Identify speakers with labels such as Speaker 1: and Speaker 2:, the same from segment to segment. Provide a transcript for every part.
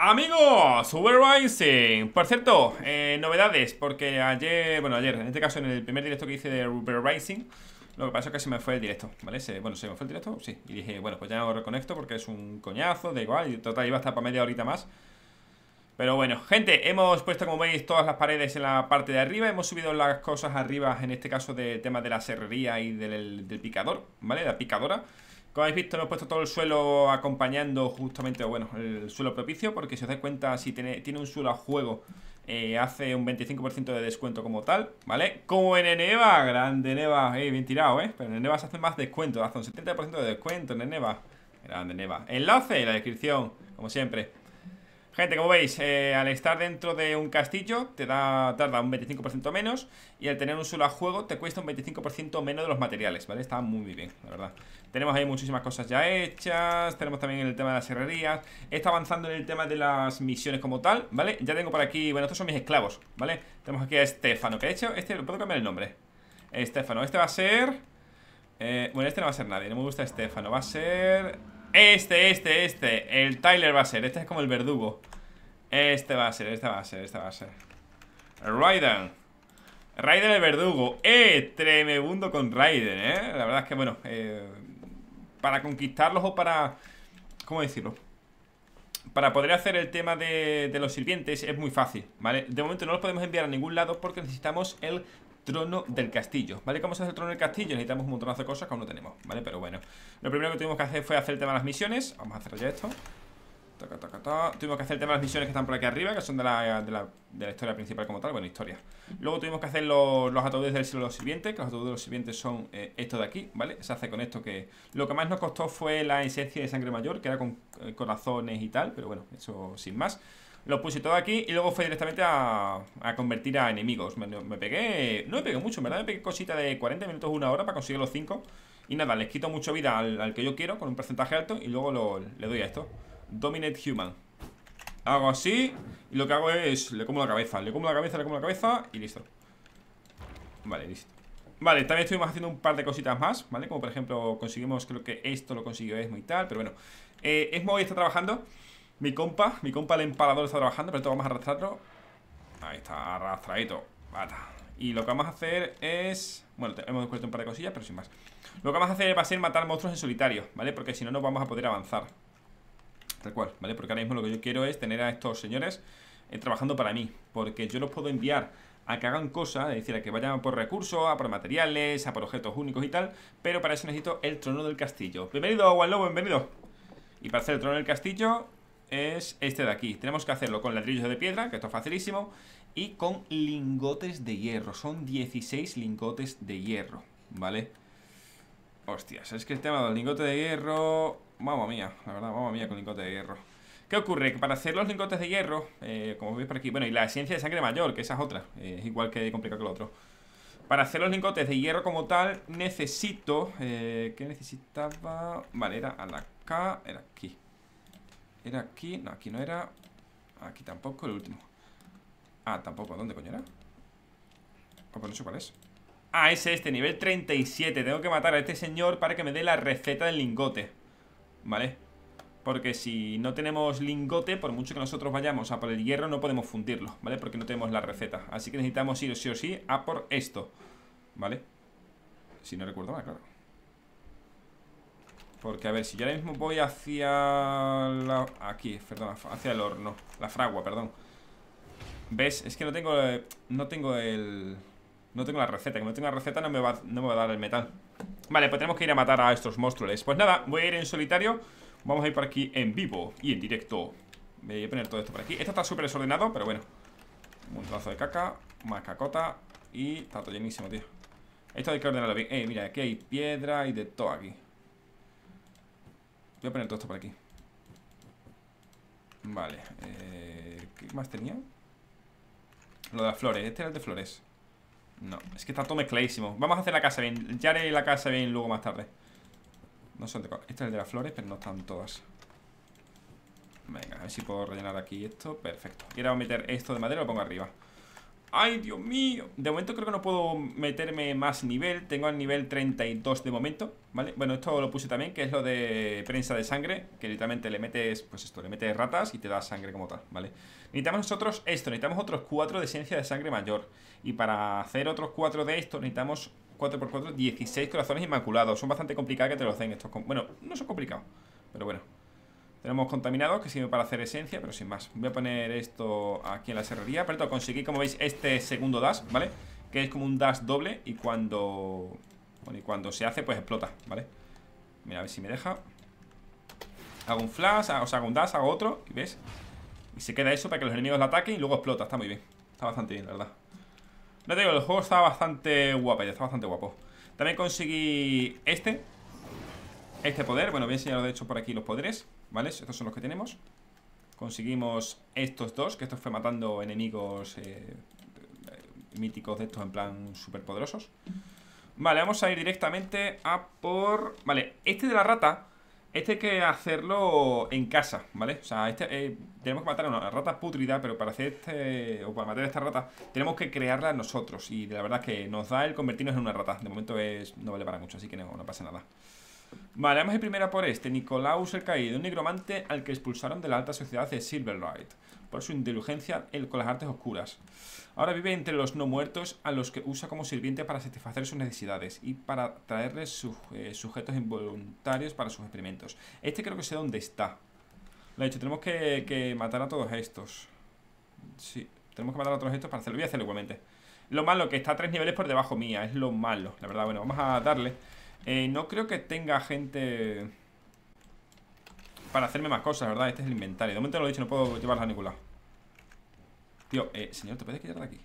Speaker 1: Amigos, Supervising Por cierto, eh, novedades Porque ayer, bueno ayer, en este caso en el primer directo que hice de Supervising Lo que pasó es que se me fue el directo, ¿vale? bueno, ¿se me fue el directo? Sí, y dije, bueno, pues ya no lo reconecto porque es un coñazo Da igual, y total iba a estar para media horita más pero bueno, gente, hemos puesto como veis todas las paredes en la parte de arriba Hemos subido las cosas arriba, en este caso del tema de la serrería y del, del picador, ¿vale? La picadora como habéis visto, hemos puesto todo el suelo acompañando justamente, bueno, el suelo propicio, porque si os dais cuenta, si tiene, un suelo a juego, eh, hace un 25% de descuento como tal, ¿vale? Como en Eneva, grande Eneva, eh, bien tirado, ¿eh? Pero en Eneva se hace más descuento, hace un 70% de descuento en Eneva, grande Eneva. Enlace en la descripción, como siempre. Gente, como veis, eh, al estar dentro de un castillo te da, tarda un 25% menos y al tener un suelo a juego te cuesta un 25% menos de los materiales, ¿vale? Está muy, bien, la verdad. Tenemos ahí muchísimas cosas ya hechas, tenemos también el tema de las herrerías, está avanzando en el tema de las misiones como tal, ¿vale? Ya tengo por aquí, bueno, estos son mis esclavos, ¿vale? Tenemos aquí a Estefano, que ha hecho, este, ¿puedo cambiar el nombre? Estefano, este va a ser... Eh, bueno, este no va a ser nadie, no me gusta Estefano, va a ser... Este, este, este, el Tyler va a ser, este es como el verdugo. Este va a ser, este va a ser, este va a ser. Raiden. Raiden el verdugo. Eh, tremebundo con Raiden, eh. La verdad es que, bueno eh, Para conquistarlos o para ¿Cómo decirlo? Para poder hacer el tema de, de los sirvientes es muy fácil, ¿vale? De momento no los podemos enviar a ningún lado porque necesitamos el trono del castillo ¿Vale? ¿Cómo se hace el trono del castillo? Necesitamos un montón de cosas que aún no tenemos, ¿vale? Pero bueno Lo primero que tuvimos que hacer fue hacer el tema de las misiones Vamos a hacer ya esto Tuvimos que hacer el tema de las misiones que están por aquí arriba, que son de la, de la, historia principal como tal, bueno, historia. Luego tuvimos que hacer los, los ataúdes del los sirvientes, que los ataúdes de los sirvientes son eh, esto de aquí, ¿vale? Se hace con esto que... Lo que más nos costó fue la esencia de sangre mayor, que era con eh, corazones y tal, pero bueno, eso sin más. Lo puse todo aquí y luego fue directamente a, a convertir a enemigos. Me, pegué... No me pegué mucho, en verdad me pegué cosita de 40 minutos, una hora para conseguir los 5. Y nada, les quito mucho vida al, al, que yo quiero con un porcentaje alto y luego le doy a esto. Dominate Human Hago así Y lo que hago es Le como la cabeza Le como la cabeza, le como la cabeza Y listo Vale, listo Vale, también estuvimos haciendo un par de cositas más ¿Vale? Como por ejemplo Conseguimos Creo que esto lo consiguió Esmo y tal Pero bueno eh, Esmo hoy está trabajando Mi compa Mi compa el empalador está trabajando Pero esto vamos a arrastrarlo. Ahí está Arrastradito. Y lo que vamos a hacer es Bueno, hemos descubierto un par de cosillas Pero sin más. Lo que vamos a hacer va a ser matar monstruos en solitario ¿Vale? Porque si no, no vamos a poder avanzar. Tal cual, ¿vale? Porque ahora mismo lo que yo quiero es tener a estos señores eh, trabajando para mí. Porque yo los puedo enviar a que hagan cosas, es decir, a que vayan por recursos, a por materiales, a por objetos únicos y tal. Pero para eso necesito el trono del castillo. Bienvenido, Lobo, bienvenido. Y para hacer el trono del castillo es este de aquí Tenemos que hacerlo con ladrillos de piedra, que esto es facilísimo Y con lingotes de hierro Son 16 lingotes de hierro, ¿vale? Hostias, es que el tema del lingote de hierro Mamma mía, la verdad, mamma mía con lingote de hierro ¿Qué ocurre? Que para hacer los lingotes de hierro eh, Como veis por aquí, bueno, y la esencia de sangre mayor Que esa es otra, eh, es igual que complicado que lo otro Para hacer los lingotes de hierro como tal Necesito eh, ¿Qué necesitaba? Vale, era a la K Era aquí Era aquí, no, aquí no era Aquí tampoco, el último Ah, tampoco, ¿dónde coño era? Oh, pues no sé cuál es Ah, es este, nivel 37 Tengo que matar a este señor para que me dé la receta del lingote ¿Vale? Porque si no tenemos lingote, por mucho que nosotros vayamos a por el hierro, no podemos fundirlo, ¿vale? Porque no tenemos la receta Así que necesitamos ir sí o sí a por esto ¿Vale? Si no recuerdo mal, claro Porque, a ver, si yo ahora mismo voy hacia la... Aquí, perdón, hacia el horno La fragua, perdón. ¿Ves? Es que no tengo... No tengo el... No tengo la receta, como no tengo la receta no me, va, no me va a dar el metal. Vale, pues tenemos que ir a matar a estos monstruos. Pues nada, voy a ir en solitario. Vamos a ir por aquí en vivo y en directo. Voy a poner todo esto por aquí. Esto está súper desordenado, pero bueno. Un trozo de caca, más cacota Y está todo llenísimo, tío. Esto hay que ordenarlo bien. Eh, mira, aquí hay piedra y de todo aquí Voy a poner todo esto por aquí. Vale eh, ¿Qué más tenía? Lo de las flores, este era el de flores. No, es que está todo mezcladísimo. Vamos a hacer la casa bien Ya haré la casa bien luego más tarde. No son de... Este es el de las flores, pero no están todas. Venga, a ver si puedo rellenar aquí esto. Perfecto. Y ahora voy a meter esto de madera y lo pongo arriba ¡Ay, Dios mío! De momento creo que no puedo meterme más nivel Tengo el nivel 32 de momento ¿Vale? Bueno, esto lo puse también Que es lo de prensa de sangre Que literalmente le metes, pues esto, le metes ratas Y te da sangre como tal, ¿vale? Necesitamos nosotros esto Necesitamos otros 4 de esencia de sangre mayor Y para hacer otros 4 de estos Necesitamos 4x4, 16 corazones inmaculados Son bastante complicados que te los den estos Bueno, no son complicados Pero bueno tenemos contaminados que sirve para hacer esencia, pero sin más. Voy a poner esto aquí en la serrería. Pero conseguí, como veis, este segundo dash, ¿vale? Que es como un dash doble y cuando... Bueno, y cuando se hace, pues explota, ¿vale? Mira, a ver si me deja. Hago un flash, o sea, hago un dash, hago otro, ¿y ves? Y se queda eso para que los enemigos la ataquen y luego explota. Está muy bien. Está bastante bien, la verdad. No te digo, el juego está bastante guapo, está bastante guapo. También conseguí este. Este poder. Bueno, voy a enseñaros de hecho por aquí los poderes. ¿Vale? Estos son los que tenemos. Conseguimos estos dos Que esto fue matando enemigos eh, Míticos de estos en plan Super poderosos Vale, vamos a ir directamente a por... Vale, este de la rata Este hay que hacerlo en casa, ¿vale? O sea, este eh, tenemos que matar a una rata putrida Pero para hacer este... O para matar a esta rata Tenemos que crearla nosotros. Y la verdad es que nos da el convertirnos en una rata. De momento es no vale para mucho, así que no pasa nada Vale, vamos a ir primero por este Nicolaus el Caído, un nigromante al que expulsaron de la alta sociedad de Silverlight Por su inteligencia con las artes oscuras. Ahora vive entre los no muertos a los que usa como sirviente para satisfacer sus necesidades Y para traerles eh, sujetos involuntarios para sus experimentos. Este creo que sé dónde está. Lo he dicho, tenemos que, matar a todos estos Sí, tenemos que matar a todos estos para hacerlo. Voy a hacerlo igualmente. Lo malo que está a tres niveles por debajo mía, es lo malo La verdad, bueno, vamos a darle eh, no creo que tenga gente para hacerme más cosas, ¿verdad? Este es el inventario. De momento lo he dicho, no puedo llevarla a ningún lado. Tío, eh, señor, ¿te puedes quitar de aquí?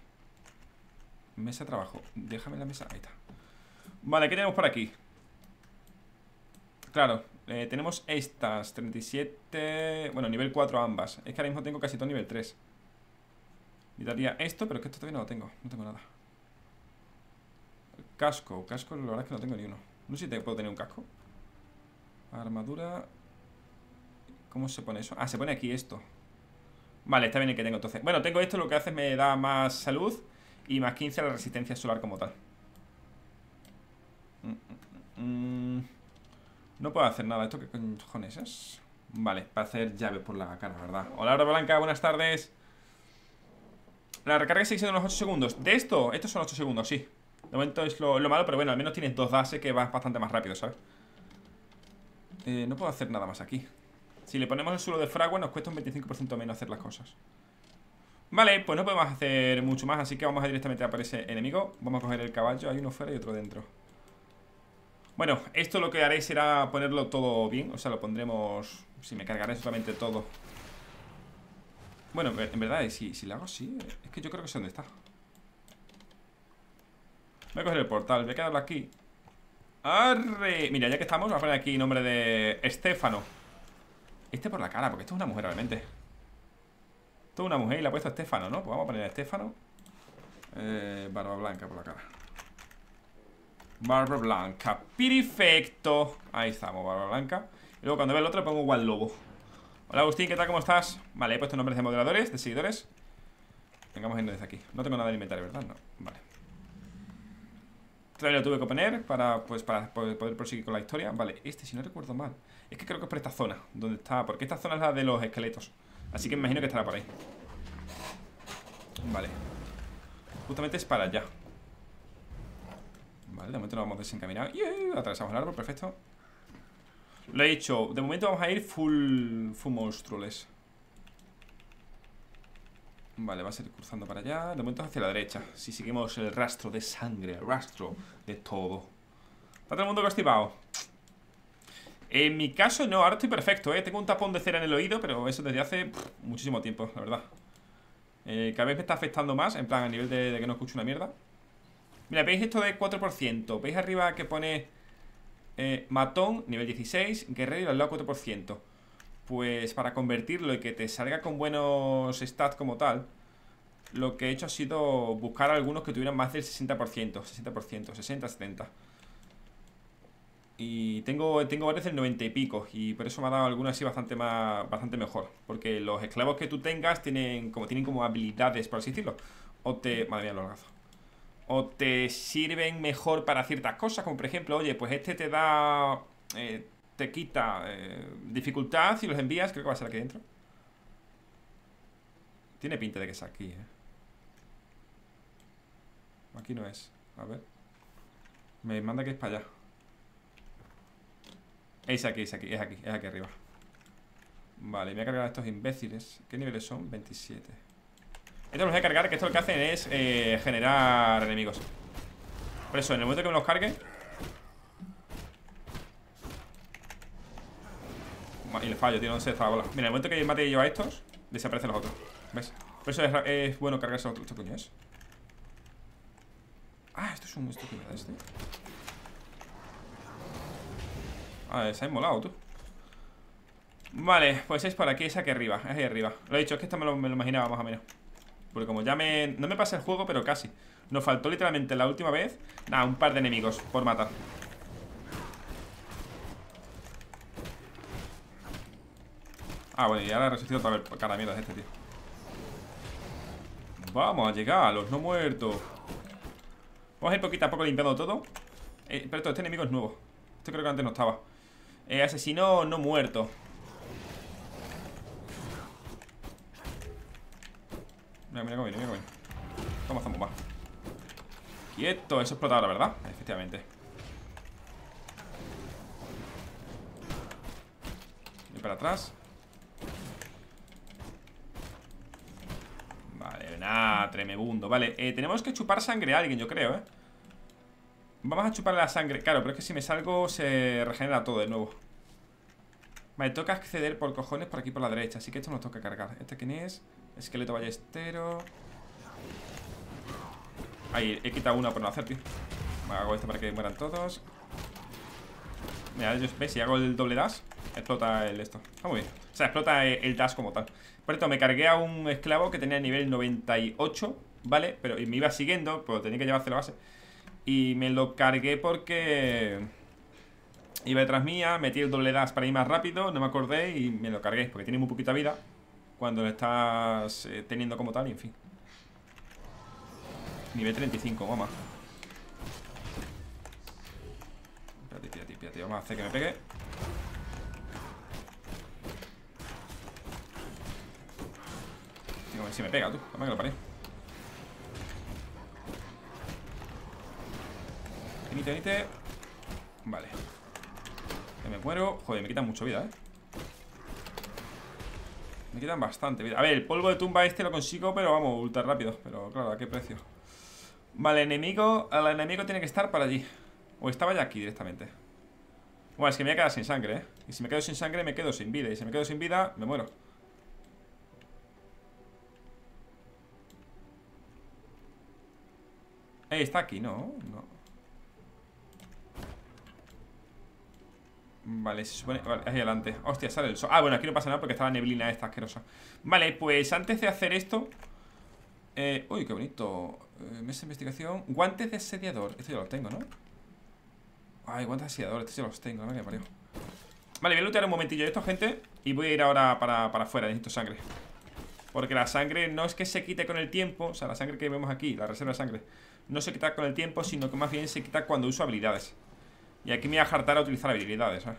Speaker 1: Mesa de trabajo. Déjame la mesa. Ahí está. Vale, ¿qué tenemos por aquí? Claro, eh, tenemos estas 37... Bueno, nivel 4 ambas Es que ahora mismo tengo casi todo nivel 3 Necesitaría esto, pero es que esto todavía no lo tengo No tengo nada Casco, casco, la verdad es que no tengo ni uno no sé si te puedo tener un casco. Armadura. ¿Cómo se pone eso? Ah, se pone aquí esto. Vale, está bien el que tengo entonces. Bueno, tengo esto, lo que hace me da más salud y más 15 a la resistencia solar como tal. Mm, mm, mm. No puedo hacer nada. ¿Esto qué cojones es? Vale, para hacer llaves por la cara, ¿verdad? Hola, Hora Blanca, buenas tardes. La recarga sigue siendo unos 8 segundos. ¿De esto? Estos son 8 segundos, sí. De momento es lo, malo, pero bueno, al menos tienes dos dases que vas bastante más rápido, ¿sabes? Eh, no puedo hacer nada más aquí. Si le ponemos el suelo de fragua nos cuesta un 25% menos hacer las cosas. Vale, pues no podemos hacer mucho más Así que vamos a directamente a por ese enemigo. Vamos a coger el caballo, hay uno fuera y otro dentro. Bueno, esto lo que haré será ponerlo todo bien O sea, lo pondremos... Si me cargaré solamente todo. Bueno, en verdad, si, si lo hago así Es que yo creo que sé dónde está Voy a coger el portal, voy a quedarlo aquí. ¡Arre! Mira, ya que estamos, voy a poner aquí nombre de Estefano. Este por la cara, porque esto es una mujer realmente. Esto es una mujer y le ha puesto Estefano, ¿no? Pues vamos a poner Estefano. Eh, Barba blanca por la cara. Barba blanca. Perfecto. Ahí estamos, barba blanca. Y luego cuando vea el otro le pongo igual lobo. Hola Agustín, ¿qué tal? ¿Cómo estás? Vale, he puesto nombres de moderadores, de seguidores. Vengamos a desde aquí. No tengo nada de inventario, ¿verdad? No, vale lo tuve que poner para, pues, para poder, proseguir con la historia. Vale, este si no recuerdo mal Es que creo que es por esta zona Donde está, porque esta zona es la de los esqueletos. Así que me imagino que estará por ahí. Vale. Justamente es para allá. Vale, de momento nos vamos desencaminados yeah, Atravesamos el árbol, perfecto. Lo he dicho, de momento vamos a ir full Full monstruoles Vale, va a ser cruzando para allá De momento hacia la derecha Si seguimos el rastro de sangre El rastro de todo ¿Está todo el mundo constipado? En mi caso no, ahora estoy perfecto, ¿eh? Tengo un tapón de cera en el oído Pero eso desde hace muchísimo tiempo, la verdad eh, Cada vez me está afectando más En plan, a nivel de, que no escucho una mierda Mira, ¿veis esto de 4%? ¿Veis arriba que pone eh, Matón, nivel 16 Guerrero y al lado 4% pues para convertirlo y que te salga con buenos stats como tal, lo que he hecho ha sido buscar algunos que tuvieran más del 60%, 60%, 60, 70. Y tengo, tengo varios del 90 y pico Y por eso me ha dado algunos así bastante más bastante mejor Porque los esclavos que tú tengas tienen como, tienen como habilidades, por así decirlo O te... Madre mía, lo lagazo. O te sirven mejor para ciertas cosas, como por ejemplo, oye, pues este te da... Eh, te quita eh, dificultad y los envías, creo que va a ser aquí dentro. Tiene pinta de que es aquí, eh. Aquí no es. A ver. Me manda que es para allá. Es aquí, es aquí, es aquí, es aquí arriba. Vale, me voy a cargar a estos imbéciles. ¿Qué niveles son? 27. Esto los voy a cargar, que esto lo que hacen es eh, generar enemigos. Por eso, en el momento que me los cargue. Y le fallo, tío, no sé esta bola. Mira, en el momento que mate yo a estos, desaparecen los otros. ¿Ves? Por eso es, bueno cargarse a otro. ¿Esto coño? Ah, esto es un. ¿Esto qué este? Ah, se ha molado, tú. Vale, pues es por aquí, es aquí arriba Es ahí arriba Lo he dicho, es que esto me lo, me lo imaginaba más o menos Porque como ya me... No me pasa el juego, pero casi Nos faltó literalmente la última vez Nada, un par de enemigos por matar Ah, bueno, y ahora he resistido otra vez. Cara mierda de este, tío. Vamos a llegar, los no muertos. Vamos a ir poquito a poco limpiando todo. Eh, Pero este enemigo es nuevo. Este creo que antes no estaba. Eh, Asesino no muerto. Mira, mira cómo viene, mira cómo viene. Toma Quieto, eso explota ahora, ¿verdad? Efectivamente. Y para atrás Vale, nada, tremebundo Vale, eh, tenemos que chupar sangre a alguien, yo creo, ¿eh? Vamos a chupar la sangre. Claro, pero es que si me salgo se regenera todo de nuevo. Vale, toca acceder por cojones por aquí por la derecha Así que esto nos toca cargar. ¿Este quién es? Esqueleto ballestero. Ahí, he quitado una por no hacer, tío. Hago esto para que mueran todos. Mira, ¿ves? Si hago el doble dash Explota el esto. Está muy bien. O sea, explota el dash como tal Por esto me cargué a un esclavo que tenía nivel 98 ¿Vale? Pero y me iba siguiendo Pero tenía que llevarse la base Y me lo cargué porque... Iba detrás mía, metí el doble dash para ir más rápido No me acordé y me lo cargué Porque tiene muy poquita vida cuando lo estás eh, teniendo como tal, y en fin. Nivel 35, mamá. Espérate, espérate, espérate. Vamos a hacer que me pegue. Ver si me pega, tú. Dame que lo paré. Venite, venite. Vale. Me muero. Joder, me quitan mucho vida, eh. Me quitan bastante vida A ver, el polvo de tumba este lo consigo Pero vamos, ultra rápido Pero claro, ¿a qué precio? Vale, enemigo El enemigo tiene que estar para allí O estaba ya aquí directamente Bueno, es que me voy a quedar sin sangre, ¿eh? Y si me quedo sin sangre me quedo sin vida Y si me quedo sin vida, me muero Eh, está aquí, ¿no? Vale, se supone... Vale, ahí adelante. Hostia, sale el sol. Ah, bueno, aquí no pasa nada porque está la neblina esta asquerosa. Vale, pues antes de hacer esto eh, Uy, qué bonito eh, Mesa de investigación Guantes de asediador. Estos ya los tengo, ¿no? Ay, guantes de asediador Estos ya los tengo, no Vale, voy a lootear un momentillo esto, gente Y voy a ir ahora para, para afuera Necesito sangre. Porque la sangre no es que se quite con el tiempo O sea, la sangre que vemos aquí La reserva de sangre No se quita con el tiempo Sino que más bien se quita cuando uso habilidades y aquí me voy a hartar a utilizar habilidades, ¿eh?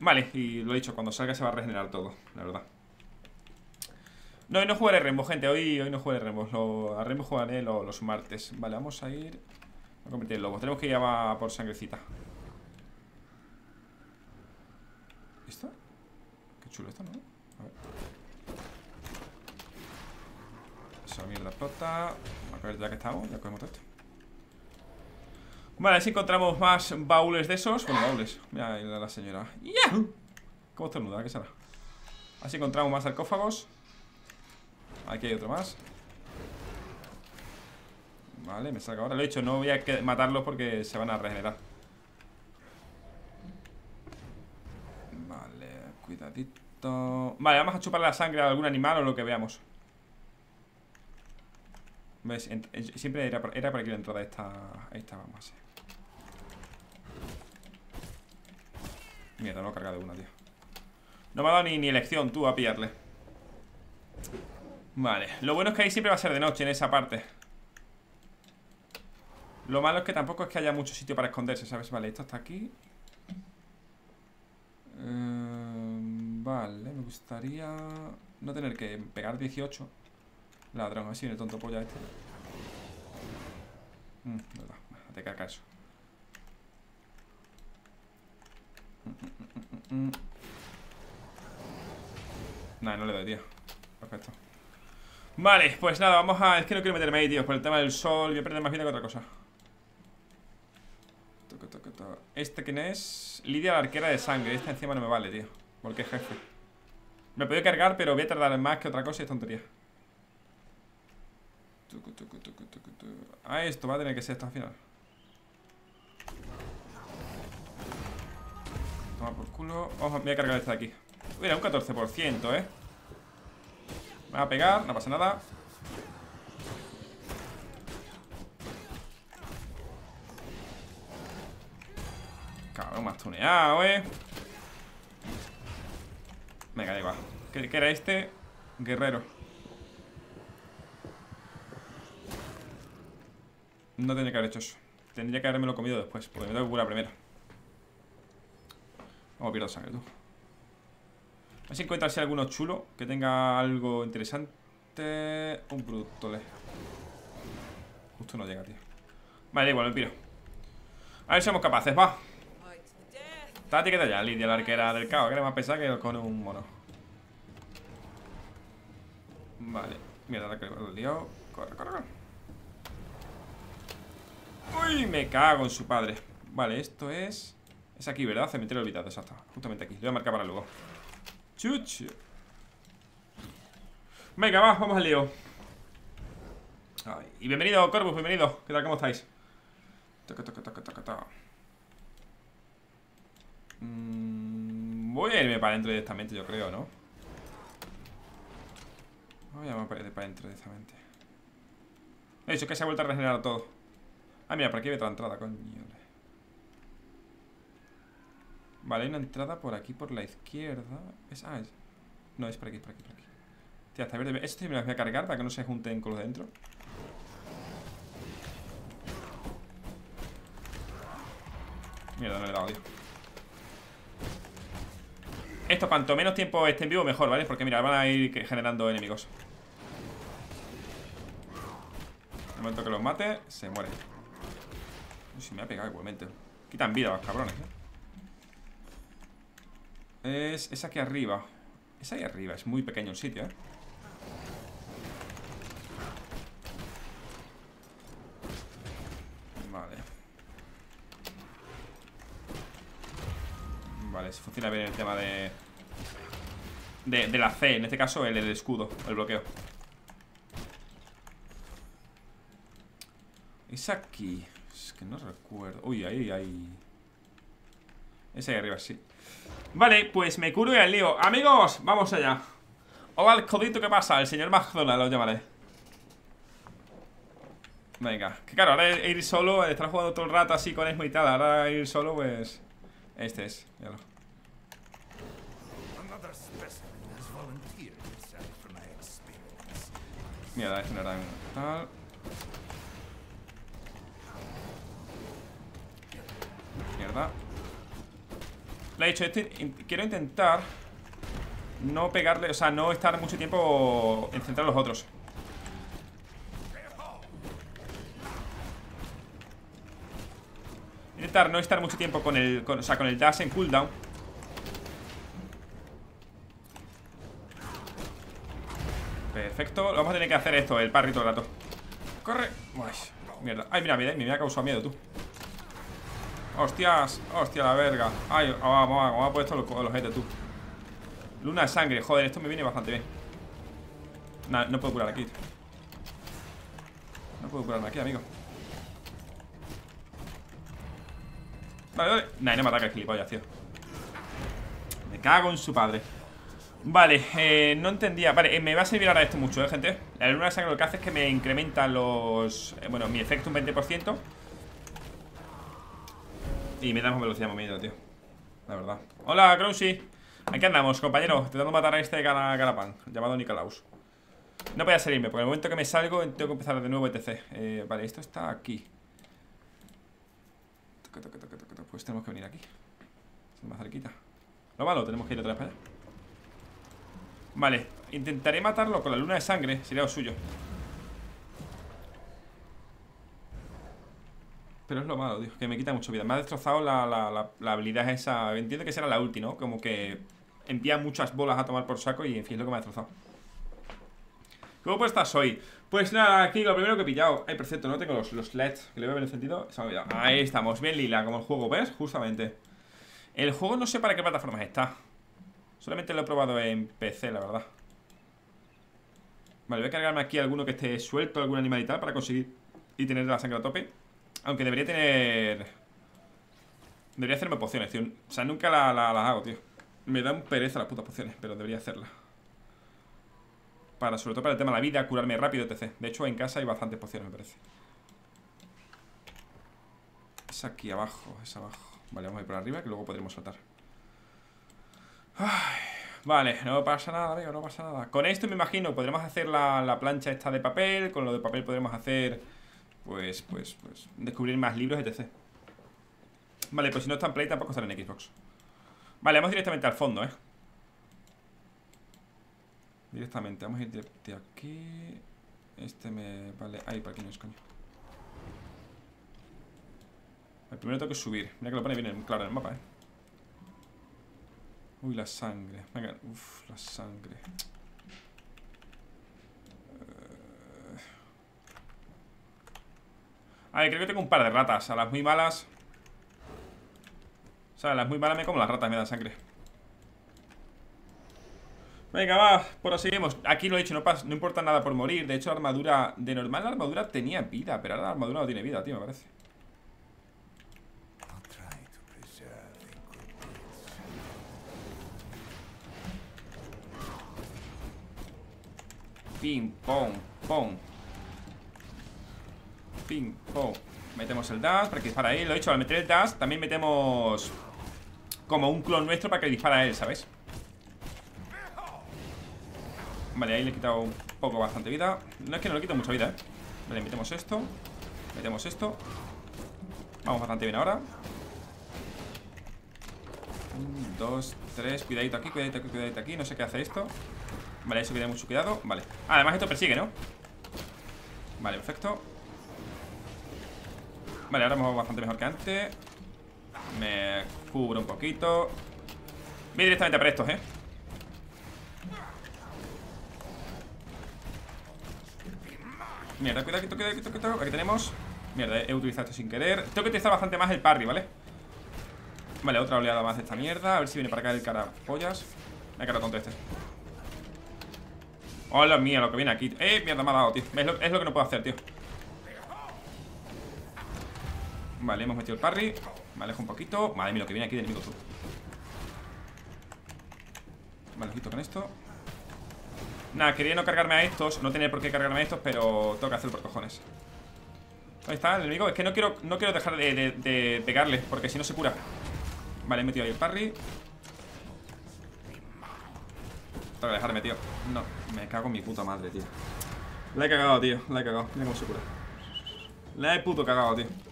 Speaker 1: Vale, y lo he dicho, cuando salga se va a regenerar todo, la verdad No, hoy no jugaré Rembo, gente, hoy, hoy no jugaré Rembo lo, A Rembo jugaré los martes Vale, vamos a ir a convertir el lobo Tenemos que ir a por sangrecita ¿Esto? Qué chulo esto, ¿no? A ver Esa mierda explota A ver, ya que estamos, ya cogemos todo esto. Vale, a ver si encontramos más baúles de esos. Bueno, baúles, mira la señora. ¡Ya! ¿Cómo estornuda? ¿Qué será? Así encontramos más sarcófagos. Aquí hay otro más. Vale, me saca ahora. Lo he dicho, no voy a matarlos porque se van a regenerar. Vale, cuidadito. Vale, vamos a chupar la sangre a algún animal o lo que veamos ¿Ves? Siempre era era por aquí la entrada esta, esta vamos a Mierda, no he cargado una, tío. No me ha dado ni, ni elección tú a pillarle. Vale, lo bueno es que ahí siempre va a ser de noche en esa parte. Lo malo es que tampoco es que haya mucho sitio para esconderse, ¿sabes? Vale, esto está aquí. Eh, Vale, me gustaría no tener que pegar 18 Ladrón, a ver si viene el tonto polla este. Mm, da, te carga eso mm, mm, Nah, no le doy, tío. Perfecto. Vale, pues nada, vamos a... Es que no quiero meterme ahí, tío Por el tema del sol Voy a perder más vida que otra cosa. ¿Este quién es? Lidia la arquera de sangre Esta encima no me vale, tío Porque es jefe. Me puedo cargar, pero voy a tardar más que otra cosa Y es tontería Ah, esto va a tener que ser esto al final. Toma por culo. Ojo, voy a cargar este de aquí. Mira, un 14%, ¿eh? Me va a pegar, no pasa nada. Cabrón, más tuneado, ¿eh? Venga, da igual. ¿Qué, era este? Guerrero No tendría que haber hecho eso. Tendría que haberme lo comido después Porque me tengo que curar primero. Vamos, pierdo sangre, tú. A ver si encuentra si alguno chulo Que tenga algo interesante. Un brutole Justo no llega, tío. Vale, igual, me piro A ver si somos capaces, va. Tática ya, Lidia, la arquera del caos Que era más pesada que con un mono. Vale Mierda, la que lo he liado. Corre, corre, corre Uy, me cago en su padre. Vale, esto es... Es aquí, ¿verdad? Cementerio olvidado, exacto. Justamente aquí, lo voy a marcar para luego. Chuch Venga, va, vamos al lío. Y bienvenido, Corvus, bienvenido. ¿Qué tal, cómo estáis? Mm, voy a irme para adentro directamente, yo creo, ¿no? Voy a irme para adentro directamente. He dicho que se ha vuelto a regenerar todo Ah, mira, por aquí hay otra entrada, coño Vale, hay una entrada por aquí, por la izquierda. Es, Ah, es, no, es por aquí, por aquí, por aquí. Tía, está verde Este me lo voy a cargar para que no se junten con los de dentro. Mierda, no le he dado, tío. Esto, cuanto menos tiempo esté en vivo, mejor, ¿vale? Porque mira, van a ir generando enemigos. En el momento que los mate, se muere Si me ha pegado igualmente. Quitan vida los cabrones, ¿eh? Es, es aquí arriba. Es ahí arriba, es muy pequeño el sitio, ¿eh? Vale. Vale, si funciona bien el tema de... De, de la C, en este caso el, el escudo, el bloqueo. Es aquí Es que no recuerdo. Uy, ahí, ahí Es ahí arriba, sí. Vale, pues me curo y al lío. Amigos, vamos allá. Hola, el codito, ¿qué pasa? El señor McDonald lo llamaré. Venga, que claro, ahora ir solo Estar jugando todo el rato así con Esmo y tal Ahora ir solo, pues... Este es, ya lo. Mierda, este no era tal Mierda. Le he dicho, este, quiero intentar No pegarle, o sea, no estar mucho tiempo En centrar a los otros. Intentar no estar mucho tiempo con el O sea, con el dash en cooldown. Perfecto, vamos a tener que hacer esto El el rato. Corre, Uy, mierda, ay mira, mira, me ha causado miedo tú Hostias, hostia la verga. Ay, vamos, vamos, vamos a poner esto los, los tú. Luna de sangre, joder, esto me viene bastante bien. Nah, no puedo curar aquí. No puedo curarme aquí, amigo. Vale, vale. Nah, no me ataca el gilipollas, tío. Me cago en su padre. Vale, eh, no entendía. Vale, eh, me va a servir ahora esto mucho, eh, gente. La luna de sangre lo que hace es que me incrementa los eh, Bueno, mi efecto un 20% y me damos velocidad de movimiento, tío La verdad Hola, Crousy Aquí andamos, compañero Intentando matar a este cara, carapán Llamado Nicolaus No voy a salirme, porque en el momento que me salgo tengo que empezar de nuevo etc. Eh, vale, esto está aquí. Pues tenemos que venir aquí. Más cerquita. Lo malo, tenemos que ir otra vez para allá. Vale, intentaré matarlo con la luna de sangre, sería lo suyo. Pero es lo malo, tío, que me quita mucho vida. Me ha destrozado la, habilidad esa. Entiendo que será la ulti, ¿no? Como que envía muchas bolas a tomar por saco Y en fin, es lo que me ha destrozado. ¿Cómo estás hoy? Pues nada, aquí lo primero que he pillado. Ay, perfecto, no tengo los, los LEDs Que le veo bien el sentido Ahí estamos, bien lila, como el juego, ¿ves? Justamente. El juego no sé para qué plataformas está. Solamente lo he probado en PC, la verdad. Vale, voy a cargarme aquí alguno que esté suelto Algún animal y tal Para conseguir y tener la sangre a tope aunque debería tener... Debería hacerme pociones, tío. O sea, nunca las la, hago, tío. Me dan pereza las putas pociones Pero debería hacerlas. Para, sobre todo para el tema de la vida Curarme rápido, etc. De hecho, en casa hay bastantes pociones, me parece. Es aquí abajo, es abajo. Vale, vamos a ir por arriba Que luego podremos saltar. Vale, no pasa nada, amigo, no pasa nada. Con esto me imagino, podremos hacer la, la plancha esta de papel Con lo de papel podremos hacer pues, pues, pues Descubrir más libros, etc. Vale, pues si no está en Play tampoco estará en Xbox. Vale, vamos directamente al fondo, ¿eh? Directamente, vamos a ir de, aquí. Este me... Vale, ahí, para aquí no es coño. El primero tengo que subir. Mira que lo pone bien claro en el mapa, ¿eh? Uy, la sangre. Venga, uff, la sangre A ver, creo que tengo un par de ratas. A las muy malas. O sea, a las muy malas me como las ratas Me dan sangre. Venga, va, por seguimos Aquí lo he dicho, no, pasa, no importa nada por morir. De hecho, la armadura, de normal la armadura tenía vida Pero ahora la armadura no tiene vida, tío, me parece. Pim, Ping, Metemos el dash para que dispara ahí Lo he dicho, al meter el dash también metemos Como un clon nuestro para que dispara a él, ¿sabes? Vale, ahí le he quitado un poco bastante vida. No es que no le quito mucha vida, ¿eh? Vale, metemos esto Metemos esto. Vamos bastante bien ahora. Un, dos, tres Cuidadito aquí, cuidadito aquí, cuidadito aquí No sé qué hace esto. Vale, eso queda mucho cuidado Vale, además esto persigue, ¿no? Vale, perfecto Vale, ahora me voy bastante mejor que antes. Me cubro un poquito. Voy directamente a estos, ¿eh? Mierda, cuidado, cuidado, cuidado, cuidado Aquí tenemos. Mierda, he utilizado esto sin querer. Tengo que utilizar bastante más el parry, ¿vale? Vale, otra oleada más de esta mierda. A ver si viene para acá el cara pollas Me cara tonto este. Hola mía, lo que viene aquí. Eh, mierda, me ha dado, tío. Es lo que no puedo hacer, tío Vale, hemos metido el parry. Me alejo un poquito. Madre mía, lo que viene aquí de enemigo tú. Vale, quito con esto. Nada, quería no cargarme a estos. No tener por qué cargarme a estos Pero tengo que hacerlo por cojones. Ahí está el enemigo. Es que no quiero, no quiero dejar de, pegarle Porque si no se cura. Vale, he metido ahí el parry. Tengo que dejarme, tío. No, me cago en mi puta madre, tío. La he cagado, tío. La he cagado. Mira cómo se La he puto cagado, tío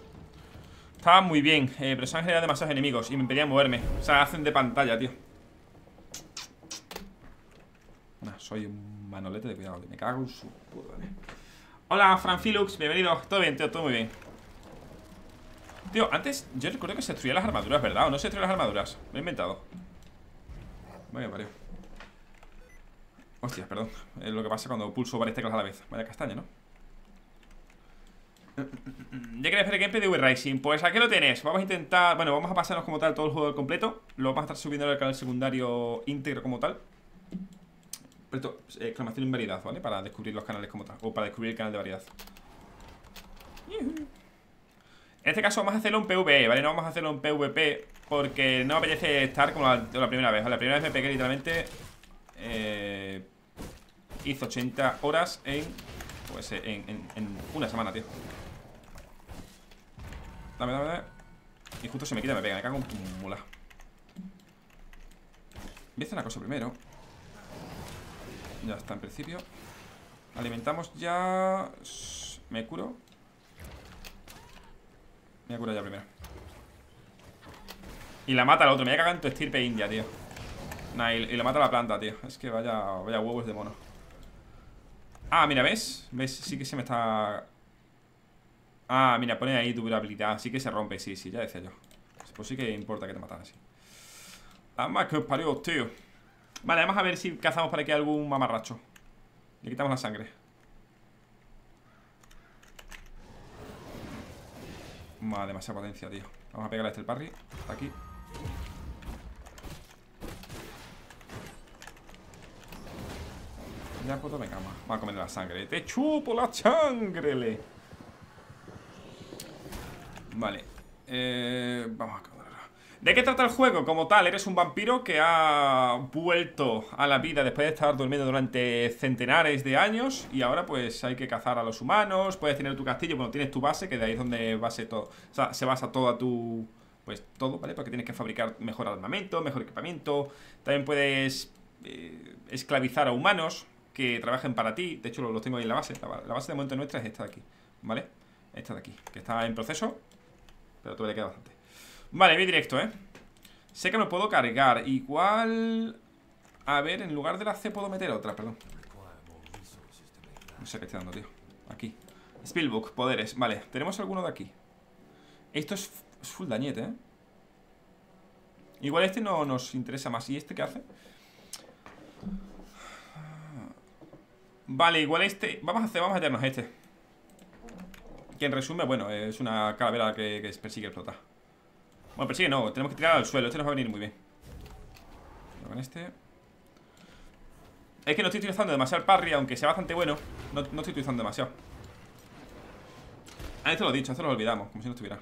Speaker 1: estaba muy bien, eh, pero se han generado demasiados enemigos Y me impedían moverme. O sea, hacen de pantalla, tío. Soy un manolete de cuidado Me cago en su puta Hola, Franfilux, bienvenido. Todo bien, tío, todo muy bien. Tío, antes yo recuerdo que se destruían las armaduras, ¿verdad? ¿O no se destruían las armaduras? Me he inventado. Vaya parió. Hostia, perdón. Es lo que pasa cuando pulso varias teclas a la vez. Vaya castaña, ¿no? Ya queréis ver el gameplay de Wii Rising Pues aquí lo tienes, vamos a intentar Bueno, vamos a pasarnos como tal todo el juego completo. Lo vamos a estar subiendo al canal secundario íntegro como tal. Pero exclamación en variedad, ¿vale? Para descubrir los canales como tal O para descubrir el canal de variedad. En este caso vamos a hacerlo en PvE, ¿vale? No vamos a hacerlo en PvP Porque no apetece estar como la, primera vez La primera vez me pegué literalmente eh, Hizo 80 horas en Pues en, en una semana, tío Dame, dame, dame. Y justo se me quita me pega, me cago en mula. Voy a hacer una cosa primero. Ya está en principio. Alimentamos ya. Me curo. Me curo ya primero. Y la mata al otro. Me voy a cagar en tu estirpe india, tío. Nah, y, y, la mata la planta, tío. Es que vaya, vaya huevos de mono. Ah, mira, ¿ves? ¿Ves? Sí que se me está... Ah, mira, pone ahí durabilidad. Sí que se rompe, sí, sí, ya decía yo. Pues sí que importa que te matan así. Además que parió, tío. Vale, vamos a ver si cazamos por aquí algún mamarracho. Le quitamos la sangre. Madre, demasiada potencia, tío. Vamos a pegarle a este el parry. Está aquí. Ya puedo, venga, vamos, vamos a comer la sangre. Te chupo la sangre Vale eh, Vamos a ¿De qué trata el juego? Como tal, eres un vampiro que ha vuelto a la vida después de estar durmiendo durante centenares de años y ahora pues hay que cazar a los humanos, puedes tener tu castillo, bueno, tienes tu base, que de ahí es donde base todo, o sea, se basa todo tu... pues todo, ¿vale? Porque tienes que fabricar mejor armamento, mejor equipamiento, también puedes eh, esclavizar a humanos que trabajen para ti, de hecho los tengo ahí en la base, la, base de momento nuestra es esta de aquí, ¿vale? Esta de aquí, que está en proceso, pero todavía queda bastante. Vale, voy directo, ¿eh? Sé que me puedo cargar. Igual... A ver, en lugar de la C puedo meter otra, perdón. No sé qué estoy dando, tío. Aquí. Spellbook, poderes, vale Tenemos alguno de aquí. Esto es, full dañete, ¿eh? Igual este no nos interesa más. ¿Y este qué hace? Vale, igual este. Vamos a hacer, vamos a meternos este Que en resumen, bueno, es una calavera que, persigue explota. Bueno, pero sí, no, tenemos que tirar al suelo Este nos va a venir muy bien. Con este. Es que no estoy utilizando demasiado el parry Aunque sea bastante bueno No, no estoy utilizando demasiado. Ah, esto lo he dicho, esto lo olvidamos Como si no estuviera.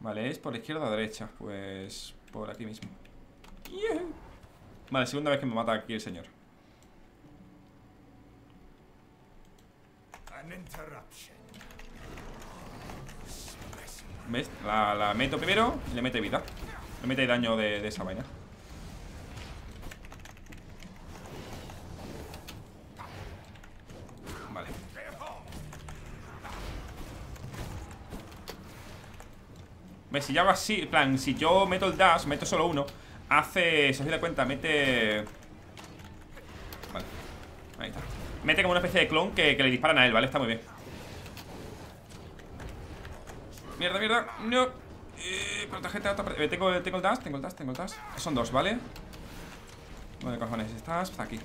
Speaker 1: Vale, es por la izquierda o derecha Pues por aquí mismo. Vale, segunda vez que me mata aquí el señor ¿Ves? La, meto primero y le mete vida Le mete daño de, esa vaina Vale ¿Ves? Si yo hago así, plan, si yo meto el dash, meto solo uno Hace, si os dais cuenta, mete... Vale, ahí está Mete como una especie de clon que, que le disparan a él, ¿vale? Está muy bien Mierda, mierda. No. Eh, eh, tengo, tengo el dash, tengo el dash, tengo el dash. Son dos, ¿vale? ¿Dónde cojones estás? Está aquí.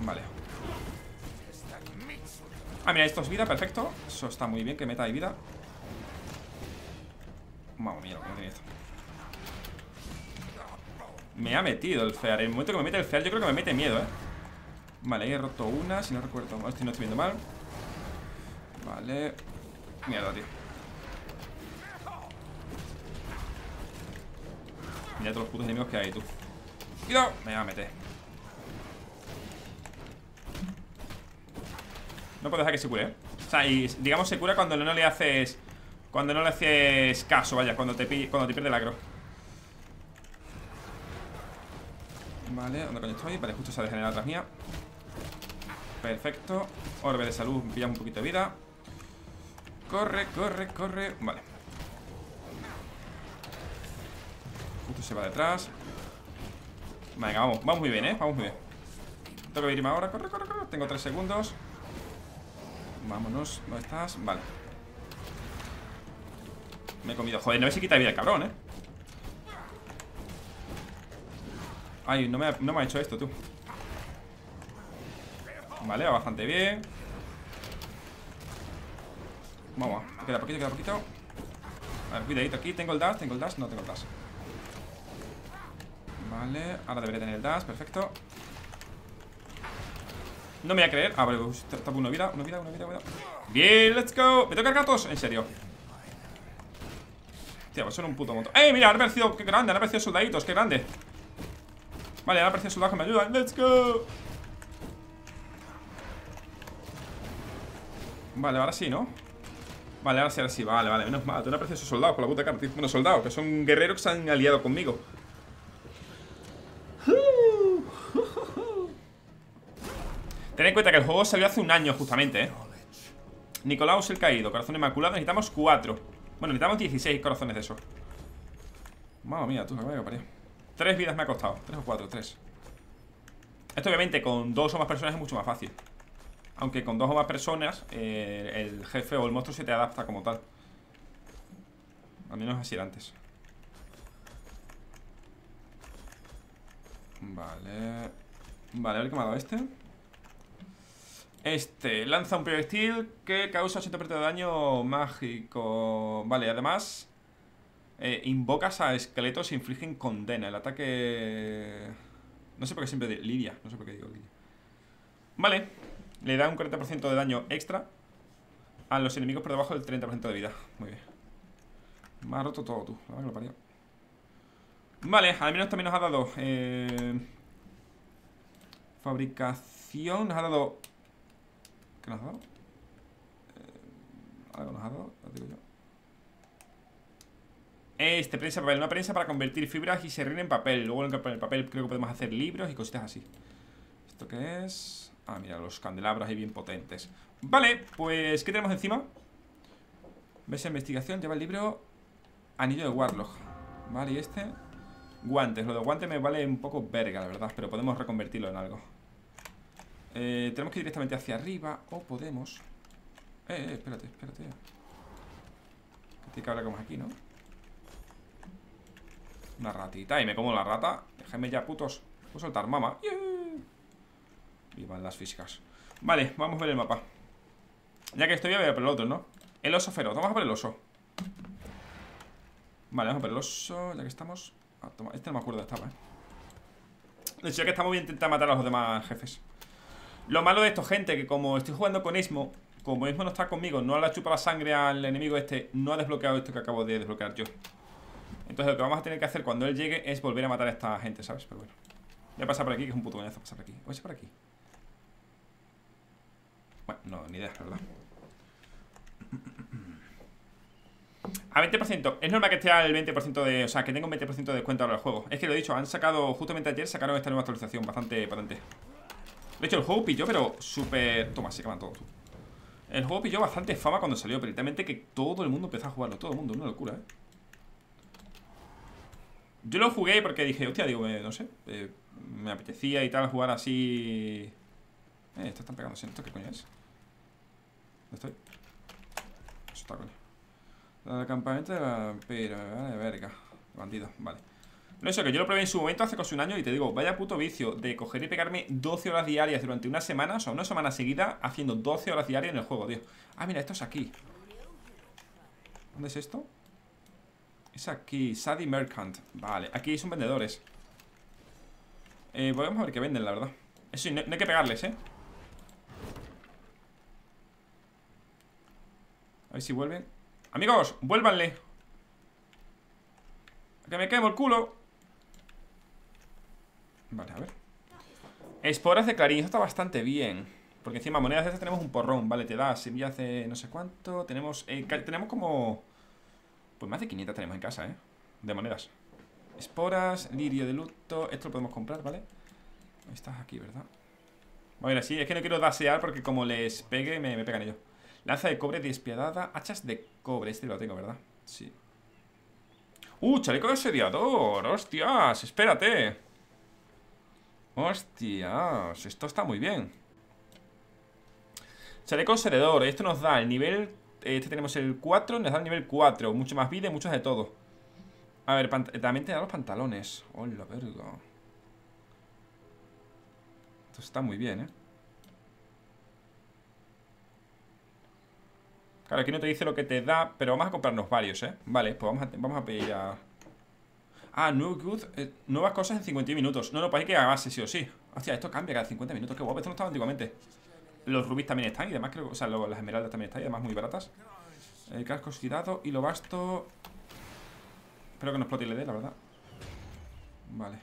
Speaker 1: Vale. Ah, mira, esto es vida, perfecto. Eso está muy bien, que meta ahí vida. Vamos, mira lo que esto. Me ha metido el fear. En el momento que me mete el fear, yo creo que me mete miedo, ¿eh? Vale, ahí he roto una, si no recuerdo. Estoy, no estoy viendo mal. Vale. Mierda, tío. Mira todos los putos enemigos que hay, tú. Cuidado. Me voy a meter. No puedo dejar que se cure, ¿eh? O sea, y digamos se cura cuando no le haces Cuando no le haces caso, vaya Cuando te, cuando te pierde el agro. Vale, ¿dónde coño estoy? Vale, justo se ha degenerado atrás mía. Perfecto. Orbe de salud, pillamos un poquito de vida Corre, corre, corre. Vale. Justo se va detrás. Venga, vamos, vamos muy bien, ¿eh? Vamos muy bien. Tengo que irme ahora, corre, corre, corre. Tengo tres segundos. Vámonos, ¿dónde estás? Vale. Me he comido, joder, no me si quita vida el cabrón, ¿eh? Ay, no me, ha, no me ha hecho esto, tú. Vale, va bastante bien Vamos, queda poquito, queda poquito. A ver, cuidadito aquí, tengo el dash, tengo el dash, no tengo el dash. Vale, ahora debería tener el dash, perfecto. No me voy a creer. Ah, vale, está una vida, una vida, una vida, una vida. Bien, let's go. ¿Me toca gatos? En serio. Tío, pues son un puto montón. ¡Eh, mira! Han aparecido, qué grande, han aparecido soldaditos, qué grande. Vale, han aparecido soldados que me ayudan. ¡Let's go! Vale, ahora sí, ¿no? Vale, ahora sí, ahora sí, vale, vale, menos mal Tengo una esos soldados con la puta cara, tío. Bueno, soldados, que son guerreros que se han aliado conmigo. Ten en cuenta que el juego salió hace un año justamente, ¿eh? Nicolaus el caído, corazón inmaculado Necesitamos 4 Bueno, necesitamos 16 corazones de eso Mamma mía, tú, me parió. Tres vidas me ha costado, tres o cuatro, tres. Esto obviamente con dos o más personas es mucho más fácil Aunque con dos o más personas eh, El jefe o el monstruo se te adapta como tal. Al menos así era antes. Vale. Vale, a ver qué me ha dado este. Este, lanza un proyectil que causa 80% de daño mágico. Vale, además eh, Invocas a esqueletos e infligen condena. El ataque... No sé por qué siempre Lidia, no sé por qué digo Lidia. Vale Le da un 40% de daño extra A los enemigos por debajo del 30% de vida. Muy bien. Me ha roto todo tú, Vale, al menos también nos ha dado eh, Fabricación. Nos ha dado ¿Qué nos ha dado? Eh, algo nos ha dado, lo digo yo. Este, prensa papel. Una prensa para convertir fibras y serrín en papel. Luego en el papel creo que podemos hacer libros y cositas así. ¿Esto qué es? Ah, mira, los candelabros ahí bien potentes. Vale, pues, ¿qué tenemos encima? ¿Ves investigación? Lleva el libro Anillo de Warlock. Vale, y este Guantes, lo de guantes me vale un poco verga, la verdad Pero podemos reconvertirlo en algo. Eh, Tenemos que ir directamente hacia arriba O podemos Eh, eh, espérate, espérate. Tiene que como aquí, ¿no? Una ratita, y me como la rata. Déjame ya, putos. Puedo soltar, mama Vivan las físicas. Vale, vamos a ver el mapa. Ya que estoy, voy a ver por el otro, ¿no? El oso feroz, vamos a ver el oso. Vale, vamos a ver el oso Ya que estamos. Ah, este no me acuerdo de estaba, ¿eh? De hecho, ya que estamos voy a intentar matar a los demás jefes. Lo malo de esto, gente, que como estoy jugando con Ismo Como Ismo no está conmigo, no le ha chupado la sangre al enemigo este No ha desbloqueado esto que acabo de desbloquear yo. Entonces lo que vamos a tener que hacer cuando él llegue Es volver a matar a esta gente, ¿sabes? Pero bueno Voy a pasar por aquí, que es un puto coñazo pasar por aquí. Voy a por aquí Bueno, no, ni idea, ¿verdad? A 20%, es normal que esté al 20% de... O sea, que tenga un 20% de descuento ahora el juego. Es que lo he dicho, han sacado, justamente ayer sacaron esta nueva actualización Bastante patente De hecho, el juego pilló, pero súper... Toma, se queman todos. El juego pilló bastante fama cuando salió Pero literalmente que todo el mundo empezó a jugarlo. Todo el mundo, una locura, ¿eh? Yo lo jugué porque dije, hostia, digo, no sé eh, Me apetecía y tal jugar así Eh, estos están pegándose ¿Esto qué coño es? ¿Dónde estoy? Eso está coño el campamento de vampiro, vale, verga. Bandido, vale. No, eso que yo lo probé en su momento hace casi un año y te digo, vaya puto vicio de coger y pegarme 12 horas diarias durante una semana, o sea, una semana seguida, haciendo 12 horas diarias en el juego, tío. Ah, mira, esto es aquí. ¿Dónde es esto? Es aquí, Sadie Merchant. Vale, aquí son vendedores. Eh, a ver qué venden, la verdad. Eso no hay que pegarles, ¿eh? A ver si vuelven. Amigos, vuélvanle Que me quemo el culo Vale, a ver Esporas de clarín, esto está bastante bien Porque encima monedas de estas tenemos un porrón Vale, te da semillas de no sé cuánto Tenemos, eh, tenemos como Pues más de 500 tenemos en casa, eh De monedas Esporas, lirio de luto Esto lo podemos comprar, ¿vale? Estás aquí, ¿verdad? Bueno, sí, es que no quiero dasear porque como les pegue, me, me pegan ellos Lanza de cobre despiadada. Hachas de cobre. Este lo tengo, ¿verdad? Sí. ¡Uh! Chaleco de sediador. ¡Hostias! Espérate. ¡Hostias! Esto está muy bien. Chaleco sediador. Esto nos da el nivel... Este tenemos el 4, nos da el nivel 4. Mucho más vida y mucho de todo. A ver, también te da los pantalones. ¡Hola, verga! Esto está muy bien, ¿eh? Claro, aquí no te dice lo que te da Pero vamos a comprarnos varios, ¿eh? Vale, pues vamos a, vamos a pedir a... Ah, good, eh, nuevas cosas en 51 minutos. No, no, pues hay que base, sí o sí. Hostia, esto cambia cada 50 minutos Qué guapo, esto no estaba antiguamente. Los rubíes también están y demás creo O sea, las esmeraldas también están y además muy baratas. Eh, Cascos cuidado y lo basto. Espero que no explote el LED, la verdad. Vale.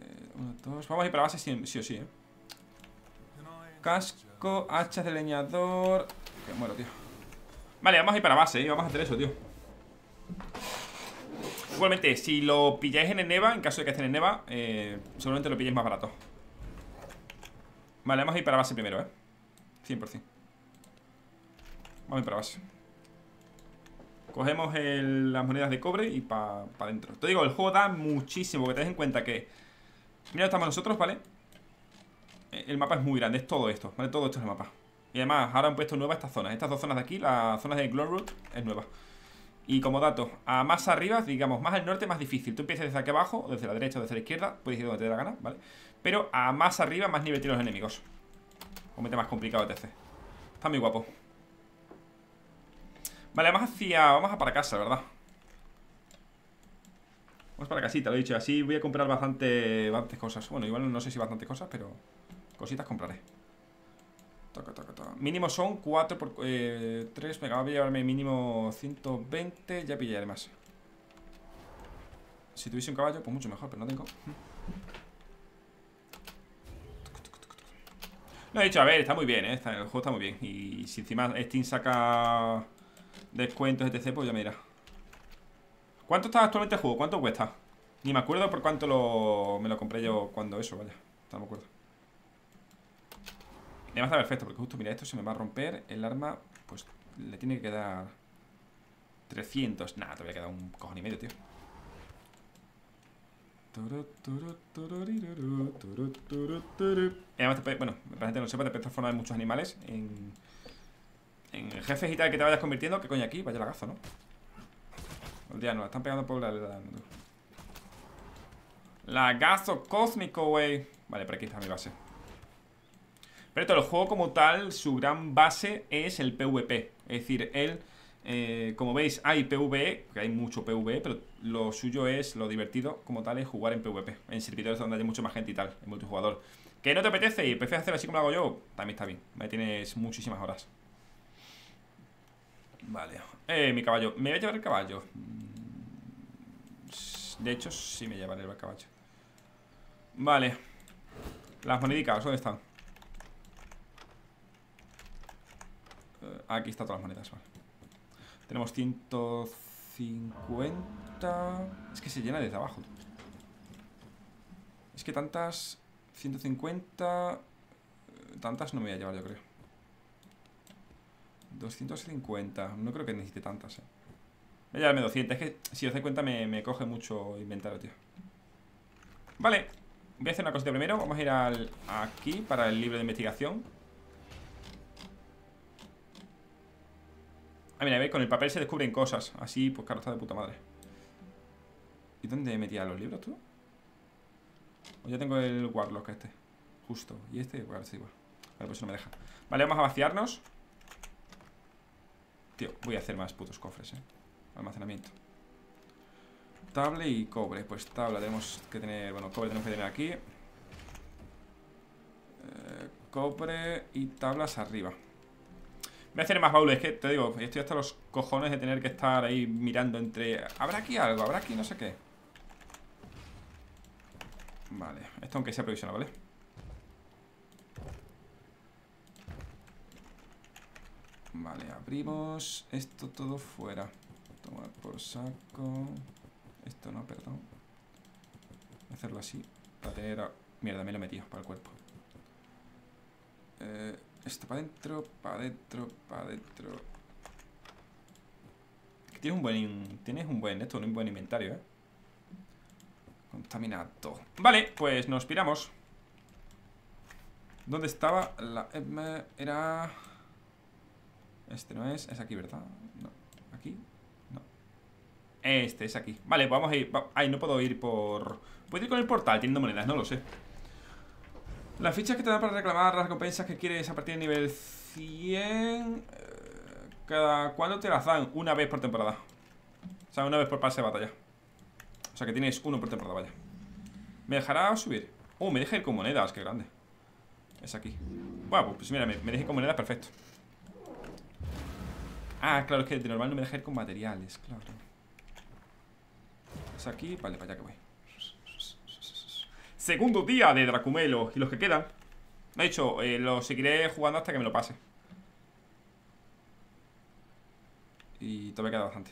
Speaker 1: Eh, uno, dos Vamos a ir para base sí, sí o sí, ¿eh? Casco, hachas de leñador Que muero, tío Vale, vamos a ir para base, ¿eh? Vamos a hacer eso, tío Igualmente, si lo pilláis en Neva En caso de que esté en el Neva eh, lo pilléis más barato Vale, vamos a ir para base primero, ¿eh? 100% Vamos a ir para base Cogemos las monedas de cobre y para pa adentro Te digo, el juego da muchísimo Porque tenés en cuenta que Mira, estamos nosotros, ¿vale? El mapa es muy grande, es todo esto, ¿vale? Todo esto es el mapa Y además, ahora han puesto nuevas estas zonas Estas dos zonas de aquí, las zonas de Glowroot Es nueva y como dato, a más arriba, digamos, más al norte, más difícil. Tú empiezas desde aquí abajo, desde la derecha o desde la izquierda, puedes ir donde te dé la gana, ¿vale? Pero a más arriba, más nivel tienen los enemigos. Comete más complicado TC. Está muy guapo. Vale, vamos hacia. Vamos a para casa, ¿verdad? Vamos para casita, lo he dicho. Así voy a comprar bastante, bastantes cosas. Bueno, igual no sé si bastantes cosas, pero cositas compraré. Mínimo son 4 por 3. Eh, venga, voy a llevarme mínimo 120. Ya pillaré más. Si tuviese un caballo, pues mucho mejor, pero no tengo. Lo he dicho, a ver, está muy bien, ¿eh? el juego está muy bien. Y si encima Steam saca descuentos, etc., pues ya me dirá. ¿Cuánto está actualmente el juego? ¿Cuánto cuesta? Ni me acuerdo por cuánto lo, me lo compré yo cuando eso, vaya. No me acuerdo. Me va a estar perfecto, porque justo, mira, esto se me va a romper. El arma, pues, le tiene que quedar 300. Nada, te voy a quedar un cojón y medio, tío. Además, bueno, para gente no sepa, te puedes transformar en muchos animales. En, en jefes y tal que te vayas convirtiendo. ¿Qué coño aquí? Vaya lagazo, ¿no? Ya no, la están pegando por la... La Lagazo cósmico, güey. Vale, por aquí está mi base. Pero todo el juego como tal, su gran base es el PvP. Es decir, él, eh, como veis, hay PvE, que hay mucho PvE, pero lo suyo es, lo divertido como tal, es jugar en PvP. En servidores donde hay mucha más gente y tal, en multijugador. Que no te apetece y prefieres hacer así como lo hago yo, también está bien. Me tienes muchísimas horas. Vale. Eh, mi caballo. ¿Me voy a llevar el caballo? Mm, de hecho, sí me llevaré el caballo. Vale. Las monedicas, ¿dónde están? Aquí están todas las monedas, vale. Tenemos 150... Es que se llena desde abajo. Es que tantas... 150... Eh, tantas no me voy a llevar, yo creo. 250. No creo que necesite tantas, eh. Voy a llevarme 200. Es que si os dais cuenta me, me coge mucho inventario, tío. Vale. Voy a hacer una cosita primero. Vamos a ir al, aquí para el libro de investigación. Ah, mira, veis, con el papel se descubren cosas. Así, pues claro, está de puta madre. ¿Y dónde metía los libros tú? O ya tengo el Warlock este Justo, y este, bueno, está igual. Vale, pues no me deja. Vale, vamos a vaciarnos. Tío, voy a hacer más putos cofres, eh. Almacenamiento. Table y cobre. Pues tabla tenemos que tener, bueno, cobre tenemos que tener aquí. Eh, Cobre y tablas arriba Voy a hacer más baúles, es que te digo, estoy hasta los cojones de tener que estar ahí mirando entre... ¿Habrá aquí algo? ¿Habrá aquí no sé qué? Vale, esto aunque sea provisional, ¿vale? Vale, abrimos esto todo fuera Tomar por saco Esto no, perdón hacerlo así Para tener... Mierda, me lo he metido para el cuerpo Eh... Esto para adentro, para adentro, para adentro. Tienes un buen. Tienes un buen. Esto, un buen inventario, eh. Contaminado. Vale, pues nos piramos. ¿Dónde estaba? La era. Este no es. Es aquí, ¿verdad? No. ¿Aquí? No. Este es aquí. Vale, pues vamos a ir. Ay, no puedo ir por. Puedo ir con el portal teniendo monedas, no lo sé. Las fichas que te dan para reclamar las recompensas que quieres a partir del nivel 100... Eh, ¿Cada cuándo te las dan? Una vez por temporada. O sea, una vez por pase de batalla. O sea, que tienes uno por temporada, vaya. ¿Me dejará subir? Oh, me deja ir con monedas, qué grande. Es aquí. Bueno, pues mira, me, me deja ir con monedas, perfecto. Ah, claro, es que de normal no me deja ir con materiales, claro. Es aquí, vale, para allá que voy. Segundo día de Dracumelo Y los que quedan. De hecho, eh, lo seguiré jugando hasta que me lo pase. Y todavía queda bastante.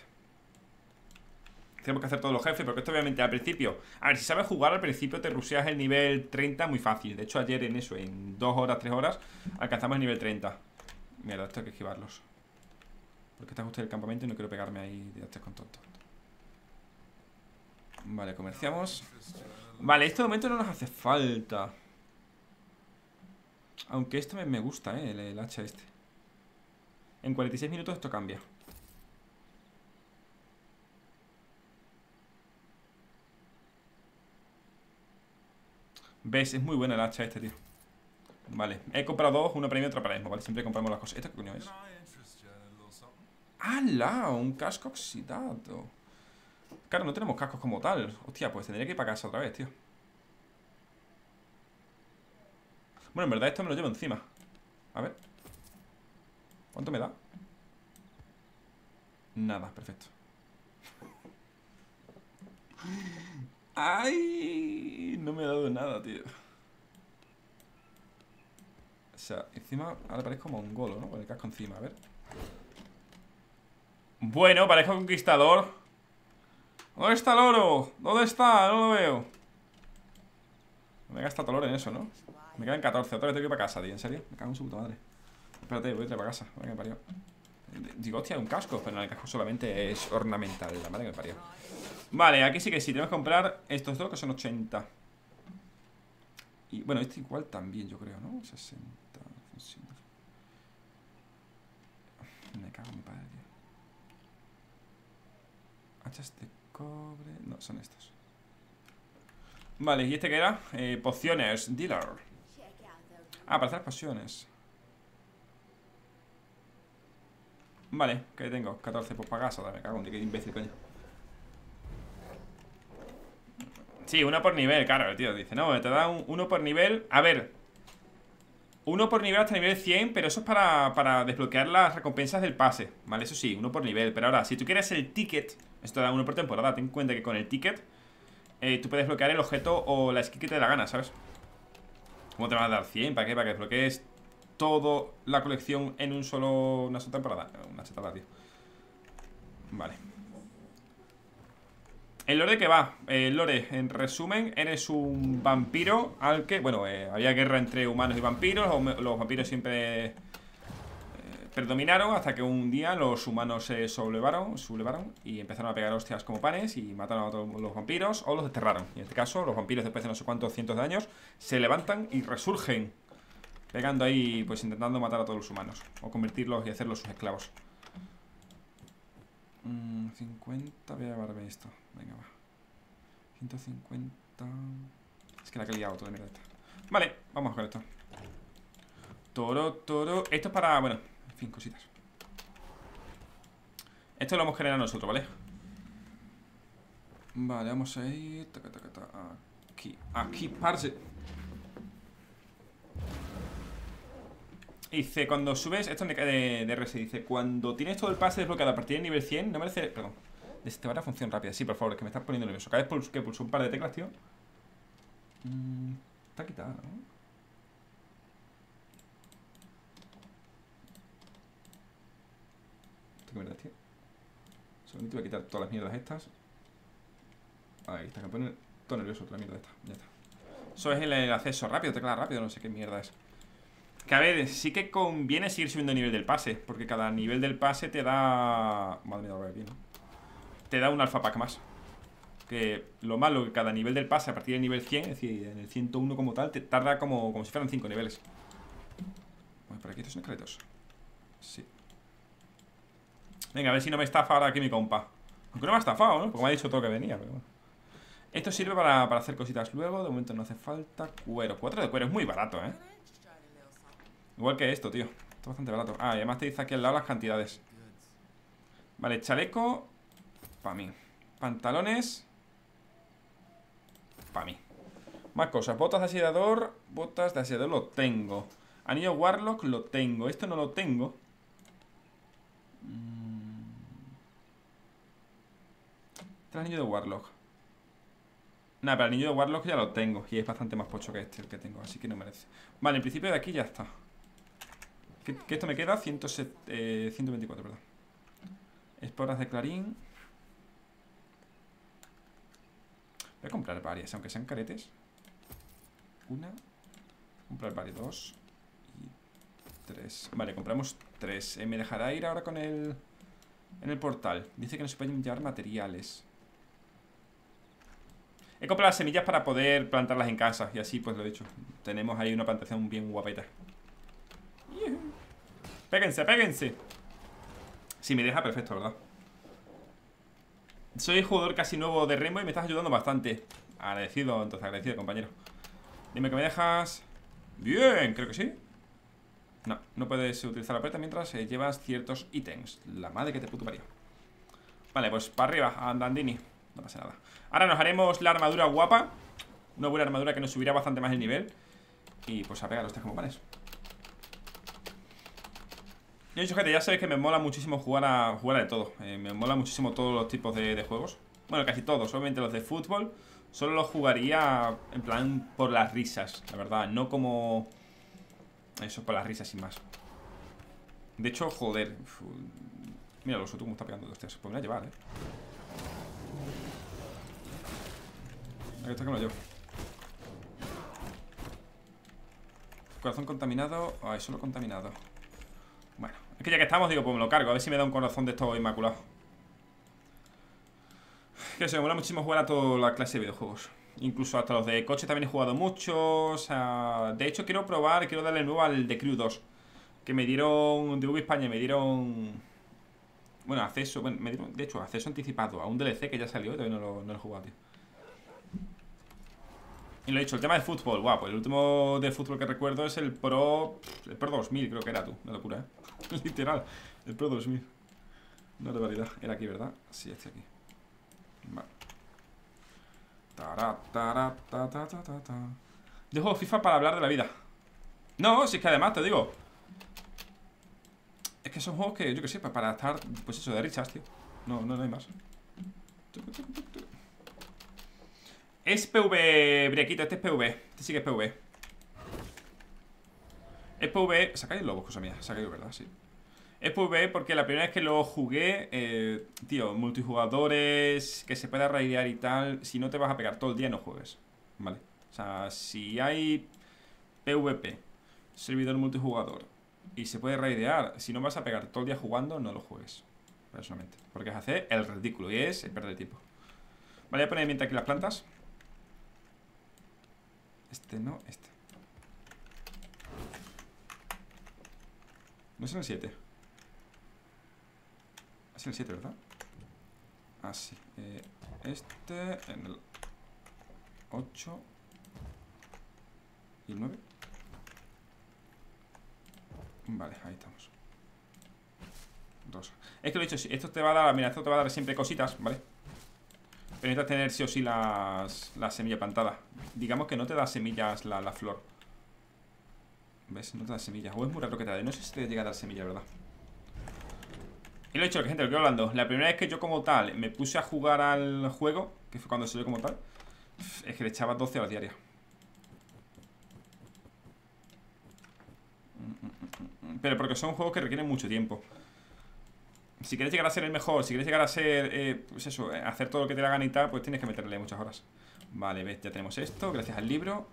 Speaker 1: Tenemos que hacer todos los jefes, porque esto obviamente al principio A ver, si sabes jugar al principio te ruseas el nivel 30 muy fácil. De hecho ayer en eso, en 2 horas, 3 horas Alcanzamos el nivel 30 Mira, esto hay que esquivarlos. Porque está justo el campamento y no quiero pegarme ahí de con tonto. Vale, comerciamos Vale, esto de momento no nos hace falta Aunque esto me, gusta, eh, el hacha este En 46 minutos esto cambia ¿Ves? Es muy buena el hacha este, tío Vale, he comprado dos, uno para mí y otro para mismo, ¿vale? Siempre compramos las cosas ¿Esto qué coño es? ¡Hala! Un casco oxidado Claro, no tenemos cascos como tal. Hostia, pues tendría que ir para casa otra vez, tío. Bueno, en verdad esto me lo llevo encima. A ver. ¿Cuánto me da? Nada, perfecto. ¡Ay! No me ha dado nada, tío. O sea, encima ahora parezco mongolo, ¿no? Con el casco encima, a ver. Bueno, parezco conquistador ¿Dónde está el oro? ¿Dónde está? No lo veo me gasta oro en eso, ¿no? Me quedan 14, otra vez tengo que ir para casa, tío ¿En serio? Me cago en su puta madre Espérate, voy a ir para casa Venga, me parió Digo, hostia, un casco Pero no, el casco solamente es ornamental La madre que me parió Vale, aquí sí que sí, tenemos que comprar estos dos que son 80 Y bueno, este igual también yo creo, ¿no? 60 Me cago en mi padre, tío Hachas de No, son estos. Vale, ¿y este qué era? Eh, pociones, dealer. Ah, para hacer pociones. Vale, ¿qué tengo? 14, pues para casa, me cago en qué imbécil, coño. Sí, uno por nivel, claro, el tío. Dice No, te da uno por nivel. A ver Uno por nivel hasta nivel 100 Pero eso es para, desbloquear las recompensas del pase Vale, eso sí, uno por nivel Pero ahora, si tú quieres el ticket Esto da uno por temporada Ten en cuenta que con el ticket eh, Tú puedes bloquear el objeto o la skin que te dé la gana, ¿sabes? ¿Cómo te van a dar 100? ¿Para qué? Para que desbloquees toda la colección en un solo... Una sola temporada Una chetada, tío Vale el lore que va, el lore, en resumen, eres un vampiro al que, bueno, eh, había guerra entre humanos y vampiros, los, vampiros siempre eh, predominaron hasta que un día los humanos se sublevaron, sublevaron y empezaron a pegar hostias como panes y mataron a todos los vampiros o los desterraron. Y en este caso, los vampiros después de no sé cuántos cientos de años se levantan y resurgen, pegando ahí, pues intentando matar a todos los humanos o convertirlos y hacerlos sus esclavos. 50, mm, voy a llevarme esto. Venga, va. 150. Es que la he liado toda mierda esta. Vale, vamos con esto. Toro, toro. Esto es para. Bueno, en fin, cositas. Esto lo hemos generado nosotros, ¿vale? Vale, vamos a ir. Aquí, aquí, parce. Dice, cuando subes, esto de, de, de RS, dice, cuando tienes todo el pase desbloqueado a partir del nivel 100, no merece, perdón, Destapar función rápida. Sí, por favor, es que me estás poniendo nervioso. Cada vez que pulso un par de teclas, tío. Mm, está quitada, ¿no? ¿Esto qué mierda, tío? Solamente voy a quitar todas las mierdas estas. Ahí está, que me pone todo nervioso toda la mierda esta. Ya está. Eso es el, acceso rápido, tecla rápido, no sé qué mierda es. Que a ver, sí que conviene seguir subiendo el nivel del pase. Porque cada nivel del pase te da. Madre mía, aquí, ¿no? te da un alfa pack más. Que lo malo que cada nivel del pase a partir del nivel 100, es decir, en el 101 como tal, te tarda como, como si fueran 5 niveles. Bueno, por aquí estos esqueletos. Sí. Venga, a ver si no me estafa ahora aquí mi compa. Aunque no me ha estafado, ¿no? Porque me ha dicho todo que venía, pero bueno. Esto sirve para, para, hacer cositas luego. De momento no hace falta. Cuero. Cuatro de cuero. Es muy barato, ¿eh? Igual que esto, tío. Esto es bastante barato. Ah, y además te dice aquí al lado las cantidades. Vale, chaleco. Para mí. Pantalones. Para mí. Más cosas. Botas de asediador. Botas de asediador lo tengo. Anillo Warlock lo tengo. Esto no lo tengo. Mm. Este el anillo de Warlock. Nada, pero el anillo de Warlock ya lo tengo. Y es bastante más pocho que este el que tengo. Así que no merece. Vale, en principio de aquí ya está. Que, esto me queda 124, eh, perdón. Esporas de clarín. Voy a comprar varias, aunque sean caretes. Una. Comprar varias, dos. Y tres. Vale, compramos tres. Eh, ¿Me dejará ir ahora con el... En el portal? Dice que no se pueden llevar materiales. He comprado las semillas para poder plantarlas en casa Y así pues lo he hecho Tenemos ahí una plantación bien guapeta Péguense, péguense. Si me deja, perfecto, ¿verdad? Soy jugador casi nuevo de Rainbow y me estás ayudando bastante. Agradecido, entonces agradecido, compañero. Dime que me dejas. Bien, creo que sí. No, no puedes utilizar la puerta mientras eh, llevas ciertos ítems. La madre que te puto parió. Vale, pues para arriba, andandini. No pasa nada. Ahora nos haremos la armadura guapa. Una buena armadura que nos subirá bastante más el nivel. Y pues a pegar los tres Yo, gente, ya sabéis que me mola muchísimo jugar a, jugar de todo eh, Me mola muchísimo todos los tipos de, juegos Bueno, casi todos, obviamente los de fútbol Solo los jugaría en plan por las risas, la verdad No como... Eso, por las risas sin más De hecho, joder Mira los otros como está pegando Hostia, se podría llevar, eh Aquí está que lo. Corazón contaminado. Ay, solo contaminado. Es que ya que estamos, digo, pues me lo cargo. A ver si me da un corazón de estos inmaculado. Que se me mola muchísimo jugar a toda la clase de videojuegos. Incluso hasta los de coche también he jugado mucho. O sea, de hecho, quiero probar, quiero darle nuevo al de Crew 2. Que me dieron, de V España, me dieron. Bueno, acceso, bueno, me dieron, de hecho, acceso anticipado a un DLC que ya salió y todavía no lo, no lo he jugado, tío. Y lo he dicho, el tema de fútbol, guapo. El último de fútbol que recuerdo es el Pro. El Pro 2000, creo que era tú. Una locura, ¿eh? Literal. El Pro 2000. Una rivalidad. Era aquí, ¿verdad? Sí, este aquí. Vale. Juego FIFA para hablar de la vida. No, si es que además te digo. Es que son juegos que, yo que sé, para estar, pues eso, de richas, tío. No, no, no hay más. Es PV, Briaquito, este es PV Este sí que es PV Es PV, se ha el lobo, cosa mía Se ha ¿verdad? Sí. Es PV porque la primera vez que lo jugué eh, Tío, multijugadores Que se pueda raidear y tal Si no te vas a pegar todo el día, no juegues Vale, o sea, si hay PvP Servidor multijugador Y se puede raidear Si no vas a pegar todo el día jugando, no lo juegues Personalmente Porque es hacer el ridículo Y es perder tiempo. Vale, voy a poner mientras aquí las plantas este no, este. No es el 7. Es el 7, ¿verdad? Ah, sí. Eh, este en el 8 y el 9. Vale, ahí estamos. Dos. Es que lo he dicho, esto te va a dar, mira, esto te va a dar siempre cositas, ¿vale? Pero necesitas tener sí o sí las, la semilla plantada. Digamos que no te da semillas la, la, flor. ¿Ves? No te da semillas. O es muy raro que te da. No sé si te llega a dar semillas, ¿verdad? Y lo he dicho, gente, lo que hablando. La primera vez que yo como tal me puse a jugar al juego, que fue cuando salió como tal, es que le echaba 12 horas diarias. Pero porque son juegos que requieren mucho tiempo si quieres llegar a ser el mejor, si quieres llegar a ser, eh, pues eso, eh, hacer todo lo que te la gana y tal, pues tienes que meterle muchas horas. Vale, ya tenemos esto, gracias al libro.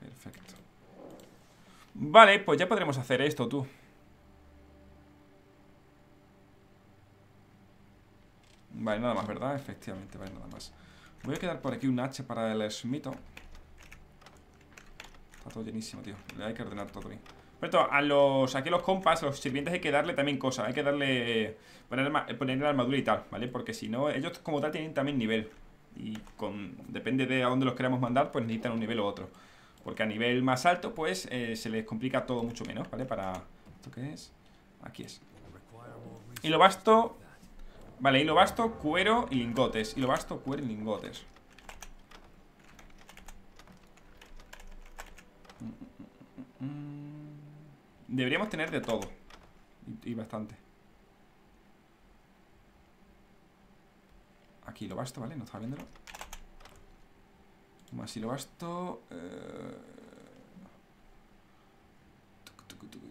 Speaker 1: Perfecto. Vale, pues ya podremos hacer esto, tú. Vale, nada más, ¿verdad? Efectivamente, vale, nada más. Voy a quedar por aquí un H para el smito. Está todo llenísimo, tío. Le hay que ordenar todo bien. Pero a los, aquí los compas, los sirvientes hay que darle también cosas Hay que darle, poner, poner la armadura y tal, ¿vale? Porque si no, ellos como tal tienen también nivel Y con, depende de a dónde los queramos mandar, pues necesitan un nivel u otro Porque a nivel más alto, pues, eh, se les complica todo mucho menos, ¿vale? Para, ¿esto qué es? Aquí es Y lo basto Vale, y lo basto, cuero y lingotes Y lo basto, cuero y lingotes mm, mm, mm, Deberíamos tener de todo. Y, bastante. Aquí lo basto, ¿vale? No estaba viéndolo. Más si lo basto. Eh,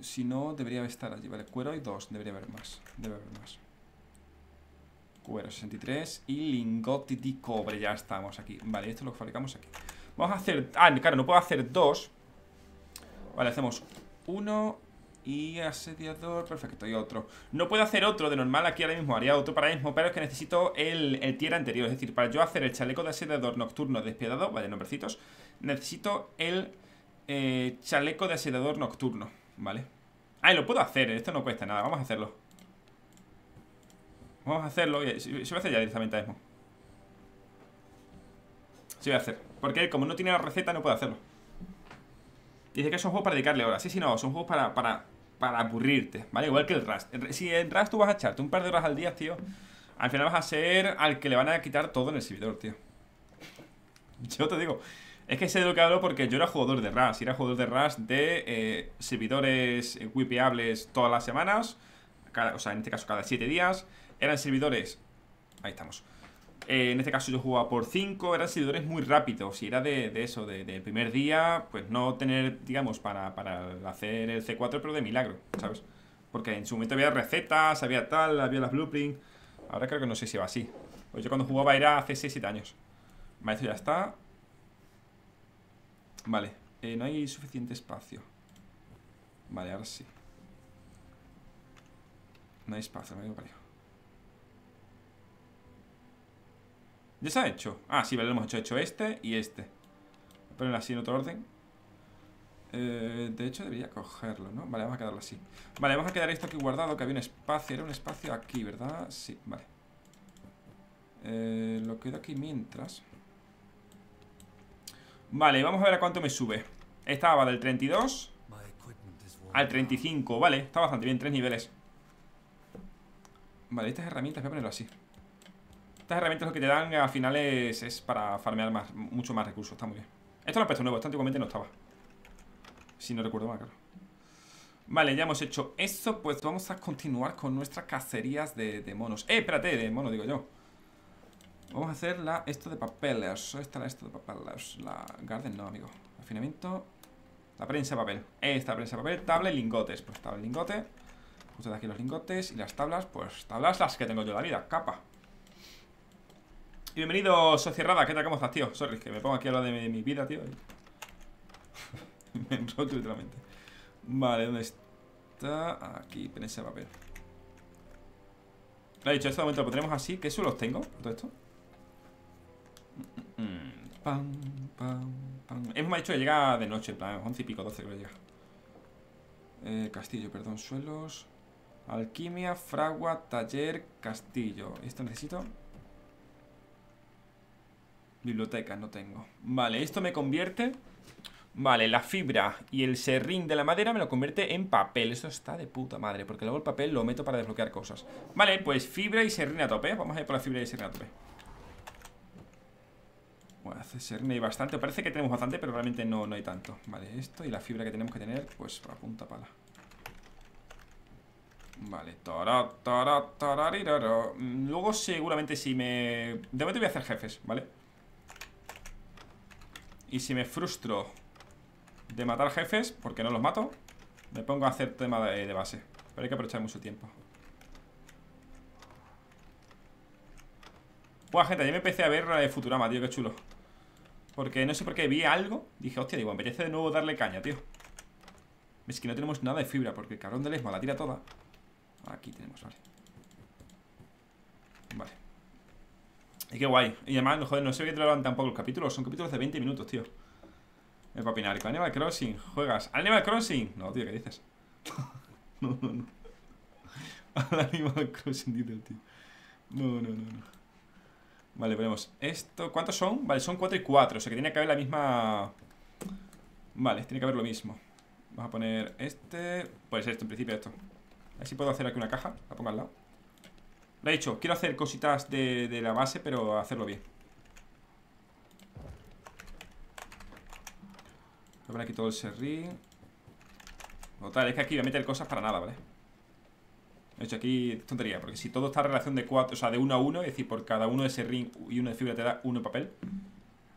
Speaker 1: si no, debería estar allí, ¿vale? Cuero y dos, debería haber más. Debe haber más. Cuero 63 y lingote de cobre, ya estamos aquí Vale, esto lo fabricamos aquí Vamos a hacer... Ah, claro, no puedo hacer dos Vale, hacemos uno y asediador, perfecto, y otro. No puedo hacer otro de normal aquí ahora mismo Haría otro para mismo, pero es que necesito el, el tier anterior Es decir, para yo hacer el chaleco de asediador nocturno despiadado Vale, nombrecitos Necesito el eh, chaleco de asediador nocturno Vale. Ah, lo puedo hacer, esto no cuesta nada, vamos a hacerlo. Vamos a hacerlo Se voy a hacer ya directamente mismo Sí voy a hacer Porque como no tiene la receta no puedo hacerlo. Dice que son juegos para dedicarle horas. Sí, sí, no, son juegos para, para, para aburrirte ¿Vale? Igual que el Rust Si en Rust tú vas a echarte un par de horas al día, tío Al final vas a ser al que le van a quitar todo en el servidor, tío Yo te digo es que sé de lo que hablo porque yo era jugador de Rust. Era jugador de Rust de eh, servidores wipeables todas las semanas. o sea, en este caso cada 7 días. Eran servidores... Ahí estamos. Eh, en este caso yo jugaba por 5. Eran servidores muy rápidos. Y era de, eso, de, primer día, pues no tener, digamos, para, para hacer el C4, pero de milagro, ¿sabes? Porque en su momento había recetas, había tal, había las blueprints. Ahora creo que no sé si va así. Pues yo cuando jugaba era hace 6-7 años. Vale, esto ya está. Vale, eh, no hay suficiente espacio Vale, ahora sí No hay espacio, me vale. ¿Ya se ha hecho? Ah, sí, vale, lo hemos hecho Hecho este y este. Ponerlo así en otro orden. Eh, De hecho debería cogerlo, ¿no? Vale, vamos a quedarlo así. Vale, vamos a quedar esto aquí guardado Que había un espacio, era un espacio aquí, ¿verdad? Sí, vale. Eh, Lo quedo aquí mientras. Vale, vamos a ver a cuánto me sube. Estaba del 32 Al 35, vale, está bastante bien Tres niveles. Vale, estas herramientas, voy a ponerlo así Estas herramientas lo que te dan al final es, para farmear más, mucho más recursos Está muy bien Esto he puesto nuevo, esto antiguamente no estaba Si no recuerdo mal, claro Vale, ya hemos hecho eso Pues vamos a continuar con nuestras cacerías de, de monos Eh, espérate, de mono digo yo Vamos a hacer la esto de papeles. Esta la esto de papeles. La garden no, amigo. Afinamiento. La prensa de papel. Esta prensa de papel. Tabla y lingotes. Pues tabla y lingote. Justo de aquí los lingotes. Y las tablas, pues tablas las que tengo yo en la vida. Capa. Y bienvenido, Socierrada. ¿Qué tal? ¿Cómo estás, tío? Sorry, que me pongo aquí a hablar de mi, vida, tío. me enrollo literalmente. Vale, ¿dónde está? Aquí, prensa de papel. Lo he dicho, este momento lo pondremos así. ¿Qué suelos tengo? Todo esto. Pam, pam, pam. Hemos dicho que llega de noche, en plan, 11 y pico, 12 creo que llega. Eh, castillo, perdón, suelos. Alquimia, fragua, taller, castillo. ¿Esto necesito? Biblioteca, no tengo. Vale, esto me convierte... Vale, la fibra y el serrín de la madera me lo convierte en papel Esto está de puta madre, porque luego el papel lo meto para desbloquear cosas Vale, pues fibra y serrín a tope Vamos a ir por la fibra y serrín a tope bueno, hace hay bastante. Parece que tenemos bastante, pero realmente no, no hay tanto. Vale, esto y la fibra que tenemos que tener, pues a punta pala. Vale, Luego seguramente si me... De momento voy a hacer jefes, ¿vale? Y si me frustro de matar jefes, porque no los mato Me pongo a hacer tema de, base. Pero hay que aprovechar mucho tiempo. Buah, gente, ya me empecé a ver Futurama, tío, qué chulo. Porque no sé por qué vi algo Dije, hostia, digo, me apetece de nuevo darle caña, tío. Es que no tenemos nada de fibra Porque el cabrón de Lesma la tira toda. Aquí tenemos, vale. Vale Y qué guay. Y además, joder, no sé qué lo tampoco los capítulos. Son capítulos de 20 minutos, tío. El papinario Animal Crossing, juegas. Animal Crossing No, tío, ¿qué dices? no, no, no. Animal Crossing, tío. No, no, no, no. Vale, veremos. Esto ¿Cuántos son? Vale, son 4 y 4 O sea que tiene que haber la misma... Vale, tiene que haber lo mismo. Vamos a poner este. Pues esto, en principio esto. A ver si puedo hacer aquí una caja La pongo al lado Lo he dicho, quiero hacer cositas de, de la base Pero hacerlo bien Voy a poner aquí todo el serrín Total, es que aquí voy a meter cosas para nada, ¿vale? De hecho, aquí tontería, porque si todo está en relación de 4, o sea, de 1 a 1, es decir, por cada uno de ring y uno de fibra te da uno papel.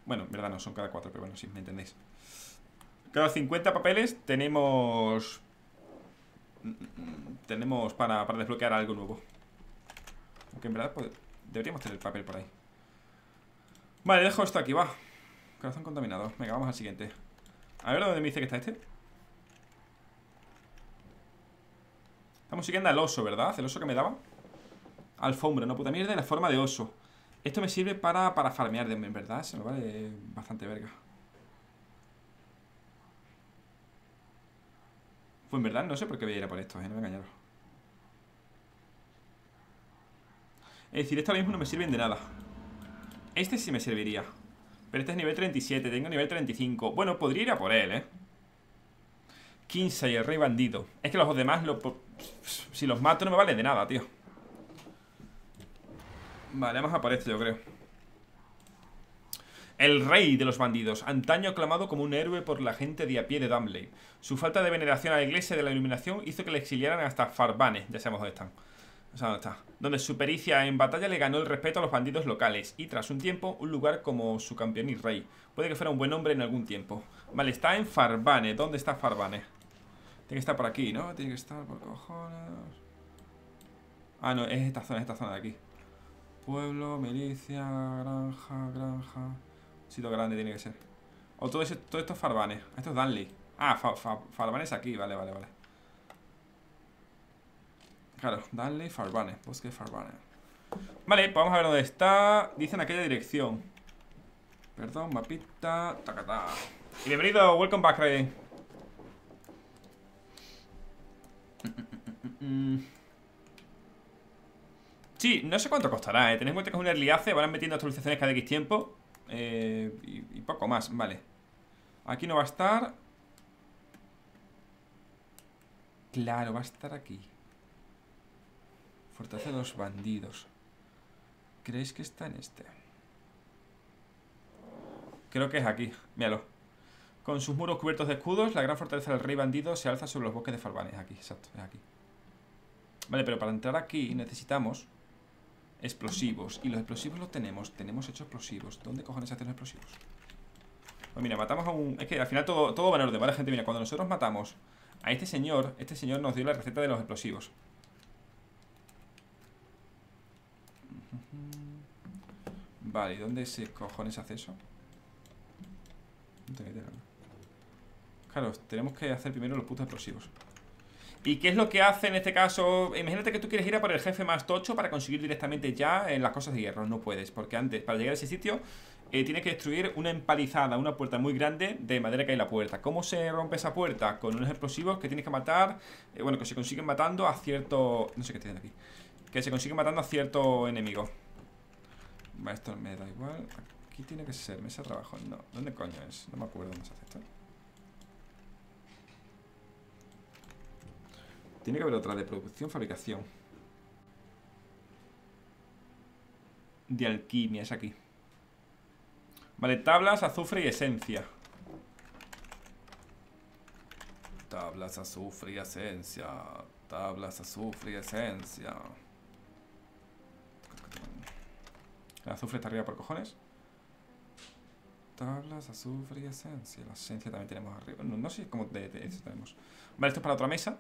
Speaker 1: Bueno, en verdad no, son cada 4, pero bueno, sí, me entendéis. Cada 50 papeles tenemos... Tenemos para, para desbloquear algo nuevo. Aunque en verdad, pues, Deberíamos tener papel por ahí. Vale, dejo esto aquí, va. Corazón contaminado. Venga, vamos al siguiente. A ver dónde me dice que está este Estamos siguiendo al oso, ¿verdad? El oso que me daba. Alfombra, no puta mierda, la forma de oso. Esto me sirve para, para farmear, en verdad Se me vale bastante verga. Pues en verdad no sé por qué voy a ir a por esto, ¿eh? No me engañaron Es decir, esto ahora mismo no me sirven de nada. Este sí me serviría. Pero este es nivel 37, tengo nivel 35 Bueno, podría ir a por él, ¿eh? y el rey bandido. Es que los demás, si los mato no me valen de nada, tío. Vale, vamos a por esto, yo creo. El rey de los bandidos, antaño aclamado como un héroe por la gente de a pie de Dumley. Su falta de veneración a la iglesia de la iluminación hizo que le exiliaran hasta Farbane, ya sabemos dónde están. O sea, dónde está. Donde su pericia en batalla le ganó el respeto a los bandidos locales y tras un tiempo un lugar como su campeón y rey. Puede que fuera un buen hombre en algún tiempo. Vale, está en Farbane. ¿Dónde está Farbane? Tiene que estar por aquí, ¿no? Tiene que estar por cojones. Ah, no, es esta zona, esta zona de aquí. Pueblo, milicia, granja, granja. Sitio grande tiene que ser. O todo, ese, todo esto es es Danley. Ah, es aquí, vale, vale, vale. Claro, Danley, Farbane. Bosque Farbane. Vale, pues vamos a ver dónde está. Dice en aquella dirección. Perdón, mapita. Tacata. Y bienvenido, welcome back, Raiden. Sí, no sé cuánto costará, eh. Tened en cuenta que es un early access, van metiendo actualizaciones cada X tiempo. Eh, y, poco más, vale Aquí no va a estar Claro, va a estar aquí Fortaleza de los bandidos ¿Creéis que está en este? Creo que es aquí, míralo Con sus muros cubiertos de escudos La gran fortaleza del rey bandido se alza sobre los bosques de Falbane aquí, exacto, es aquí Vale, pero para entrar aquí necesitamos Explosivos. Y los explosivos los tenemos. Tenemos hechos explosivos. ¿Dónde cojones hacen los explosivos? Pues mira, matamos a un... Es que al final todo, todo va en orden, ¿vale, gente? Mira, cuando nosotros matamos a este señor, este señor nos dio la receta de los explosivos. Vale, ¿y dónde se cojones hace eso? Claro, tenemos que hacer primero los putos explosivos. ¿Y qué es lo que hace en este caso? Imagínate que tú quieres ir a por el jefe más tocho para conseguir directamente ya en las cosas de hierro. No puedes, porque antes, para llegar a ese sitio, eh, tienes que destruir una empalizada, una puerta muy grande de madera que hay en la puerta. ¿Cómo se rompe esa puerta? Con unos explosivos que tienes que matar, eh, bueno, que se consiguen matando a cierto... No sé qué tiene aquí. Que se consiguen matando a cierto enemigo. Esto me da igual. Aquí tiene que ser mesa de trabajo. No, ¿dónde coño es? No me acuerdo dónde se esto. Tiene que haber otra de producción, fabricación. De alquimia, es aquí. Vale, tablas, azufre y esencia. Tablas, azufre y esencia. Tablas, azufre y esencia. El azufre está arriba por cojones. Tablas, azufre y esencia. La esencia también tenemos arriba. No, sé cómo de, de eso tenemos. Vale, esto es para otra mesa.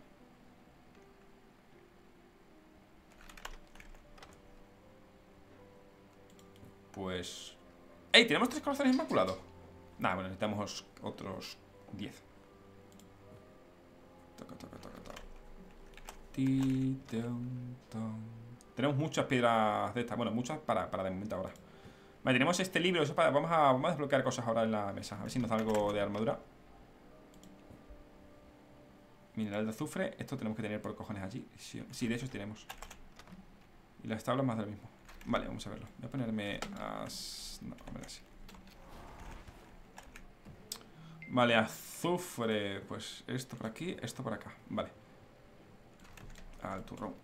Speaker 1: Pues... ¡Ey! ¿Tenemos tres corazones inmaculados? Nah, bueno, necesitamos otros 10 Toca, toca, toca, toca Tenemos muchas piedras de estas Bueno, muchas para, para de momento ahora Vale, tenemos este libro vamos, a, vamos a desbloquear cosas ahora en la mesa A ver si nos da algo de armadura Mineral de azufre Esto tenemos que tener por cojones allí Sí, sí de hecho tenemos Y las tablas más del mismo Vale, vamos a verlo. Voy a ponerme No, a ver así. Vale, azufre. Pues esto por aquí, esto por acá. Vale. Al turrón.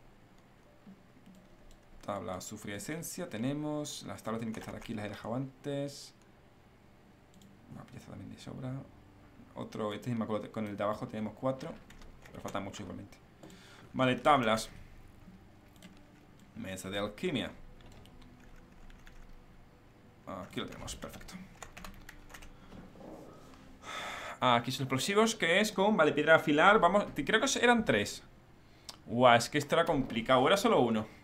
Speaker 1: Tabla azufre y esencia. Tenemos. Las tablas tienen que estar aquí, las he dejado antes. Una pieza también de sobra. Otro, este es con el de abajo tenemos cuatro. Pero falta mucho igualmente. Vale, tablas. Mesa de alquimia. Aquí lo tenemos, perfecto Aquí son explosivos, que es con, vale, piedra afilar Vamos, creo que eran tres Guau, es que esto era complicado, era solo uno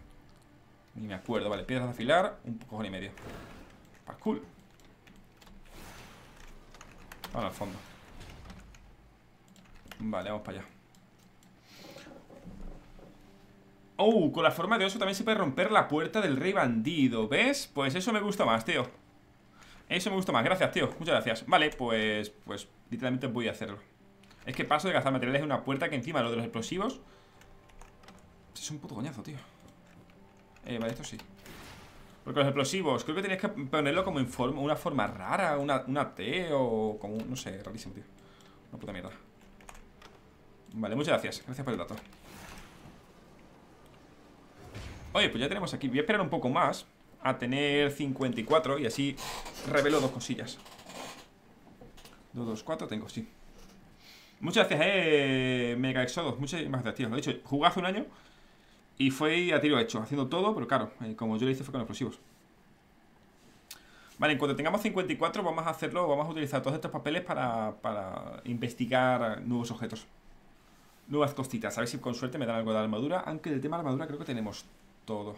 Speaker 1: Ni me acuerdo, vale, piedras de afilar Un cojón y medio. Pues cool. Vamos al fondo. Vale, vamos para allá. Oh, con la forma de oso también se puede romper la puerta del rey bandido ¿Ves? Pues eso me gusta más, tío. Eso me gusta más, gracias, tío. Muchas gracias. Vale, pues, pues literalmente voy a hacerlo. Es que paso de cazar materiales en una puerta que encima lo de los explosivos Es un puto coñazo, tío Eh, vale, esto sí. Porque los explosivos, creo que tenías que ponerlo como en forma, una forma rara Una, una T o como, no sé, rarísimo, tío. Una puta mierda. Vale, muchas gracias, gracias por el dato. Oye, pues ya tenemos aquí. Voy a esperar un poco más A tener 54 y así revelo dos cosillas. 2, 2, 4 tengo, sí. Muchas gracias, eh Mega Exodos, muchas gracias, tío. Lo he dicho, hace un año Y fue a tiro hecho, haciendo todo Pero claro, eh, como yo lo hice fue con explosivos. Vale, en cuanto tengamos 54 Vamos a hacerlo, vamos a utilizar todos estos papeles Para, para investigar nuevos objetos. Nuevas cositas A ver si con suerte me dan algo de armadura Aunque del tema de armadura creo que tenemos todo.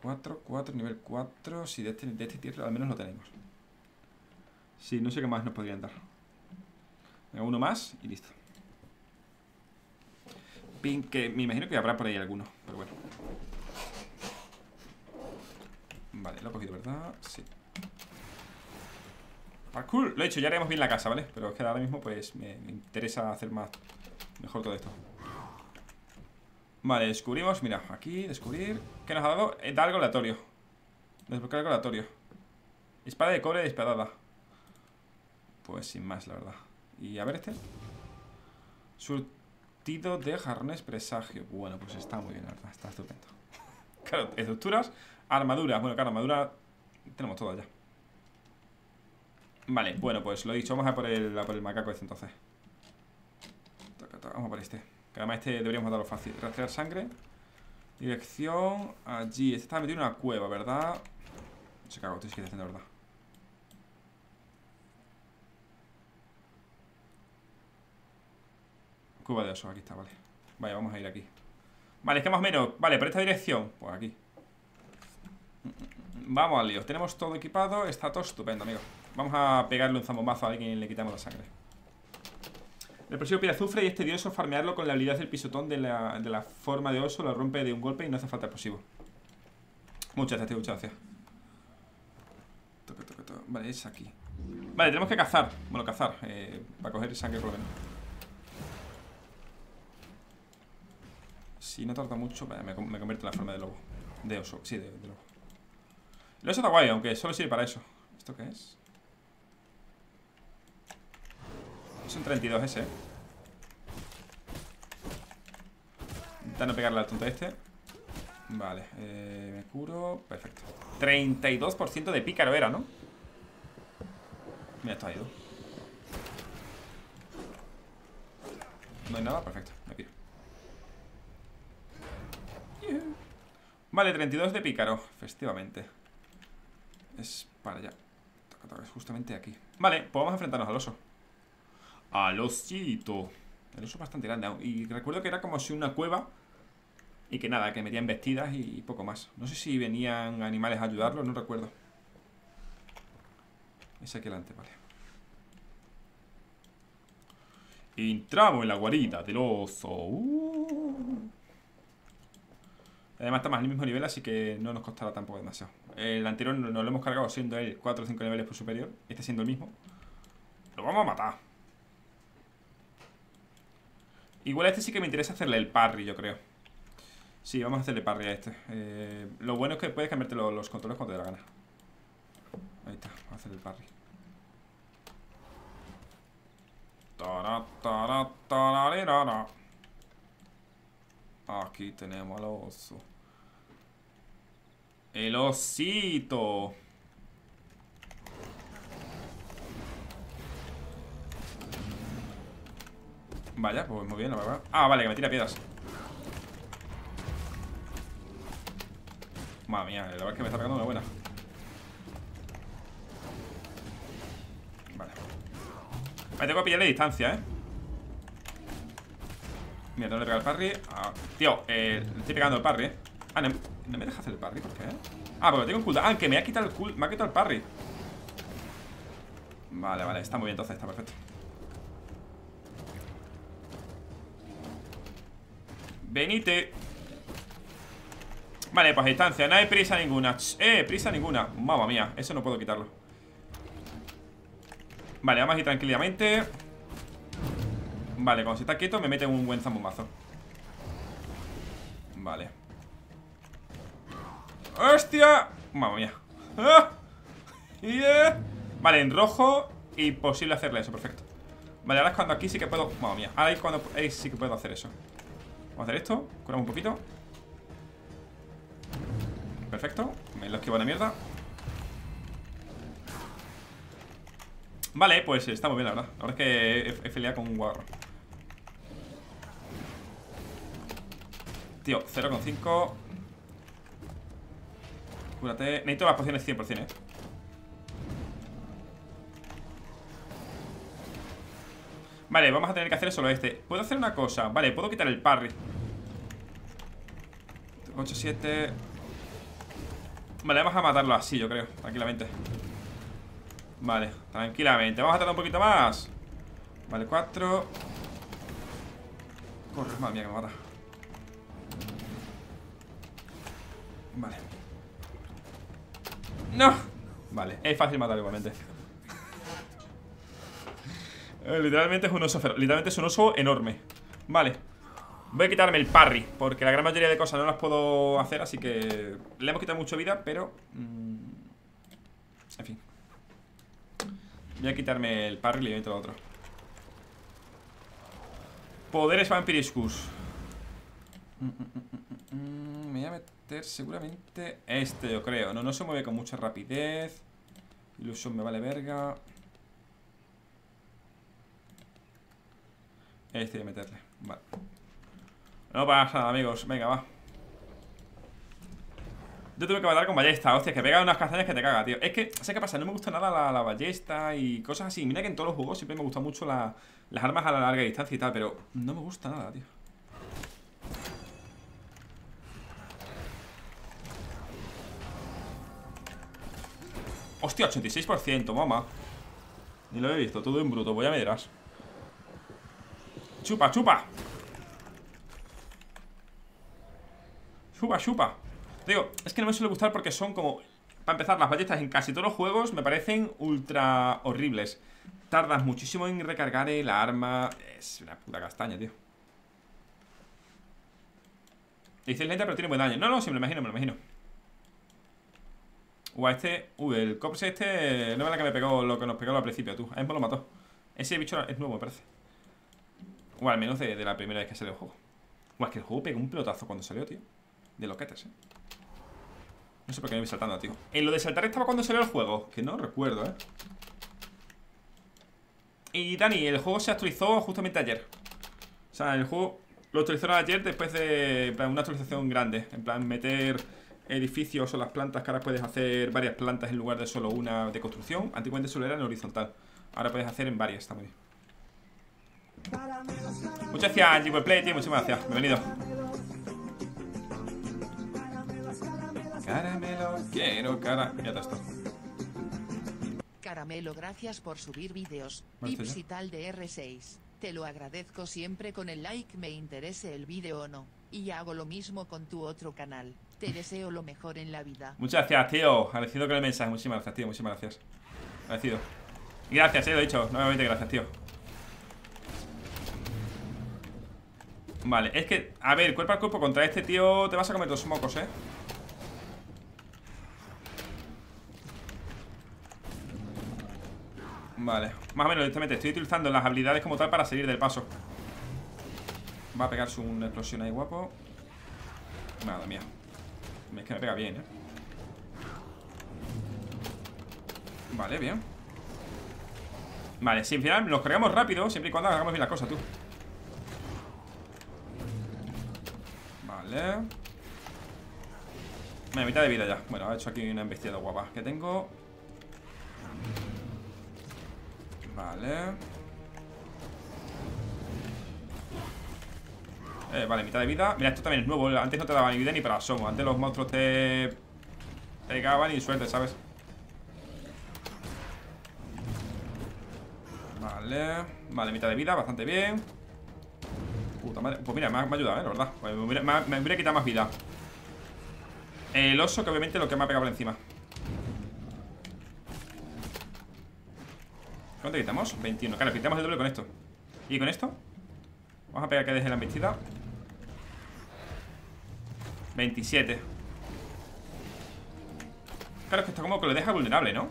Speaker 1: 4, 4, nivel 4 Si de este, de este tierra al menos lo tenemos. Sí, no sé qué más nos podrían dar. Venga, uno más y listo Que me imagino que habrá por ahí alguno Pero bueno. Vale, lo he cogido, ¿verdad? Sí. Parkour, lo he hecho, ya haremos bien la casa, ¿vale? Pero es que ahora mismo pues me, interesa hacer más Mejor todo esto. Vale, descubrimos, mira, aquí, descubrir ¿Qué nos ha dado? Eh, da algo aleatorio. Desbloquear algo aleatorio. Espada de cobre disparada Pues sin más, la verdad. Y a ver este Surtido de jarrones presagio. Bueno, pues está muy bien, la está estupendo. Claro, estructuras Armadura, bueno, claro, armadura Tenemos todo ya. Vale, bueno, pues lo he dicho Vamos a por el, a por el macaco este entonces. Vamos a por este. Que además este deberíamos darlo fácil. Rastrear sangre. Dirección Allí. Este está metido en una cueva, ¿verdad? Se cago, estoy haciendo, ¿verdad? Cueva de oso, aquí está, vale Vale, vamos a ir aquí Vale, es que más o menos Vale, por esta dirección Pues aquí Vamos al lío Tenemos todo equipado Está todo estupendo, amigo Vamos a pegarle un zambombazo a alguien y le quitamos la sangre el próximo pide azufre y es tedioso farmearlo con la habilidad del pisotón de la, de la forma de oso, lo rompe de un golpe y no hace falta explosivo. Muchas gracias, muchas gracias. Vale, es aquí. Vale, tenemos que cazar. Bueno, cazar. Eh, para coger sangre por lo menos. Si no tarda mucho, me, convierto en la forma de lobo. De oso, sí, de, de lobo. El oso está guay, aunque solo sirve para eso. ¿Esto qué es? Es un 32 ese, ¿eh? Intentando pegarle al tonto este Vale, eh, me curo Perfecto 32% de pícaro era, ¿no? Mira, esto ha ido No hay nada, perfecto, me piro Vale, 32 de pícaro Efectivamente Es para allá Es justamente aquí Vale, pues vamos a enfrentarnos al oso al osito. El oso es bastante grande. Y recuerdo que era como si una cueva. Y que nada, que metían vestidas y poco más. No sé si venían animales a ayudarlo, no recuerdo. Es aquí adelante, vale. Entramos en la guarida del oso. Uh. Además estamos al mismo nivel, así que no nos costará tampoco demasiado. El anterior nos lo hemos cargado siendo él 4 o 5 niveles por superior. Este siendo el mismo. Lo vamos a matar. Igual a este sí que me interesa hacerle el parry, yo creo Sí, vamos a hacerle parry a este eh, Lo bueno es que puedes cambiarte los, controles cuando te dé la gana Ahí está, vamos a hacer el parry Aquí tenemos al oso El osito. Vaya, pues muy bien, la verdad. Ah, vale, que me tira piedras. Madre mía, la verdad es que me está pegando una buena. Vale. Me tengo que pillarle distancia, eh Mira, no le pega el parry. Ah, Tío, eh, estoy pegando el parry, eh Ah, no No me deja hacer el parry, ¿por qué? Ah, porque tengo un cooldown. Ah, que me ha quitado el cool... Me ha quitado el parry. Vale, vale, está muy bien entonces, está perfecto. Venite. Vale, pues a distancia, no hay prisa ninguna. Eh, prisa ninguna, mamma mía Eso no puedo quitarlo. Vale, vamos a ir tranquilamente. Vale, cuando se está quieto me mete un buen zambombazo. Vale ¡Hostia! Mamma mía. ¡Ah! Vale, en rojo Imposible hacerle eso, perfecto. Vale, ahora es cuando aquí sí que puedo... Mamma mía, ahora es cuando ahí sí que puedo hacer eso. Vamos a hacer esto, curamos un poquito. Perfecto, me lo esquivo de mierda. Vale, pues está muy bien, la verdad. Ahora es que he, he con un guarro. Tío, 0,5 Cúrate. Necesito las pociones 100%, eh. Vale, vamos a tener que hacer solo este. Puedo hacer una cosa, vale, puedo quitar el parry. 8, 7 Vale, vamos a matarlo así, yo creo Tranquilamente. Vale, tranquilamente. Vamos a tardar un poquito más. Vale, 4 Corre, madre mía que me mata. Vale ¡No! Vale, es fácil matar igualmente. Eh, literalmente es un oso Literalmente es un oso enorme. Vale Voy a quitarme el parry Porque la gran mayoría de cosas no las puedo hacer Así que le hemos quitado mucho vida Pero mm, En fin. Voy a quitarme el parry y le meto lo otro. Poderes Vampiriscus. Mm, mm, Me voy a meter seguramente Este yo creo. No, no se mueve con mucha rapidez. Ilusión me vale verga. Este voy a meterle, vale. No pasa nada, amigos, venga, va. Yo tuve que matar con ballesta, hostia, que pega unas castañas que te caga, tío. Es que, sé qué pasa? No me gusta nada la, ballesta y cosas así. Mira que en todos los juegos siempre me gustan mucho las armas a la larga distancia y tal Pero no me gusta nada, tío Hostia, 86%, mamá. Ni lo he visto, todo en bruto, voy a verás Chupa, chupa. Chupa, chupa. Digo, es que no me suele gustar porque son como Para empezar, las ballestas en casi todos los juegos Me parecen ultra horribles. Tardas muchísimo en recargar el arma. Es una puta castaña, tío. Dice lenta pero tiene buen daño. No, no, sí, me lo imagino, me lo imagino Uh, este... Uy, el cops este No es la que me pegó lo que nos pegó al principio, tú. A me lo mató. Ese bicho es nuevo, me parece. O al menos de, la primera vez que salió el juego. O es que el juego pegó un pelotazo cuando salió, tío. De loquetes, eh. No sé por qué me voy saltando, tío. En lo de saltar estaba cuando salió el juego Que no recuerdo, eh. Y Dani, el juego se actualizó justamente ayer. O sea, el juego lo actualizaron ayer después de una actualización grande. En plan, meter edificios o las plantas Que ahora puedes hacer varias plantas en lugar de solo una de construcción Antiguamente solo era en horizontal Ahora puedes hacer en varias también Muchas gracias, G Play. Muchísimas gracias. Bienvenido. Caramelo, quiero cara. Ya está
Speaker 2: Caramelo, gracias por subir vídeos. Tips y tal de R6. Te lo agradezco siempre con el like, me interese el vídeo o no. Y hago lo mismo con tu otro canal. Te deseo lo mejor en la vida.
Speaker 1: Muchas gracias, tío. Agradecido con el mensaje. Muchísimas gracias, tío. Muchísimas gracias. Agradecido. Gracias, eh, lo he dicho. Nuevamente, gracias, tío. Vale, es que, a ver, cuerpo a cuerpo contra este tío Te vas a comer dos mocos, eh Vale, más o menos directamente Estoy utilizando las habilidades como tal para salir del paso Va a pegarse una explosión ahí guapo Madre mía Es que me pega bien, eh Vale, bien. Vale, si al final nos cargamos rápido Siempre y cuando hagamos bien las cosas, tú. Vale. Me mitad de vida ya. Bueno, ha hecho aquí una embestida guapa Que tengo. Vale eh, Vale, mitad de vida. Mira, esto también es nuevo Antes no te daba ni vida ni para asomo. Antes los monstruos te pegaban y suerte, ¿sabes? Vale Vale, mitad de vida, bastante bien. Puta madre. Pues mira, me ha, ayudado, ¿eh? La verdad. Pues me, hubiera, me, quitado más vida. El oso que obviamente lo que me ha pegado por encima. ¿Cuánto quitamos? 21 Claro, quitamos el doble con esto. ¿Y con esto? Vamos a pegar que deje la embestida 27 Claro, es que esto como que lo deja vulnerable, ¿no?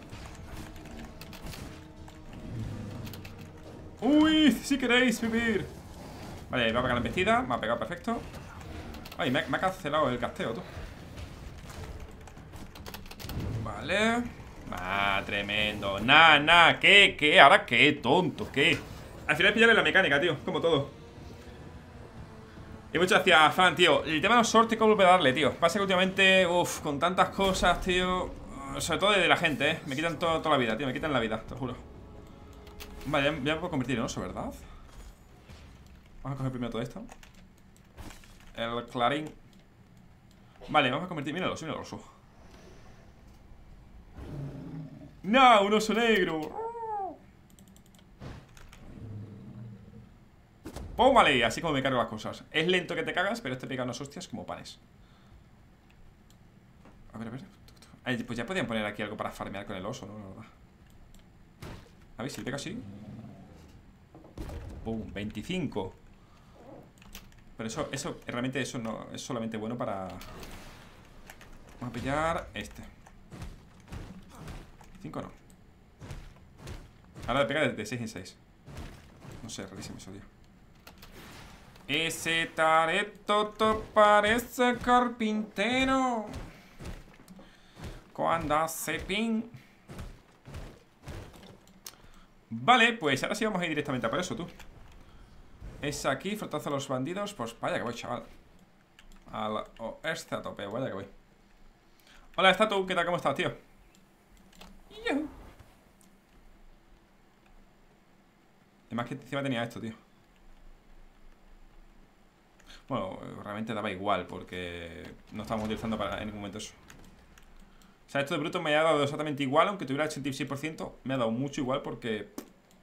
Speaker 1: ¡Uy! Si queréis vivir Vale, va a pegar la embestida Me ha pegado perfecto Ay, me, ha cancelado el casteo, tú Vale Ah, tremendo Nah, nah, ¿qué? ¿Qué? ¿Ahora qué? Tonto, ¿qué? Al final pillarle la mecánica, tío Como todo Y muchas gracias, fan, tío El tema de los sorteos que vuelve a darle, tío Pasa que últimamente, uff, con tantas cosas, tío Sobre todo de la gente, eh Me quitan toda la vida, tío Me quitan la vida, te lo juro Vale, ya, me puedo convertir en oso, ¿verdad? Vamos a coger primero todo esto El clarín Vale, vamos a convertir... Míralo, míralo, oso ¡No! ¡Un oso negro! ¡Pómale! Así como me cargo las cosas. Es lento que te cagas, pero este pega unas hostias como panes A ver, a ver. Pues ya podían poner aquí algo para farmear con el oso, ¿no? La verdad. A ver si pega así. ¡Pum! 25 Pero eso, eso, realmente eso no Es solamente bueno para Vamos a pillar este. 5 no. Ahora le pega de 6 en 6 No sé, rarísimo eso, tío ese tareto parece carpintero. Cuando hace pin. Vale, pues ahora sí vamos a ir directamente a por eso, tú. Es aquí, frotazo a los bandidos. Pues vaya que voy, chaval. Al oeste a tope, vaya que voy. Hola, Statu, ¿qué tal? ¿Cómo estás, tío? Además que encima tenía esto, tío. Bueno, realmente daba igual porque no estábamos utilizando para en ningún momento eso. O sea, esto de bruto me ha dado exactamente igual, aunque tuviera el 86%, me ha dado mucho igual porque,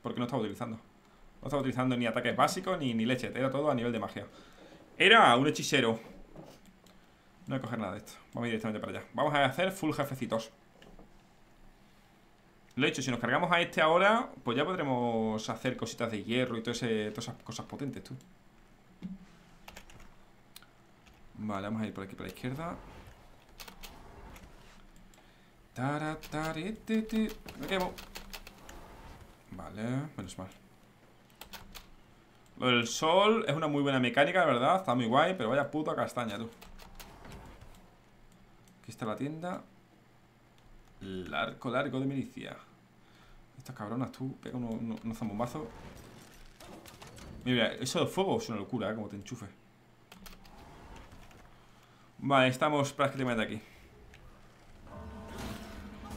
Speaker 1: porque no estaba utilizando. No estaba utilizando ni ataques básicos ni, ni leche, era todo a nivel de magia. Era un hechicero. No voy a coger nada de esto. Vamos directamente para allá. Vamos a hacer full jefecitos. Lo he dicho, si nos cargamos a este ahora, pues ya podremos hacer cositas de hierro y todo todas esas cosas potentes, tú. Vale, vamos a ir por aquí, por la izquierda. Me quemo. Vale, menos mal. Lo del sol es una muy buena mecánica, la verdad Está muy guay, pero vaya puta castaña, tú. Aquí está la tienda. El arco largo de milicia. Estas cabronas, tú Pega unos, unos zambombazos Mira, eso de fuego es una locura, ¿eh? Como te enchufe Vale, estamos prácticamente aquí.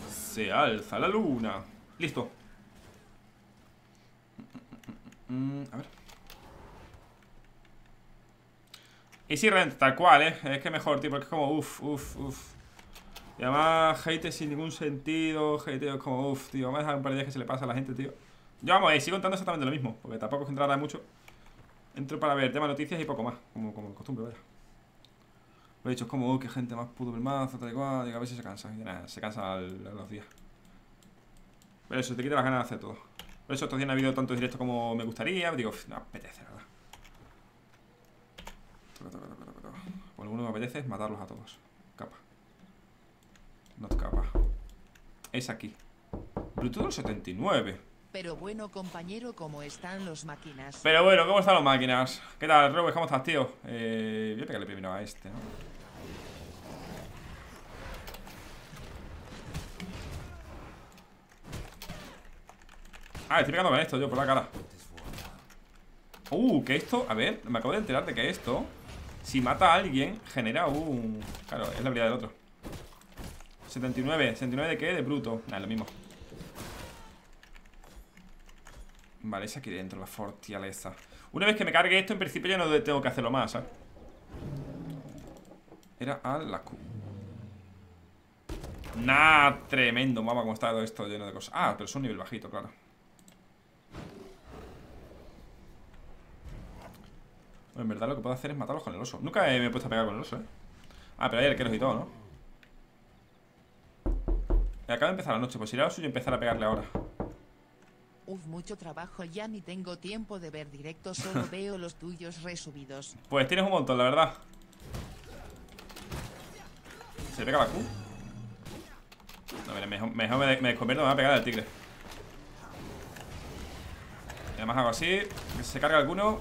Speaker 1: Se alza la luna. Listo. A ver. Y si realmente tal cual, ¿eh? Es que mejor, tío, porque es como uff, uff, uff Y además, hate sin ningún sentido Hate es como uff, tío Vamos a dejar un par de días que se le pasa a la gente, tío. Yo vamos, eh, sigo contando exactamente lo mismo Porque tampoco es que mucho. Entro para ver tema noticias y poco más Como, como costumbre, vaya lo he dicho, es como, oh, qué gente más puto el mazo, tal y cual. Digo, a ver si se cansa. Y nada, se cansa a los días. Pero eso, te quita las ganas de hacer todo. Por eso estos días no ha habido tantos directos como me gustaría. Digo, no apetece, nada. Toca, toca, toca, toca. Por alguno me apetece es matarlos a todos. Capa. No capa. Es aquí. Del 79.
Speaker 2: Pero bueno, compañero, ¿cómo están los máquinas?
Speaker 1: Pero bueno, ¿cómo están los máquinas? ¿Qué tal, Robert? ¿Cómo estás, tío? Eh, voy a pegarle primero a este, ¿no? Ah, estoy pegando con esto yo por la cara. Uh, que esto, a ver, me acabo de enterar de que esto Si mata a alguien, genera un... Claro, es la habilidad del otro. 79, ¿79 de qué? De bruto. Nada, lo mismo. Vale, es aquí dentro, la fortaleza. Una vez que me cargue esto, en principio ya no tengo que hacerlo más, ¿sabes? Era a la Q Nah, tremendo, mapa como está todo esto lleno de cosas. Ah, pero es un nivel bajito, claro En verdad lo que puedo hacer es matarlos con el oso Nunca me he puesto a pegar con el oso, ¿eh? Ah, pero hay arqueros y todo, ¿no? Acaba de empezar la noche Pues irá lo suyo empezar a pegarle ahora
Speaker 2: Uf, mucho trabajo, ya ni tengo tiempo de ver directos, solo veo los tuyos resubidos.
Speaker 1: Pues tienes un montón, la verdad. ¿Se pega la Q? No, mira, mejor, mejor me, me, convierto, me va a pegar el tigre. Y además hago así, que se carga alguno.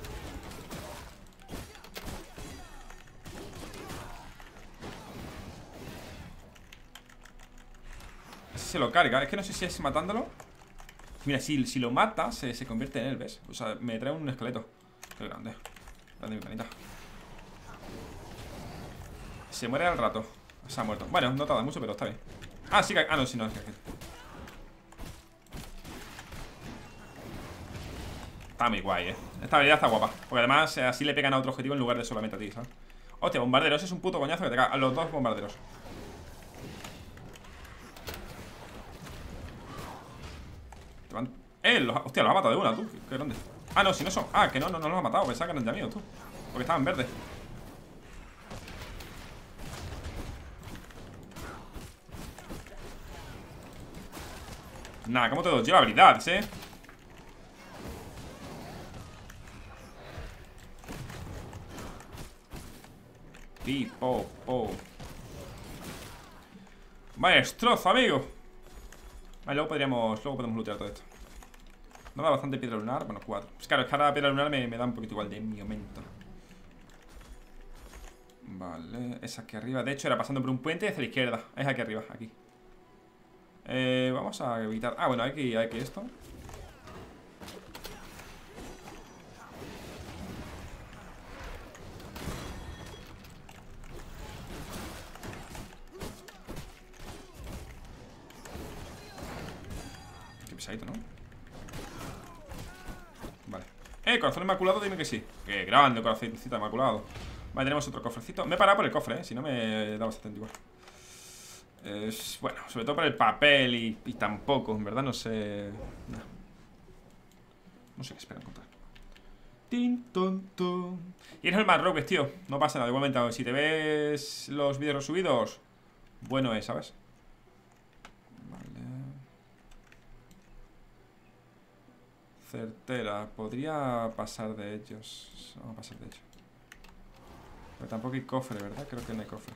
Speaker 1: Se lo carga, es que no sé si es matándolo. Mira, si, si lo mata, se, se, convierte en él, ¿ves? O sea, me trae un esqueleto. Qué grande. Grande mi planeta. Se muere al rato. Se ha muerto. Bueno, no tarda mucho, pero está bien. Ah, sí. Ah, no, sí, no, es que... Está muy guay, eh. Esta habilidad está guapa. Porque además eh, así le pegan a otro objetivo en lugar de solamente a ti, ¿sabes? Hostia, bombarderos es un puto coñazo que te caga. A los dos bombarderos Eh, hostia, lo ha matado de una, tú. Qué grande. Ah, no, si no son Ah, que no, no, no los ha matado. Pensaba que eran ya míos, tú. Porque estaban verdes. Nada, ¿cómo te lleva habilidades, eh? Tipo, po. Maestrozo, amigo Vale, luego podríamos Luego podemos lootear todo esto. No da bastante piedra lunar, bueno, cuatro. Pues claro, es que piedra lunar me, da un poquito igual de mi momento. Vale, es aquí arriba. De hecho era pasando por un puente hacia la izquierda. Es aquí arriba, aquí. Eh, Vamos a evitar... Ah, bueno, hay que, hay que esto corazón inmaculado, dime que sí. Qué grande, corazoncito inmaculado. Vale, tenemos otro cofrecito. Me he parado por el cofre, eh Si no me da bastante igual. Es, Bueno, sobre todo por el papel y, tampoco, en verdad no sé No, sé qué esperan encontrar Tin, tonto Y eres el más roques, tío. No pasa nada, igualmente Si te ves los vídeos subidos Bueno es, ¿sabes? Certera. Podría pasar de ellos. Vamos a pasar de ellos. Pero tampoco hay cofre, ¿verdad? Creo que no hay cofre.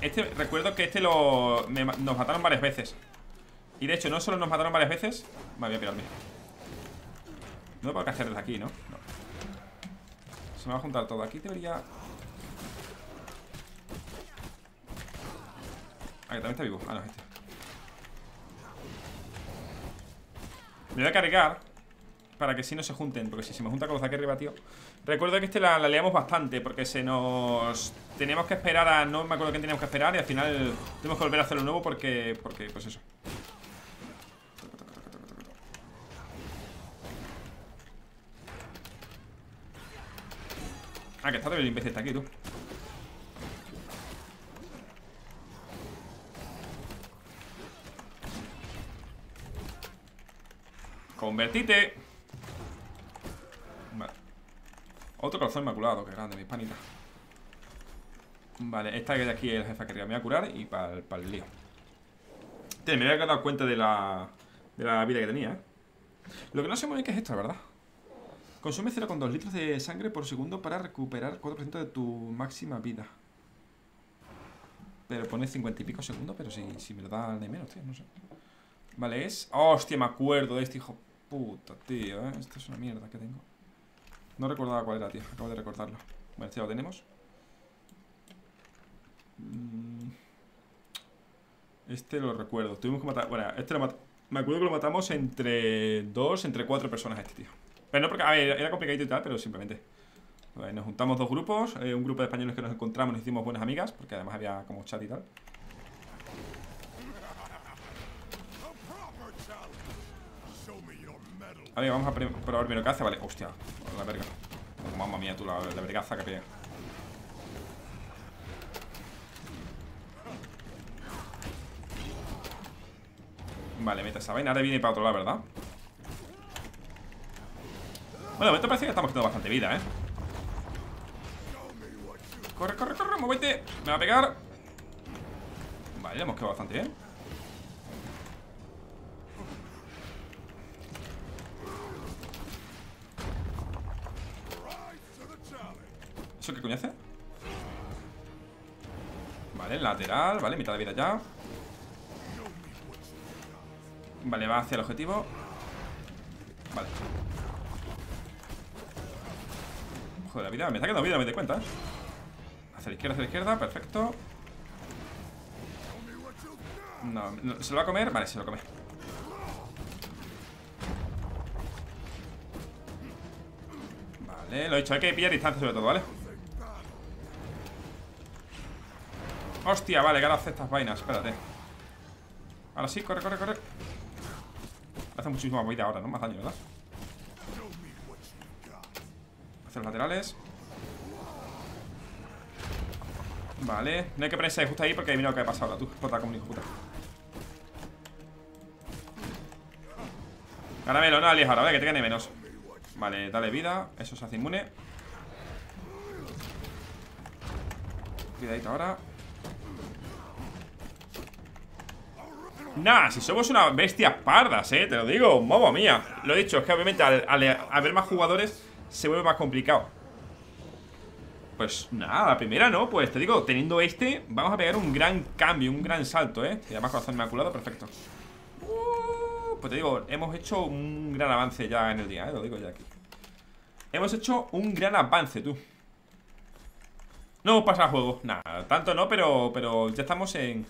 Speaker 1: Este, recuerdo que este lo... nos mataron varias veces. Y de hecho, no solo nos mataron varias veces... Me voy a pirarme. No puedo hacer desde aquí, ¿no? ¿no? Se me va a juntar todo. Aquí debería... Ah, que también está vivo. Ah, no, este. Me voy a cargar para que si no se junten Porque si se me junta con los de aquí arriba, tío Recuerdo que este la, la liamos bastante Porque se nos... Teníamos que esperar a... No me acuerdo qué teníamos que esperar Y al final tenemos que volver a hacerlo nuevo porque... Porque, pues eso Ah, que está de el imbécil está aquí, tú Convertite. Vale Otro corazón inmaculado, que grande, mi panita. Vale, esta que de aquí es la jefa que me voy a curar Y para el, lío. Me voy a dar cuenta de la De la vida que tenía, ¿eh? Lo que no sé muy bien qué es esto, verdad. Consume 0,2 litros de sangre por segundo Para recuperar 4% de tu máxima vida. Pero pone 50 y pico segundos Pero si, si me lo da de menos, tío, no sé. Vale, es... Hostia, me acuerdo de este hijo puta, tío, ¿eh? Esto es una mierda que tengo. No recordaba cuál era, tío. Acabo de recordarlo. Bueno, este ya lo tenemos. Mm. Este lo recuerdo. Tuvimos que matar... Bueno, este lo matamos... Me acuerdo que lo matamos entre dos, entre cuatro personas este, tío. Pero no porque... A ver, era complicadito y tal, pero simplemente... nos juntamos dos grupos. Eh, un grupo de españoles que nos encontramos, nos hicimos buenas amigas. Porque además había como chat y tal. Vale, vamos a probar primero hace. Vale, hostia, la verga. mamma mía, tú, la, la vergaza que pega. Vale, mete esa vaina. Ahora viene para otro lado, ¿verdad? Bueno, de momento parece que estamos quitando bastante vida, ¿eh? Corre, corre, corre, muévete Me va a pegar Vale, hemos quedado bastante bien ¿Eso qué coño hace? Vale, lateral, vale, mitad de vida ya Vale, va hacia el objetivo Vale Joder, la vida, me está quedando vida, me doy cuenta ¿eh? Hacia la izquierda, hacia la izquierda, perfecto no, ¿se lo va a comer? Vale, se lo come Vale, lo he dicho, hay que pillar distancia sobre todo, ¿vale? Hostia, vale, que ahora hace estas vainas, espérate Ahora sí, corre, corre, corre Hace muchísima vida ahora, ¿no? Más daño, ¿verdad? Hacia los laterales Vale, no hay que ponerse justo ahí porque mira lo que ha pasado ahora, tú, puta como hijo puta. No alias ahora, vale, que te gane menos. Vale, dale vida, eso se hace inmune. Cuidadito ahora. Nah, si somos una bestia pardas, eh, te lo digo, mamma mía. Lo he dicho, es que obviamente al haber más jugadores se vuelve más complicado. Pues nada, la primera no, pues te digo, teniendo este Vamos a pegar un gran cambio, un gran salto, ¿eh? Y además corazón inmaculado, perfecto uh, Pues te digo, hemos hecho un gran avance ya en el día, ¿eh? Lo digo ya aquí Hemos hecho un gran avance, tú No hemos pasado juego, nada, tanto no, pero, pero ya estamos en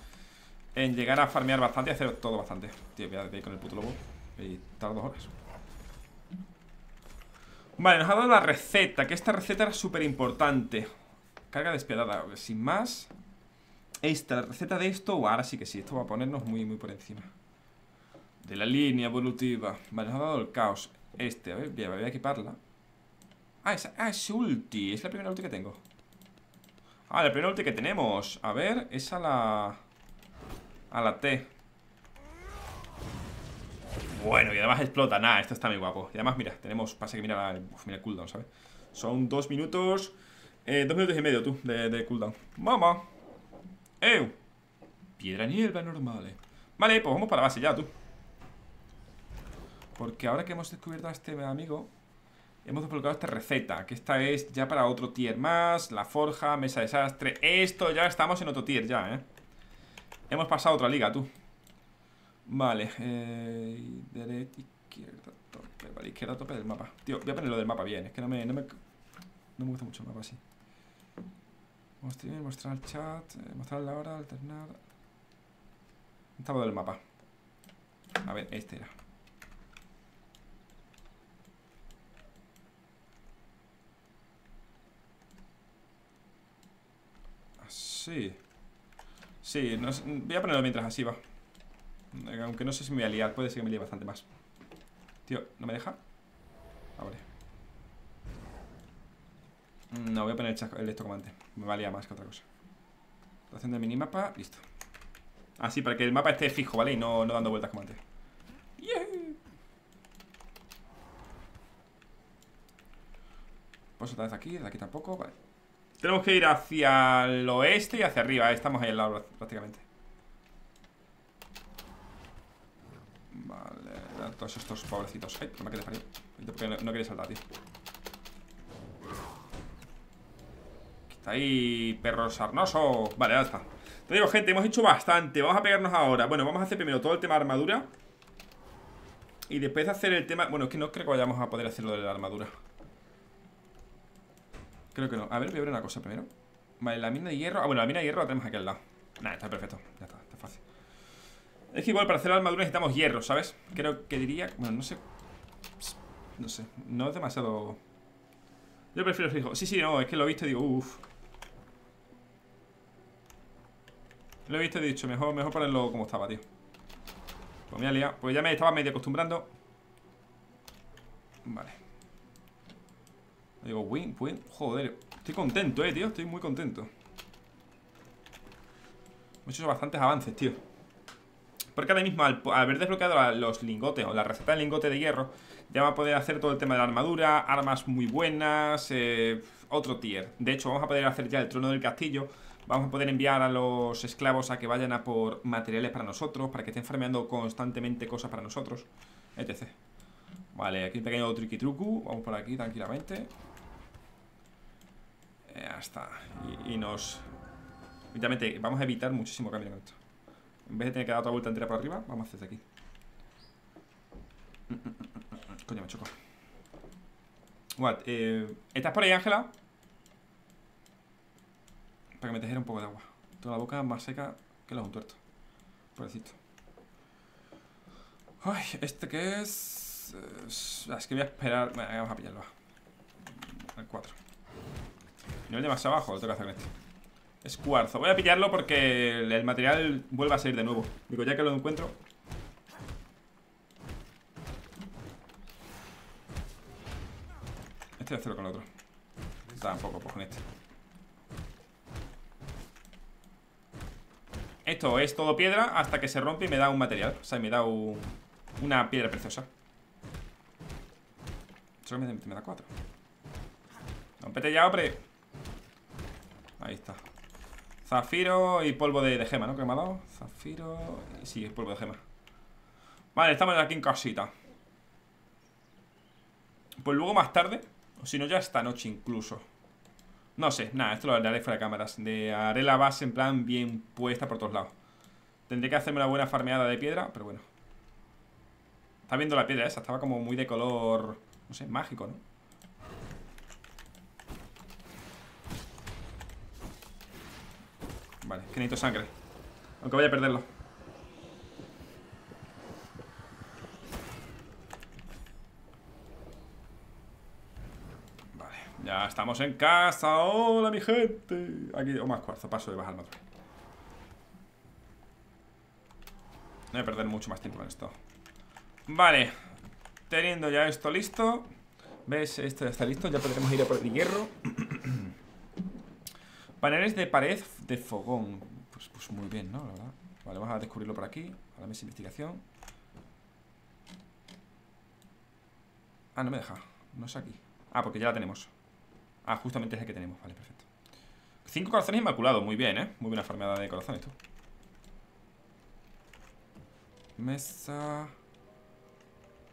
Speaker 1: En llegar a farmear bastante y hacer todo bastante. Tío, voy a ir con el puto lobo Y tardo dos horas. Vale, nos ha dado la receta Que esta receta era súper importante Carga despiadada, sin más. Esta, la receta de esto Ahora sí que sí, esto va a ponernos muy, muy por encima De la línea evolutiva. Vale, nos ha dado el caos Este, a ver, voy a equiparla. Ah, esa, ah, es ulti Es la primera ulti que tengo. Ah, la primera ulti que tenemos. A ver, es a la... A la T bueno, y además explota, nada, esto está muy guapo Y además, mira, tenemos, pasa que mira, uf, mira el cooldown, ¿sabes? Son dos minutos eh, Dos minutos y medio, tú, de, cooldown ¡Mamá! ¡Ew! Piedra niebla normal eh. Vale, pues vamos para la base ya, tú Porque ahora que hemos descubierto a este amigo Hemos desbloqueado esta receta Que esta es ya para otro tier más La forja, mesa de desastre Esto ya estamos en otro tier ya, eh Hemos pasado otra liga, tú Vale, eh, derecha, izquierda, tope. Vale, izquierda, tope del mapa. Tío, voy a poner lo del mapa bien. Es que no me, no me, no me gusta mucho el mapa así. Mostrar, el chat, eh, mostrar la hora, alternar. Estaba del mapa. A ver, este era. Así. Sí, no, voy a ponerlo mientras así va. Aunque no sé si me voy a liar, puede ser que me líe bastante más. Tío, ¿no me deja? Ah, vale. No, voy a poner el, como antes. Me valía más que otra cosa. Rotación de minimapa, listo. Así, para que el mapa esté fijo, ¿vale? Y no, no dando vueltas como antes. Yeah. Pues otra vez aquí, de aquí tampoco, vale. Tenemos que ir hacia el oeste y hacia arriba. Estamos ahí al lado prácticamente. todos estos pobrecitos. Ay, no me quede frío. Porque quiere saltar, tío. Está ahí, perro sarnoso. Vale, ya está. Te digo, gente, hemos hecho bastante. Vamos a pegarnos ahora. Bueno, vamos a hacer primero todo el tema de armadura. Y después de hacer el tema... Bueno, es que no creo que vayamos a poder hacer lo de la armadura. Creo que no. A ver, voy a ver una cosa primero. Vale, la mina de hierro... Ah, bueno, la mina de hierro la tenemos aquí al lado. Nah, está perfecto. Ya está. Es que igual para hacer la armadura necesitamos hierro, ¿sabes? Creo que diría... Bueno, no sé... No sé, no es demasiado... Yo prefiero fijo. Sí, sí, no, es que lo he visto y digo, uff. Lo he visto y he dicho, mejor, mejor ponerlo como estaba, tío. Pues me Pues ya me estaba medio acostumbrando. Vale Digo, win, win Joder, estoy contento, eh, tío Estoy muy contento. Hemos hecho bastantes avances, tío. Porque ahora mismo al, haber desbloqueado los lingotes O la receta de lingote de hierro Ya va a poder hacer todo el tema de la armadura Armas muy buenas eh, Otro tier. De hecho, vamos a poder hacer ya el trono del castillo Vamos a poder enviar a los esclavos a que vayan a por materiales para nosotros Para que estén farmeando constantemente cosas para nosotros Etc. Vale, aquí un pequeño triqui trucu Vamos por aquí tranquilamente Ya está. Y, nos... Evidentemente, vamos a evitar muchísimo camino con esto. En vez de tener que dar otra vuelta entera por arriba Vamos a hacer desde aquí. Coño, me choco. What, eh, ¿Estás por ahí, Ángela? Para que me tejera un poco de agua. Toda la boca más seca que de un tuerto Pobrecito. Ay, ¿este qué es? Es que voy a esperar. Vamos a pillarlo. El 4 Nivel de más abajo, lo tengo que hacer este Es cuarzo, voy a pillarlo porque el material vuelve a salir de nuevo. Digo, ya que lo encuentro. Este hacerlo con el otro. Tampoco, pues con este. Esto es todo piedra hasta que se rompe y me da un material. O sea, me da una piedra preciosa. Solo me, me da cuatro. Rompete ya, hombre Ahí está. Zafiro y polvo de, gema, ¿no? Que me ha dado Zafiro... Sí, es polvo de gema. Vale, estamos aquí en casita. Pues luego más tarde O si no, ya esta noche incluso. No sé, nada, esto lo haré fuera de cámaras. De, Haré la base en plan bien puesta por todos lados. Tendré que hacerme una buena farmeada de piedra Pero bueno. Está viendo la piedra esa, estaba como muy de color No sé, mágico, ¿no? Vale, que necesito sangre Aunque vaya a perderlo Ya estamos en casa. Hola, mi gente. Aquí, o más cuarzo. Paso de bajar el motor. No voy a perder mucho más tiempo en esto. Vale. Teniendo ya esto listo. ¿Ves? Esto ya está listo. Ya podremos ir a por el hierro. Paneles de pared de fogón. Pues, pues muy bien, ¿no? La verdad. Vale, vamos a descubrirlo por aquí. A la mesa de investigación. Ah, no me deja. No es aquí. Ah, porque ya la tenemos. Ah, justamente es el que tenemos, vale, perfecto Cinco corazones inmaculados, muy bien, ¿eh? Muy buena farmeada de corazones, tú Mesa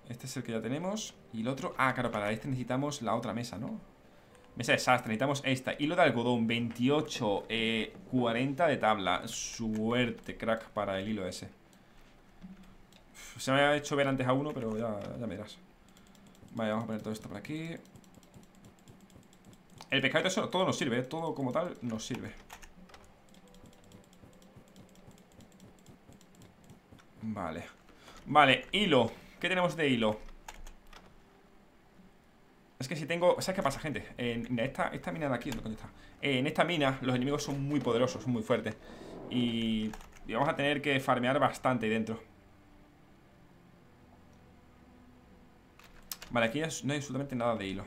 Speaker 1: Este es el que ya tenemos Y el otro, ah, claro, para este necesitamos la otra mesa, ¿no? Mesa de sastre, necesitamos esta Hilo de algodón, 28 eh, 40 de tabla Suerte, crack, para el hilo ese Se me ha hecho ver antes a uno, pero ya, ya me dirás Vale, vamos a poner todo esto por aquí el pescado eso todo nos sirve, ¿eh? todo como tal nos sirve. Vale. Vale, hilo. ¿Qué tenemos de hilo? Es que si tengo... ¿Sabes qué pasa, gente? En esta, mina de aquí, ¿dónde está? En esta mina los enemigos son muy poderosos, son muy fuertes. Y, y vamos a tener que farmear bastante ahí dentro. Vale, aquí no hay absolutamente nada de hilo.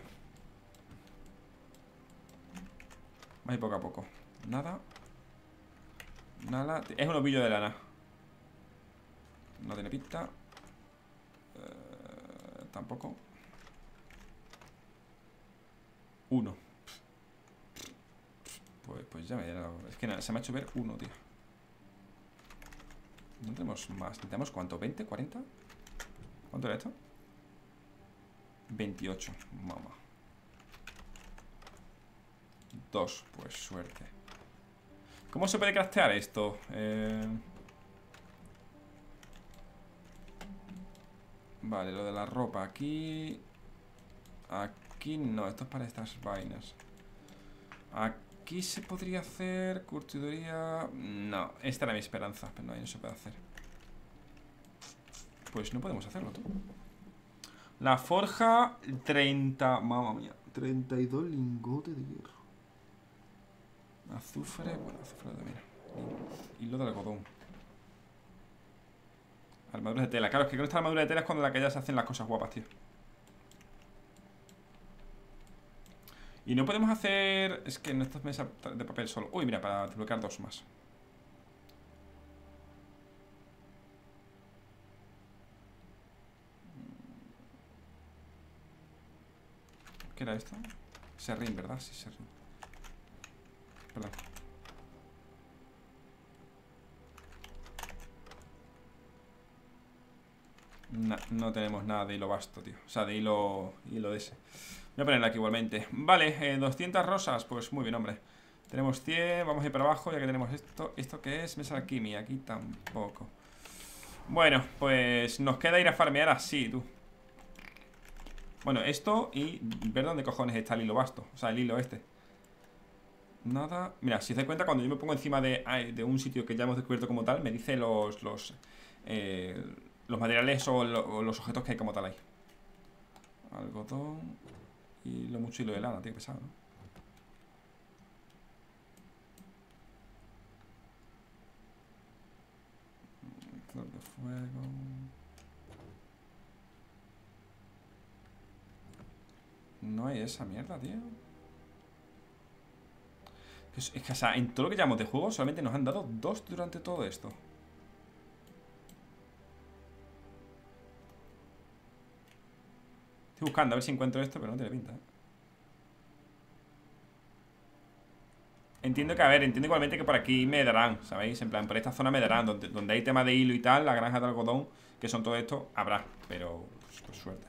Speaker 1: Más poco a poco. Nada. Nada. Es un ovillo de lana. No tiene pinta. Eh, tampoco. Uno. Pues, pues ya me he dado. Es que nada, se me ha hecho ver uno, tío. No tenemos más. ¿Necesitamos cuánto? ¿20? ¿40? ¿Cuánto era esto? 28. Mamá. Dos, pues suerte ¿Cómo se puede craftear esto? Eh, vale, lo de la ropa Aquí Aquí no, esto es para estas vainas Aquí se podría hacer curtiduría No, esta era mi esperanza Pero no, ahí no se puede hacer Pues no podemos hacerlo tú La forja 30, mamma mía 32 lingotes de hierro Azufre, bueno, azufre también. Hilo de algodón. Armaduras de tela. Claro, es que con esta armadura de tela es cuando la que ya se hacen las cosas guapas, tío. Y no podemos hacer... Es que en estas mesas de papel solo. Uy, mira, para desbloquear dos más. ¿Qué era esto? Serrín, ¿verdad? Sí, Serrín Perdón. No tenemos nada de hilo vasto, tío. O sea, de hilo, hilo ese Voy a ponerla aquí igualmente. Vale, 200 eh, rosas, pues muy bien, hombre. Tenemos 100, vamos a ir para abajo Ya que tenemos esto, ¿esto qué es? Mesa alquimia, aquí tampoco. Bueno, pues nos queda ir a farmear así, tú. Bueno, esto y ver dónde cojones está el hilo vasto O sea, el hilo este. Nada... Mira, si os dais cuenta, cuando yo me pongo encima de, de un sitio que ya hemos descubierto como tal Me dice los... los eh, los materiales o, los objetos que hay como tal ahí. Algodón y lo mucho hilo de lana, tío, pesado, ¿no? de fuego. No hay esa mierda, tío. Es que, o sea, en todo lo que llamamos de juego solamente nos han dado dos durante todo esto. Buscando a ver si encuentro esto, pero no tiene pinta. ¿eh? Entiendo que, a ver, entiendo igualmente que por aquí me darán, ¿sabéis? En plan, por esta zona me darán, donde, donde hay tema de hilo y tal, la granja de algodón, que son todo esto, habrá, pero pues, por suerte.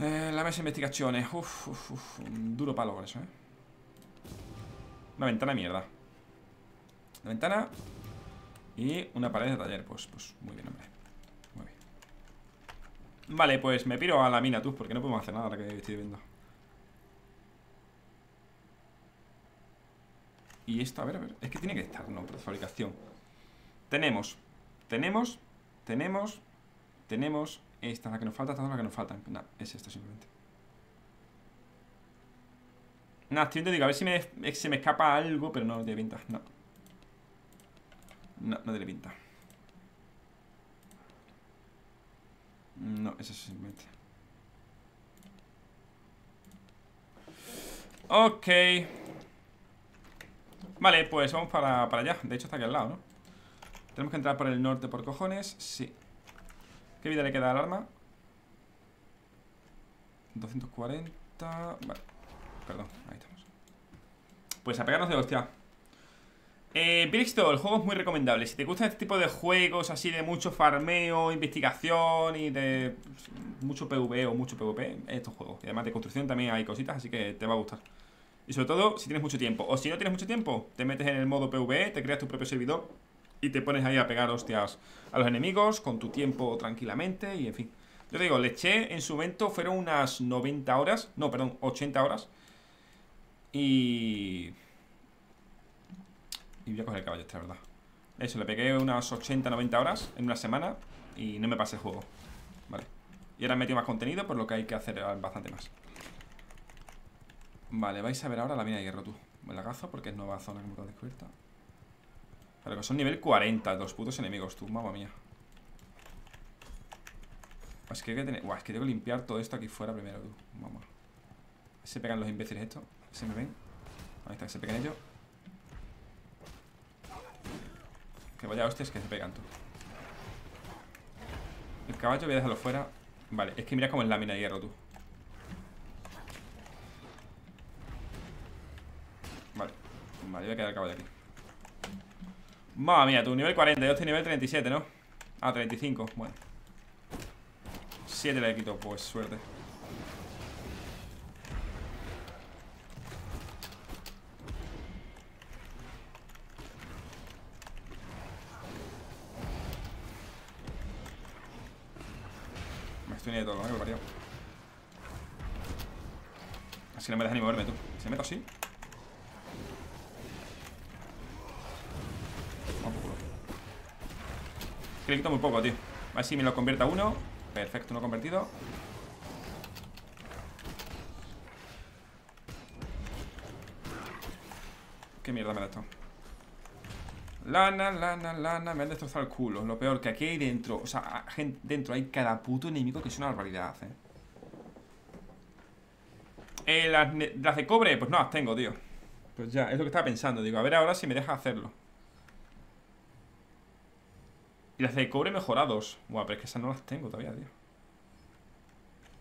Speaker 1: Eh, la mesa de investigaciones, uf, uf, uf, un duro palo con eso, ¿eh? Una ventana mierda. Una ventana y una pared de taller, pues, pues muy bien, hombre. Vale, pues me piro a la mina, tú, porque no podemos hacer nada ahora que estoy viendo. Y esto, a ver, a ver, es que tiene que estar, no, por fabricación. Tenemos, tenemos, tenemos, tenemos, esta es la que nos falta, esta es la que nos falta. No, es esta simplemente. Nada, estoy digo, a ver si me, se me escapa algo, pero no tiene pinta, no. No, no tiene pinta. No, eso es simplemente. Ok. Vale, pues vamos para, para allá. De hecho está aquí al lado, ¿no? Tenemos que entrar por el norte por cojones. Sí. ¿Qué vida le queda al arma? 240. Vale. Perdón, ahí estamos. Pues a pegarnos de hostia. Eh, el juego es muy recomendable. Si te gusta este tipo de juegos, así de mucho farmeo, investigación y de mucho PvE o mucho PvP, estos juegos. Y además de construcción también hay cositas, así que te va a gustar. Y sobre todo, si tienes mucho tiempo. O si no tienes mucho tiempo, te metes en el modo PvE, te creas tu propio servidor y te pones ahí a pegar hostias a los enemigos con tu tiempo tranquilamente y en fin. Yo te digo, le eché en su momento, fueron unas 90 horas, no, perdón, 80 horas. Y y voy a coger el caballo este, la verdad. Eso, le pegué unas 80-90 horas en una semana Y no me pasé el juego Vale Y ahora he metido más contenido Por lo que hay que hacer bastante más. Vale, vais a ver ahora la mina de hierro tú. Me la gazo porque es nueva zona que descubierto Pero que son nivel 40 Los putos enemigos, tú, mamma mía. Es que, hay que tener... es que tengo que limpiar todo esto aquí fuera primero, tú Mamá. Se pegan los imbéciles estos ¿Se me ven? Ahí está, se pegan ellos Que vaya hostias que se pegan tú. El caballo voy a dejarlo fuera. Vale, es que mira cómo es lámina de hierro tú. Vale, vale, voy a quedar el caballo aquí. Madre mía, tu nivel 40, yo estoy nivel 37, ¿no? Ah, 35, bueno 7 le quito, pues suerte Estoy ni de todo, ¿no? Así no me deja ni moverme, tú. ¿Se meto así? Que le quito muy poco, tío. A ver si me lo convierta uno. Perfecto, uno convertido. ¿Qué mierda me da esto? Lana, lana, lana, me han destrozado el culo Lo peor, que aquí hay dentro O sea, dentro hay cada puto enemigo que es una barbaridad, eh. Eh, las, de cobre, pues no las tengo, tío. Pues ya, es lo que estaba pensando Digo, a ver ahora si me deja hacerlo. Y las de cobre mejorados. Buah, pero es que esas no las tengo todavía, tío.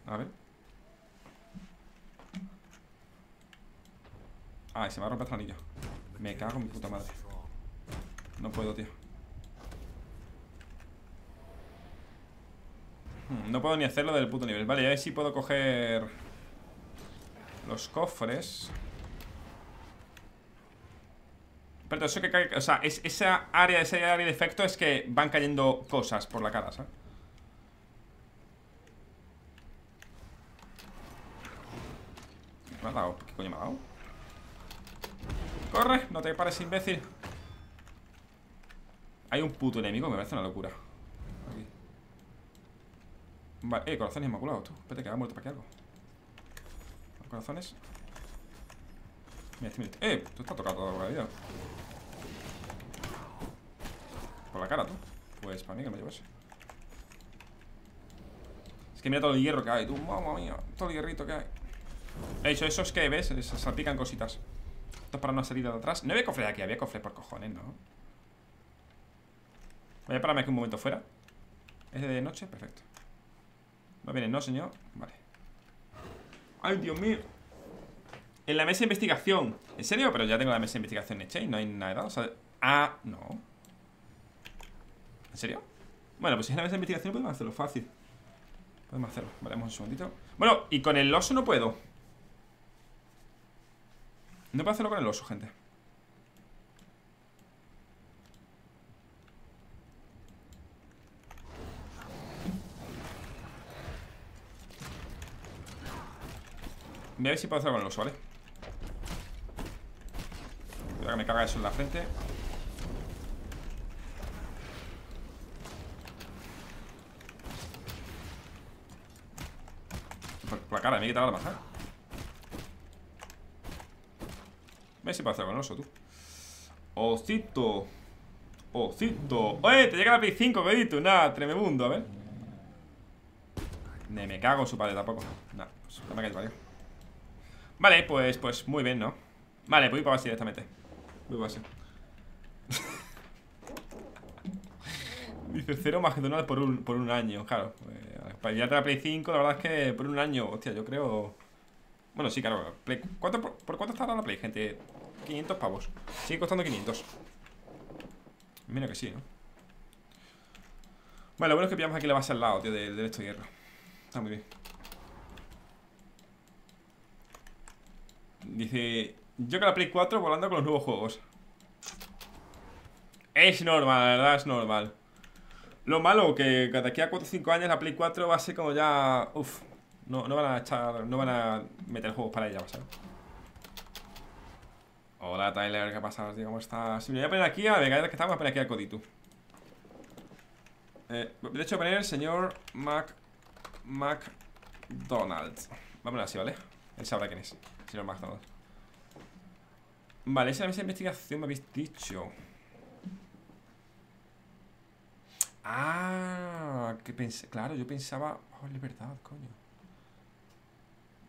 Speaker 1: A ver. Ay, se me va a romper el anillo. Me cago en mi puta madre No puedo, tío hmm, No puedo ni hacerlo del puto nivel Vale, ver si puedo coger Los cofres Pero eso que cae O sea, es, esa área, esa área de efecto Es que van cayendo cosas por la cara, ¿sabes? ¿Qué me ha dado? ¿Qué coño me ha dado? ¡Corre! No te pares, imbécil Hay un puto enemigo, me parece una locura. Aquí. Vale, eh, corazones inmaculados, tú. Espérate que ha muerto para que algo. Corazones. Mira, mira Eh, tú estás tocado toda la vida. Por la cara, tú. Pues para mí que me llevase Es que mira todo el hierro que hay, tú. Mamma mía, todo el hierrito que hay. He dicho, esos que ves, se salpican cositas. Esto es para una salida de atrás. No había cofre aquí, había cofre por cojones, ¿no? Voy a pararme aquí un momento fuera. ¿Es de noche? Perfecto. No viene, ¿no, señor? Vale. Ay, Dios mío. En la mesa de investigación. ¿En serio? Pero ya tengo la mesa de investigación hecha y no hay nada o sea, Ah, no. ¿En serio? Bueno, pues si es la mesa de investigación podemos hacerlo fácil. Podemos hacerlo. Vale, un segundito. Bueno, y con el oso no puedo. No puedo hacerlo con el oso, gente Voy a ver si puedo hacerlo con el oso, ¿vale? Cuidado que me caga eso en la frente. Por, la cara, me he quitado la maja Ve si puedo hacer con el oso, tú. Osito. Osito. ¡Oye! Te llega la Play 5, dicho. Nada, tremendo, a ver. Ne, me cago en su padre tampoco. Nada, pues me caes, Vale, pues, pues muy bien, ¿no? Vale, voy para base directamente Voy para base Dice cero McDonald's por un, por un año, claro eh, Para ya la Play 5, la verdad es que por un año Hostia, yo creo bueno, sí, claro. ¿Cuánto, por, cuánto está ahora la Play, gente? 500 pavos. Sigue costando 500. Mira que sí, ¿no? Bueno, lo bueno es que pillamos aquí la base al lado, tío, del de esto de hierro. Está muy bien. Dice... Yo que la Play 4 volando con los nuevos juegos. Es normal, la verdad, es normal. Lo malo que de aquí a 4 o 5 años la Play 4 va a ser como ya... Uf, no, no van a echar. No van a meter juegos para ella, ¿sabes? Hola Tyler, ¿qué pasa? ¿Cómo estás? Si me voy a poner aquí, a ver, que estamos, a poner aquí al codito. Eh, de hecho, voy a poner el señor Mac. McDonald's. Vamos así, ¿vale? Él sabrá quién es. El señor McDonald's. Vale, esa es la investigación, me habéis dicho. Ah, que pensé. Claro, yo pensaba. Oh, es verdad, coño.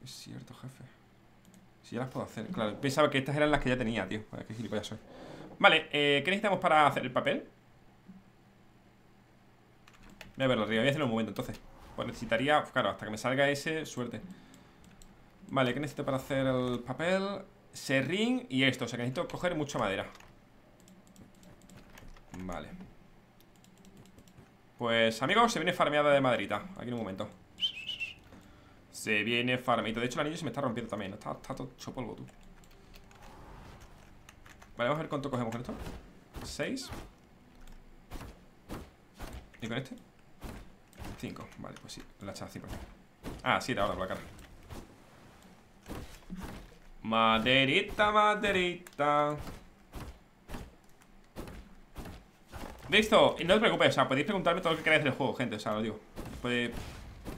Speaker 1: Es cierto, jefe Si ya las puedo hacer Claro, pensaba que estas eran las que ya tenía, tío Qué gilipollas soy Vale, eh, ¿qué necesitamos para hacer el papel? Voy a verlo arriba, voy a hacerlo un momento entonces Pues necesitaría, claro, hasta que me salga ese Suerte Vale, ¿qué necesito para hacer el papel? Serrín y esto, o sea que necesito coger mucha madera Vale Pues amigos, se viene farmeada de maderita Aquí en un momento se viene farmito. De hecho, el anillo se me está rompiendo también. Está, todo hecho polvo, tú. Vale, vamos a ver cuánto cogemos con esto. 6. ¿Y con este? 5. Vale, pues sí. La echada 5. Ah, 7 ahora la cara. Maderita, maderita. Listo. Y no os preocupéis, o sea, podéis preguntarme todo lo que queráis del juego, gente. O sea, lo digo. Puede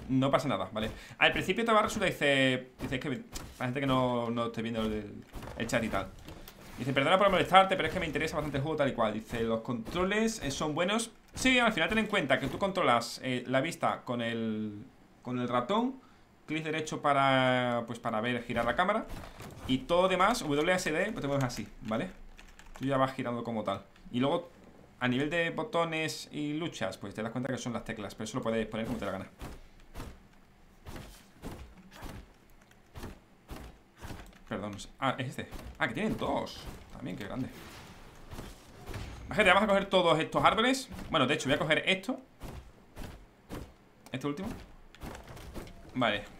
Speaker 1: no pasa nada, ¿vale? Al principio te va a resultar, dice, dice, que la gente que no, no esté viendo el, chat y tal. Dice, perdona por molestarte, pero es que me interesa bastante el juego tal y cual. Dice, los controles eh, son buenos. Sí, al final ten en cuenta que tú controlas eh, la vista con el, con el ratón clic derecho para, pues para ver, girar la cámara. Y todo demás, WSD, pues te mueves así, ¿vale? Tú ya vas girando como tal. Y luego, a nivel de botones y luchas, pues te das cuenta que son las teclas Pero eso lo puedes poner como te la gana. Perdón, ah, es este. Ah, que tienen dos. También, qué grande. Gente, vamos a coger todos estos árboles. Bueno, de hecho, voy a coger esto. Este último. Vale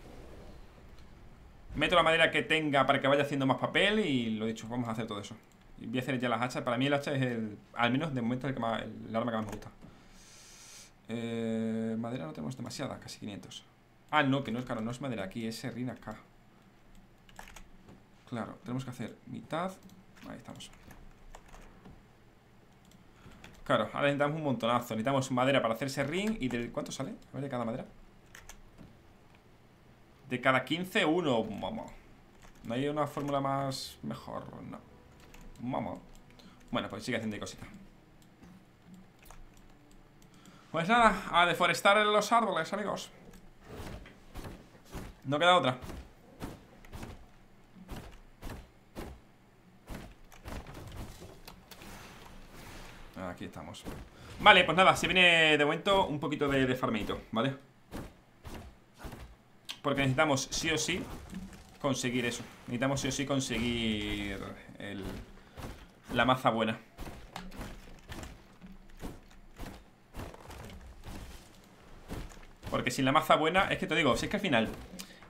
Speaker 1: Meto la madera que tenga para que vaya haciendo más papel Y lo dicho, vamos a hacer todo eso. Voy a hacer ya las hachas. Para mí el hacha es el, al menos de momento el, que más, el arma que más me gusta. Eh, Madera no tenemos demasiada, casi 500 Ah, no, que no es caro, no es madera. Aquí es serrín acá. Claro, tenemos que hacer mitad. Ahí estamos. Claro, ahora necesitamos un montonazo. Necesitamos madera para hacer serrín ¿Y de cuánto sale? A ver, de cada madera de cada 15, uno. Vamos. ¿No hay una fórmula más mejor? No. Vamos. Bueno, pues sigue haciendo cositas. Pues nada, a deforestar los árboles, amigos. No queda otra. Aquí estamos. Vale, pues nada, se viene de momento un poquito de, de farmito, ¿vale? Porque necesitamos sí o sí conseguir eso. Necesitamos sí o sí conseguir el, la maza buena. Porque sin la maza buena, es que te digo, si es que al final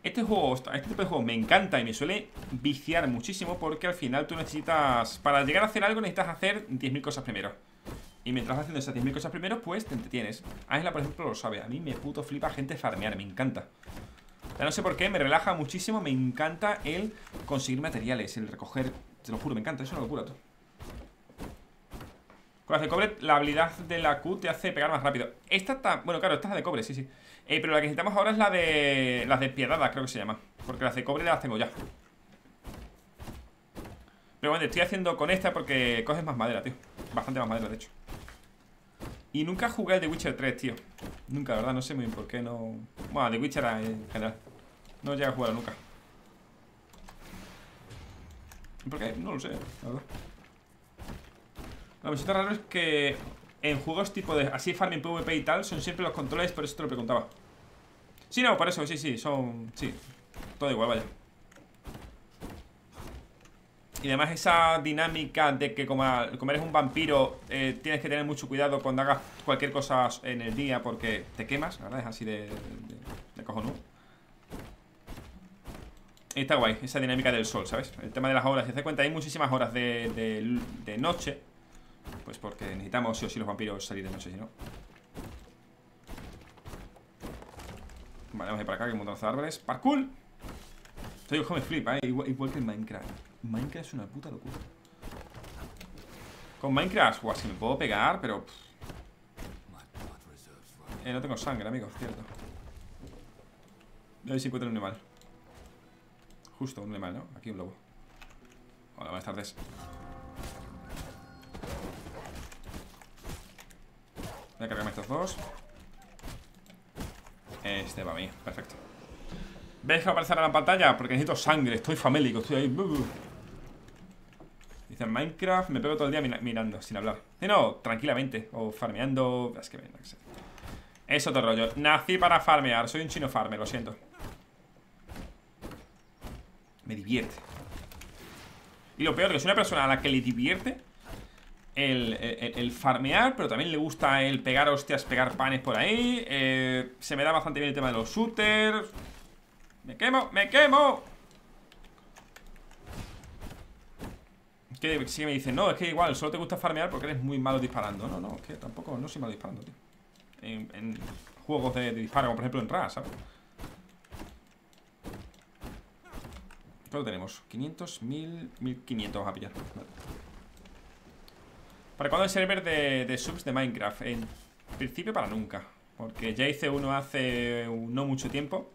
Speaker 1: este juego, este tipo de juego me encanta y me suele viciar muchísimo porque al final tú necesitas, para llegar a hacer algo necesitas hacer 10.000 cosas primero. Y mientras haciendo esas 10.000 cosas primero, pues te entretienes. Ángela, por ejemplo, lo sabe. A mí me puto flipa gente farmear, me encanta. Ya no sé por qué, me relaja muchísimo Me encanta el conseguir materiales El recoger, te lo juro, me encanta, es una locura tú. Con las de cobre, la habilidad de la Q te hace pegar más rápido. Esta está, bueno, claro, esta es la de cobre, sí, sí. Eh, Pero la que necesitamos ahora es la de Las despiadadas, creo que se llama. Porque las de cobre las tengo ya. Pero bueno, estoy haciendo con esta porque coges más madera, tío. Bastante más madera, de hecho Y nunca jugué el The Witcher 3, tío. Nunca, ¿verdad? No sé muy bien por qué no... Bueno, The Witcher en general. No llega a jugar nunca. ¿Por qué? No lo sé, la verdad. Lo que raro es que En juegos tipo de... Así farming PvP y tal Son siempre los controles, por eso te lo preguntaba. Sí, no, por eso, sí, sí, son... Sí, todo igual, vaya y además esa dinámica de que como, eres un vampiro eh, Tienes que tener mucho cuidado cuando hagas cualquier cosa en el día Porque te quemas, ¿verdad? Es así de, de, cojonudo está guay, esa dinámica del sol, ¿sabes? El tema de las horas, si te das cuenta, hay muchísimas horas de, de, noche Pues porque necesitamos, sí o sí, los vampiros salir de noche, si no Vale, vamos a ir para acá, que hay un montón de árboles ¡Parkour! Estoy ojo me flipa, ¿eh? igual, igual que en Minecraft Minecraft es una puta locura. Con Minecraft, guau, si me puedo pegar, pero... Eh, no tengo sangre, amigo, cierto. A ver si encuentro un animal. Justo, un animal, ¿no? Aquí un lobo. Hola, buenas tardes. Voy a cargarme estos dos. Este va a mí, perfecto. ¿Ves que va a aparecer en la pantalla? Porque necesito sangre, estoy famélico, estoy ahí. Dice Minecraft, me pego todo el día mirando, sin hablar. Y no, tranquilamente, o farmeando. Es que, es otro rollo. Nací para farmear, soy un chino farmer, lo siento. Me divierte. Y lo peor, que soy una persona a la que le divierte el, farmear, pero también le gusta el pegar hostias, pegar panes por ahí. Eh, se me da bastante bien el tema de los shooters. ¡Me quemo! ¡Me quemo! Que me dicen, no, es que igual solo te gusta farmear porque eres muy malo disparando. No, no, es que tampoco no soy malo disparando, tío. En, juegos de, disparo, como por ejemplo en RAS, ¿sabes? ¿Cuánto tenemos? 500, 1000, 1500 a pillar. ¿Para cuándo el server de, de, subs de Minecraft? En principio para nunca. Porque ya hice uno hace no mucho tiempo.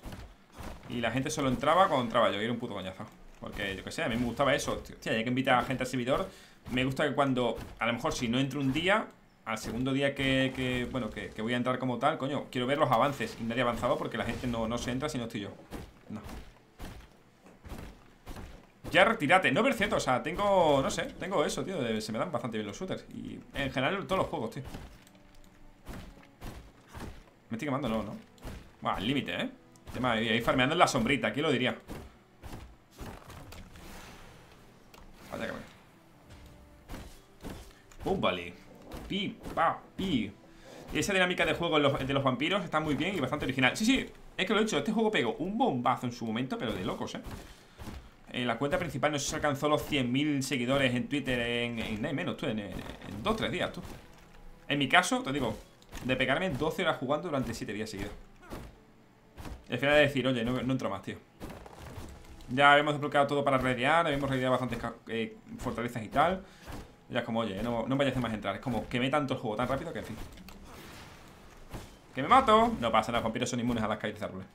Speaker 1: Y la gente solo entraba cuando entraba yo. Y era un puto coñazo. Porque, yo que sé, a mí me gustaba eso. Hostia, ya que invita a gente al servidor, me gusta que cuando, a lo mejor si no entro un día, al segundo día que, bueno, que, voy a entrar como tal, coño, quiero ver los avances. Y nadie ha avanzado porque la gente no, no se entra si no estoy yo. No Ya retírate, no cierto, o sea, tengo, no sé, tengo eso, tío Se me dan bastante bien los shooters Y en general todos los juegos, tío Me estoy quemando, no, ¿no? Bueno, al límite, ¿eh? Tema ahí farmeando en la sombrita, aquí lo diría Que Pum, vale Pi, pa, pi. Esa dinámica de juego de los vampiros está muy bien y bastante original. Sí, sí, es que lo he dicho, este juego pegó un bombazo en su momento, pero de locos, ¿eh? En la cuenta principal no se alcanzó los 100.000 seguidores en Twitter en, en, menos, tú, en, 2-3 días, tú. En mi caso, te digo, de pegarme 12 horas jugando durante 7 días seguidos. Al final de decir, oye, no, entro más, tío Ya habíamos desbloqueado todo para rediar Habíamos rediado bastantes eh, fortalezas y tal Ya es como, oye, no, no me vaya a hacer más entrar Es como, quemé tanto el juego tan rápido que en fin ¡Que me mato! No pasa los vampiros son inmunes a las caídas de árboles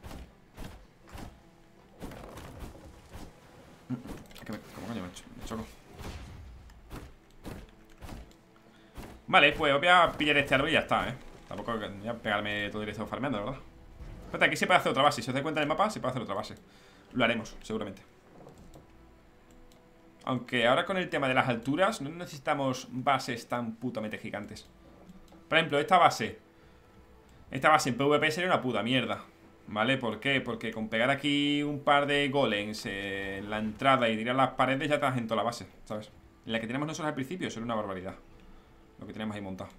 Speaker 1: ¿Cómo coño me choco? Vale, pues voy a pillar este árbol y ya está, ¿eh? Tampoco voy a pegarme todo directo farmeando, ¿verdad? Espérate, aquí se puede hacer otra base Si os dais cuenta del mapa, se puede hacer otra base Lo haremos, seguramente Aunque ahora con el tema de las alturas No necesitamos bases tan putamente gigantes Por ejemplo, esta base esta base en PvP sería una puta mierda ¿Vale? ¿Por qué? Porque con pegar aquí un par de golems en la entrada y tirar las paredes ya has en toda la base, ¿sabes? La que tenemos nosotros al principio sería una barbaridad Lo que tenemos ahí montado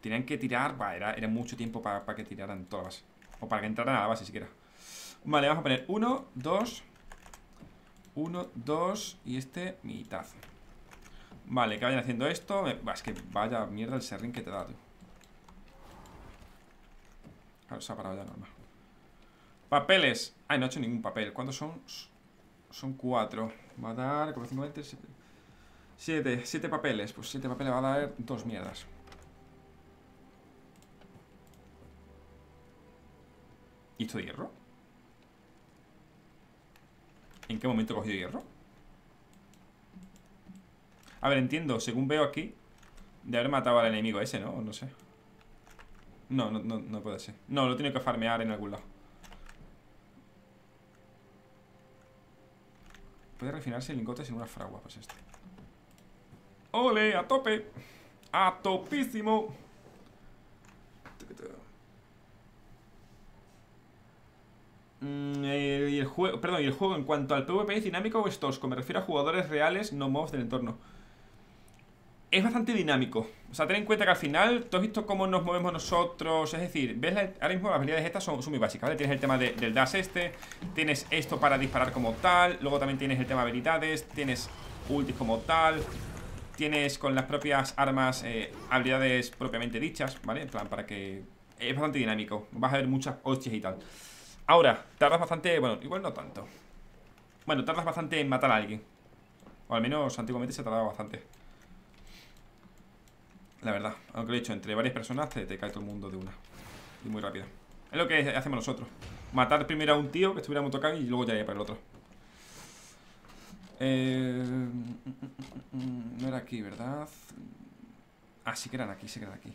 Speaker 1: Tenían que tirar, va, era, era mucho tiempo para, que tiraran toda la base O para que entraran a la base siquiera Vale, vamos a poner uno, dos Uno, dos Y este, mitad Vale, que vayan haciendo esto Es que vaya mierda el serrín que te da, tío Claro, se ha parado ya normal. Papeles. Ay, no he hecho ningún papel. ¿Cuántos son? Son cuatro. Va a dar, como 50, siete. Siete, siete papeles. Pues siete papeles va a dar dos mierdas. ¿Y esto de hierro? ¿En qué momento he cogido hierro? A ver, entiendo, según veo aquí De haber matado al enemigo ese, ¿no? No sé no, no, no, no puede ser No, lo tiene que farmear en algún lado Puede refinarse el lingote sin una fragua Pues esto ¡Ole! ¡A tope! ¡A topísimo! Mm, y el juego, perdón, y el juego en cuanto al PvP es dinámico o es Me refiero a jugadores reales, no mobs del entorno es bastante dinámico. O sea, ten en cuenta que al final, tú has visto cómo nos movemos nosotros. Es decir, ves ahora mismo las habilidades estas son, muy básicas. Tienes el tema del dash este, tienes esto para disparar como tal, luego también tienes el tema de habilidades, tienes ultis como tal, tienes con las propias armas eh, habilidades propiamente dichas, ¿vale? En plan, para que. Es bastante dinámico. Vas a ver muchas hostias y tal. Ahora, tardas bastante. Bueno, igual no tanto. Bueno, tardas bastante en matar a alguien. O al menos antiguamente se tardaba bastante. La verdad, aunque lo he dicho, entre varias personas te, cae todo el mundo de una Y muy rápido Es lo que hacemos nosotros Matar primero a un tío que estuviera tocado y luego ya ir para el otro eh, No era aquí, ¿verdad? Ah, sí que eran aquí, sí que eran aquí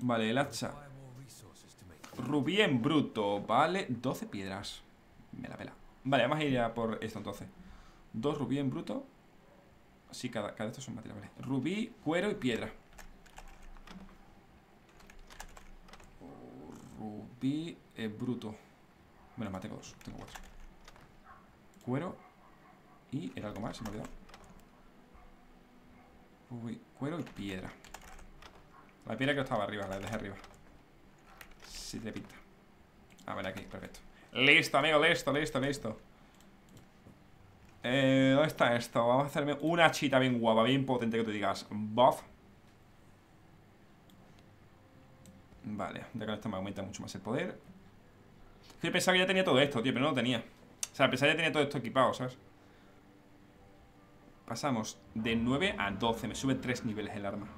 Speaker 1: Vale, el hacha Rubí en bruto Vale, 12 piedras. Me la pela. Vale, vamos a ir a por esto entonces. Dos rubí en bruto. Sí, cada, cada estos son materiales, Rubí, cuero y piedra. Rubí eh, bruto. Bueno, más tengo dos, tengo cuatro. Cuero Y era algo más, se me ha olvidado. Rubí, cuero y piedra. La piedra que estaba arriba, la dejé arriba Si te pinta. A ver aquí, perfecto. Listo, amigo, listo, listo, listo. Eh, ¿Dónde está esto? Vamos a hacerme una chita bien guapa, bien potente que tú digas Buff Vale, ya con esto me aumenta mucho más el poder. Yo pensaba que ya tenía todo esto, tío, pero no lo tenía. O sea, pensaba que ya tenía todo esto equipado, ¿sabes? Pasamos de 9 a 12 Me sube 3 niveles el arma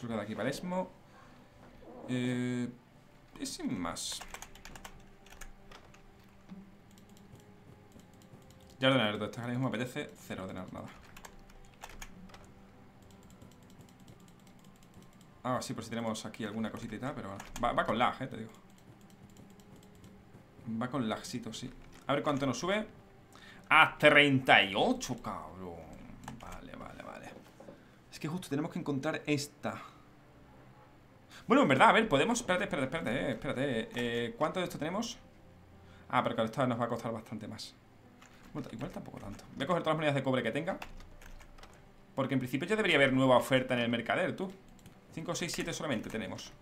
Speaker 1: Queda aquí para Esmo Eh... Y sin más Ya ordenar todo esto, ahora mismo apetece cero ordenar nada. Ah, sí, por si tenemos aquí alguna cosita y tal, pero bueno. Va, con lag, eh, te digo. Va con laxito, sí A ver cuánto nos sube A 38, cabrón Es que justo tenemos que encontrar esta. Bueno, en verdad, a ver, podemos Espérate, espérate, espérate, eh, espérate eh, ¿Cuánto de esto tenemos? Ah, pero claro, esto nos va a costar bastante más. Igual tampoco tanto. Voy a coger todas las monedas de cobre que tenga Porque en principio ya debería haber nueva oferta en el mercader, tú. 5, 6, 7 solamente tenemos.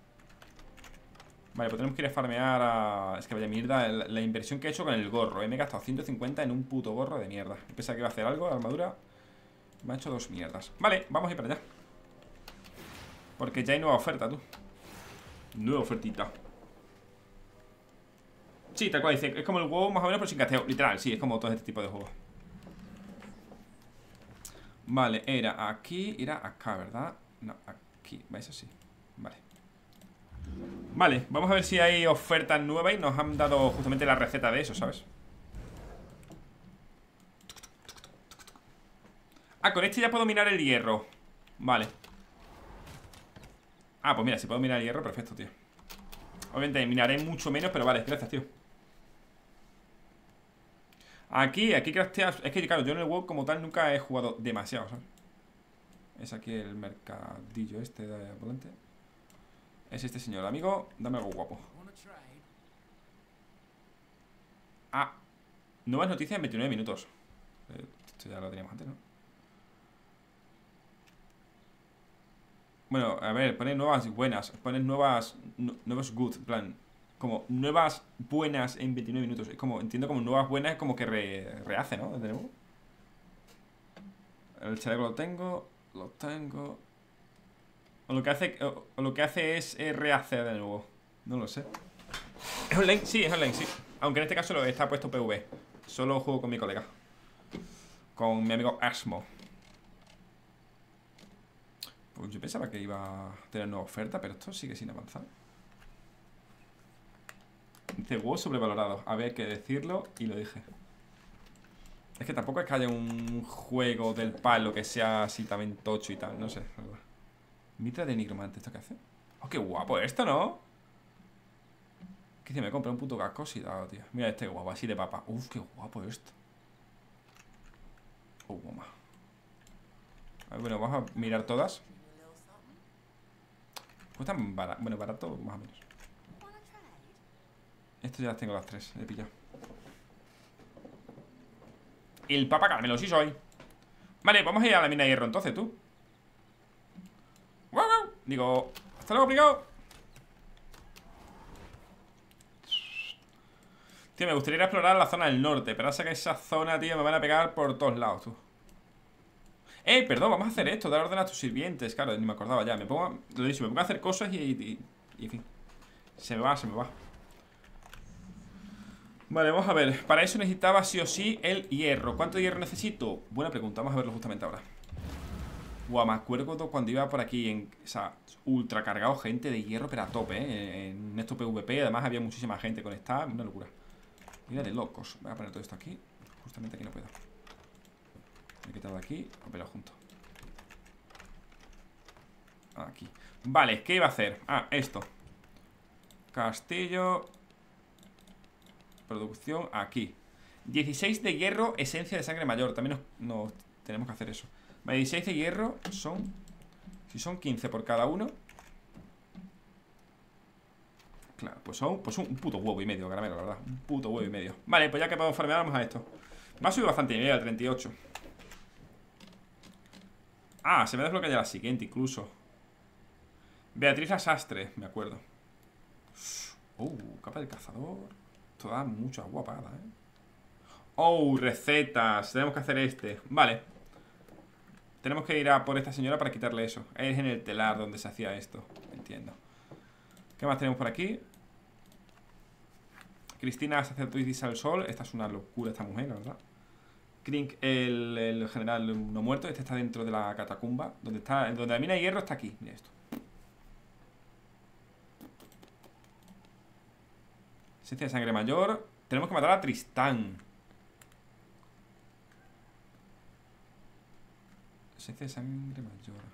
Speaker 1: Vale, pues tenemos que ir a farmear a... Es que vaya mierda la, inversión que he hecho con el gorro. ¿eh? Me he gastado 150 en un puto gorro de mierda. Pensaba que iba a hacer algo, la armadura Me ha hecho dos mierdas. Vale, vamos a ir para allá. Porque ya hay nueva oferta, tú. Nueva ofertita. Sí, tal cual dice Es como el huevo más o menos pero sin casteo. Literal, sí, es como todo este tipo de juegos. Vale, era aquí Era acá, ¿verdad? No, aquí, vais así Vale. Vale, vamos a ver si hay ofertas nuevas Y nos han dado justamente la receta de eso, ¿sabes? Ah, con este ya puedo minar el hierro Vale Ah, pues mira, si puedo minar el hierro, perfecto, tío Obviamente minaré mucho menos, pero vale, gracias, tío Aquí, aquí crafteas Es que, claro, yo en el WoW como tal nunca he jugado demasiado, ¿sabes? Es aquí el mercadillo este de volante es este señor. Amigo, dame algo guapo. Ah, nuevas noticias en 29 minutos. Eh, esto ya lo teníamos antes, ¿no? Bueno, a ver, pone nuevas buenas. Pone nuevas. nuevas good, plan. Como nuevas buenas en 29 minutos. Es como, entiendo como nuevas buenas como que rehace, ¿no? De nuevo. El chaleco lo tengo. Lo tengo. O lo que hace, lo que hace es, rehacer de nuevo. No lo sé. ¿Es online? Sí, es online, sí. Aunque en este caso lo está puesto PV. Solo juego con mi colega. Con mi amigo Asmo. Pues yo pensaba que iba a tener nueva oferta, pero esto sigue sin avanzar. Dice huevo sobrevalorado. Había que decirlo y lo dije. Es que tampoco es que haya un juego del palo que sea así también tocho y tal. No sé. Mitra de nigromante, ¿esto qué hace? Oh, qué guapo esto, ¿no? ¿Qué dice? Me compré un puto casco dado, tío Mira este guapo, así de papa Uf, qué guapo esto Oh, goma Bueno, vamos a mirar todas Cuestan barato, bueno, barato más o menos. Esto ya las tengo las tres, he pillado. El papa caramelo, sí soy. Vale, vamos a ir a la mina de hierro entonces, tú. Digo, hasta luego, obligado. Tío, me gustaría ir a explorar la zona del norte Pero ahora que esa zona, tío, me van a pegar por todos lados, tú Eh, perdón, vamos a hacer esto Dar orden a tus sirvientes, claro, ni me acordaba ya. Me pongo, lo dicho, me pongo a hacer cosas y, y, y, en fin. Se me va, se me va. Vale, vamos a ver. Para eso necesitaba sí o sí el hierro. ¿Cuánto hierro necesito? Buena pregunta, vamos a verlo justamente ahora. Guau, me acuerdo cuando iba por aquí O sea, ultra cargado gente de hierro Pero a tope, ¿eh? En esto PvP Además había muchísima gente conectada. Una locura. Mira de locos. Voy a poner todo esto aquí. Justamente aquí no puedo Me he quitado aquí Lo junto. Aquí. Vale, ¿qué iba a hacer? Ah, esto. Castillo. Producción Aquí. 16 de hierro, esencia de sangre mayor. También nos tenemos que hacer eso. Vale, 16 de hierro son... Si son 15 por cada uno. Claro, pues son pues un puto huevo y medio, caramelo, la verdad. Un puto huevo y medio. Vale, pues ya que podemos farmear, vamos a esto. Me ha subido bastante nivel al 38 Ah, se me desbloquea ya la siguiente incluso. Beatriz Asastre, me acuerdo. Oh, capa del cazador. Esto da mucha guapada, eh Oh, recetas. Tenemos que hacer este. Vale. Tenemos que ir a por esta señora para quitarle eso. Es en el telar donde se hacía esto. Entiendo. ¿Qué más tenemos por aquí? Cristina sacerdotisa al sol. Esta es una locura esta mujer, la verdad Krink, el, general no muerto Este está dentro de la catacumba Donde está, donde la mina de hierro está aquí Mira esto Esencia de sangre mayor Tenemos que matar a Tristán Esencia de sangre mayor.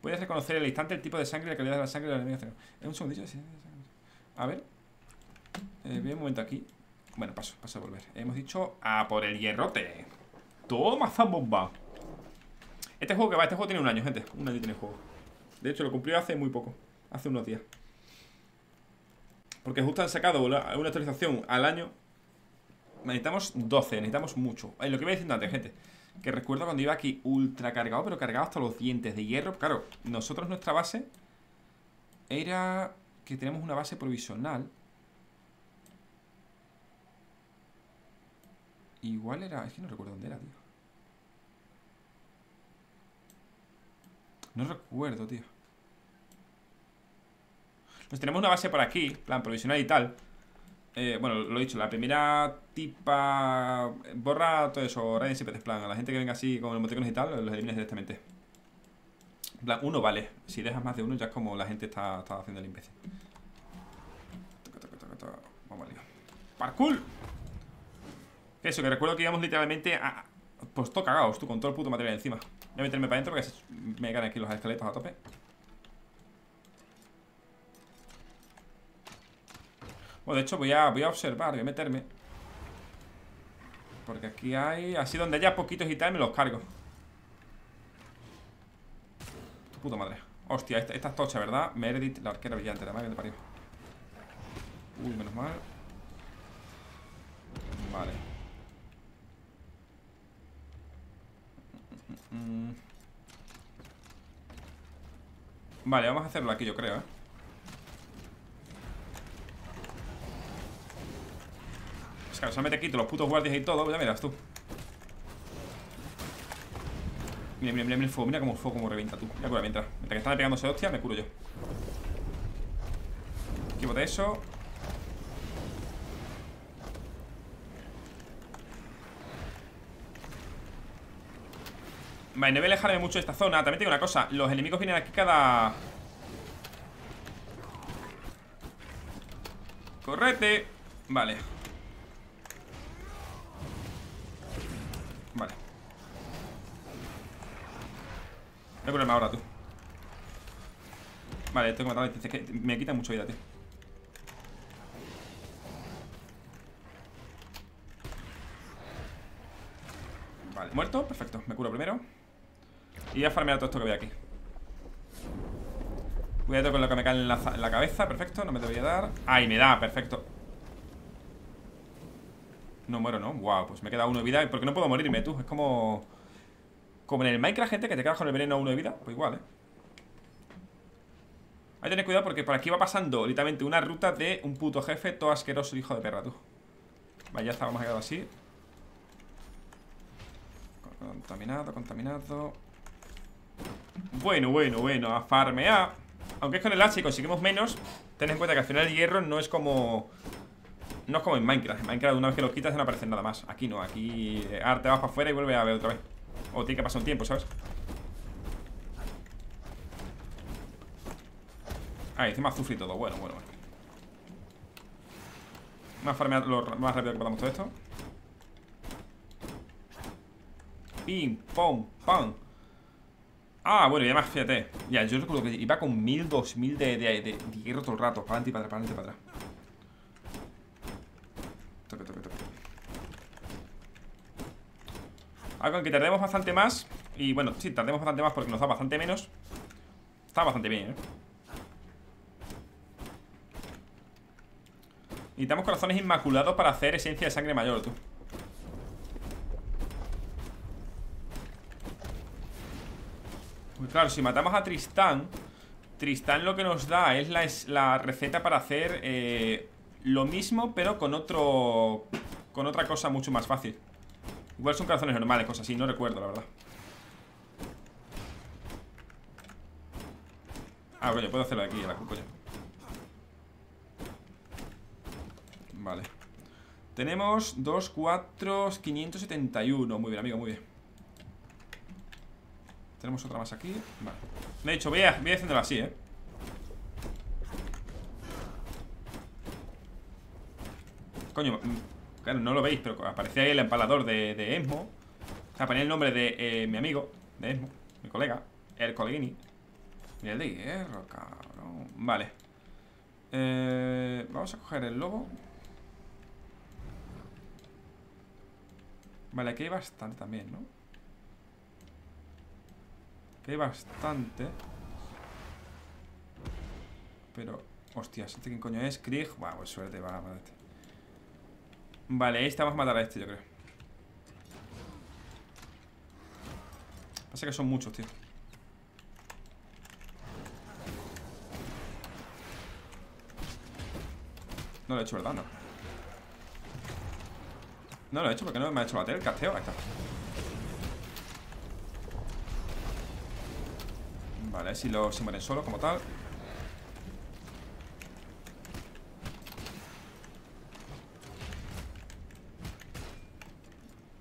Speaker 1: Puedes reconocer el instante el tipo de sangre y la calidad de la sangre de la enemigo. Es un segundillo. A ver. Eh, un momento aquí. Bueno, paso, paso a volver. Hemos dicho a por el hierrote. Toma, bomba. Este juego que va, este juego tiene un año, gente. Un año tiene juego. De hecho, lo cumplió hace muy poco. Hace unos días. Porque justo han sacado una, actualización al año. Necesitamos 12, necesitamos mucho. lo que iba diciendo antes, gente. Que recuerdo cuando iba aquí ultra cargado, pero cargado hasta los dientes de hierro. Claro, nosotros nuestra base era que tenemos una base provisional. Igual era... Es que no recuerdo dónde era, tío. No recuerdo, tío. Pues tenemos una base por aquí, plan provisional y tal. Eh, bueno, lo he dicho, la primera tipa. Borra todo eso, Raiden siempre plan. A la gente que venga así con emoticonos y tal, los eliminas directamente. En plan, uno vale. Si dejas más de uno, ya es como la gente está, haciendo el imbécil. Vamos al lío. ¡Parkour! Eso, que recuerdo que íbamos literalmente a. Pues todo cagados, tú, con todo el puto material encima. Voy a meterme para adentro porque me ganan aquí los esqueletos a tope. Bueno, de hecho voy a, voy a observar, voy a meterme Porque aquí hay... Así donde haya poquitos y tal me los cargo Tu puta madre Hostia, esta, esta es tocha, ¿verdad? Meredith, la arquera brillante, la madre que te parió Uy, menos mal Vale Vale, vamos a hacerlo aquí, yo creo, ¿eh? Claro, solamente quito los putos guardias y todo Ya miras tú. Mira, mira, mira, el fuego Mira cómo el fuego como revienta tú. Mira cura mientras Mientras que están pegándose hostia Me curo yo. De eso Vale, no voy a alejarme mucho de esta zona. También tengo una cosa Los enemigos vienen aquí cada... Correte. Vale. Vale. Voy a ponerme ahora, tú. Vale, tengo que matar Es que me quita mucho vida, tío. Vale, muerto, perfecto Me curo primero Y a farmear todo esto que veo aquí. Cuidado con lo que me cae en la, en la cabeza Perfecto, no me debería dar. Ahí me da, perfecto. No muero, ¿no? Wow, pues me queda uno de vida. Porque no puedo morirme, tú Es como... Como en el Minecraft, gente, que te quedas con el veneno a uno de vida. Pues igual, ¿eh? Hay que tener cuidado porque por aquí va pasando literalmente una ruta de un puto jefe Todo asqueroso, hijo de perra, tú. Vale, ya está, vamos a quedar así. Contaminado, contaminado Bueno, bueno, bueno A farmear Aunque es con el hacha y conseguimos menos Ten en cuenta que al final el hierro no es como no es como en Minecraft. En Minecraft una vez que lo quitas no aparece nada más. Aquí no, aquí eh, ahora te vas para afuera y vuelve a ver otra vez. O tiene que pasar un tiempo, ¿sabes? Ah, encima azufre y todo. Bueno, bueno, bueno. Vamos a farmear lo más rápido que podamos todo esto. Pim, pom, pam. Ah, bueno, y además, fíjate. Ya, yo recuerdo que iba con mil, dos mil de, de, de, hierro todo el rato. Para adelante y para atrás, para adelante para atrás. Algo que tardemos bastante más Y bueno, sí, tardemos bastante más porque nos da bastante menos Está bastante bien, ¿eh? Necesitamos corazones inmaculados para hacer esencia de sangre mayor, tú claro, si matamos a Tristán Tristán lo que nos da es la, receta para hacer eh, lo mismo, pero con otro... Con otra cosa mucho más fácil. Igual son corazones normales, cosas así, no recuerdo, la verdad. Ah, coño, puedo hacerlo aquí, la coño. Vale. Tenemos 2, 4, 571 Muy bien, amigo, muy bien tenemos otra más aquí. Vale. De hecho, voy a, voy a haciéndolo así, ¿eh? Coño, mm, claro, no lo veis Pero aparecía ahí el empalador de, Esmo. O sea, ponía el nombre de eh, mi amigo De Esmo, mi colega El coleguini. Y el de hierro, cabrón. Vale. Eh, vamos a coger el lobo. Vale, aquí hay bastante también, ¿no? Aquí hay bastante. Pero, hostias, ¿este quién coño es? Krieg, Buah, pues suerte, va este Vale, este vamos a matar a este, yo creo. Pasa que son muchos, tío. No lo he hecho, ¿verdad? No. No lo he hecho porque no me ha hecho la tele el casteo Ahí está Vale, si lo se mueren solo como tal.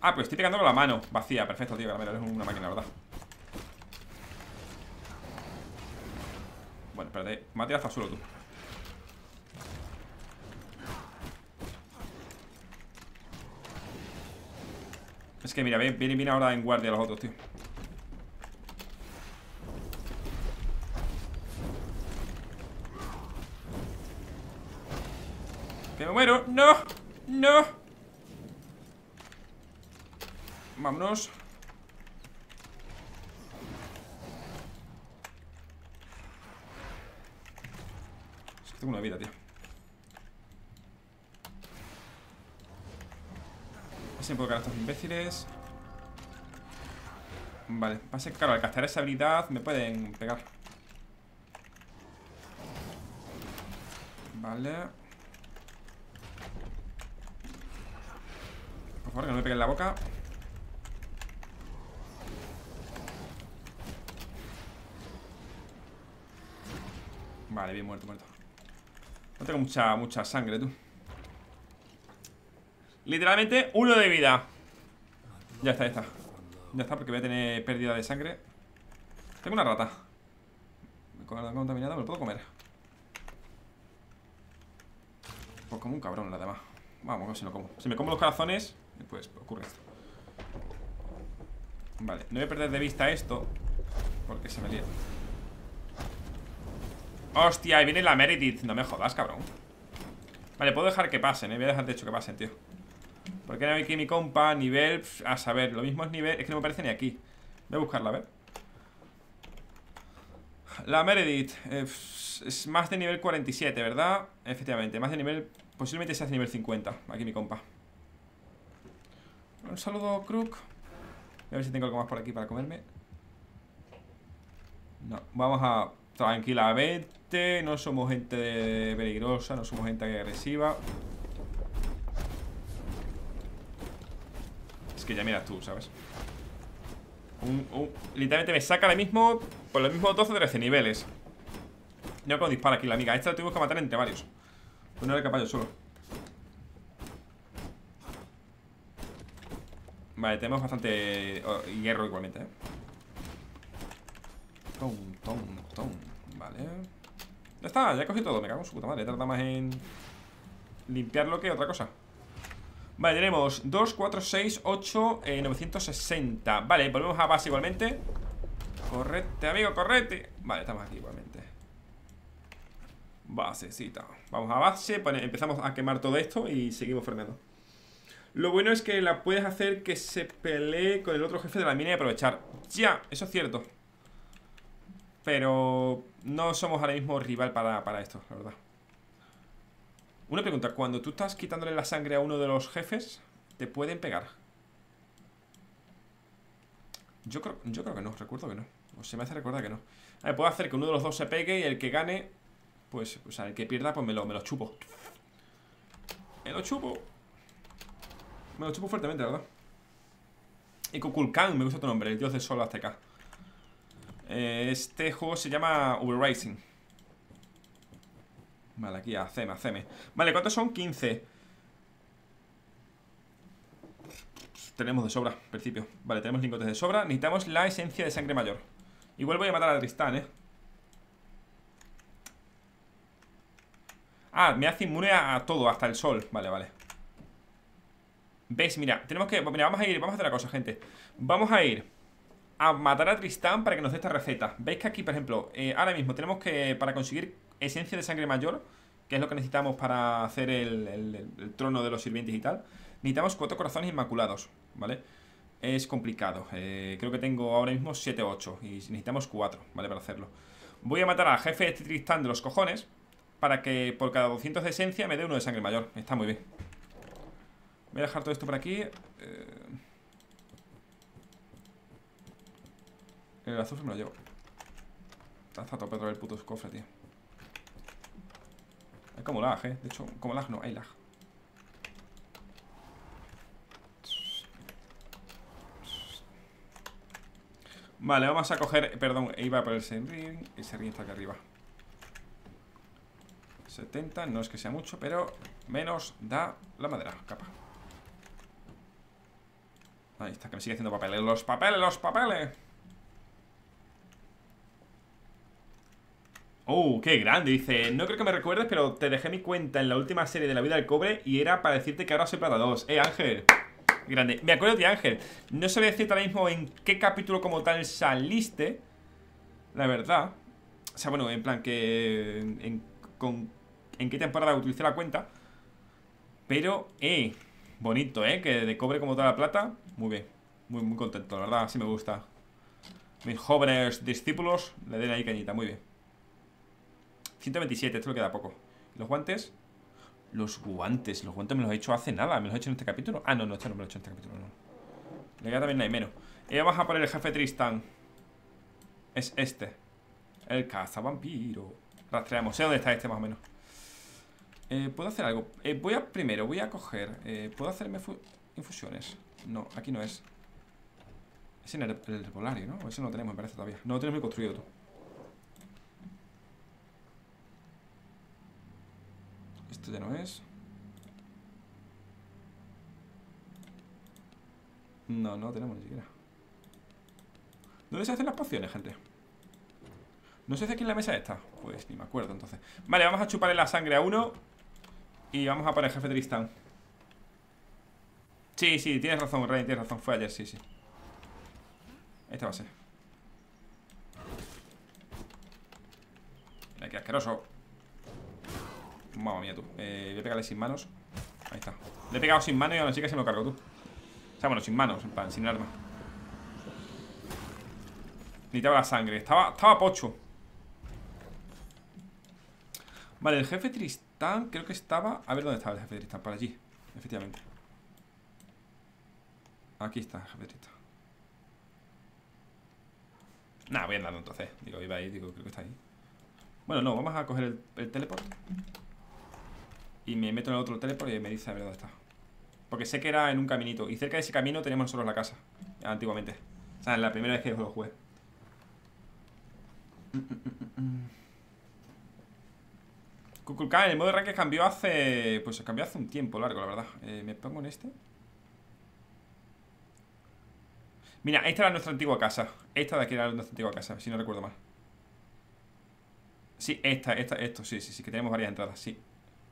Speaker 1: Ah, pues estoy pegando con la mano. Vacía, perfecto, tío, caramelo, es una máquina, ¿verdad? Bueno, espérate, me ha tirado hasta suelo tú. Es que mira, viene, viene ahora en guardia los otros, tío Que me muero, no, no. Vámonos. Es que tengo una vida, tío. Si me puedo cargar a estos imbéciles. Vale, pasa que claro, al castear esa habilidad me pueden pegar. Vale favor, que no me peguen en la boca. Vale, bien muerto, muerto. No tengo mucha, mucha sangre, tú. Literalmente uno de vida. Ya está, ya está. Ya está, porque voy a tener pérdida de sangre. Tengo una rata. Contaminada, me lo puedo comer. Pues como un cabrón la demás. Vamos, si no como. Si me como los corazones, pues ocurre esto Vale, no voy a perder de vista esto Porque se me lía Hostia, ahí viene la Meredith No me jodas, cabrón Vale, puedo dejar que pasen, eh Voy a dejar de hecho que pasen, tío porque no hay aquí mi compa, nivel, a saber, lo mismo es nivel, es que no me parece ni aquí. Voy a buscarla, a ver. La Meredith eh, es más de nivel 47, ¿verdad? Efectivamente, más de nivel, posiblemente sea de nivel 50, aquí mi compa. Un saludo, Crook. a ver si tengo algo más por aquí para comerme. No, vamos a tranquilamente, no somos gente peligrosa, no somos gente agresiva. que ya miras tú, ¿sabes? literalmente me saca ahora mismo Por los mismos 12 13 niveles No puedo disparar aquí la amiga Esta la tuvimos que matar entre varios Pues no era capaz yo solo Vale, tenemos bastante oh, hierro igualmente, ¿eh? Tom, tom, tom Vale. Ya está, ya cogido todo Me cago en su puta madre. Trata más en limpiarlo que otra cosa. Vale, tenemos 2, 4, 6, 8, 960 Vale, volvemos a base igualmente. Correte, amigo, correte. Vale, estamos aquí igualmente. Basecita. Vamos a base, empezamos a quemar todo esto Y seguimos formando Lo bueno es que la puedes hacer que se pelee Con el otro jefe de la mina y aprovechar. Ya, eso es cierto. Pero no somos ahora mismo rival para, para esto, la verdad. Una pregunta, cuando tú estás quitándole la sangre a uno de los jefes, ¿te pueden pegar? Yo creo, yo creo que no, recuerdo que no. O se me hace recordar que no. A ver, puedo hacer que uno de los dos se pegue y el que gane Pues, o sea, el que pierda, pues me lo, me lo chupo. Me lo chupo Me lo chupo fuertemente, ¿verdad? Y Kukulkan, me gusta tu nombre, el dios del sol azteca. Eh, Este juego se llama Uber Rising Vale, aquí haceme, haceme. Vale, ¿cuántos son? 15 Tenemos de sobra, al principio. Vale, tenemos lingotes de sobra. Necesitamos la esencia de sangre mayor. Igual voy a matar a Tristán, ¿eh? Ah, me hace inmune a, todo, hasta el sol. Vale, vale ¿Ves? Mira, tenemos que... Mira, vamos a ir... Vamos a hacer una cosa, gente Vamos a ir a matar a Tristán para que nos dé esta receta ¿Veis que aquí, por ejemplo, eh, ahora mismo tenemos que... Para conseguir esencia de sangre mayor, que es lo que necesitamos para hacer el, trono de los sirvientes y tal, Necesitamos cuatro corazones inmaculados, ¿vale? Es complicado eh, Creo que tengo ahora mismo 7 o 8 Y necesitamos 4, ¿vale? Para hacerlo Voy a matar al jefe de este Tristán de los cojones Para que por cada 200 de esencia me dé uno de sangre mayor Está muy bien Voy a dejar todo esto por aquí. Eh... El azufre me lo llevo. Está a tope el puto cofre, tío. Hay como lag, eh. De hecho, como lag no, hay lag. Vale, vamos a coger, perdón, iba por el Senring Y Senring está aquí arriba. 70, no es que sea mucho Pero menos da la madera, capa Ahí está, que me sigue haciendo papeles Los papeles, los papeles Oh, qué grande, dice No creo que me recuerdes, pero te dejé mi cuenta En la última serie de La Vida del Cobre Y era para decirte que ahora soy plata 2 Eh, Ángel grande. Me acuerdo de Ángel. No sabía decirte ahora mismo en qué capítulo como tal saliste. La verdad. O sea, bueno, en plan que... En, con, en qué temporada utilicé la cuenta. Pero, eh, bonito, eh, que de cobre como toda la plata. Muy bien. Muy, muy contento, la verdad, así me gusta. Mis jóvenes discípulos le den ahí cañita, muy bien. 127, esto le queda poco. Los guantes, los guantes, los guantes me los he hecho hace nada Me los he hecho en este capítulo Ah, no, no, este no me lo he hecho en este capítulo, no Le queda también hay menos Y vamos a poner el jefe Tristan Es este El cazavampiro Rastreamos, sé dónde está este más o menos eh, ¿Puedo hacer algo? Eh, voy a, primero, voy a coger eh, ¿Puedo hacerme infusiones? No, aquí no es. Es en el, el ¿no? Ese no lo tenemos, me parece todavía. No lo tenemos muy construido tú. Esto ya no es. No, no tenemos ni siquiera. ¿Dónde se hacen las pociones, gente? ¿No se hace aquí en la mesa esta? Pues ni me acuerdo entonces. Vale, vamos a chuparle la sangre a uno Y vamos a poner el jefe Tristan Sí, sí, tienes razón, Rey, tienes razón Fue ayer, sí, sí Este va a ser Mira, qué asqueroso Mamma mía, tú. Eh, voy a pegarle sin manos. Ahí está. Le he pegado sin manos y aún así que se me lo cargo tú. O sea, bueno, sin manos, en plan, sin arma. Necesitaba la sangre. Estaba, estaba pocho. Vale, el jefe Tristán creo que estaba... A ver dónde estaba el jefe Tristán. Para allí, efectivamente. Aquí está el jefe Tristán. Nah, voy andando entonces. Digo, iba ahí, digo, creo que está ahí. Bueno, no, vamos a coger el, el teleport. Y me meto en el otro teleport y me dice a ver dónde está Porque sé que era en un caminito Y cerca de ese camino teníamos nosotros la casa Antiguamente O sea, en la primera vez que lo jugué Kukulkan, el modo de rank cambió hace... Pues cambió hace un tiempo largo, la verdad eh, ¿Me pongo en este? Mira, esta era nuestra antigua casa. Esta de aquí era nuestra antigua casa, si no recuerdo mal. Sí, esta, esta, esto, sí, sí, sí Que tenemos varias entradas, sí.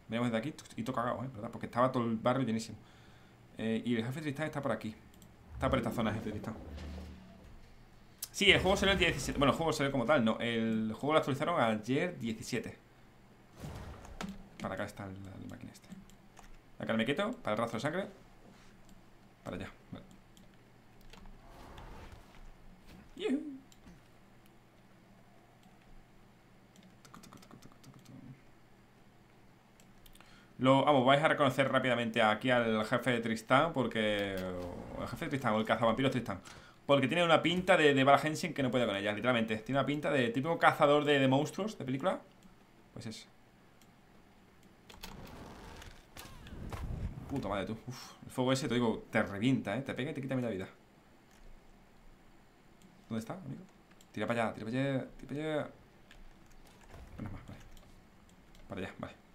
Speaker 1: Veamos desde aquí y todo cagado, ¿eh? ¿verdad? Porque estaba todo el barrio llenísimo. Eh, Y el jefe Tristán está por aquí. Está por esta zona jefe Tristán. Sí, el juego salió el 17 Bueno, el juego salió como tal, no El juego lo actualizaron ayer 17 Para acá está la, máquina esta. Acá me quito, para el rastro de sangre. Para allá, vale Lo, vamos, vais a reconocer rápidamente aquí al jefe de Tristán Porque... El jefe de Tristán, o el cazavampiro Tristán Porque tiene una pinta de, de Henshin que no puede con ella, literalmente. Tiene una pinta de típico cazador de, monstruos de película. Pues es. Puta madre tú. Uf, El fuego ese, te digo, te revienta, ¿eh? Te pega y te quita media vida ¿Dónde está, amigo? Tira para allá, tira para allá Tira para allá Bueno, más, vale Para allá, vale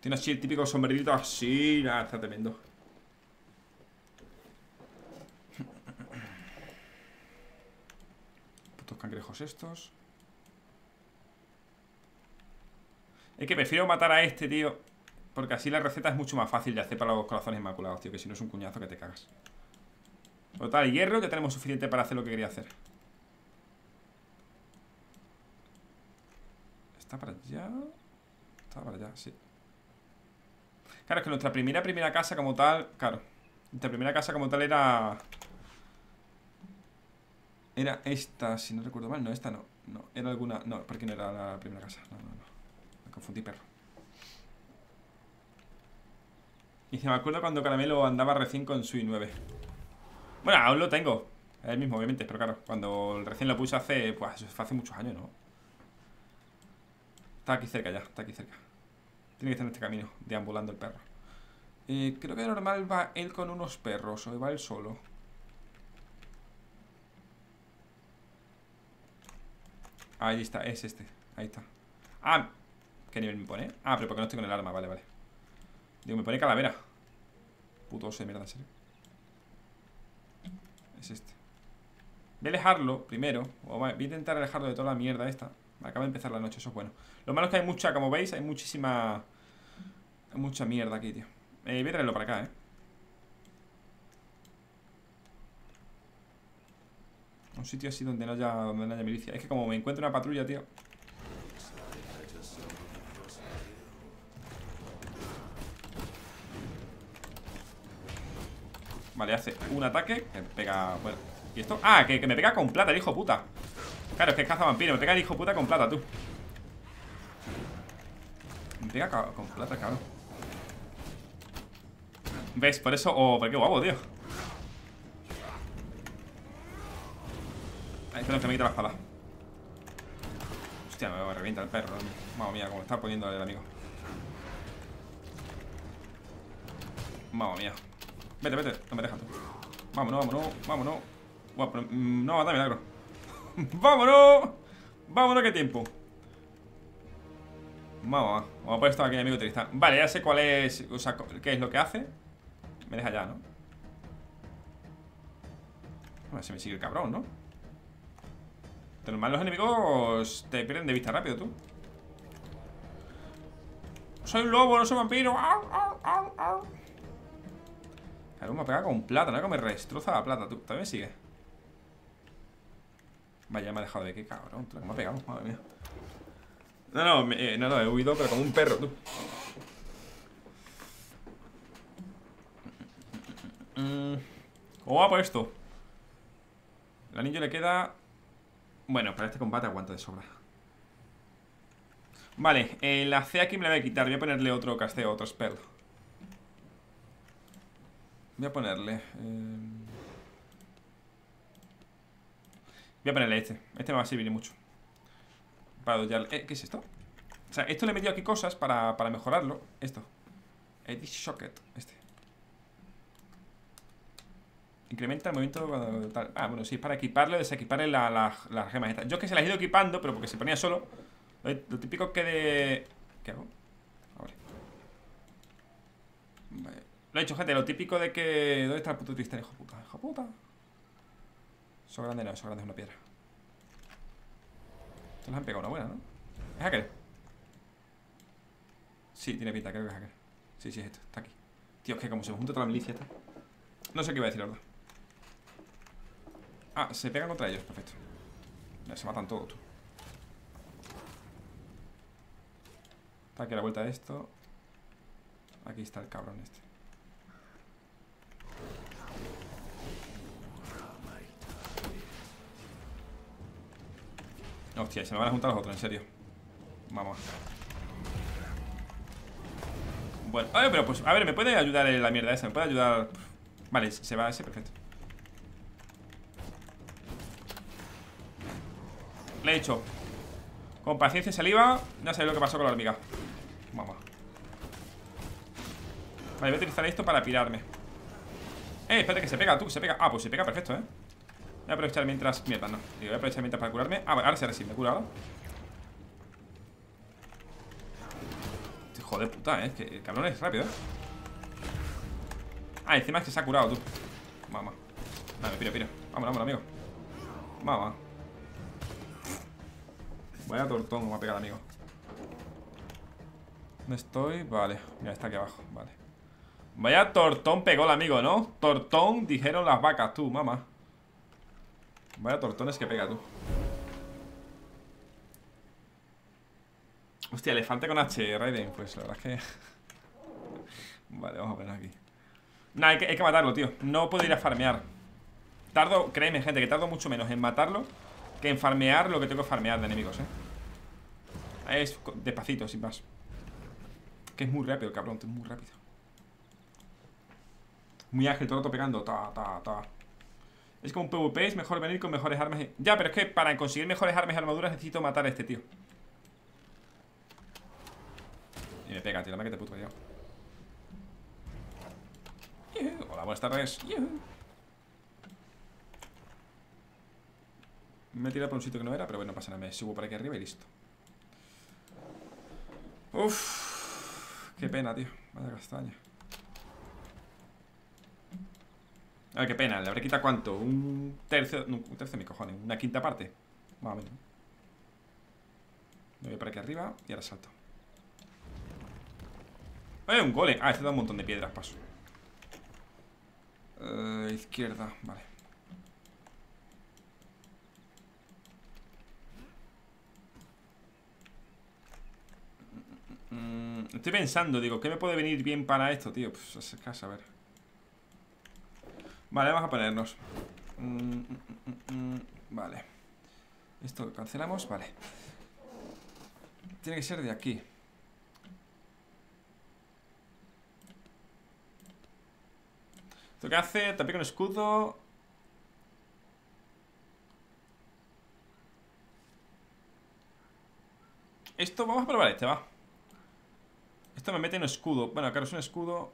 Speaker 1: Tiene así el típico sombrerito así. Nada, está tremendo. Putos cangrejos estos. Es que prefiero matar a este, tío. Porque así la receta es mucho más fácil de hacer para los corazones inmaculados, tío. Que si no es un cuñazo que te cagas. Total, hierro ya tenemos suficiente para hacer lo que quería hacer. ¿Está para allá? Está para allá, sí. Claro, es que nuestra primera, primera casa como tal Claro, nuestra primera casa como tal era Era esta, si no recuerdo mal No, esta no, no, era alguna No, porque no era la primera casa No, no, no, me confundí, perro Y se me acuerdo cuando Caramelo andaba recién con Sui 9 Bueno, aún lo tengo Es el mismo, obviamente, pero claro Cuando recién lo puse hace, pues, hace muchos años, ¿no? Está aquí cerca ya, está aquí cerca tiene que estar en este camino, deambulando el perro. Eh, creo que normal va él con unos perros, o va él solo. Ahí está, es este. Ahí está. Ah, ¿qué nivel me pone? Ah, pero porque no estoy con el arma, vale, vale. Digo, me pone calavera. Puto de mierda, serio. Es este. Voy a alejarlo primero. voy a intentar alejarlo de toda la mierda esta. Acaba de empezar la noche, eso es bueno. Lo malo es que hay mucha, como veis, hay muchísima... Hay mucha mierda aquí, tío. Eh, voy a traerlo para acá, eh. Un sitio así donde no haya, donde no haya milicia. Es que como me encuentro una patrulla, tío. Vale, hace un ataque Me pega... Bueno, ¿y esto? Ah, que, que me pega con plata, el hijo puta Claro, es que caza vampiro. Me pega el hijo puta con plata, tú. Me pega con plata, cabrón. ¿Ves? Por eso... Oh, pero qué guapo, tío. Ahí espera que me quita la espada. Hostia, me revienta el perro. Mamma mía, como está poniendo el amigo. Mamma mía. Vete, vete. No me dejan. Vámonos, vámonos, vámonos. Bueno, pero, mm, no va milagro. ¡Vámonos! ¡Vámonos, qué tiempo! Vamos, vamos a poner esto aquí, amigo Tristan Vale, ya sé cuál es, o sea, qué es lo que hace Me deja ya, ¿no? Bueno, se me sigue el cabrón, ¿no? De normal los enemigos te pierden de vista rápido, tú Soy un lobo, no soy vampiro Claro, me ha pegado con plata, ¿no? Que me restroza la plata, tú También sigue Vaya, me ha dejado de qué cabrón. Me ha pegado, madre mía. No, no, eh, no, no, he huido, pero como un perro, tú. ¿Cómo va por esto? El anillo le queda... Bueno, para este combate aguanta de sobra. Vale, eh, la C aquí me la voy a quitar. Voy a ponerle otro casteo, otro spell. Voy a ponerle... Eh... Voy a ponerle este Este me va a servir mucho Para dodgearle eh, ¿Qué es esto? O sea, esto le he metido aquí cosas para, para mejorarlo Esto Edge Shocket Este Incrementa el movimiento. Ah, bueno, sí, es para equiparle o desequiparle la, las gemas estas. Yo que se las he ido equipando, pero porque se ponía solo. Lo, típico que de... ¿Qué hago? Vale. Lo he hecho, gente, lo típico de que... ¿Dónde está el puto triste, hijo puta? Hijo puta. Eso grande no, eso grande es una piedra. Estos han pegado una buena, ¿no? ¿Es hacker? Sí, tiene pinta, creo que es hacker. Sí, sí, es esto, está aquí. Tío, es que como se junta toda la milicia esta. No sé qué iba a decir, la verdad. Ah, se pegan contra ellos, perfecto. Se matan todos, tú. Está aquí a la vuelta de esto. Aquí está el cabrón este. Hostia, se me van a juntar los otros, en serio. Vamos. Bueno, a ver, pero pues, a ver, ¿me puede ayudar la mierda esa? ¿Me puede ayudar? Vale, se va ese, perfecto. Le he dicho Con paciencia y saliva Ya sabéis lo que pasó con la hormiga. Vamos. Vale, voy a utilizar esto para pirarme. Eh, espérate que se pega, tú, que se pega. Ah, pues se pega perfecto, eh Voy a aprovechar mientras... Mierda, no. Voy a aprovechar mientras para curarme. Ah, ahora sí, ahora sí, me he curado. Hijo de puta, eh Que el cabrón es rápido, eh. Ah, encima es que se ha curado, tú. Vamos Vale, piro, piro. Vámonos, vámonos, amigo. Vamos Vaya tortón me ha pegado, amigo. ¿Dónde estoy? Vale, mira, está aquí abajo, vale. Vaya tortón pegó el amigo, ¿no? Tortón dijeron las vacas, tú, mamá Vaya tortones que pega tú. Hostia, elefante con H, Raiden. Pues la verdad es que... Vale, vamos a poner aquí. Nah, hay que, hay que matarlo, tío. No puedo ir a farmear. Tardo, créeme, gente, que tardo mucho menos en matarlo Que en farmear lo que tengo que farmear de enemigos, eh. Es despacito, sin más. Que es muy rápido, cabrón, es muy rápido. Muy ágil, todo el rato pegando Ta, ta, ta Es como un PvP, es mejor venir con mejores armas Ya, pero es que para conseguir mejores armas y armaduras Necesito matar a este tío. Y me pega, tío, la que te puto tío Hola, buenas tardes. Me he tirado por un sitio que no era Pero bueno, no pasa nada, me subo por aquí arriba y listo. Uff Qué pena, tío. Vaya castaña A ver, qué pena, le habré quitado cuánto Un tercio, no, un tercio mi cojones Una quinta parte Más o menos. Me voy por aquí arriba y ahora salto. ¡Eh, un golem! Ah, este da un montón de piedras, paso. Uh, Izquierda, vale. Mm, Estoy pensando, digo, ¿qué me puede venir bien para esto, tío? Pues a casa, a ver Vale, vamos a ponernos. Mm, mm, Vale. Esto cancelamos, vale. Tiene que ser de aquí. ¿Esto qué hace? Tapé con escudo. Esto, vamos a probar este, va. Esto me mete en escudo. Bueno, claro, es un escudo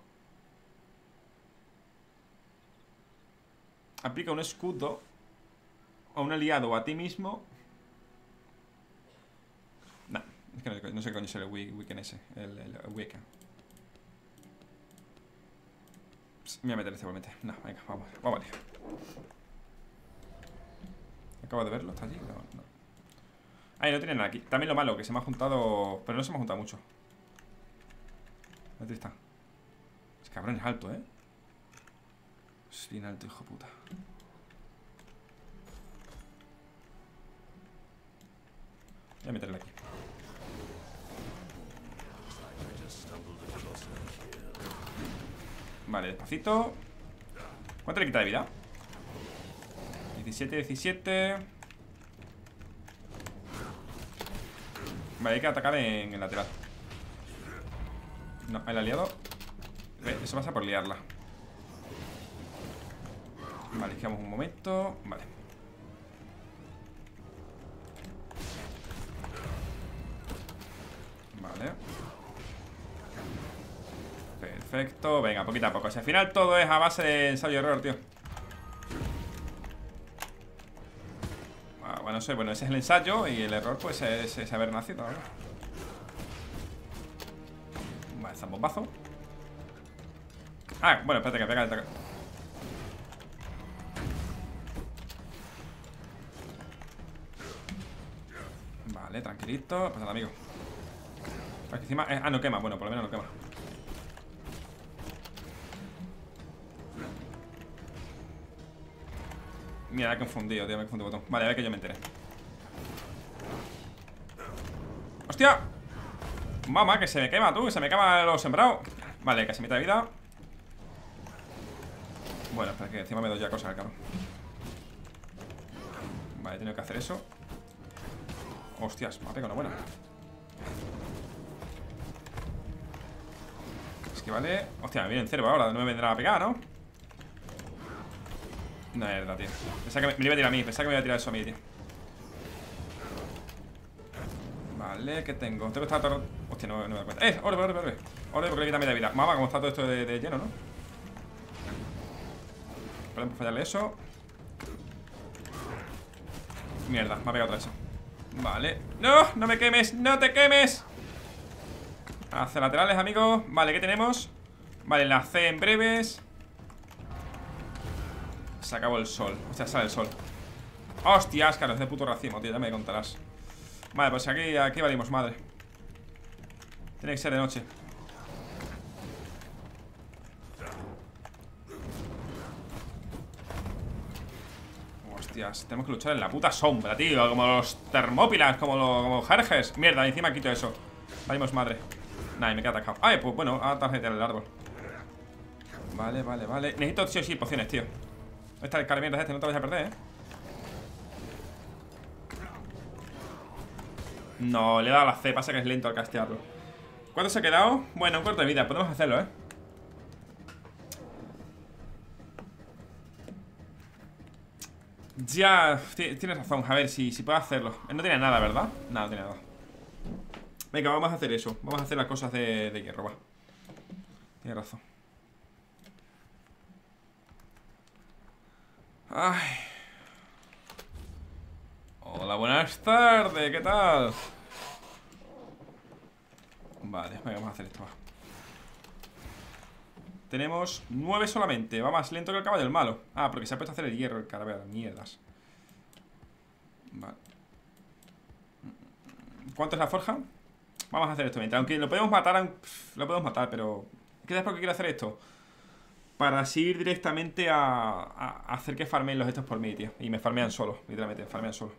Speaker 1: Aplica un escudo A un aliado o a ti mismo No, es que no, sé qué coño es el weekend ese El, el weekend Me voy a meter este igualmente. No, venga, vamos, vamos a Acabo de verlo, ¿está allí? No, no. Ahí no tiene nada aquí. También lo malo, que se me ha juntado. Pero no se me ha juntado mucho. ¿Dónde está? Es cabrón, es alto, ¿eh? Es bien alto, hijo puta. Voy a meterle aquí. Vale, despacito ¿Cuánto le quita de vida? 17, 17 Vale, hay que atacar en el lateral No, el aliado Eso pasa por liarla Vale, quedamos un momento Vale. Vale. Perfecto, venga, poquito a poco. Si al final todo es a base de ensayo y error, tío. Ah, Bueno, no sé, bueno, ese es el ensayo Y el error, pues, es, haber nacido ¿verdad? Vale, está bombazo. Ah, bueno, espérate que pega el Tranquilito. Pasa amigo. Aquí encima, ah, no quema, bueno, por lo menos no quema. Mira, me he confundido, tío, me he botón Vale, a ver que yo me enteré. ¡Hostia! Mamá, que se me quema, tú, que se me quema lo sembrado. Vale, casi mitad de vida. Bueno, espera que encima me doy ya cosas, cabrón. Vale, he tenido que hacer eso Hostias, me ha pegado una buena Es que vale Hostia, me viene en cervo ahora, no me vendrá a pegar, ¿no? No es tío Pensaba que me, iba a tirar a mí Pensaba que me iba a tirar eso a mí, tío Vale, ¿qué tengo? Tengo estar todo... Hostia, no, no me doy cuenta ¡Eh! ¡Ore, ore, ore! Ore, porque le quita media vida Mamá, cómo está todo esto de, lleno, ¿no? Podemos fallarle eso Mierda, me ha pegado otra eso Vale. ¡No! ¡No me quemes! ¡No te quemes! Hacia laterales, amigos Vale, ¿qué tenemos? Vale, la C en breves. Se acabó el sol. O sea, sale el sol. Hostias, claro, de puto racimo, tío, ya me contarás. Vale, pues aquí, aquí valimos madre. Tiene que ser de noche Hostias, tenemos que luchar en la puta sombra, tío Como los termópilas, como los como Mierda, encima quito eso. Valimos madre. Nah, me queda atacado Ay, pues bueno, a tarjeta el árbol. Vale, vale, vale. Necesito sí o sí pociones, tío. Esta es de este, no te vas a perder, eh. No, le he dado la C, pasa que es lento al castearlo. ¿Cuánto se ha quedado? Bueno, un cuarto de vida, podemos hacerlo, eh Ya, tienes razón, a ver si, si puedo hacerlo. No tiene nada, ¿verdad? Nada, no tiene nada. Venga, vamos a hacer eso. Vamos a hacer las cosas de, de hierro, va. Tienes razón. Ay. Hola, buenas tardes, ¿qué tal? Vale, venga, vamos a hacer esto, va tenemos nueve solamente. Va más lento que el caballo del malo. Ah, porque se ha puesto a hacer el hierro el cadáver Mierdas. Vale. ¿Cuánto es la forja? Vamos a hacer esto mientras. Aunque lo podemos matar Lo podemos matar, pero ¿Qué es por qué quiero hacer esto? Para así ir directamente a, hacer que farmeen los estos por mí, tío. Y me farmean solo, literalmente, farmean solo.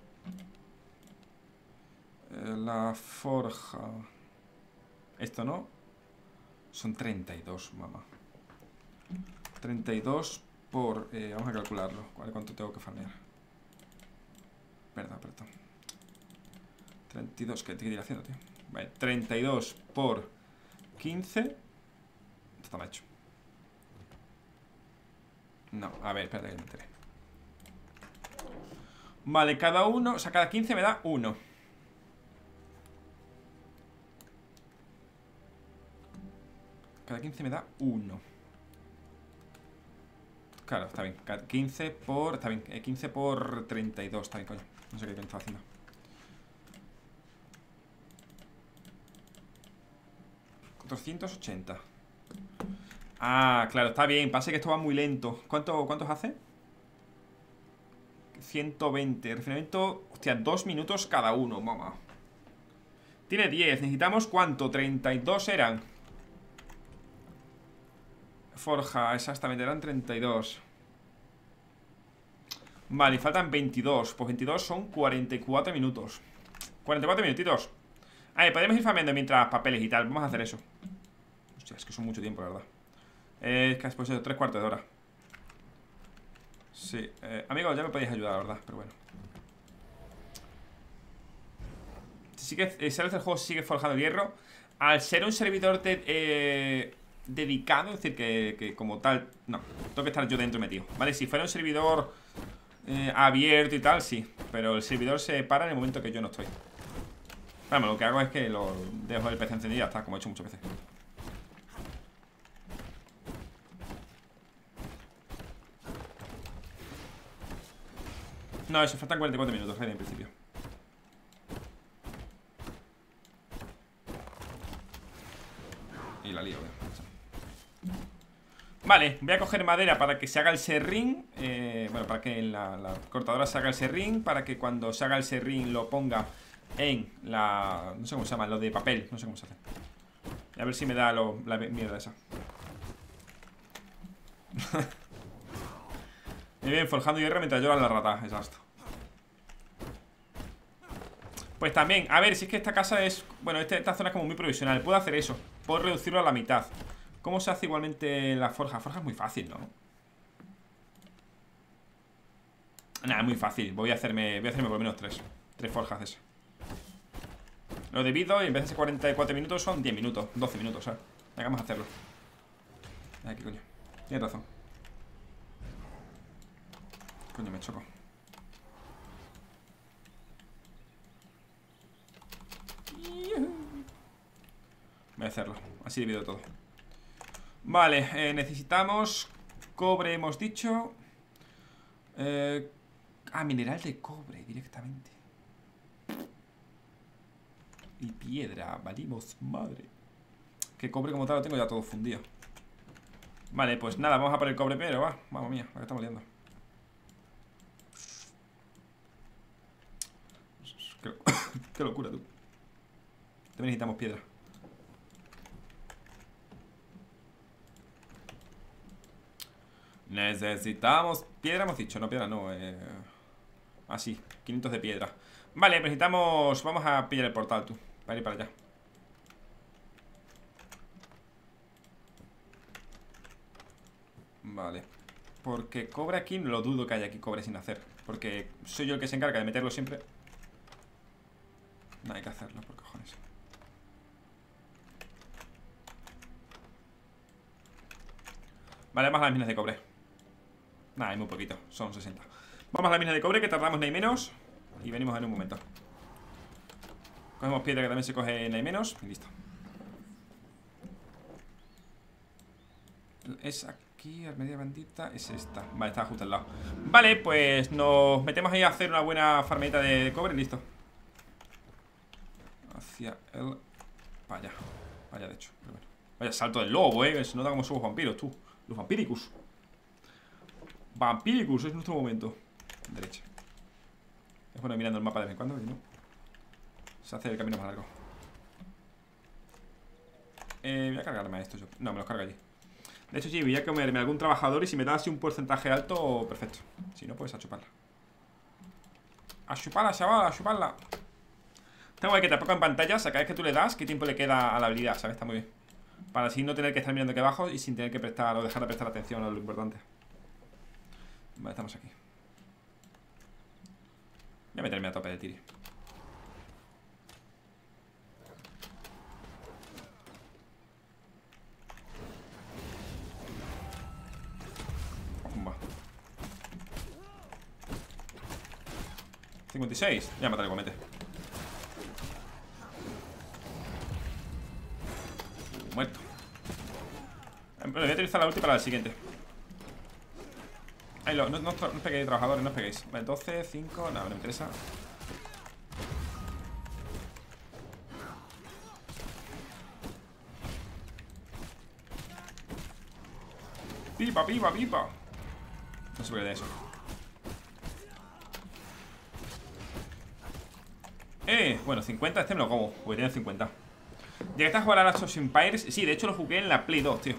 Speaker 1: Eh, La forja. Esto no. Son 32, mamá 32 por... Eh, vamos a calcularlo. ¿Cuánto tengo que farmear? Perdón, perdón. 32, ¿qué te ir haciendo, tío? Vale, 32 por 15. Esto está mal hecho. No, a ver, espérate que me enteré. Vale, cada uno, o sea, cada 15 me da 1. Cada 15 me da 1. Claro, está bien. 15 por... Está bien. 15 eh, por 32 Está bien, coño. No sé qué estaba haciendo. 480 Ah, claro, está bien. Pasa que esto va muy lento. ¿Cuánto, ¿Cuántos hace? 120 Refinamiento Hostia, dos minutos cada uno Mamá. Tiene 10 Necesitamos ¿cuánto? 32 eran Forja, exactamente, eran 32 Vale, y faltan 22 Pues 22 son 44 minutos. 44 minutitos. A ver, podemos ir farmeando mientras papeles y tal. Vamos a hacer eso. Hostia, es que son mucho tiempo, la verdad. Es que después de 3 cuartos de hora. Sí, eh, amigos, ya me podéis ayudar, la verdad Pero bueno. Sí que, eh, el juego sigue forjando hierro. Al ser un servidor de... Eh, dedicado, es decir, que, como tal No, tengo que estar yo dentro metido Vale, si fuera un servidor eh, abierto y tal, sí Pero el servidor se para en el momento que yo no estoy. Vamos, lo que hago es que lo dejo el PC encendido y ya está, como he hecho muchas veces. No, eso, faltan 44 minutos en principio. Y la lío, Vale, voy a coger madera para que se haga el serrín eh, Bueno, para que la, cortadora se haga el serrín Para que cuando se haga el serrín lo ponga en la... No sé cómo se llama, lo de papel No sé cómo se hace. A ver si me da la mierda esa. Me vienen forjando hierro mientras lloran la rata Exacto Pues también, a ver, si es que esta casa es... Bueno, esta, esta zona es como muy provisional Puedo hacer eso, puedo reducirlo a la mitad ¿Cómo se hace igualmente la forja? Forja es muy fácil, ¿no? Nada, muy fácil. Voy a hacerme, voy a hacerme por lo menos tres Tres forjas de eso Lo divido y en vez de ser 44 minutos son 10 minutos 12 minutos, ¿sabes? Venga, vamos a hacerlo. Aquí, coño. Tienes razón. Coño, me choco. Voy a hacerlo. Así divido todo Vale, eh, necesitamos cobre, hemos dicho. Eh, ah, mineral de cobre directamente. Y piedra, valimos, madre. Que cobre como tal lo tengo ya todo fundido. Vale, pues nada, vamos a por el cobre pero va. Vamos mía, lo que estamos liando. Qué locura, tú. También necesitamos piedra. Necesitamos piedra, hemos dicho, no piedra, no eh... Así, ah, 500 de piedra. Vale, necesitamos, vamos a pillar el portal tú Para ir para allá. Vale Porque cobre aquí, no lo dudo que haya aquí cobre sin hacer Porque soy yo el que se encarga de meterlo siempre. No hay que hacerlo, por cojones. Vale, a las minas de cobre Nada, hay muy poquito, son 60 Vamos a la mina de cobre que tardamos ni menos Y venimos en un momento. Cogemos piedra que también se coge ni menos Y listo. Es aquí, media bandita Es esta, vale, está justo al lado. Vale, pues nos metemos ahí a hacer una buena farmita de cobre y listo. Hacia el... Vaya, vaya de hecho Vaya salto del lobo, eh Se nota como somos vampiros, tú. Los vampíricos Vampíricus, es nuestro momento. Derecha. Es bueno mirando el mapa de vez en cuando, no Se hace el camino más largo. Eh, Voy a cargarme a esto yo. No, me los cargo allí. De hecho sí, voy a comerme algún trabajador Y si me da así un porcentaje alto, perfecto. Si no, pues a chuparla. A chuparla, chaval, a chuparla. Tengo que te poco en pantalla cada vez que tú le das, qué tiempo le queda a la habilidad, ¿sabes? Está muy bien. Para así no tener que estar mirando aquí abajo Y sin tener que prestar o dejar de prestar atención a lo importante Vale, estamos aquí. Voy a meterme a tope de tiri. Pumba. 56 Voy a matar el comete. Muerto. Voy a utilizar la ulti para el siguiente Ahí lo, no, no, no os peguéis, trabajadores, no os peguéis. Vale, 12, 5, nada, no me interesa. Pipa, pipa, pipa. No se puede de eso. Eh, bueno, 50, este me lo como, porque tiene 50. Llegaste a jugar a Last Empires. Sí, de hecho lo jugué en la Play 2, tío.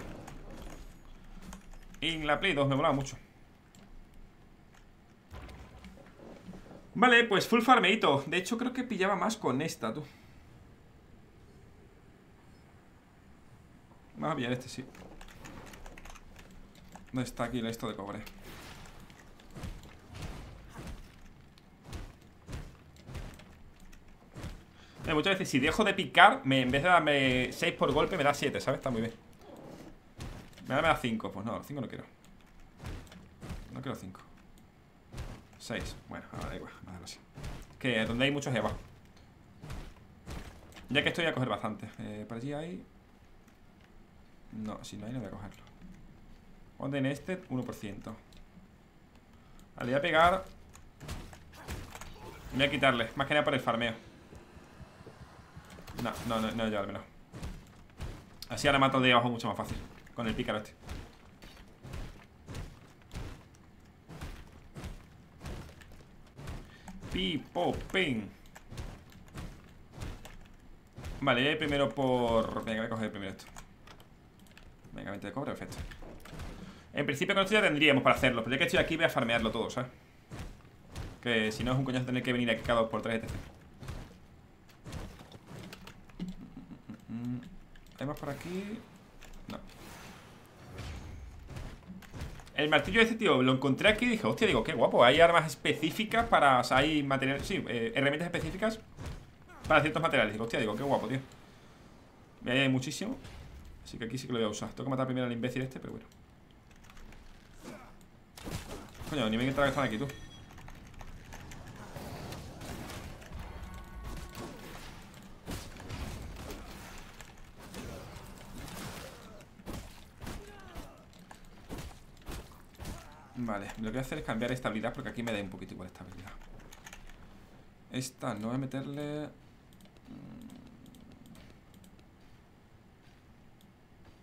Speaker 1: En la Play 2, me molaba mucho. Vale, pues full farmeito De hecho creo que pillaba más con esta, tú. Vamos a pillar este, sí. ¿Dónde está aquí esto de cobre? Eh, muchas veces si dejo de picar me, En vez de darme 6 por golpe me da 7, ¿sabes? Está muy bien. Me da, me da 5, pues no, 5 no quiero. No quiero 5 6, bueno, ahora da igual que donde hay muchos abajo Ya que estoy a coger bastante. Eh, Por allí hay No, si no hay no voy a cogerlo. ¿Dónde en este? 1% Vale, voy a pegar Voy a quitarle, más que nada por el farmeo. No, no, no, no llevármelo Así ahora mato de abajo mucho más fácil Con el pícaro este Pipo, ping. Vale, voy primero por... Venga, voy a coger primero esto Venga, 20 de cobre, perfecto En principio con esto ya tendríamos para hacerlo Pero ya que estoy aquí voy a farmearlo todo, ¿sabes? Que si no es un coñazo tener que venir aquí cada 2 por 3 etc ¿Hay más por aquí? No el martillo ese, tío, lo encontré aquí y dije, hostia, digo, qué guapo Hay armas específicas para, hay materiales, sí, eh, herramientas específicas Para ciertos materiales Digo, hostia, digo, qué guapo, tío Me hay muchísimo Así que aquí sí que lo voy a usar. Tengo que matar primero al imbécil este, pero bueno. Coño, ni me entra que están aquí, tú Vale, lo que voy a hacer es cambiar estabilidad Porque aquí me da un poquito igual estabilidad. Esta, no voy a meterle mm.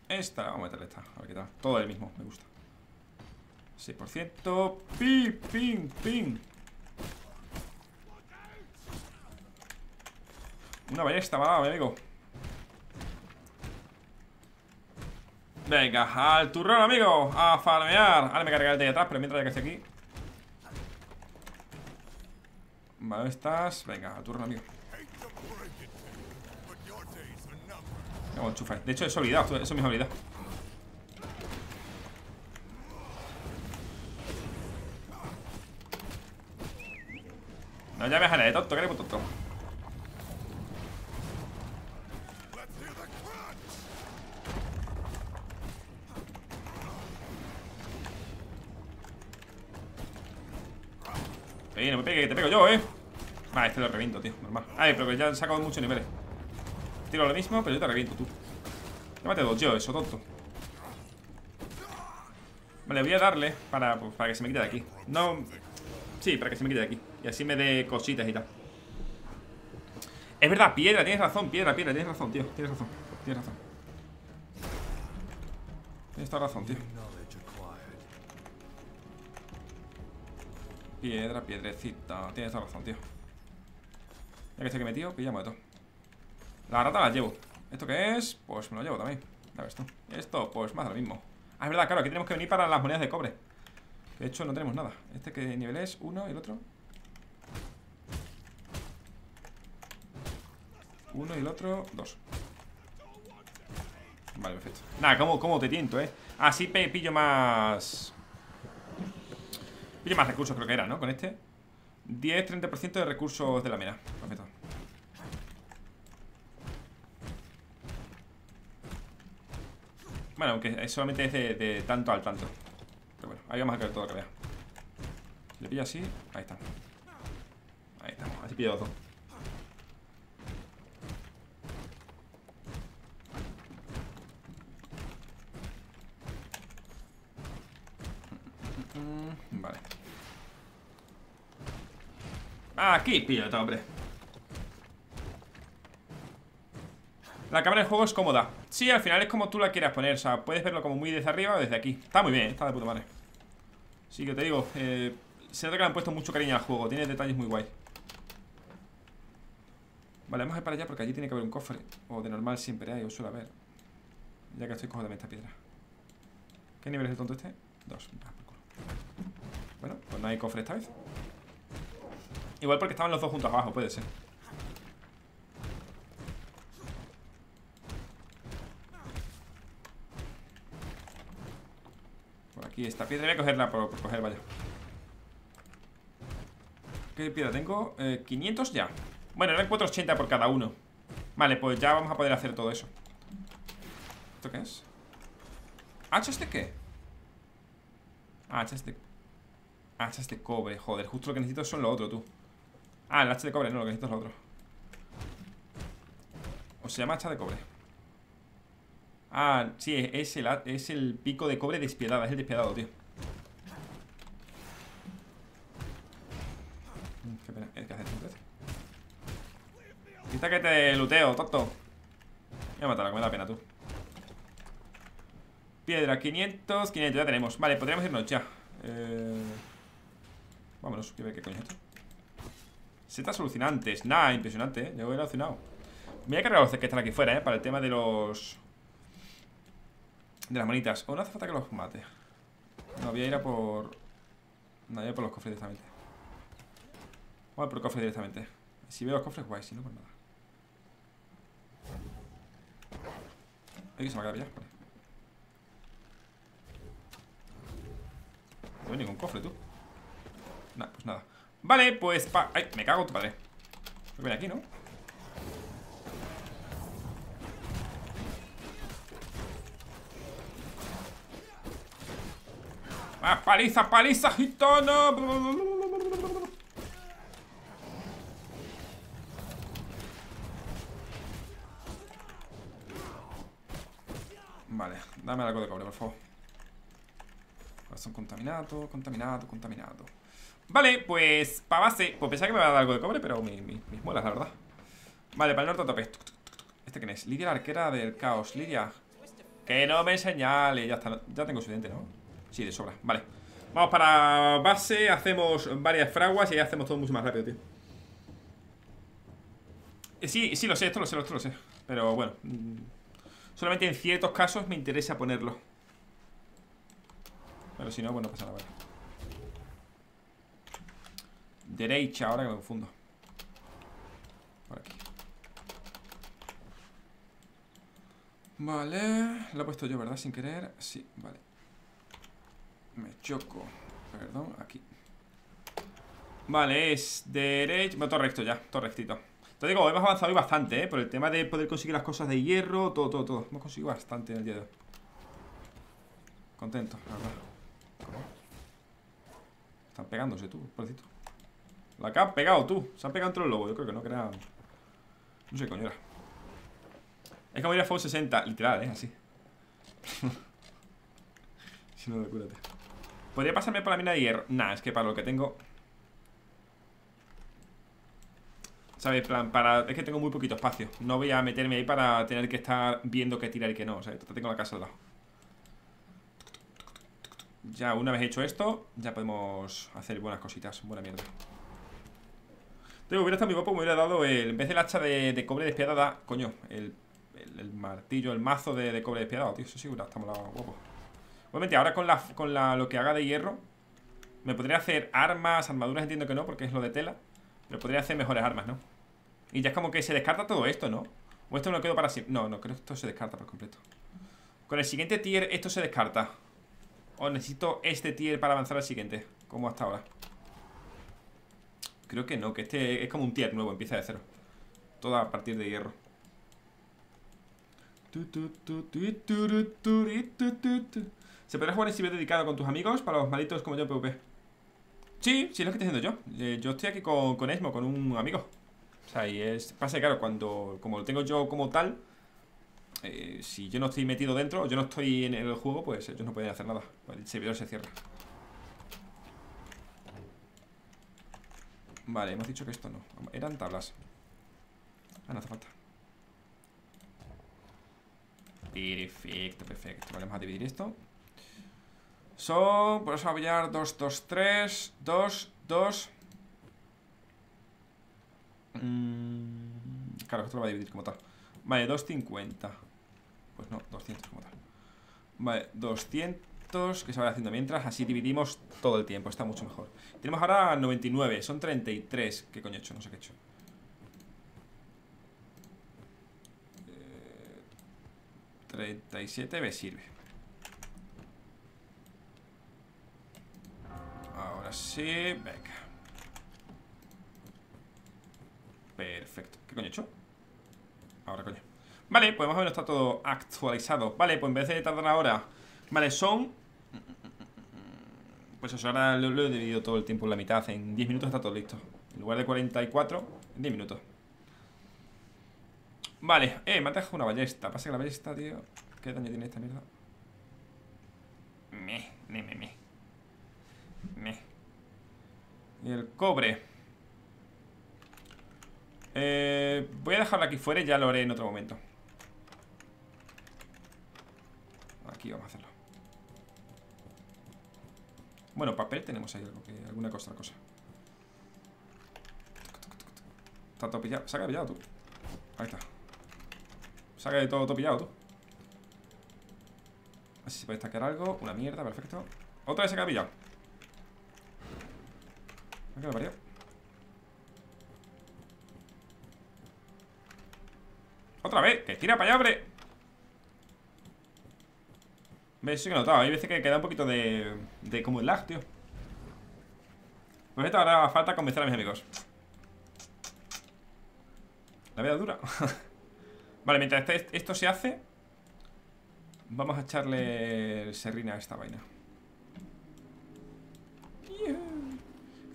Speaker 1: Esta, vamos a meterle esta A ver qué tal, todo el mismo, me gusta. 6% Ping, ping, ping Una ballesta, va, mi amigo Venga, al turrón, amigo A farmear. Ahora me cargaré el de atrás, pero mientras ya que esté aquí. Vale, estás. Venga, al turrón, amigo. De hecho, es habilidad Eso es mi habilidad. No llames a nadie tonto, que eres muy tonto. Me pegue, te pego yo, eh. Vale, este lo reviento, tío, normal. Ay, pero que ya he sacado muchos niveles. Tiro lo mismo, pero yo te reviento, tú. Llámate dos yo, eso, tonto. Vale, voy a darle para, pues, para que se me quite de aquí. No. Sí, para que se me quite de aquí. Y así me dé cositas y tal. Es verdad, piedra, tienes razón, piedra, piedra, tienes razón, tío. Tienes razón, tienes razón. Tienes toda razón, tío. Piedra, piedrecita. Tienes toda razón, tío. Ya que estoy aquí metido, pillamos de todo. La rata la llevo. ¿Esto qué es? Pues me lo llevo también. Ya ves tú. Esto, pues más de lo mismo. Ah, es verdad, claro, aquí tenemos que venir para las monedas de cobre. De hecho, no tenemos nada. ¿Este qué nivel es? ¿Uno y el otro? Uno y el otro, dos. Vale, perfecto. Nada, ¿cómo, cómo te tiento, eh? Así pillo más... Pillo más recursos, creo que era, ¿no? Con este. 10-30% de recursos de la mina Perfecto. Bueno, aunque solamente es de, tanto al tanto. Pero bueno, ahí vamos a caer todo que vea. Le pillo así, ahí está. Ahí estamos, así pillo dos. Vale Aquí pillo todo, hombre. La cámara de juego es cómoda. Sí, al final es como tú la quieras poner O sea, puedes verlo como muy desde arriba o desde aquí. Está muy bien, está de puta madre. Sí, que te digo eh, Se nota que le han puesto mucho cariño al juego Tiene detalles muy guay. Vale, vamos a ir para allá porque allí tiene que haber un cofre O de normal siempre hay, o suele haber. Ya que estoy cojo de esta piedra. ¿Qué nivel es el tonto este? Dos Bueno, pues no hay cofre esta vez Igual porque estaban los dos juntos abajo, puede ser aquí esta piedra. Voy a cogerla por, coger, vaya. ¿Qué piedra tengo? 500 eh, ya. Bueno, eran 480 por cada uno. Vale, pues ya vamos a poder hacer todo eso. ¿Esto qué es? ¿Hachas de qué? Ah, de... Hachas de cobre, joder, justo lo que necesito son lo otro, tú Ah, el hacha de cobre, no, lo que necesito es lo otro. O se llama hacha de cobre. Ah, sí, es el, es el pico de cobre despiadada Es el despiadado, tío. Mm, Qué pena, ¿qué haces Quita que te luteo, tonto. Voy a matar, que me da pena tú. Piedra, 500, 500, ya tenemos. Vale, podríamos irnos ya. Eh... Vámonos, que ver qué coño es esto Setas alucinantes Nada, impresionante, ¿eh? Yo he alucinado. Voy a cargar los que están aquí fuera, ¿eh? Para el tema de los... De las manitas. O no hace falta que los mate. No, voy a ir a por... No, voy a ir por los cofres directamente. Voy a por cofres directamente. Si veo los cofres, guay, si no, pues nada. Aquí se me ha quedado ya, vale. No hay ningún cofre, tú. Nada, pues nada Vale, pues pa... Ay, me cago tu padre Voy aquí, ¿no? ¡Ah, paliza, paliza, gitano! Vale, dame algo de cobre, por favor Corazón contaminado, contaminado, contaminado Vale, pues para base Pues pensaba que me va a dar algo de cobre, pero mis, mis, muelas, la verdad. Vale, para el norte a tope. ¿Este quién es? Lidia la arquera del caos. Lidia. Que no me señale Ya está, ya tengo suficiente, ¿no? Sí, de sobra, vale. Vamos para base, hacemos varias fraguas Y ahí hacemos todo mucho más rápido, tío. Eh, Sí, sí, lo sé, esto lo sé, esto lo sé. Pero bueno mm, Solamente en ciertos casos me interesa ponerlo. Pero si no, bueno, pasa nada Derecha, ahora que me confundo. Por aquí. Vale Lo he puesto yo, ¿verdad? Sin querer. Sí, vale. Me choco. Perdón, aquí. Vale, es derecho... Bueno, todo recto ya, todo rectito. Te digo, hemos avanzado hoy bastante, ¿eh? Por el tema de poder conseguir las cosas de hierro Todo, todo, todo. Hemos conseguido bastante en el día de hoy. Contento, la verdad. Están pegándose tú, pobrecito La que han pegado tú. Se han pegado entre los lobos, yo creo que no, que era... No sé, coño era Es como ir a Fuego 60, literal, ¿eh? Así. Si no, cúrate ¿Podría pasarme por la mina de hierro? Nah, es que para lo que tengo ¿Sabes? plan, para... Es que tengo muy poquito espacio. No voy a meterme ahí para tener que estar viendo qué tirar y qué no. ¿sabes? Tengo la casa al lado. Ya una vez hecho esto Ya podemos hacer buenas cositas. Buena mierda Tengo, hubiera estado muy guapo Me hubiera dado el... En vez del hacha de, cobre despiadada Coño, el, el, martillo El mazo de, cobre despiadado, tío Eso sí hubiera estado guapo. Obviamente ahora con, la, con la, lo que haga de hierro Me podría hacer armas, armaduras Entiendo que no, porque es lo de tela Pero podría hacer mejores armas, ¿no? Y ya es como que se descarta todo esto, ¿no? O esto me lo quedo para siempre No, no, creo que esto se descarta por completo. Con el siguiente tier esto se descarta. O necesito este tier para avanzar al siguiente Como hasta ahora Creo que no, que este es como un tier nuevo Empieza de cero. Todo a partir de hierro. ¿Se podrá jugar en Ciber dedicado con tus amigos Para los malitos como yo PvP? Sí, sí es lo que estoy haciendo yo. Eh, Yo estoy aquí con, con Esmo, con un amigo. O sea, y es... Pasa claro, cuando... Como lo tengo yo como tal eh, Si yo no estoy metido dentro Yo no estoy en el juego Pues ellos no pueden hacer nada. El servidor se cierra Vale, hemos dicho que esto no. Eran tablas. Ah, no hace falta. Perfecto, perfecto. Vale, vamos a dividir esto. Son, vamos a apoyar 2, 2, 3 2, 2 Mm, claro, esto lo va a dividir como tal. Vale, 250 Pues no, 200 como tal. Vale, 200 Que se va haciendo mientras Así dividimos todo el tiempo Está mucho mejor Tenemos ahora 99 Son 33 ¿Qué coño he hecho? No sé qué he hecho 37 eh, me sirve Ahora sí Venga Perfecto. ¿Qué coño he hecho? Ahora, coño. Vale, pues más o menos está todo actualizado. Vale, pues en vez de tardar ahora. Vale, son. Pues eso, ahora lo, he dividido todo el tiempo en la mitad. En 10 minutos está todo listo. En lugar de 44, en 10 minutos. Vale, eh, me ha dejado una ballesta. Pasa que la ballesta, tío. ¿Qué daño tiene esta mierda? Me, me, me, me. Me. Y el cobre. Eh, voy a dejarlo aquí fuera y ya lo haré en otro momento Aquí vamos a hacerlo Bueno, papel tenemos ahí algo que, alguna cosa, cosa. Está todo pillado, saca pillado tú. Ahí está. Saca de todo, todo pillado tú. A ver si se puede destacar algo. Una mierda, perfecto. Otra vez se ha pillado. ¿Qué me parió? Otra vez, que tira para allá, hombre ¿Ves? Sí que he notado, hay veces que queda un poquito de... De como el lag, tío. Pues esto ahora falta convencer a mis amigos. La vida dura. Vale, mientras este, esto se hace Vamos a echarle serrina a esta vaina.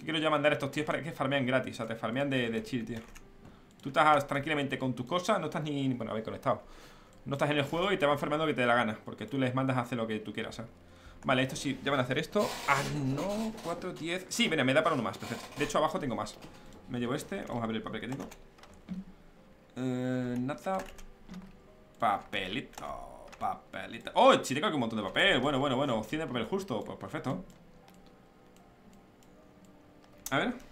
Speaker 1: Quiero ya mandar a estos tíos para que farmean gratis O sea, te farmean de, de chill, tío. Tú estás tranquilamente con tus cosas, no estás ni... Bueno, a conectado No estás en el juego y te van enfermando que te dé la gana Porque tú les mandas a hacer lo que tú quieras, ¿sabes? Vale, esto sí, ya van a hacer esto. Ah, no, 4, 10 Sí, mira, me da para uno más, perfecto. De hecho, abajo tengo más. Me llevo este, vamos a ver el papel que tengo. Eh, Nada Papelito Papelito. Oh, sí, tengo aquí un montón de papel Bueno, bueno, bueno, 100 de papel justo Pues perfecto. A ver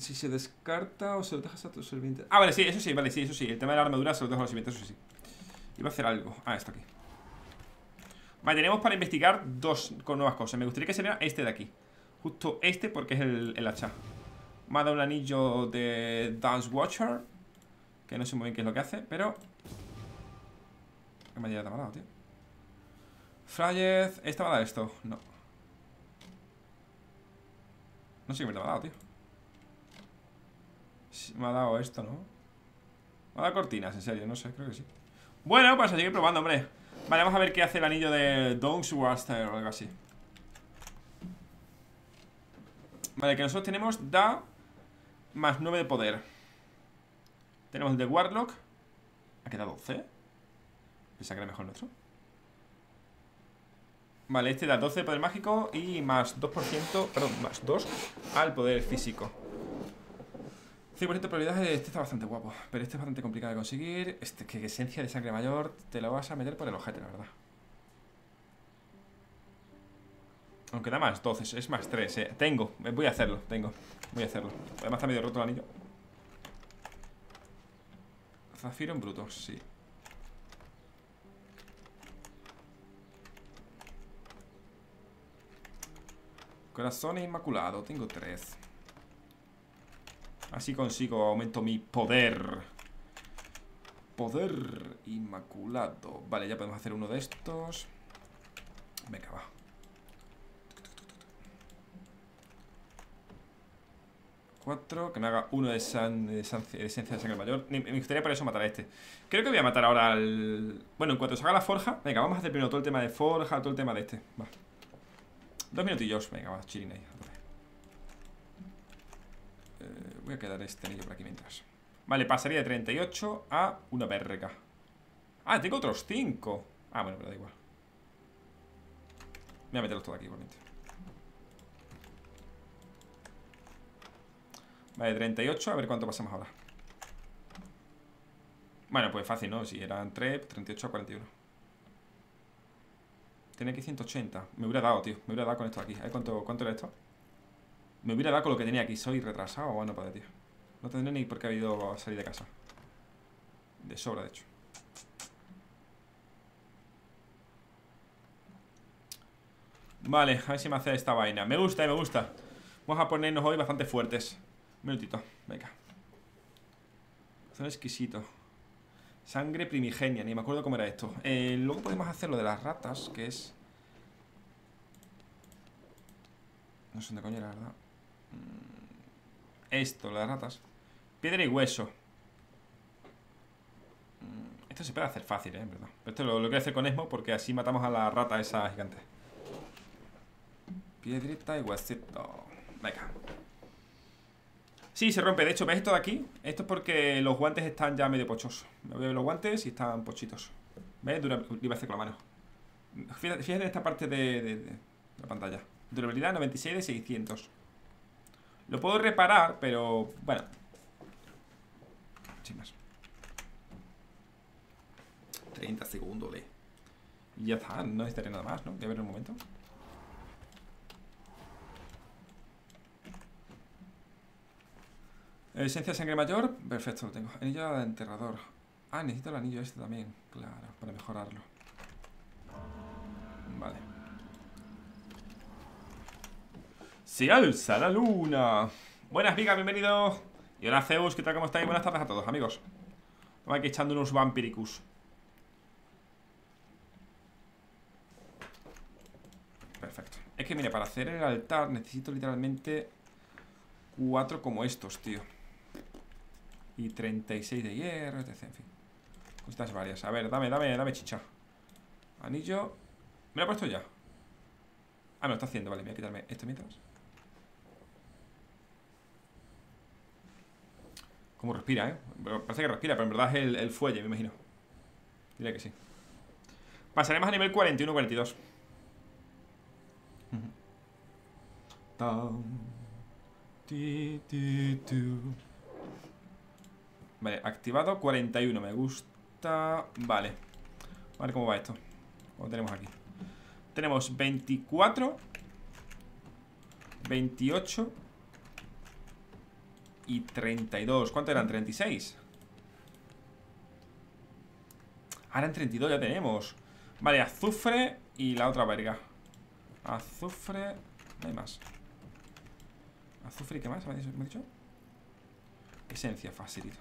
Speaker 1: si se descarta o se lo dejas a tus sirvientes. Ah, vale, sí, eso sí, vale, sí, eso sí. El tema de la armadura se lo dejo a los sirvientes, eso sí. Iba a hacer algo. Ah, esto aquí. Vale, tenemos para investigar dos con nuevas cosas. Me gustaría que sería este de aquí. Justo este porque es el, el hacha. Me ha dado un anillo de Dance Watcher. Que no sé muy bien qué es lo que hace, pero... ¿Qué me ha dado, tío? Flyez. ¿Esta va a dar esto? No. No sé qué me ha dado, tío. Me ha dado esto, ¿no? Me ha dado cortinas, en serio, no sé, creo que sí. Bueno, pues a seguir probando, hombre. Vale, vamos a ver qué hace el anillo de Waster o algo así. Vale, que nosotros tenemos da más 9 de poder. Tenemos el de Warlock. Ha quedado 12. Pensaba que era mejor nuestro. Vale, este da 12 de poder mágico y más 2%, perdón, más 2 al poder físico. 100% de probabilidades, este está bastante guapo, pero este es bastante complicado de conseguir. Este, que esencia de sangre mayor, te lo vas a meter por el ojete, la verdad. Aunque da más 12, es más 3, eh. Tengo, voy a hacerlo, tengo Voy a hacerlo Además está medio roto el anillo Zafiro en bruto, sí Corazón inmaculado, tengo 3 Así consigo, aumento mi poder Poder inmaculado Vale, ya podemos hacer uno de estos Venga, va que me haga uno de, esencia de sangre mayor. Me gustaría por eso matar a este. Creo que voy a matar ahora al... Bueno, en cuanto se haga la forja, venga, vamos a hacer primero todo el tema de forja, todo el tema de este. Va. Dos minutillos, venga, va, chilling ahí. Eh, voy a quedar este anillo por aquí mientras. Vale, pasaría de 38 a una verga. Ah, tengo otros 5. Ah, bueno, pero da igual. Voy a meterlos todos aquí igualmente. Vale, 38, a ver cuánto pasamos ahora Bueno, pues fácil, ¿no? Si eran 3, 38 a 41 Tiene aquí 180 Me hubiera dado, tío, me hubiera dado con esto aquí A cuánto, cuánto era esto Me hubiera dado con lo que tenía aquí Soy retrasado, bueno, pues, tío No tendré ni por qué haber ido a salir de casa De sobra, de hecho Vale, a ver si me hace esta vaina Me gusta, me gusta Vamos a ponernos hoy bastante fuertes minutito, venga. Son exquisito. Sangre primigenia, ni me acuerdo cómo era esto. Eh, luego podemos hacer lo de las ratas, que es... No sé dónde coño era, ¿verdad? Esto, las ratas. Piedra y hueso. Mm, esto se puede hacer fácil, ¿eh? ¿verdad? Pero esto lo, lo quiero hacer con Esmo porque así matamos a la rata esa gigante. Piedrita y huesito. Venga. Sí, se rompe. De hecho, ¿ves esto de aquí? Esto es porque los guantes están ya medio pochosos. Me voy ver los guantes y están pochitos. ¿Ves? Dura... Iba a hacer con la mano. Fíjate, en esta parte de, la pantalla. Durabilidad 96 de 600. Lo puedo reparar, pero... Bueno. Sin más. 30 segundos de... Y ya está. No necesitaré nada más, ¿no? Voy a ver un momento. Esencia de sangre mayor, perfecto, lo tengo Anillo de enterrador Ah, necesito el anillo este también Claro, para mejorarlo Vale Se alza la luna Buenas, Viga, bienvenido Y hola, Zeus, ¿qué tal, cómo estáis? Buenas tardes a todos, amigos Estamos aquí echando unos vampiricus Perfecto Es que, mire, para hacer el altar necesito literalmente Cuatro como estos, tío y 36 de hierro, etc. En fin. Cosas varias. A ver, dame, dame, dame chicha. Anillo. ¿Me lo he puesto ya? Ah, me lo está haciendo, vale, voy a quitarme esto mientras. Como respira, ¿eh? Parece que respira, pero en verdad es el, el fuelle, me imagino. Diría que sí. Pasaremos a nivel 41-42. Vale, activado 41, me gusta Vale ver cómo va esto ¿Cómo tenemos aquí? Tenemos 24 28 Y 32 ¿Cuánto eran? 36 Ahora en 32 ya tenemos Vale, azufre y la otra verga Azufre No hay más Azufre y qué más, ¿me has dicho? Esencia, facilito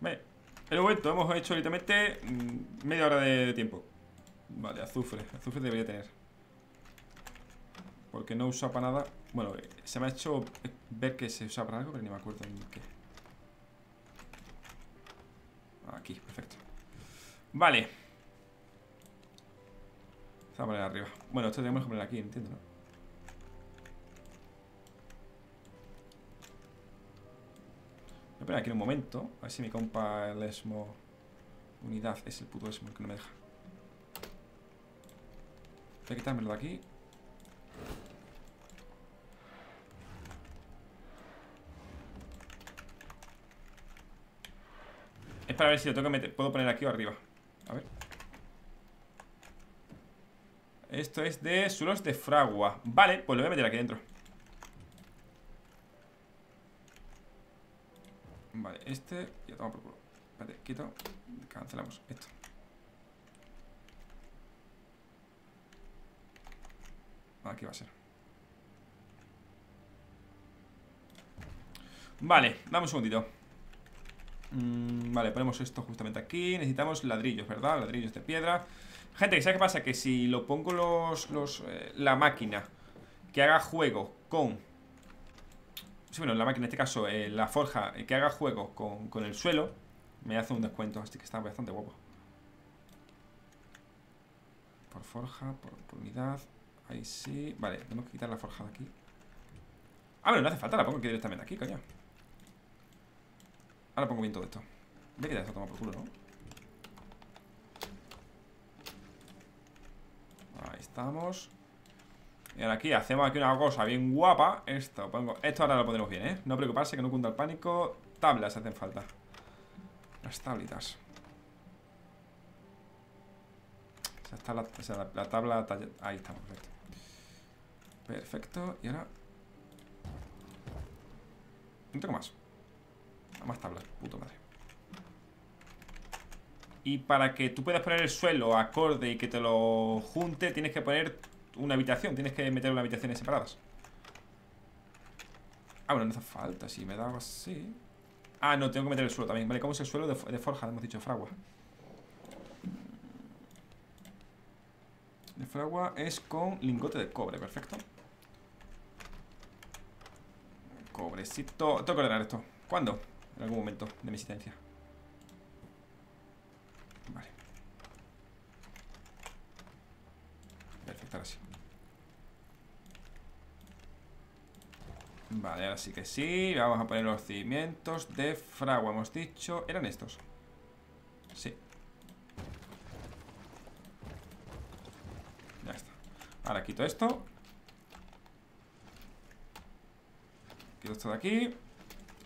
Speaker 1: Vale, el momento, hemos hecho literalmente mm, media hora de tiempo Vale, azufre. Azufre debería tener. Porque no usa para nada. Bueno, se me ha hecho ver que se usa para algo, pero ni me acuerdo en qué. Aquí, perfecto. Vale. Vamos a poner arriba. Bueno, esto tenemos que poner aquí, entiendo, ¿no? Voy a poner aquí un momento. A ver si mi compa el Esmo Unidad es el puto Esmo que no me deja. Voy a quitármelo de aquí. Es para ver si lo tengo que meter. Puedo poner aquí o arriba. A ver. Esto es de suelos de fragua. Vale, pues lo voy a meter aquí dentro. Vale, este. Ya toma por culo. Espérate, quito. Cancelamos esto. Aquí va a ser. Vale, dame un segundito. Mm, vale, ponemos esto justamente aquí Necesitamos ladrillos, ¿verdad? Ladrillos de piedra Gente, ¿sabes qué pasa? Que si lo pongo los, los eh, la máquina Que haga juego con sí, Bueno, la máquina, en este caso eh, La forja, que haga juego con, con, el suelo Me hace un descuento Así que está bastante guapo Por forja, por, unidad Ahí sí. Vale, tenemos que quitar la forja de aquí. Ah, bueno, no hace falta, la pongo aquí directamente aquí, coño. Ahora pongo bien todo esto. Ve que ya está tomado por culo, ¿no? Ahí estamos. Y ahora aquí hacemos aquí una cosa bien guapa. Esto, pongo, esto ahora lo pondremos bien, ¿eh? No preocuparse que no cunda el pánico. Tablas hacen falta. Las tablitas. Esa está la, esa, la, tabla Ahí está, perfecto Perfecto, y ahora No tengo más. Más tablas, puto madre. Y para que tú puedas poner el suelo acorde y que te lo junte Tienes que poner una habitación Tienes que meter una habitaciones separadas. Ah, bueno, no hace falta Si me da así. Ah, no, tengo que meter el suelo también. Vale, ¿cómo es el suelo de, de forja? Hemos dicho fragua. De fragua es con lingote de cobre, perfecto Cobrecito. Tengo que ordenar esto. ¿Cuándo? En algún momento de mi existencia. Vale. Perfecto, ahora sí. Vale, ahora sí que sí. Vamos a poner los cimientos de fragua Hemos dicho, ¿eran estos? Sí. Ya está. Ahora quito esto Quito esto de aquí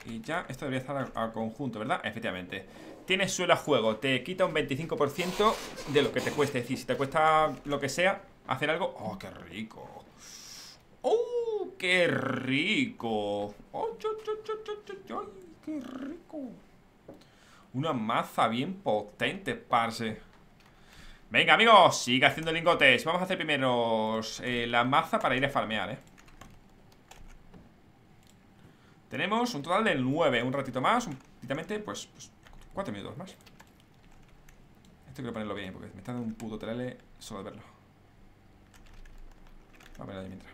Speaker 1: y ya, esto debería estar a, conjunto, ¿verdad? Efectivamente Tienes suelo a juego, te quita un 25% de lo que te cueste Es decir, si te cuesta lo que sea hacer algo ¡Oh, qué rico! ¡Oh, qué rico! ¡Oh, qué rico! Una maza bien potente, parce Venga, amigos, sigue haciendo lingotes Vamos a hacer primero eh, la maza para ir a farmear, ¿eh? Tenemos un total de 9, un ratito más, un, pues, pues 4 minutos más. Esto quiero ponerlo bien porque me está dando un puto tele solo de verlo. A ver ahí mientras.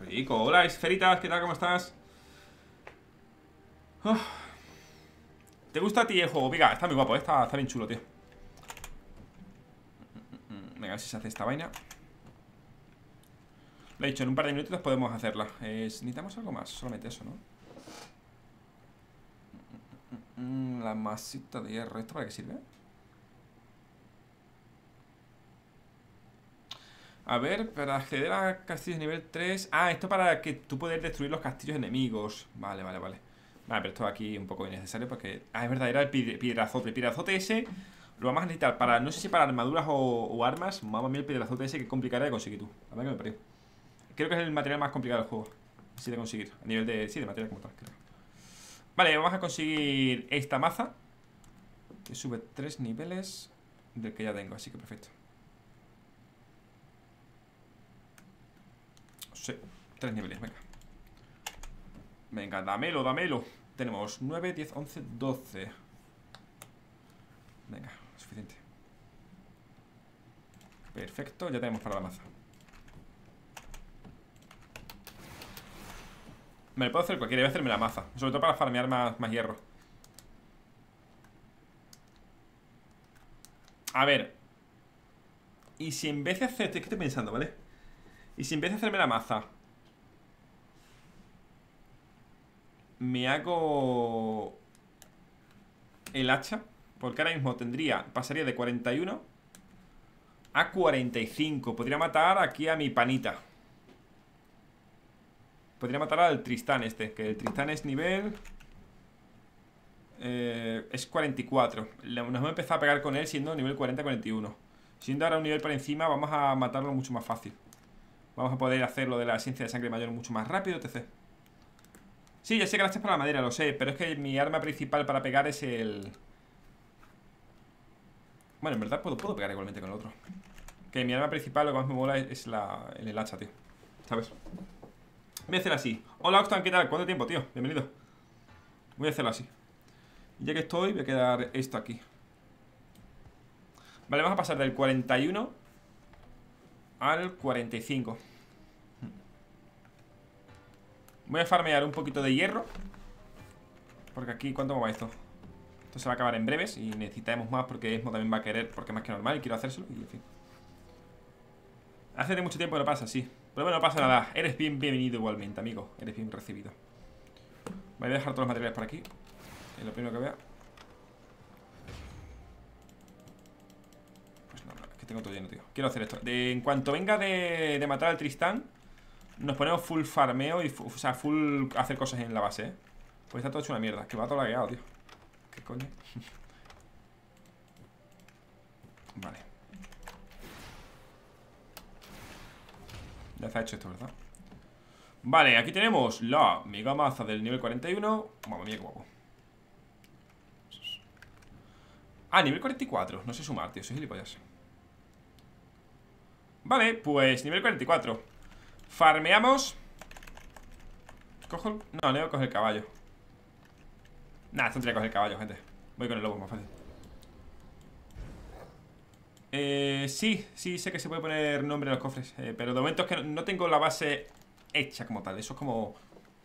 Speaker 1: Rico. Hola, esferitas, ¿qué tal? ¿Cómo estás? ¿Te gusta a ti el juego? Venga, está muy guapo, ¿eh? está, está bien chulo, tío. Venga, a ver si se hace esta vaina. Lo he dicho, en un par de minutos podemos hacerla. Necesitamos algo más, solamente eso, ¿no? La masita de hierro ¿Esto para qué sirve? A ver, para acceder a castillos nivel 3 Ah, esto para que tú puedas destruir los castillos enemigos. Vale, vale, vale. Vale, pero esto aquí un poco innecesario porque... Ah, es verdad, era el piedrazote. El piedrazote ese lo vamos a necesitar para... No sé si para armaduras o, armas. Mamma mía, el piedrazote ese que complicará de conseguir tú. A ver que me perdí Creo que es el material más complicado del juego. Así de conseguir. A nivel de. Sí, de material como tal, creo. Vale, vamos a conseguir esta maza. Que sube tres niveles del que ya tengo, así que perfecto. Sí, tres niveles, venga. Venga, dámelo, dámelo. Tenemos 9, 10, 11, 12. Venga, suficiente. Perfecto, ya tenemos para la maza Me lo puedo hacer cualquiera, voy a hacerme la maza. Sobre todo para farmear más, hierro. A ver. Y si en vez de hacer... ¿Qué estoy pensando, ¿vale? Y si en vez de hacerme la maza Me hago El hacha Porque ahora mismo tendría Pasaría de 41 A 45 Podría matar aquí a mi panita Podría matar al Tristán este Que el Tristán es nivel eh, Es 44 Nos hemos empezado a pegar con él siendo nivel 40-41 Siendo ahora un nivel por encima Vamos a matarlo mucho más fácil. Vamos a poder hacer lo de la esencia de sangre mayor mucho más rápido, etc Sí, ya sé que la para la madera, lo sé Pero es que mi arma principal para pegar es el... Bueno, en verdad puedo, puedo pegar igualmente con el otro. Que mi arma principal, lo que más me mola es la, el hacha, tío. ¿Sabes? Voy a hacer así. Hola Octan, ¿qué tal? ¿Cuánto tiempo, tío? Bienvenido. Voy a hacerlo así. Ya que estoy, voy a quedar esto aquí. Vale, vamos a pasar del 41 Al 45 Voy a farmear un poquito de hierro Porque aquí, ¿cuánto va esto? Esto se va a acabar en breves Y necesitamos más porque Esmo también va a querer Porque más que normal quiero hacérselo Y en fin. Hace de mucho tiempo que no pasa, sí pero bueno, no pasa nada. Eres bien bienvenido igualmente, amigo. Eres bien recibido. Voy a dejar todos los materiales por aquí. Es lo primero que vea. Pues no, no, es que tengo todo lleno, tío. Quiero hacer esto. en cuanto venga de, de, matar al Tristán, nos ponemos full farmeo y, o sea, full hacer cosas en la base, ¿eh? Pues está todo hecho una mierda. Que va todo lagueado, tío. ¿Qué coño? vale. Ya está hecho esto, ¿verdad? Vale, aquí tenemos la mega maza del nivel 41 Mamma mía, qué guapo. Ah, nivel 44 No sé sumar, tío, soy gilipollas. Vale, pues nivel 44 Farmeamos. Cojo... No, le voy a coger el caballo. Nah, esto tendría que coger el caballo, gente. Voy con el lobo, más fácil eh, sí, sí, sé que se puede poner nombre en los cofres eh, Pero de momento es que no tengo la base hecha como tal. Eso es como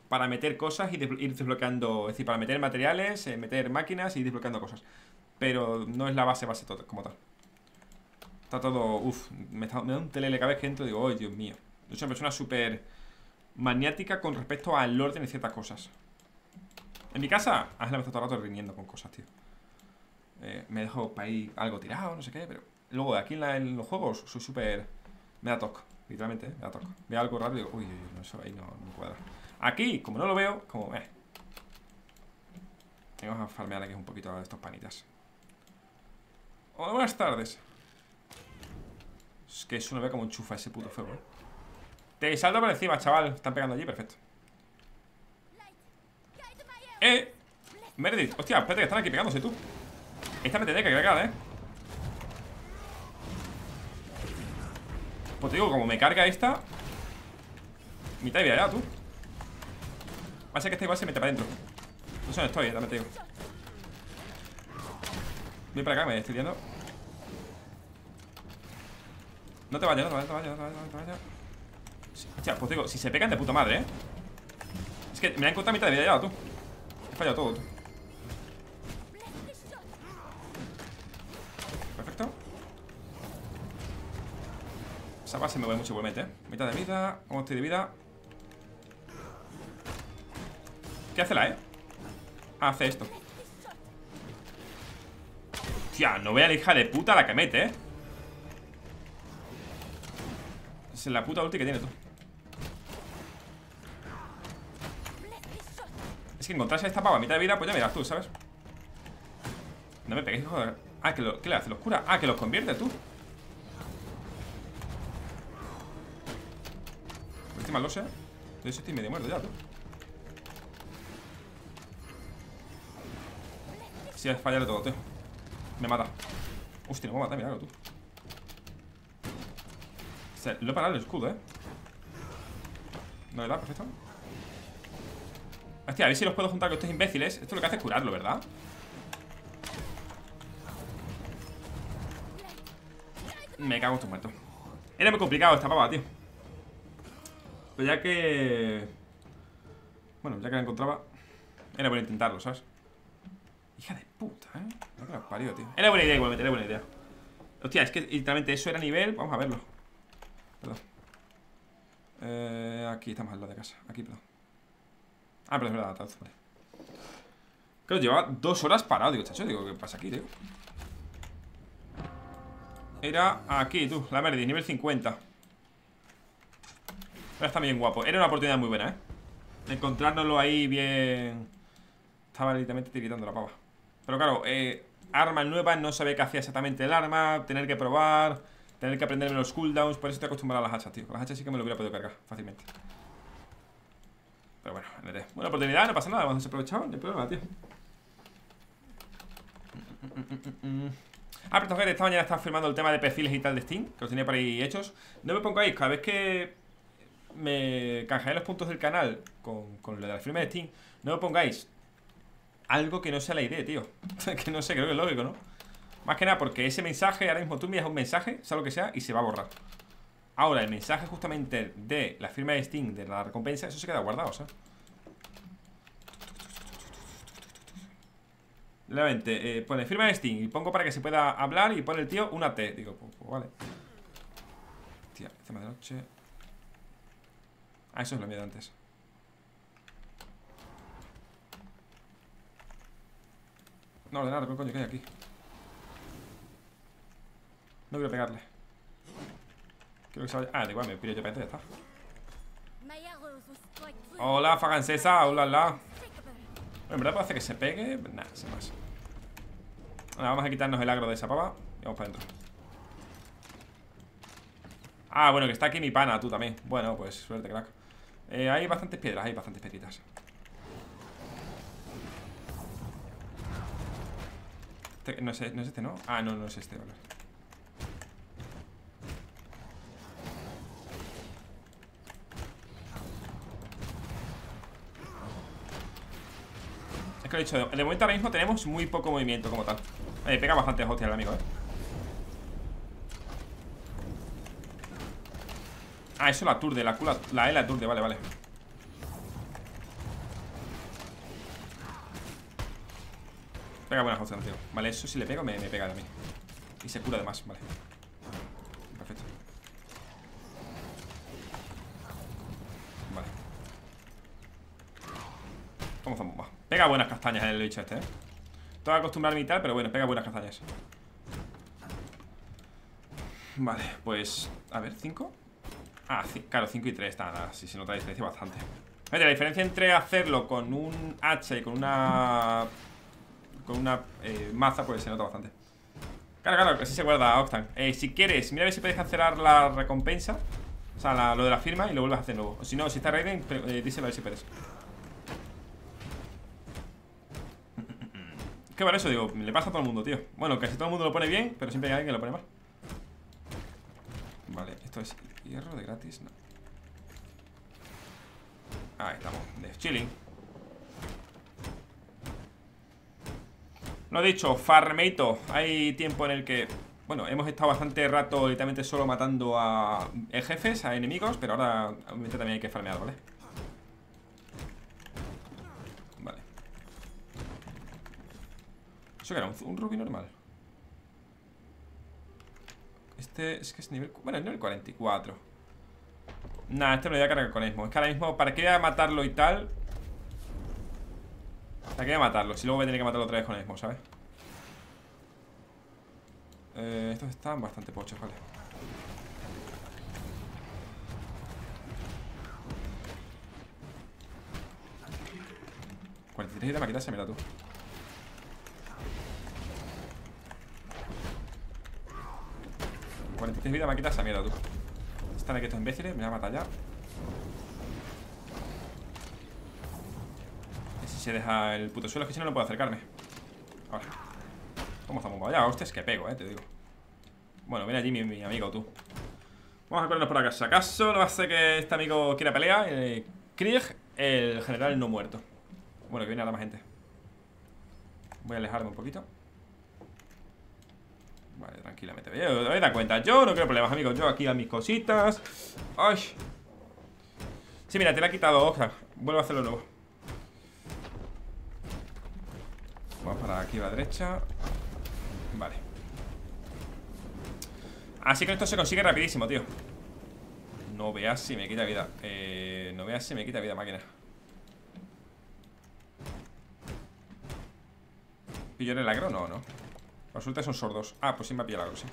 Speaker 1: para meter cosas y ir desbloqueando Es decir, para meter materiales, eh, meter máquinas y ir desbloqueando cosas. Pero no es la base base como tal. Está todo... Uff, me, da un telele cada vez que entro y digo, oh Dios mío Yo soy una persona súper maniática con respecto al orden de ciertas cosas. En mi casa, Ángela me está todo el rato riñendo con cosas, tío. Eh, Me dejo para ir algo tirado, no sé qué, pero Luego, aquí en, los juegos soy súper... Me da toque, literalmente, me da toque. Veo algo raro y digo, uy, uy, no, eso ahí no, no cuadra. Aquí, como no lo veo, como, eh. Vamos a farmear aquí un poquito de estos panitas. Hola, buenas tardes. Es que eso no ve como enchufa ese puto fuego, eh. Te salto por encima, chaval. Están pegando allí, perfecto. ¡Eh! Meredith, hostia, espérate que están aquí pegándose tú. Esta me tendría que cargar, eh Pues te digo, como me carga esta Mitad de vida ya, tú. Va a ser que esta igual se mete para adentro. No sé dónde estoy, eh, también te digo. Voy para acá, me estoy viendo. No te vayas, no te vayas, no te vayas, no te vayas, pues te digo, si se pegan de puta madre, eh. Es que me han cortado mitad de vida ya, tú. He fallado todo, tú Esa base me voy mucho igualmente, ¿eh? Mitad de vida, ¿cómo estoy de vida? ¿Qué hace la, eh? Hace esto Tía, no vea la hija de puta la que mete, ¿eh? Es la puta ulti que tiene tú Es que encontrarse esta pava a mitad de vida Pues ya miras tú, ¿sabes? No me pegues, joder Ah, que ¿qué le hace? ¿Los cura? Ah, que los convierte tú encima lo sé De estoy medio muerto ya, tú. Si es fallar todo, tío. Me mata. Hostia, me mata, mira, tú. O sea, Lo he parado el escudo, eh. No le da, perfecto. Hostia, a ver si los puedo juntar con estos imbéciles. Esto lo que hace es curarlo, ¿verdad? Me cago en tu muerto. Era muy complicado esta pava, tío. Pero ya que... Bueno, ya que la encontraba Era bueno intentarlo, ¿sabes? Hija de puta, ¿eh? No que la parió, tío. Era buena idea igualmente, era buena idea. Hostia, es que literalmente eso era nivel Vamos a verlo. Perdón. Eh, Aquí estamos al lado de casa Aquí, perdón. Ah, pero es verdad, vale. Claro, llevaba dos horas parado Digo, chacho, digo, ¿qué pasa aquí, tío? Era aquí, tú, la Merdi, nivel 50 Ahora está bien guapo. Era una oportunidad muy buena, ¿eh? Encontrárnoslo ahí bien. Estaba literalmente tiritando la pava. Pero claro, eh, armas nuevas No sabía qué hacía exactamente el arma Tener que probar Tener que aprenderme los cooldowns Por eso estoy acostumbrado a las hachas, tío. Las hachas sí que me lo hubiera podido cargar fácilmente. Pero bueno, NT Buena oportunidad, no pasa nada Cuando se aprovechado, no problema, tío. Ah, pero esta mañana estaba firmando el tema de perfiles y tal de Steam Que los tenía por ahí hechos. No me pongáis, cada vez que me canjeé los puntos del canal con, con lo de la firma de Steam, no me pongáis algo que no sea la idea, tío. que no sé, creo que es lógico, ¿no? Más que nada porque ese mensaje, ahora mismo tú me das un mensaje, sea lo que sea, y se va a borrar. Ahora, el mensaje justamente de la firma de Steam, de la recompensa, eso se queda guardado, ¿sabes? Nuevamente, eh, pone firma de Steam y pongo para que se pueda hablar y pone el tío una T. Digo, pues, pues vale. Tía, tema de noche. Ah, eso es lo miedo antes. No, ordenar, ¿qué coño que hay aquí? No quiero pegarle. Quiero que se vaya... Ah, da igual, me piro yo para ya está. Hola, fagancesa, hola, hola En verdad hacer que se pegue Nada, se pasa. Ahora vamos a quitarnos el agro de esa pava Y vamos para adentro. Ah, bueno, que está aquí mi pana, tú también. Bueno, pues suerte, crack eh, hay bastantes piedras, hay bastantes piedritas. Este, no, es, no es este, ¿no? Ah, no, no es este, vale. Es que lo he dicho, de momento ahora mismo tenemos muy poco movimiento como tal. Eh, pega bastante hostia el amigo, eh. Ah, eso la aturde, la, cula, la E la aturde, vale, vale. Pega buena opción, tío. Vale, eso si le pego me, me pega a mí Y se cura además, vale. Perfecto. Vale. Vamos a bomba. Pega buenas castañas el bicho este, eh. Todo acostumbrarme y tal, pero bueno, pega buenas castañas. Vale, pues... A ver, ¿cinco? Ah, claro, 5 y 3 está nada. Si se nota la diferencia bastante. la diferencia entre hacerlo con un hacha y con una. Con una eh, maza, pues se nota bastante. Claro, claro, así se guarda Octan. Eh, si quieres, mira a ver si puedes cancelar la recompensa. O sea, lo de la firma y lo vuelves a hacer nuevo. Si no, si está Raiden, eh, díselo a ver si puedes. Es que para eso digo, le pasa a todo el mundo, tío. Bueno, casi todo el mundo lo pone bien, pero siempre hay alguien que lo pone mal. Vale, esto es Hierro de gratis, no. Ahí estamos, de chilling. Lo dicho, farmeito. Hay tiempo en el que, bueno, hemos estado bastante rato literalmente solo matando a jefes, a enemigos, pero ahora obviamente también hay que farmear, ¿vale? Vale. ¿Eso que era? ¿Un, un rubí normal? Este es que es nivel... Bueno, es nivel 44 Nah, este me lo voy a cargar con Esmo Es que ahora mismo, ¿para qué voy a matarlo y tal? ¿Para qué voy a matarlo? Si luego voy a tener que matarlo otra vez con Esmo, ¿sabes? Eh, estos están bastante pochos, vale ¿43 de maquita se mira tú 43 vida me ha quitado esa mierda, tú. Están aquí estos imbéciles, me voy a matar ya. Si se deja el puto suelo, es que si no, no puedo acercarme. Ahora ¿Cómo estamos? Vaya, hostias, que pego, eh, te digo. Bueno, viene allí mi, amigo, tú. Vamos a ponernos por acá. Si acaso no ser que este amigo quiera pelear eh, Krieg, el general no muerto. Bueno, que viene ahora más gente. Voy a alejarme un poquito Vale, tranquilamente. Voy a cuenta, yo no quiero problemas, amigos Yo aquí a mis cositas. Ay. Sí, mira, te la he quitado Oscar. Vuelvo a hacerlo nuevo. Vamos para aquí a la derecha. Vale. Así que esto se consigue rapidísimo, tío. No veas si me quita vida. Eh, No veas si me quita vida, máquina. ¿Pillo el agro? No, no Resulta que son sordos. Ah, pues sí me ha pillado el agro, sí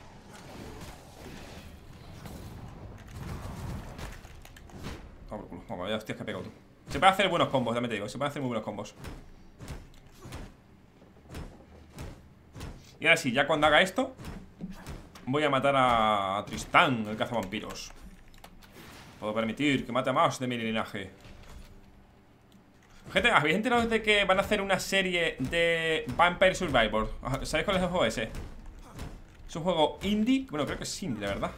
Speaker 1: Vamos, vamos, ya hostias que he pegado tú. Se puede hacer buenos combos, ya te digo. Se puede hacer muy buenos combos. Y ahora sí, ya cuando haga esto Voy a matar a Tristán, el cazavampiros. Puedo permitir que mate a más de mi linaje Gente, ¿habéis enterado de que van a hacer una serie de Vampire Survivor? ¿Sabéis cuál es el juego ese? Es un juego indie. Bueno, creo que es indie, la verdad.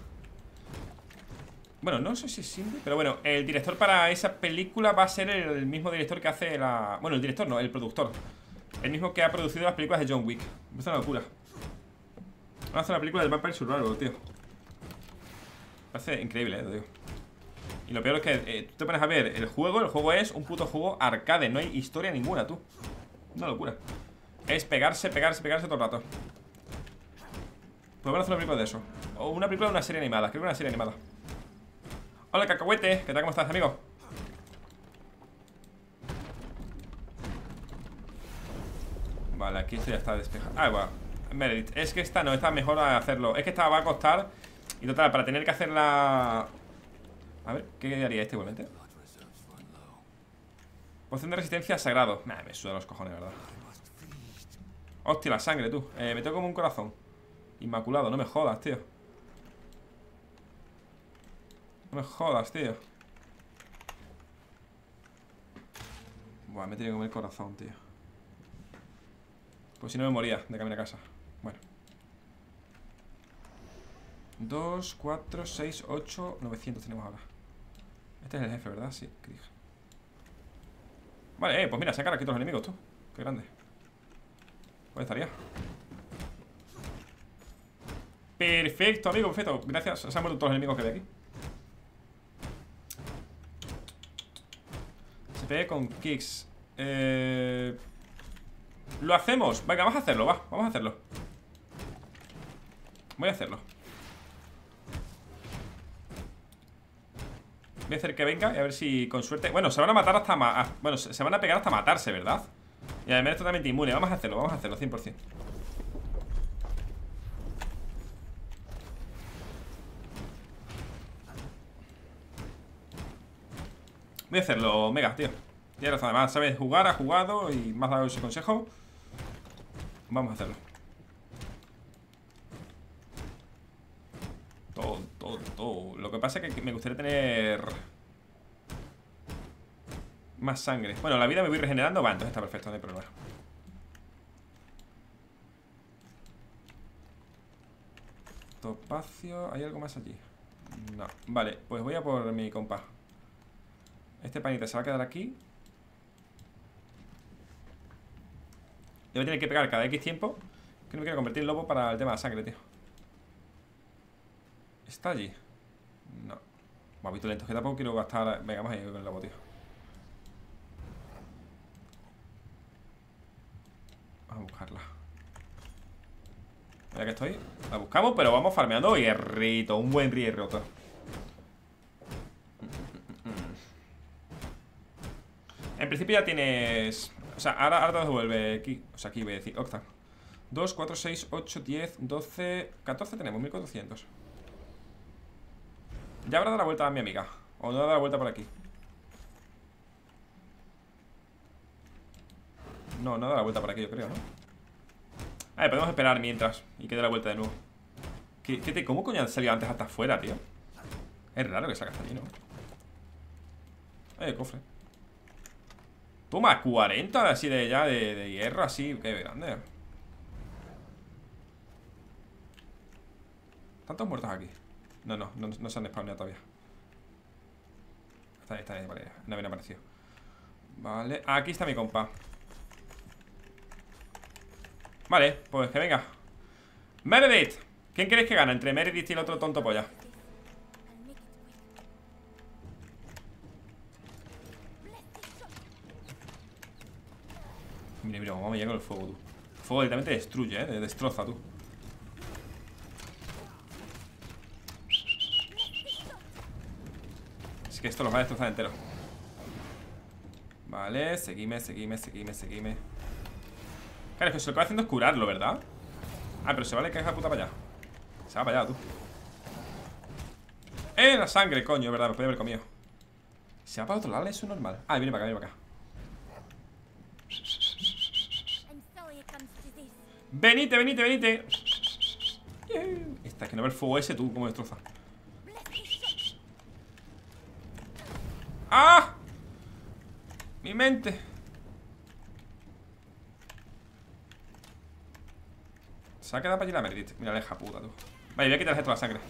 Speaker 1: Bueno, no sé si es indie Pero bueno, el director para esa película va a ser el mismo director que hace la... Bueno, el director no, el productor. El mismo que ha producido las películas de John Wick. Es una locura. Van a hacer una película del Vampire Survivor, tío. Parece increíble, eh, tío y lo peor es que eh, tú te pones a ver el juego, el juego es un puto juego arcade, no hay historia ninguna, tú. Una locura. Es pegarse, pegarse, pegarse todo el rato. Podemos hacer una película de eso. O una película de una serie animada, creo que una serie animada. Hola, cacahuete, ¿qué tal? ¿Cómo estás, amigo? Vale, aquí esto ya está despejado. Ah, bueno. Meredith, es que esta no, esta mejor hacerlo. Es que esta va a costar. Y total, para tener que hacerla a ver, ¿qué haría este igualmente? Poción de resistencia sagrado. Me suda los cojones, ¿verdad? Hostia, la sangre, tú. Eh, Me tengo como un corazón. Inmaculado, no me jodas, tío. No me jodas, tío. Buah, me he tenido que comer el corazón, tío. Pues si no me moría de camino a casa. Bueno. 2, 4, 6, 8, 900 tenemos ahora este es el jefe, ¿verdad? Sí, Krieg Vale, eh, pues mira, sacar aquí todos los enemigos, tú. Qué grande. Pues estaría Perfecto, amigo, perfecto. Gracias, se han muerto todos los enemigos que hay aquí. Se pegue con kicks. Eh... Lo hacemos, venga, vamos a hacerlo, va, vamos a hacerlo. Voy a hacerlo Voy a hacer que venga y a ver si con suerte... Bueno, se van a matar hasta... Bueno, se van a pegar hasta matarse, ¿verdad? Y además es totalmente inmune. Vamos a hacerlo, vamos a hacerlo, 100% Voy a hacerlo, mega, tío. Tienes razón, además sabes jugar, ha jugado Y me has dado ese consejo. Vamos a hacerlo Lo que pasa es que me gustaría tener Más sangre. Bueno, la vida me voy regenerando. Va, entonces está perfecto, no hay problema. Topacio ¿Hay algo más allí? No, vale, pues voy a por mi compa Este panita se va a quedar aquí. Y voy a tener que pegar cada X tiempo Que no me quiero convertir en lobo para el tema de la sangre, tío ¿Está allí? No. Me visto lento, que tampoco quiero gastar Venga, vamos a ir con lobo, tío Vamos a buscarla. Ya que estoy La buscamos, pero vamos farmeando hierrito Un buen hierro En principio ya tienes O sea, ahora, ahora te devuelve aquí O sea, aquí voy a decir, octa. 2, 4, 6, 8, 10, 12 14 tenemos, 1400 ya habrá dado la vuelta a mi amiga O no ha dado la vuelta por aquí No, no dado la vuelta por aquí, yo creo, ¿no? A ver, podemos esperar mientras Y que dé la vuelta de nuevo ¿Qué, te, ¿Cómo coño han salido antes hasta afuera, tío? Es raro que salga hasta allí, ¿no? Eh, cofre Toma, 40 así de ya de, de hierro así Qué grande Tantos muertos aquí no, no, no, se han spawnado todavía. Está ahí, está ahí, vale No habían aparecido. Vale, aquí está mi compa. Vale, pues que venga. Meredith ¿Quién creéis que gana entre Meredith y el otro tonto polla? Mira, mira, vamos a llegar con el fuego, tú. El fuego directamente destruye, eh, destroza, tú Es que esto los va a destrozar entero Vale, seguime, seguime, seguime, seguime Claro, es que lo que va haciendo es curarlo, ¿verdad? Ah, pero se vale que es la puta para allá Se va para allá, tú ¡Eh, la sangre, coño! Verdad, me podía haber comido ¿Se va para otro lado? ¿Eso es normal? Ah, viene para acá, viene para acá Venite, venite, venite Esta, es que no ve el fuego ese, tú, cómo destroza ¡Ah! Mi mente. Se ha quedado para allí la Meredith. Mira, la hija puta, tú. Vale, voy a quitarle toda la sangre.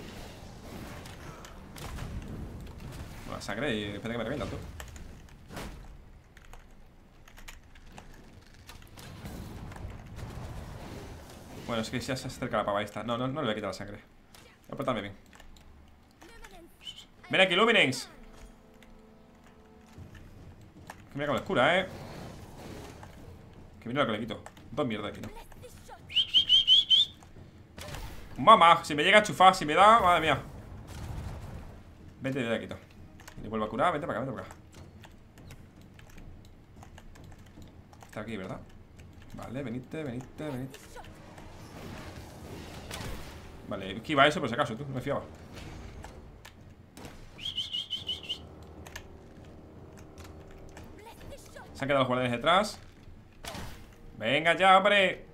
Speaker 1: La sangre y espera que me revientan, tú. Bueno, es que ya se acerca la pava esta. No, no, no le voy a quitar la sangre. Voy a portarme bien. Ven aquí, Luminance Que mira con la escura, eh. Que mira lo que le quito. Dos mierda aquí, ¿no? Mamá, si me llega a chufar, si me da, madre mía. Vete de aquí, Y vuelvo a curar, vete para acá, vete para acá. Está aquí, ¿verdad? Vale, venite, venite, venite. Vale, esquiva eso por si acaso, tú, no me fiaba Se han quedado los guardianes detrás. Venga ya, hombre.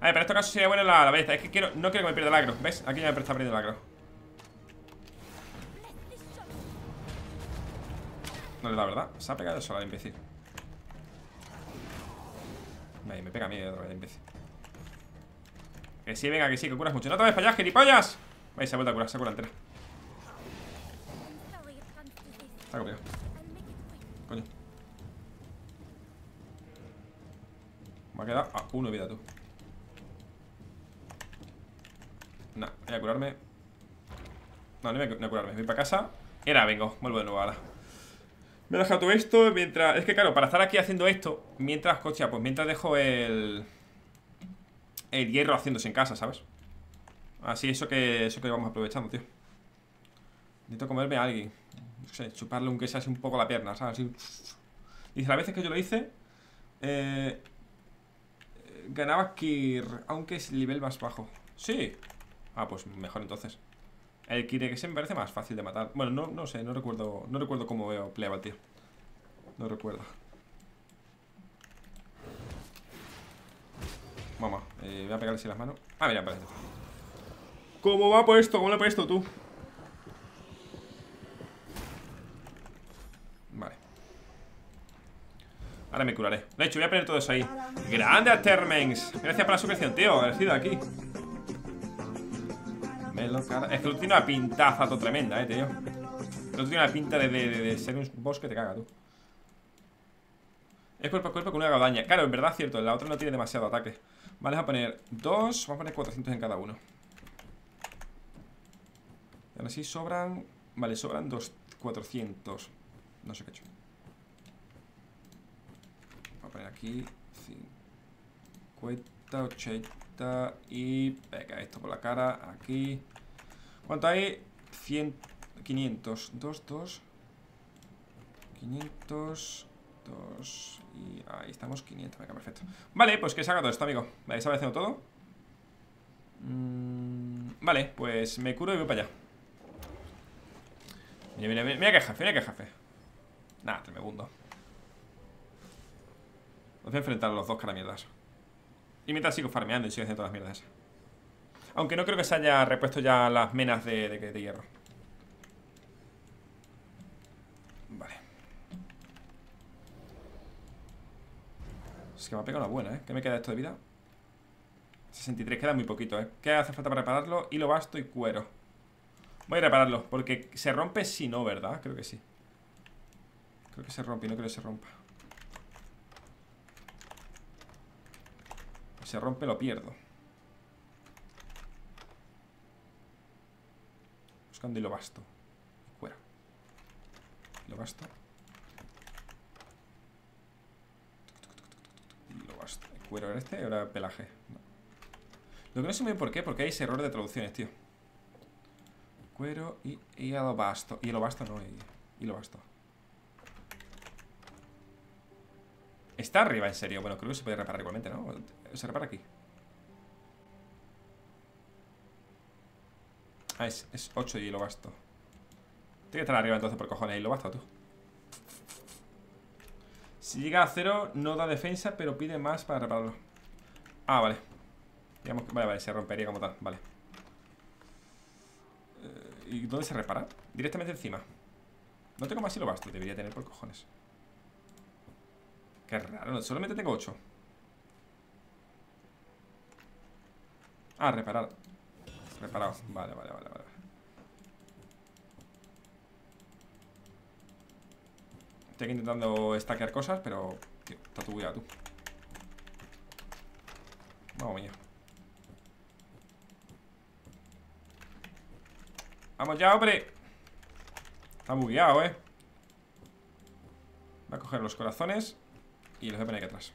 Speaker 1: A ver, en este caso sería bueno la, la belleza Es que quiero, no quiero que me pierda el agro ¿Ves? Aquí ya me está perdiendo el agro. No le da, ¿verdad? Se ha pegado solo al imbécil. Ahí, me pega a mí otra vez imbécil. Que sí, venga, que sí, que curas mucho. No te ves para allá, gilipollas Ahí se ha vuelto a curar, se ha curado entera. Está copiado Coño Me ha quedado a uno de vida, tú. No, voy a curarme. No, no voy a, curarme. Voy para casa. Y ahora vengo, vuelvo de nuevo ahora Me he dejado todo esto mientras... Es que claro, para estar aquí haciendo esto Mientras, coche, pues mientras dejo el... El hierro haciéndose en casa, ¿sabes? Así, eso que, eso que vamos aprovechando, tío. Necesito comerme a alguien. No sé, chuparle aunque sea así un poco la pierna, ¿sabes? Así... Dice, las veces que yo lo hice eh, Ganaba Kir Aunque es nivel más bajo. Sí, Ah, pues mejor entonces. El se me parece más fácil de matar. Bueno, no, no sé, no recuerdo No recuerdo cómo veo playaba el tío. No recuerdo. Mamá, eh, voy a pegarle así las manos. Ah, mira, parece. ¿Cómo va puesto? ¿Cómo lo he puesto tú? Vale Ahora me curaré De hecho, voy a poner todo eso ahí Grande Atermens Gracias por la suscripción, tío Agradecido aquí es que lo tiene una pintaza todo tremenda, eh, tío. Lo tiene una pinta de, ser un boss que te caga, tú. Es cuerpo a cuerpo con una gaudaña. Claro, en verdad, cierto. La otra no tiene demasiado ataque. Vale, vamos a poner dos. Vamos a poner 400 en cada uno. Y ahora sí sobran. Vale, sobran dos 400. No sé qué he hecho. Poner aquí 50, 80 y... Venga, esto por la cara, aquí. ¿Cuánto hay? 100, 500 2, 2 500 2 Y ahí estamos, 500, venga, perfecto. Vale, pues que se haga todo esto, amigo. Vale, ha haciendo todo mm, Vale, pues me curo y voy para allá. Mira, mira, mira, mira que jefe, mira que jefe. Nada, tremendo Voy a enfrentar a los dos caramierdas Y mientras sigo farmeando y sigo haciendo todas las mierdas aunque no creo que se haya repuesto ya las menas de, de, hierro Vale Es que me ha pegado una buena, ¿eh? ¿Qué me queda esto de vida? 63, queda muy poquito, ¿eh? ¿Qué hace falta para repararlo? Hilo basto y cuero Voy a repararlo, porque se rompe si no, ¿verdad? Creo que sí Creo que se rompe y no creo que se rompa Si se rompe lo pierdo Buscando hilo basto. Fuera. Hilo basto. Hilo basto. Cuero era este y ahora pelaje. Lo que no sé muy bien por qué, porque hay ese error de traducciones, tío. Cuero y hilo basto. Hilo basto no, hilo basto. Está arriba, en serio. Bueno, creo que se puede reparar igualmente, ¿no? Se repara aquí. Ah, es, 8 y lo basto. Tiene que estar arriba entonces por cojones y lo basta tú. Si llega a 0 no da defensa, pero pide más para repararlo. Ah, vale. Digamos que, vale, vale, se rompería como tal, vale. Eh, ¿Y dónde se repara? Directamente encima. No tengo más y lo basto, debería tener por cojones. Qué raro, solamente tengo 8 Ah, reparar. Reparado, vale, vale, vale, vale. Estoy intentando stackear cosas, pero está tu tú. Vamos, mía Vamos ya, hombre. Está bugueado, eh. Voy a coger los corazones y los voy a poner aquí atrás.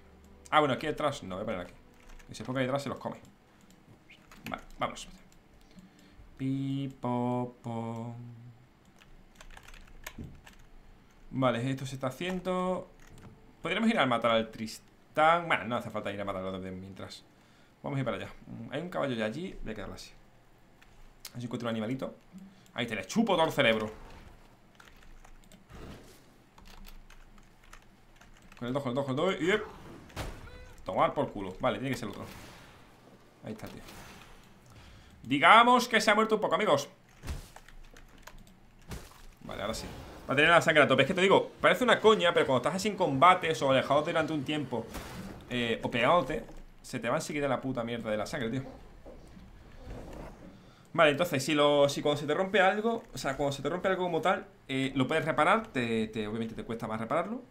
Speaker 1: Ah, bueno, aquí detrás no, voy a poner aquí. Y se ponga ahí atrás se los come Vale, vámonos Pipopo. Vale, esto se está haciendo. Podríamos ir a matar al Tristán. Bueno, no hace falta ir a matarlo de mientras. Vamos a ir para allá. Mm, Hay un caballo de allí, voy a quedarlo así. Así encuentro un animalito. Ahí te le chupo todo el cerebro. Con el 2, con el 2, con el 2 y... Tomar por culo. Vale, tiene que ser el otro. Ahí está, tío Digamos que se ha muerto un poco, amigos. Vale, ahora sí. Va a tener la sangre a tope. Es que te digo, parece una coña Pero cuando estás así en combates o alejado durante un tiempo eh, O pegándote Se te va enseguida la puta mierda de la sangre, tío. Vale, entonces, si, lo, si cuando se te rompe algo O sea, cuando se te rompe algo como tal eh, Lo puedes reparar te, Obviamente te cuesta más repararlo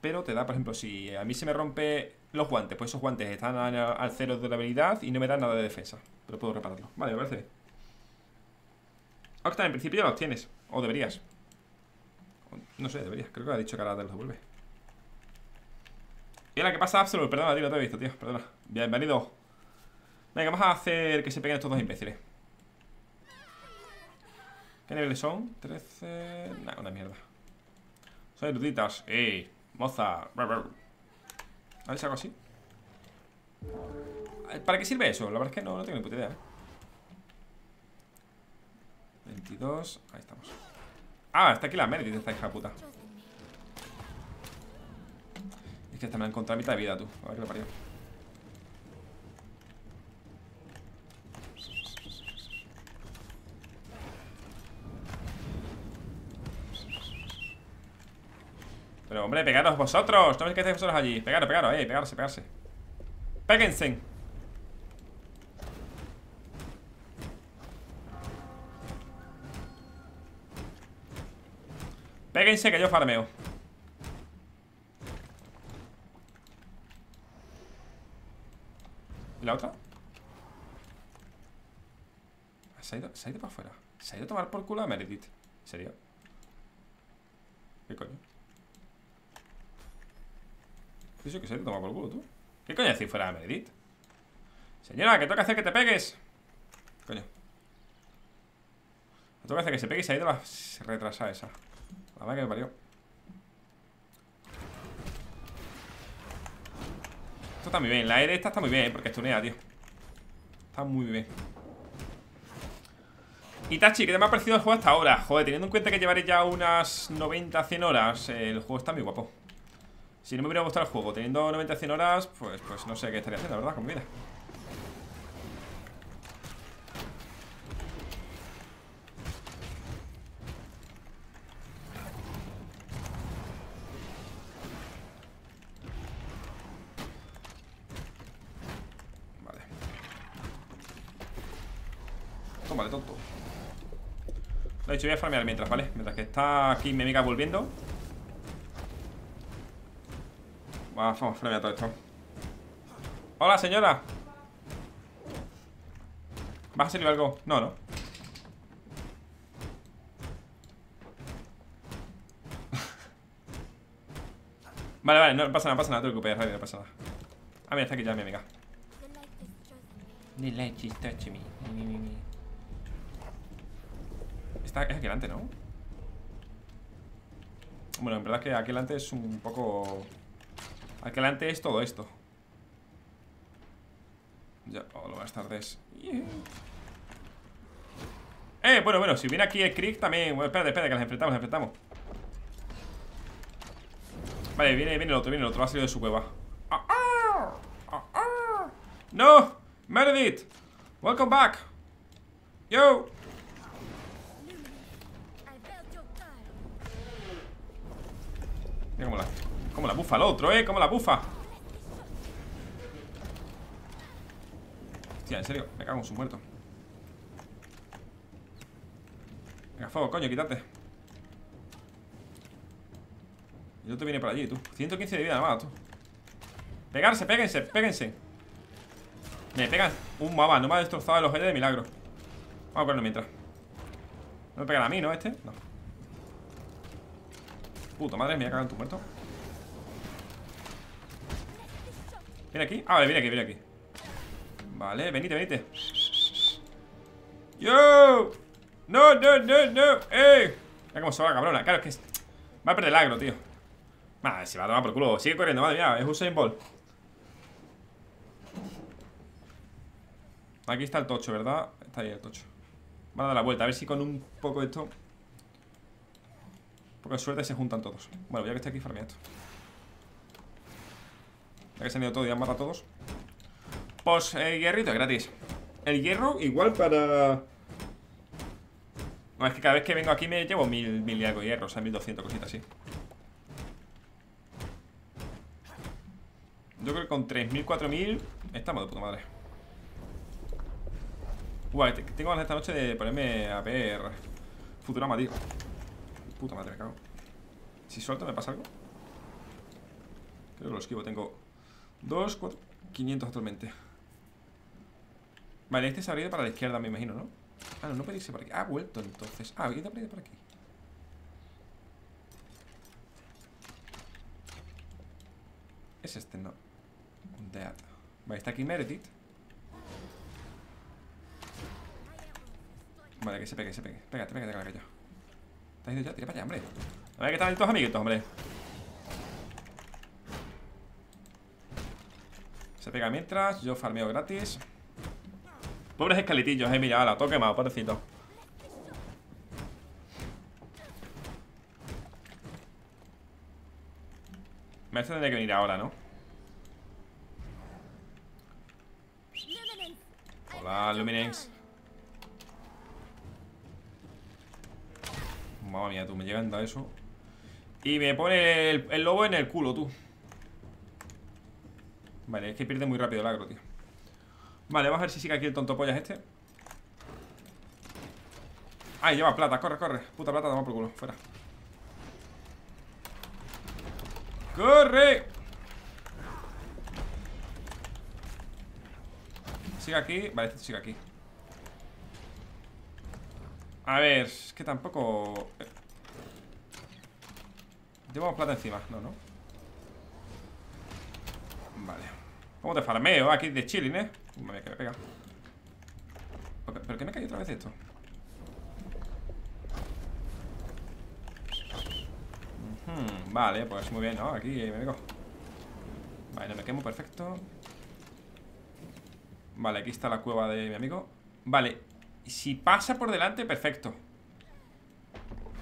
Speaker 1: pero te da, por ejemplo, si a mí se me rompe los guantes, pues esos guantes están al cero de la habilidad y no me dan nada de defensa. Pero puedo repararlo. Vale, me parece. Octa, en principio ya los tienes. O deberías. No sé, deberías. Creo que ha dicho que ahora te los devuelve. Mira, ¿qué pasa, Absolute? Perdona, tío, no te he visto, tío. Perdona. Bienvenido. Venga, vamos a hacer que se peguen estos dos imbéciles. ¿Qué niveles son? 13... Nah, una mierda. Son eruditas. ¡Ey! Moza. A ver si hago así. ¿Para qué sirve eso? La verdad es que no, no tengo ni puta idea. 22. Ahí estamos. Ah, está aquí la Meredith, esta hija puta. Es que esta me ha encontrado mitad de vida, tú. A ver qué lo parió. Pero hombre, pegaros vosotros. No me que estáis vosotros allí Pegaros, pegaros, eh, pegarse, pegarse. Péguense. Péguense que yo farmeo. ¿Y la otra? Se ha, ido, se ha ido para afuera. Se ha ido a tomar por culo a Meredith. ¿En serio? ¿Qué coño? Eso que se te toma por culo, tú. ¿Qué coño decís fuera de Meredith? Señora, que toca hacer que te pegues. Coño. que toca hacer que se pegue y se ha ido la esa. La verdad que me parió. Esto está muy bien. La E esta está muy bien, porque estunea, tío. Está muy bien. Itachi, ¿qué te me ha parecido el juego hasta ahora? Joder, teniendo en cuenta que llevaré ya unas 90, 100 horas, el juego está muy guapo. Si no me hubiera gustado el juego teniendo 90 100 horas, pues, pues no sé qué estaría haciendo, verdad, con vida. Vale. Tómale, tonto. Lo he dicho, voy a farmear mientras, ¿vale? Mientras que está aquí mi amiga volviendo Vamos, vamos, a todo esto. Hola, señora. ¿Vas a salir algo? No, no. vale, vale, no pasa nada, pasa nada, no te preocupes, Ravi, no pasa nada. Ah, mira, está aquí ya mi amiga. Está, es aquí delante, ¿no? Bueno, en verdad es que aquí delante es un poco Aquí delante es todo esto Ya, hola, buenas tardes Eh, bueno, bueno, si viene aquí el Krieg también bueno, Espérate, espérate, que nos enfrentamos, nos enfrentamos Vale, viene, viene el otro, viene el otro Ha salido de su cueva ¡Ah, ah! ¡Ah, ah! ¡No! ¡Meredith! ¡Welcome back! ¡Yo! Mira cómo la, cómo la bufa el otro, ¿eh? Cómo la bufa. Hostia, en serio, me cago en su muerto. Venga, fuego, coño, quítate. El otro viene por allí, tú. 115 de vida nada más, tú. Pegarse, péguense, péguense. Me pegan Un mapa, no me ha destrozado el ojete de milagro. Vamos a ponerlo mientras. No me pegan a mí, ¿no? Este, no. Puto madre, me voy a en tu muerto ¿Viene aquí? Ah, vale, viene aquí, viene aquí Vale, venite, venite ¡Yo! ¡No, no, no, no! ¡Eh! Mira cómo se va, cabrona Claro, es que Va a perder el agro, tío Madre, se va a tomar por culo Sigue corriendo, madre mía Es Usain Bolt Aquí está el tocho, ¿verdad? Está ahí el tocho Va a dar la vuelta A ver si con un poco de esto porque suerte se juntan todos Bueno, ya que estoy aquí farmeando Ya que se han ido todos y han matado a todos. Pues el hierrito es gratis. El hierro igual para... No, es que cada vez que vengo aquí me llevo mil, mil y algo de hierro O sea, mil doscientos cositas así. Yo creo que con 3.000, 4.000 Estamos de puta madre. Guay, tengo ganas esta noche de ponerme a ver Futurama, tío. Puta madre, me cago. Si suelto me pasa algo Creo que lo esquivo, tengo 2, 4, 500 actualmente. Vale, este se ha abrido para la izquierda, me imagino, ¿no? Ah, no, no puede irse por aquí. Ha vuelto entonces. Ah, había ido por aquí Es este, no Dead Vale, está aquí Meredith. Vale, que se pegue, que se pegue. Pégate, pégate, que yo. ¿Te has ido ya? Tira para allá, hombre. A ver que están tus amiguitos, hombre Se pega mientras Yo farmeo gratis. Pobres esqueletillos, eh, mira, la todo quemado, pobrecito. Me tener que venir ahora, ¿no? Hola, Luminance. Mamma mía, tú, me llega a eso. Y me pone el, lobo en el culo, tú Vale, es que pierde muy rápido el agro, tío. Vale, vamos a ver si sigue aquí el tonto pollas este. Ay, lleva plata, corre, corre. Puta plata, toma por culo, fuera. ¡Corre! Sigue aquí, vale, este sigue aquí. A ver, es que tampoco... Eh. Llevamos plata encima, no, no. Vale ¿Cómo te farmeo? Aquí de chilling, ¿eh? Vale, que me pega ¿Pero qué me cae otra vez esto? Vale, pues muy bien, ¿no? Aquí me pego Vale, no me quemo, perfecto Vale, aquí está la cueva de mi amigo Vale, si pasa por delante, perfecto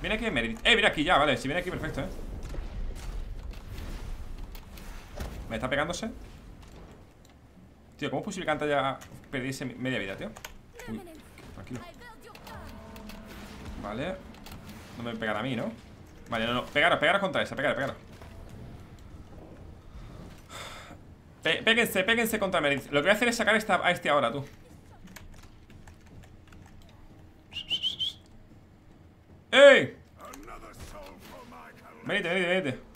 Speaker 1: Viene aquí Meredith Eh, mira aquí ya, vale, si viene aquí, perfecto, eh ¿Me está pegándose? ¿Cómo es posible que antes ya perdiese media vida, tío? Uy, tranquilo. Vale. No me pegará a mí, ¿no? Vale, no, no, pegaros, pegaros contra esa, pegaros, pegaros. Péguense, péguense contra Meredith Lo que voy a hacer es sacar a este ahora, tú. ¡Ey! Venite, venite, venite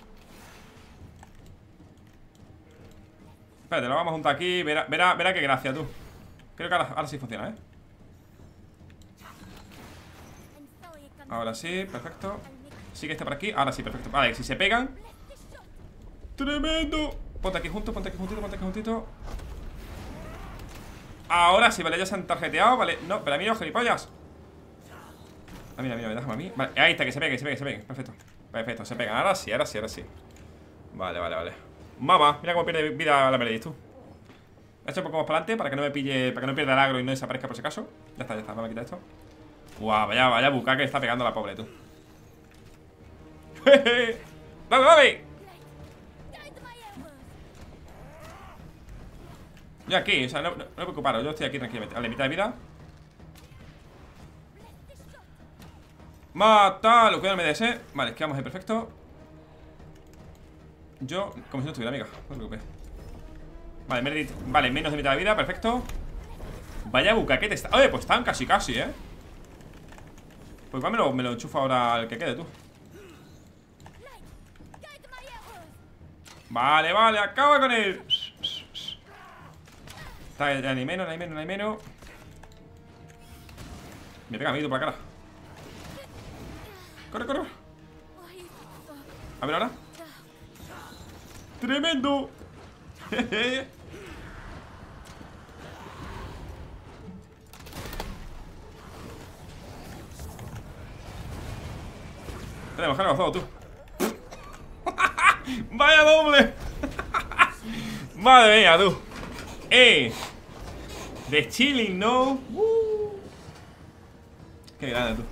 Speaker 1: Espérate, lo vamos a juntar aquí. Verá, verá, verá qué gracia, tú. Creo que ahora, sí funciona, ¿eh? Ahora sí, perfecto. Sigue este por aquí, ahora sí, perfecto. Vale, si se pegan. ¡Tremendo! Ponte aquí junto, ponte aquí juntito, ponte aquí juntito. Ahora sí, vale, ya se han tarjeteado Vale, no, pero a mí no, gilipollas. Ah, mira, mira, déjame a mí. Vale, ahí está, que se pegue, que se pegue, que se pegue Perfecto, perfecto, se pega Ahora sí, ahora sí, ahora sí. Vale, vale, vale Mamá, mira cómo pierde vida la Meredith, tú. He un poco más para adelante para que no me pille Para que no pierda el agro y no desaparezca por si acaso. Ya está, ya está, vamos a quitar esto. Guau, vaya, vaya buca que está pegando la pobre, tú. ¡Dale, dale! Yo aquí, o sea, no, me preocuparos Yo estoy aquí tranquilamente A la mitad de vida. Mátalo, cuidado el MDS Vale, quedamos ahí, perfecto Yo, como si no estuviera, amiga No me preocupes. Vale, Meredith, vale, menos de mitad de vida, perfecto. Vaya bucaquete está Oye, pues están casi casi, eh Pues igual me lo, me ahora al que quede, tú. Vale, vale, acaba con él. Está hay menos, hay menos, hay menos. Me pega a mí, tú para la cara. Corre, corre. A ver ahora ¡Tremendo! Tenemos que todo tú ¡Vaya doble! Madre mía, tú ¡Eh! De chilling, ¿no? Uh. Qué grande, tú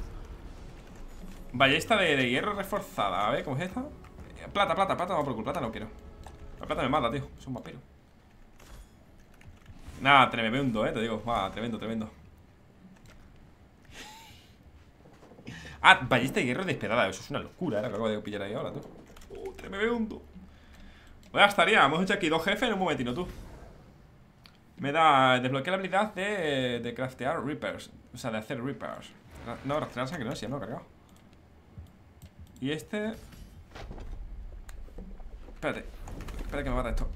Speaker 1: Ballesta de, de, hierro reforzada A ver, ¿cómo es esta? Plata, plata, plata, no, por plata no quiero La plata me mata, tío, es un vampiro. Nada, tremendo, eh, te digo. Va, tremendo, tremendo. Ah, ballesta de hierro despedada Eso es una locura, era que acabo de pillar ahí ahora, tú Oh, tremendo. Bueno, estaría, hemos hecho aquí dos jefes en un momentino, tú. Me da, desbloquea la habilidad de, de craftear Reapers. O sea, de hacer Reapers. No, craftear sangre, no, si no, cargado. Y este... Espérate. Espérate que me mata esto.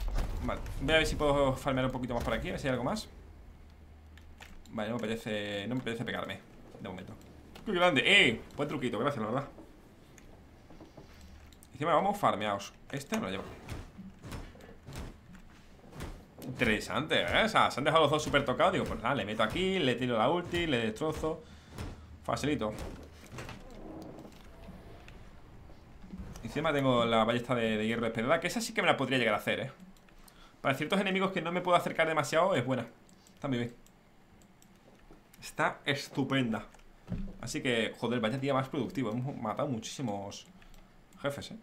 Speaker 1: Vale. Voy a ver si puedo farmear un poquito más por aquí. A ver si hay algo más. Vale, no me apetece... No me apetece pegarme. De momento. ¡Qué grande! ¡Eh! Buen truquito, gracias, la verdad. Encima vamos farmeados. Este me lo llevo. Interesante, ¿eh? O sea, se han dejado los dos súper tocados. Digo, pues nada, le meto aquí, le tiro la ulti, le destrozo. Facilito. Encima tengo la ballesta de, hierro despedada Que esa sí que me la podría llegar a hacer, eh Para ciertos enemigos que no me puedo acercar demasiado Es buena. Está muy bien. Está estupenda. Así que, joder, vaya día más productivo. Hemos matado muchísimos jefes, eh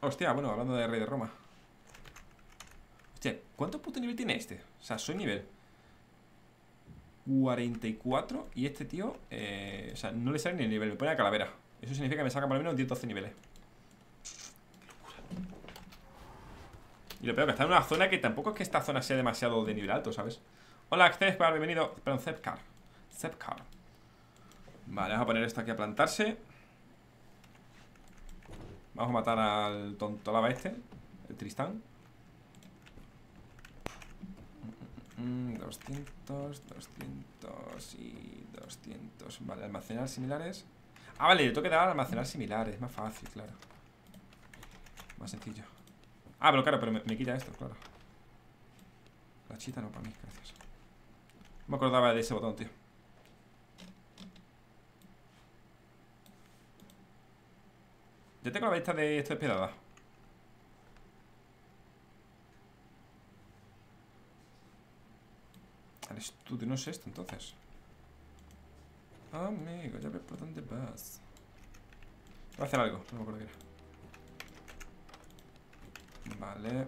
Speaker 1: Hostia, bueno, hablando de Rey de Roma. Hostia, ¿cuánto puto nivel tiene este? O sea, soy nivel 44 Y este tío, eh, o sea, no le sale ni el nivel Me pone a calavera eso significa que me saca por lo menos 10-12 niveles. Y lo peor que está en una zona que tampoco es que esta zona sea demasiado de nivel alto, ¿sabes? Hola, para bienvenido. Perdón, Zepcar Zepcar Vale, vamos a poner esto aquí a plantarse. Vamos a matar al tonto lava este El Tristán. 200, 200 y 200 Vale, almacenar similares Ah, vale, le tengo que dar almacenar similares Más fácil, claro. Más sencillo. Ah, pero claro, pero me, quita esto, claro. La chita no para mí, gracias. No me acordaba de ese botón, tío. Ya tengo la vista de esto despedada. El estudio no es esto entonces Amigo, ya ves por dónde vas. Voy a hacer algo, no me acuerdo qué era. Vale.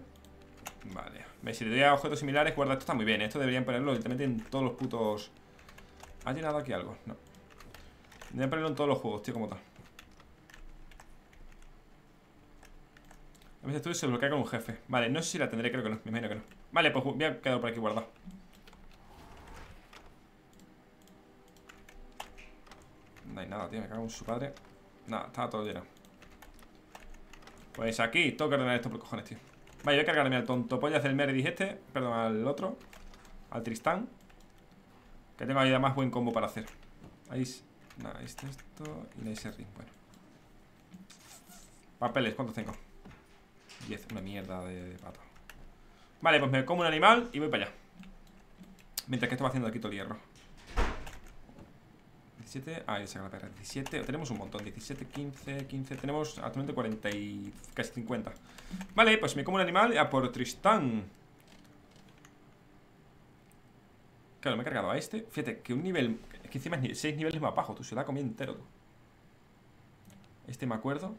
Speaker 1: Vale. ¿Ves? Si le doy a objetos similares, guarda, esto está muy bien. Esto deberían ponerlo directamente en todos los putos. ¿Ha llenado aquí algo? No. Deberían ponerlo en todos los juegos, tío, como tal. A veces esto se bloquea con un jefe. Vale, no sé si la tendré, creo que no. Me imagino que no. Vale, pues voy a quedar por aquí guardado. No hay nada, tío, me cago en su padre. Nada, estaba todo lleno. Pues aquí, tengo que ordenar esto por cojones, tío. Vale, voy a cargarme al tonto Voy a hacer el Meredith este, perdón, al otro Al Tristán Que tengo ahí además buen combo para hacer. Ahí, nada, esto, esto Y ring, bueno. Papeles, ¿cuántos tengo? 10, una mierda de, pato Vale, pues me como un animal y voy para allá. Mientras que esto va haciendo aquí todo el hierro 17, ah, ahí la perra 17, tenemos un montón 17, 15, 15, tenemos actualmente 40 y casi 50 Vale, pues me como un animal a por Tristán Claro, me he cargado a este Fíjate, que un nivel, es que encima es 6 niveles más bajo Tú se la comido entero, tú Este me acuerdo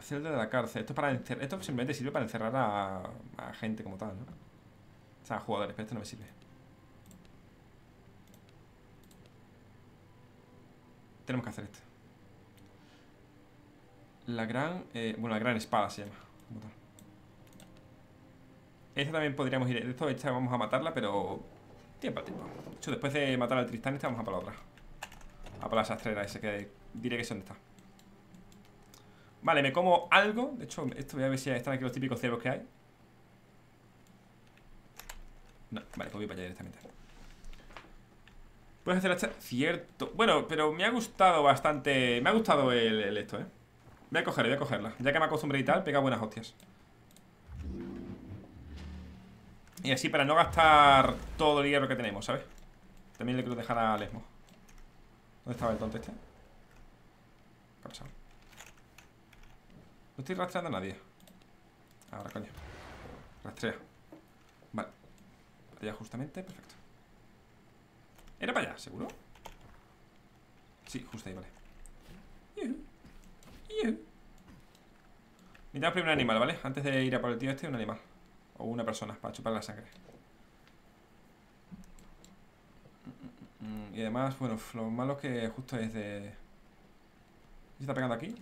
Speaker 1: Celda de la cárcel. Esto, para Esto simplemente sirve para encerrar a, a gente como tal, ¿no? O sea, a jugadores, pero esto no me sirve. Tenemos que hacer esto. La gran... Eh, bueno, la gran espada se llama. Esta también podríamos ir... Esto, esta vamos a matarla, pero... Tiempo tiempo. De hecho, después de matar al Tristán, esta vamos a por la otra. A por la sastrera ese, que diré que es donde está. Vale, me como algo De hecho, esto voy a ver si están aquí los típicos cebos que hay No, vale, pues voy para allá directamente Puedes hacer hacha Cierto. Bueno, pero me ha gustado bastante Me ha gustado el, esto, eh Voy a cogerla, voy a cogerla. Ya que me acostumbré y tal, pega buenas hostias. Y así para no gastar todo el hierro que tenemos, ¿sabes? También le quiero dejar a Lesmo. ¿Dónde estaba el tonto este? ¿Qué ha pasado? No estoy rastreando a nadie. Ahora, coño. Rastrea. Vale. Allá justamente, perfecto ¿Era para allá, seguro? Sí, justo ahí, vale Necesitamos primero un animal, ¿vale? Antes de ir a por el tío este, un animal O una persona, para chupar la sangre Y además, bueno, lo malo es que justo es de... ¿Se está pegando aquí?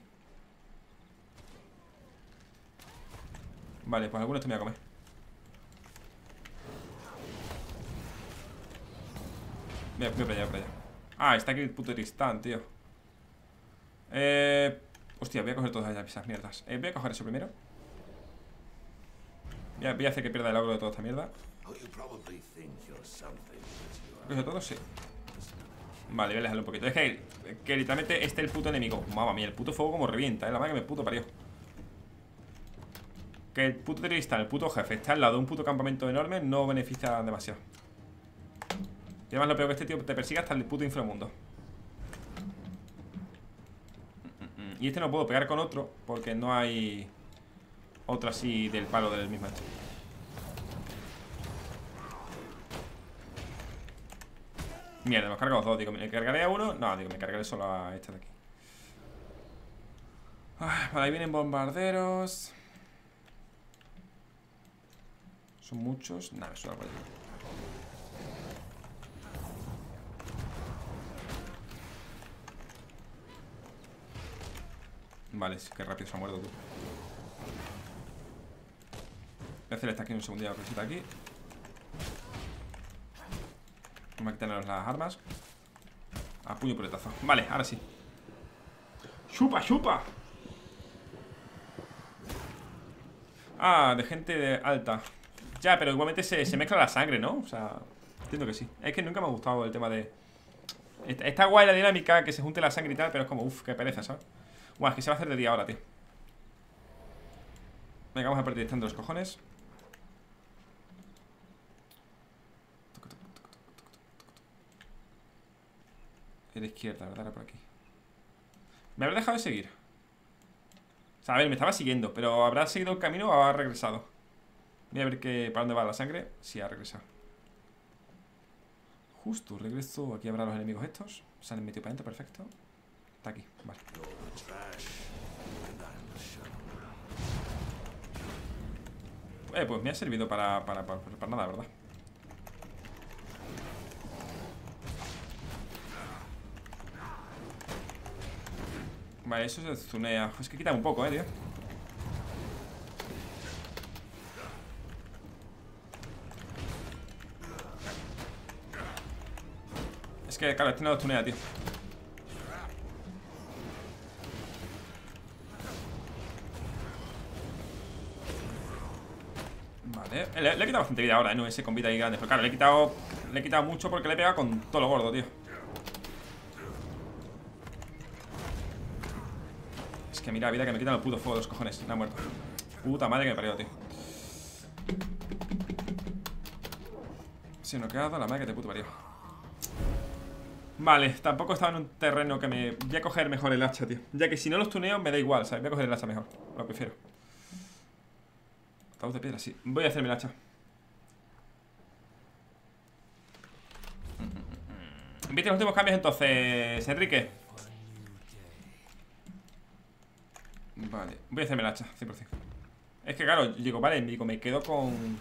Speaker 1: Vale, pues alguno esto me voy a comer Voy para allá, para allá. Ah, está aquí el puto Tristán, tío. Eh... Hostia, voy a coger todas esas mierdas. Eh, Voy a coger eso primero. Voy a, voy a hacer que pierda el agro de toda esta mierda. ¿Coge todo? Sí. Vale, voy a dejarlo un poquito. Es que, que literalmente este es el puto enemigo. Mamma mía, el puto fuego como revienta, eh La madre que me puto parió. Que el puto Tristan, el puto jefe, está al lado de un puto campamento enorme, no beneficia demasiado. Y además lo peor que este tío te persiga hasta el puto inframundo. Y este no puedo pegar con otro porque no hay otro así del palo del mismo hecho. Mierda, me cargado dos. Digo, ¿me cargaré a uno? No, digo, me cargaré solo a este de aquí. vale, ahí vienen bombarderos. Son muchos. Nada, eso por Vale, qué rápido se ha muerto tú. Voy a hacer esta aquí un segundito la cosita aquí. Vamos a quitarnos las armas. A puño puletazo. Vale, ahora sí. ¡Chupa, chupa! Ah, de gente alta. Ya, pero igualmente se, mezcla la sangre, ¿no? O sea, entiendo que sí Es que nunca me ha gustado el tema de... Está, guay la dinámica, que se junte la sangre y tal Pero es como, uff, qué pereza, ¿sabes? Guau, es que se va a hacer de día ahora, tío. Venga, vamos a perder tanto los cojones. A la izquierda, ¿verdad? Era por aquí. Me habrá dejado de seguir O sea, a ver, me estaba siguiendo Pero habrá seguido el camino o habrá regresado Voy a ver que, para dónde va la sangre Sí, ha regresado. Justo, regreso. Aquí habrá los enemigos estos. Se han metido para adentro, perfecto Aquí, vale. Eh, pues me ha servido para, para, para, para nada, ¿verdad? Vale, eso se zunea. Es que quita un poco, eh, tío. Es que, claro, este no lo tunea, tío Vale, le, he quitado bastante vida ahora, ¿eh? No ese con vida ahí grande Pero claro, le he quitado Le he quitado mucho porque le he pegado con todo lo gordo, tío Es que mira, vida que me quitan el puto fuego de los cojones. Me ha muerto. Puta madre que me parió, tío. Si no queda la madre que te puto parió. Vale, tampoco estaba en un terreno que me... Voy a coger mejor el hacha, tío Ya que si no los tuneo me da igual, ¿sabes? Voy a coger el hacha mejor Lo prefiero De piedra, sí. Voy a hacerme el hacha. ¿Viste los últimos cambios entonces, Enrique? Vale, voy a hacerme el hacha, 100% Es que claro, digo, vale, digo, me quedo con...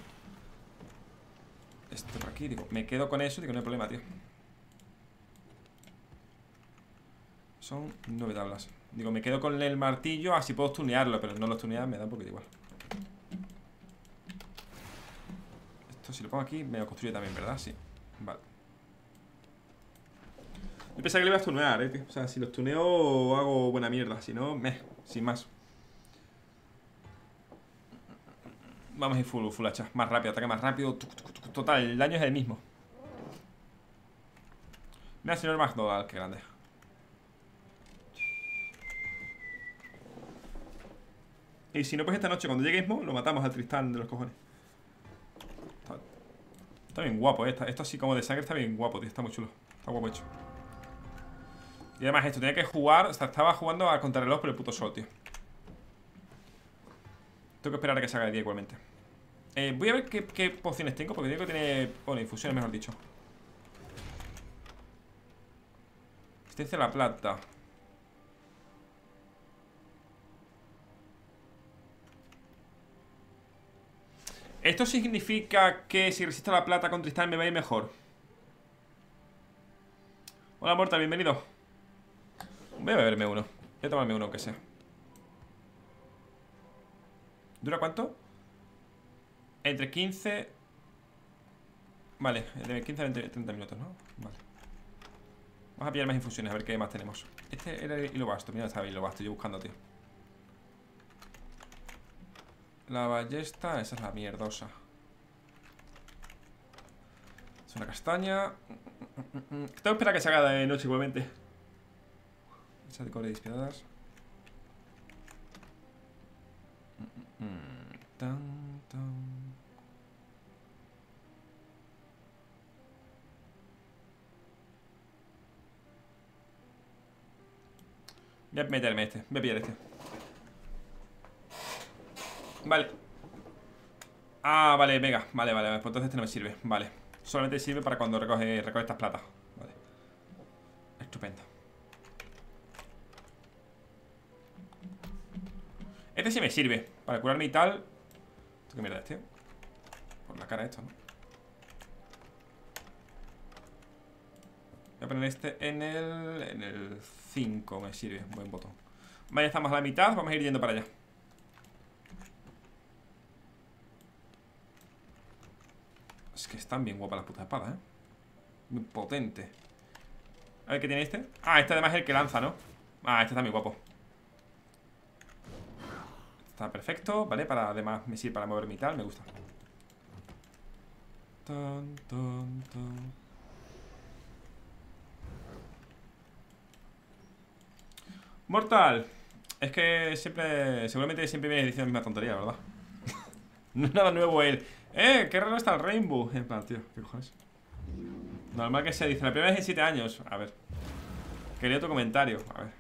Speaker 1: Esto por aquí, digo, me quedo con eso Digo, no hay problema, tío. Son nueve tablas. Digo, me quedo con el martillo Así puedo tunearlo, pero no lo tunear me da un poquito igual Esto si lo pongo aquí Me lo construye también, ¿verdad? Sí, vale. Yo pensaba que le iba a tunear, eh, tío O sea, si los tuneo hago buena mierda. Si no, meh, sin más. Vamos a ir full, full hacha. Más rápido, ataque más rápido. Total, el daño es el mismo. Mira, señor McDonald, qué grande. Y si no, pues esta noche cuando lleguemos lo matamos al Tristán de los cojones. Está, bien guapo, eh. Esto así como de sangre está bien guapo, tío. Está muy chulo. Está guapo hecho. Y además esto, tenía que jugar, estaba jugando a contrarreloj por el puto sol, tío. Tengo que esperar a que haga de día igualmente. Eh, voy a ver qué, pociones tengo, porque tengo que tiene... Bueno, infusiones, mejor dicho. Este la plata. ¿Esto significa que si resisto la plata con Tristán me va a ir mejor? Hola, Mortal, bienvenido Voy a beberme uno Voy a tomarme uno, aunque sea ¿Dura cuánto? Entre 15 Vale, de 15 a 20, 30 minutos, ¿no? Vale Vamos a pillar más infusiones, a ver qué más tenemos Este era el hilo basto, mira, estaba el hilo basto Yo buscando, tío la ballesta, esa es la mierdosa. Es una castaña. Tengo que esperar que se haga de noche igualmente. Esa de cobre despiadadas tan, tan. Voy a meterme este, voy a pillar este Vale. Ah, vale, venga, vale, vale, pues entonces este no me sirve. Vale, solamente sirve para cuando recoge, recoge estas platas. Vale. Estupendo. Este sí me sirve. Para curarme y tal. ¿Esto qué mierda es, tío? Por la cara esto, ¿no? Voy a poner este en el... En el 5 me sirve, buen botón. Vale, estamos a la mitad, vamos a ir yendo para allá Es que están bien guapas las putas espadas, ¿eh? Muy potente A ver, ¿qué tiene este? Ah, este además es el que lanza, ¿no? Ah, este está muy guapo Está perfecto, ¿vale? Para además me sirve para moverme y tal, me gusta Mortal Es que siempre, seguramente siempre me diciendo la misma tontería, ¿verdad? no es nada nuevo él ¡Eh! ¡Qué raro está el Rainbow! En plan, tío, ¿qué cojones? Normal que se dice, la primera vez en 7 años. A ver. Quería tu comentario. A ver,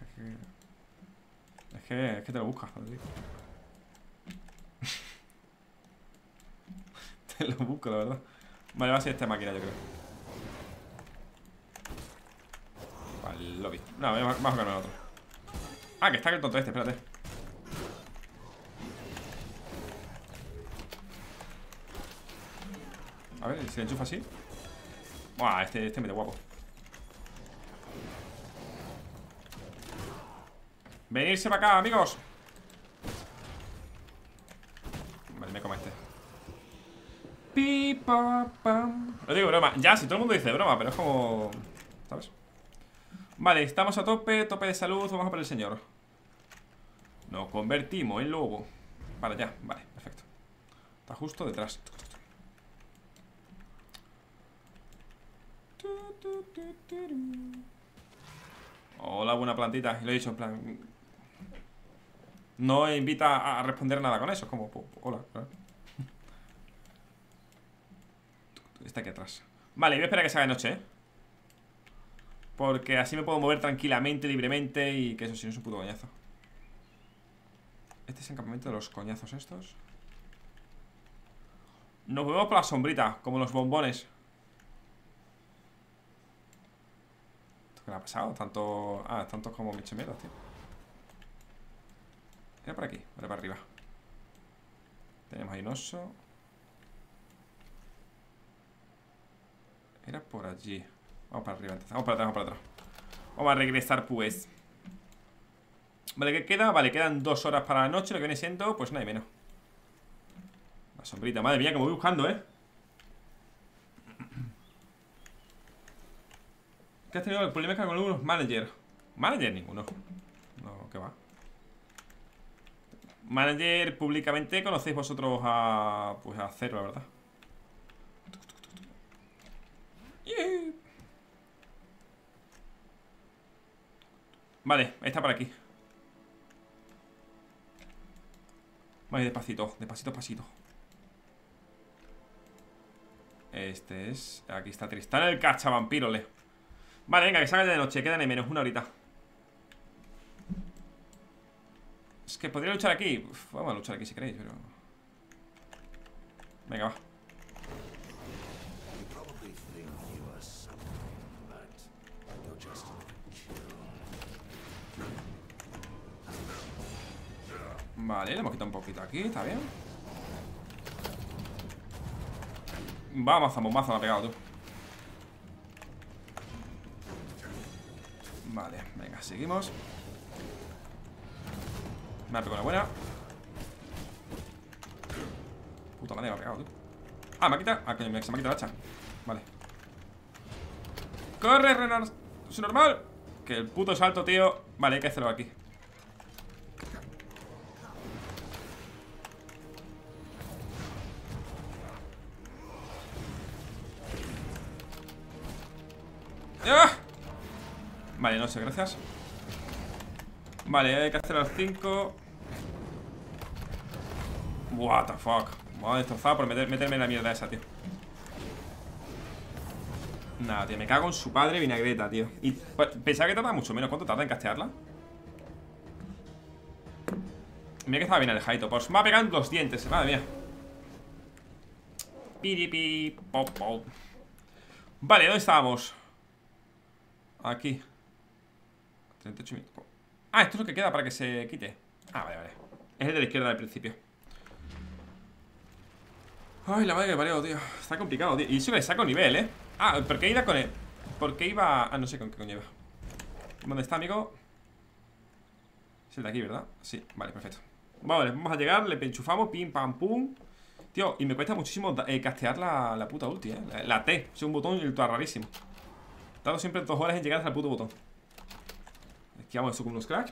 Speaker 1: es que... Es que, te lo buscas, Te lo busco, la verdad. Vale, va a ser esta máquina, yo creo. Vale, lobby No, vamos a el otro. Ah, que está el tonto este, espérate A ver, si le enchufa así Buah, este, este mete guapo. Venirse para acá, amigos. Vale, me como este. Pipa, pam. Lo digo broma. Ya, si todo el mundo dice broma, pero es como... ¿Sabes? Vale, estamos a tope Tope de salud, vamos a por el señor. Nos convertimos en lobo. Para allá, vale, perfecto. Está justo detrás Hola, buena plantita. Lo he dicho en plan. No invita a responder nada con eso. Es como, hola. Está aquí atrás. Vale, voy a esperar que se haga noche, ¿eh? Porque así me puedo mover tranquilamente, libremente Y que eso sí no es un puto coñazo Este es el campamento de los coñazos estos Nos movemos por la sombrita Como los bombones ¿Qué le ha pasado? Tanto... Ah, tantos como michemeros, tío. Era por aquí, vale, para arriba. Tenemos ahí un oso Era por allí. Vamos para arriba Vamos para atrás, vamos para atrás. Vamos a regresar pues. Vale, ¿qué queda? Vale, quedan dos horas para la noche Lo que viene siendo, pues nada y menos. La sombrita, madre mía, como voy buscando, ¿eh? ¿Qué has tenido el problema con algunos manager? Manager ninguno. No, ¿qué va? Manager públicamente conocéis vosotros a... Pues a cero, la verdad Vale, está por aquí. Vale, despacito, despacito, despacito. Este es... Aquí está Tristán, el cachavampírole Vale, venga, que salga de noche Quedan en menos una horita. Es que podría luchar aquí. Vamos a luchar aquí si queréis, pero... Venga, va. Vale, le hemos quitado un poquito aquí, está bien. Vamos, bombazo me ha pegado tú Vale, venga, seguimos. Me ha pegado una buena. Puta madre, me ha pegado tú. Ah, me ha quitado. Ah, que me ha quitado la hacha. Vale. ¡Corre, Renard! ¡Es normal! Que el puto salto, tío. Vale, hay que hacerlo aquí Vale, no sé, gracias. Vale, hay que hacer al 5 What the fuck. Me voy a destrozar por meterme en la mierda esa, tío. Nada, tío, me cago en su padre vinagreta, tío. Y pensaba que tarda mucho menos. ¿Cuánto tarda en castearla? Mira que estaba bien alejadito Pues me ha pegado los dientes, madre mía. Piripi, pop, pop. Vale, ¿dónde estábamos? Aquí 38 minutos Ah, esto es lo que queda para que se quite Ah, vale, vale Es el de la izquierda del principio Ay, la madre que parió, tío Está complicado, tío Y eso le saco nivel, ¿eh? Ah, ¿por qué iba con él? ¿Por qué iba...? Ah, no sé con qué coño iba ¿Dónde está, amigo? Es el de aquí, ¿verdad? Sí, vale, perfecto Vale, vamos a llegar, le enchufamos Pim, pam, pum Tío, y me cuesta muchísimo eh, castear la, la, puta ulti, ¿eh? La, T, es un botón todo rarísimo Tardo siempre dos horas en llegar hasta el puto botón vamos eso con unos cracks.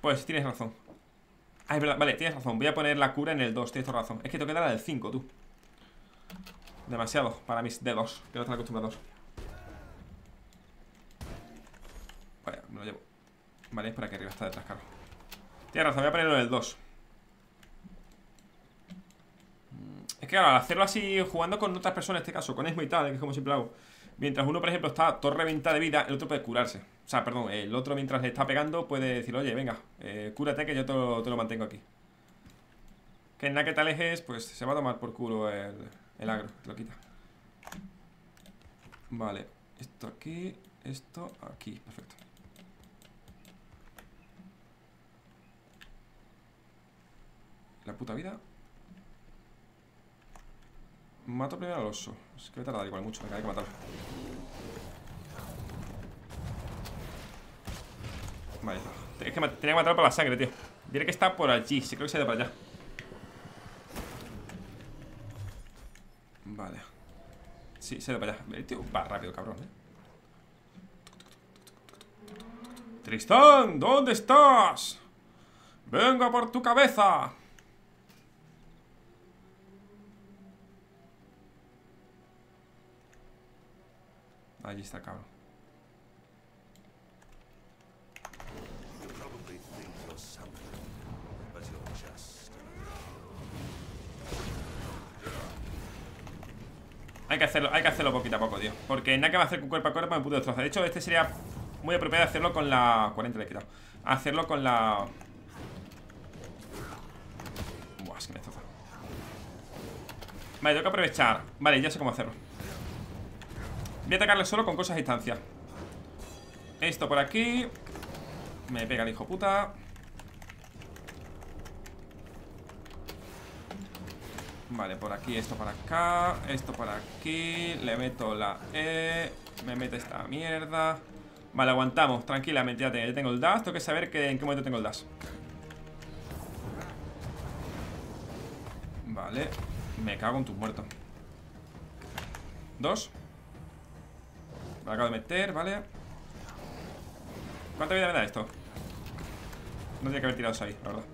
Speaker 1: Pues tienes razón. Ah, es verdad, vale, tienes razón. Voy a poner la cura en el 2, tienes razón. Es que tengo que dar la del 5, tú. Demasiado para mis dedos, que no están acostumbrados. Vale, me lo llevo. Vale, es para que arriba está detrás, claro. Tienes razón, voy a ponerlo en el 2. Mm, es que claro, al hacerlo así jugando con otras personas, en este caso, con Esmo y tal, que es como siempre hago. Mientras uno, por ejemplo, está todo reventado de vida, el otro puede curarse. O sea, perdón, el otro mientras le está pegando puede decir, oye, venga, eh, cúrate que yo te lo, mantengo aquí. Que en nada que te alejes, pues se va a tomar por culo el, el agro, te lo quita. Vale, esto aquí, esto aquí, perfecto. La puta vida. Mato primero al oso. Es que voy a tardar igual mucho, venga, hay que matarlo. Vale, es que tenía que matarlo por la sangre, tío. Diré que está por allí, sí creo que se ha ido para allá. Vale. Sí, se ha ido para allá. Va rápido, cabrón, eh. Tristán, ¿dónde estás? Venga por tu cabeza. Allí está, cabrón. Hay que hacerlo, hay que hacerlo poquito a poco, tío. Porque nada que va a hacer con cuerpo a cuerpo me puto destrozar. De hecho, este sería muy apropiado hacerlo con la... 40 le he quitado. Hacerlo con la... Buah, es que me destroza. Vale, tengo que aprovechar. Vale, ya sé cómo hacerlo. Voy a atacarle solo con cosas a distancia. Esto por aquí. Me pega el hijo puta. Vale, por aquí, esto para acá Esto por aquí. Le meto la E Me mete esta mierda. Vale, aguantamos, tranquilamente, ya tengo el dash. Tengo que saber que, en qué momento tengo el dash. Vale Me cago en tus muertos. Dos Acabo de meter, vale ¿Cuánta vida me da esto? No tiene que haber tirado eso ahí, la verdad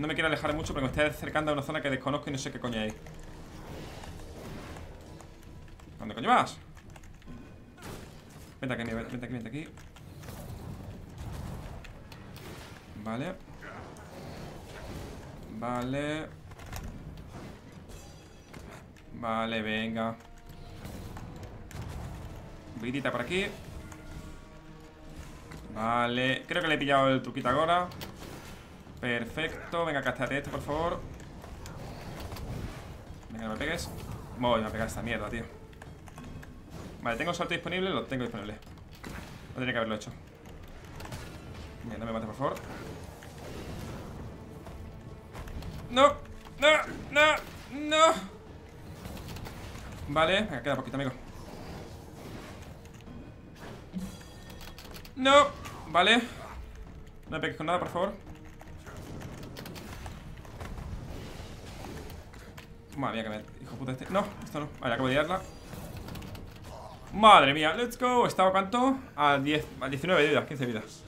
Speaker 1: No me quiero alejar mucho porque me estoy acercando a una zona que desconozco y no sé qué coño hay. ¿Dónde coño vas? Vente aquí, vente aquí, vente aquí. Vale. Vale. Vale, venga. Vidita por aquí. Vale. Creo que le he pillado el truquito ahora. Perfecto, venga, cástate esto, por favor Venga, no me pegues Voy a pegar esta mierda, tío Vale, tengo salto disponible, lo tengo disponible No tenía que haberlo hecho Venga, no me mate, por favor No, no, no, no Vale, venga, queda poquito, amigo. No, vale. No me pegues con nada, por favor. Madre mía, que me... Hijo puta este... No, esto no. Vale, acabo de liarla. Madre mía, let's go. ¿Estaba cuánto? A 10, a 19 vidas, 15 vidas.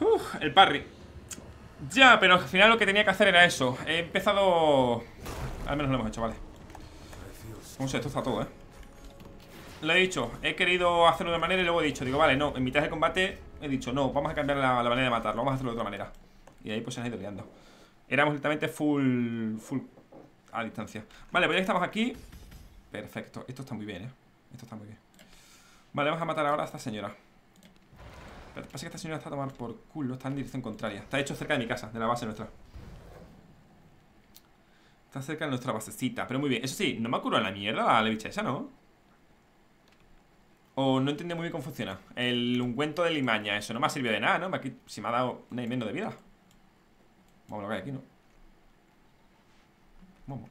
Speaker 1: Uf, el parry. Ya, pero al final lo que tenía que hacer era eso. He empezado... Al menos lo hemos hecho, vale Cómo se destroza todo, eh Lo he dicho, he querido hacerlo de una manera y luego he dicho Digo, vale, no, en mitad del combate he dicho No, vamos a cambiar la, manera de matarlo Vamos a hacerlo de otra manera. Y ahí pues se han ido liando. Éramos directamente full, full a distancia. Vale, pues ya estamos aquí Perfecto, esto está muy bien, eh Esto está muy bien. Vale, vamos a matar ahora a esta señora. Pero pasa que esta señora está a tomar por culo Está en dirección contraria Está hecho cerca de mi casa, de la base nuestra Está cerca de nuestra basecita Pero muy bien, eso sí, no me ha curado la mierda la levicha esa, ¿no? O no entiende muy bien cómo funciona El ungüento de limaña, eso no me ha servido de nada, ¿no? Si me ha dado y menos de vida Vamos a lo que hay aquí, ¿no? Vamos.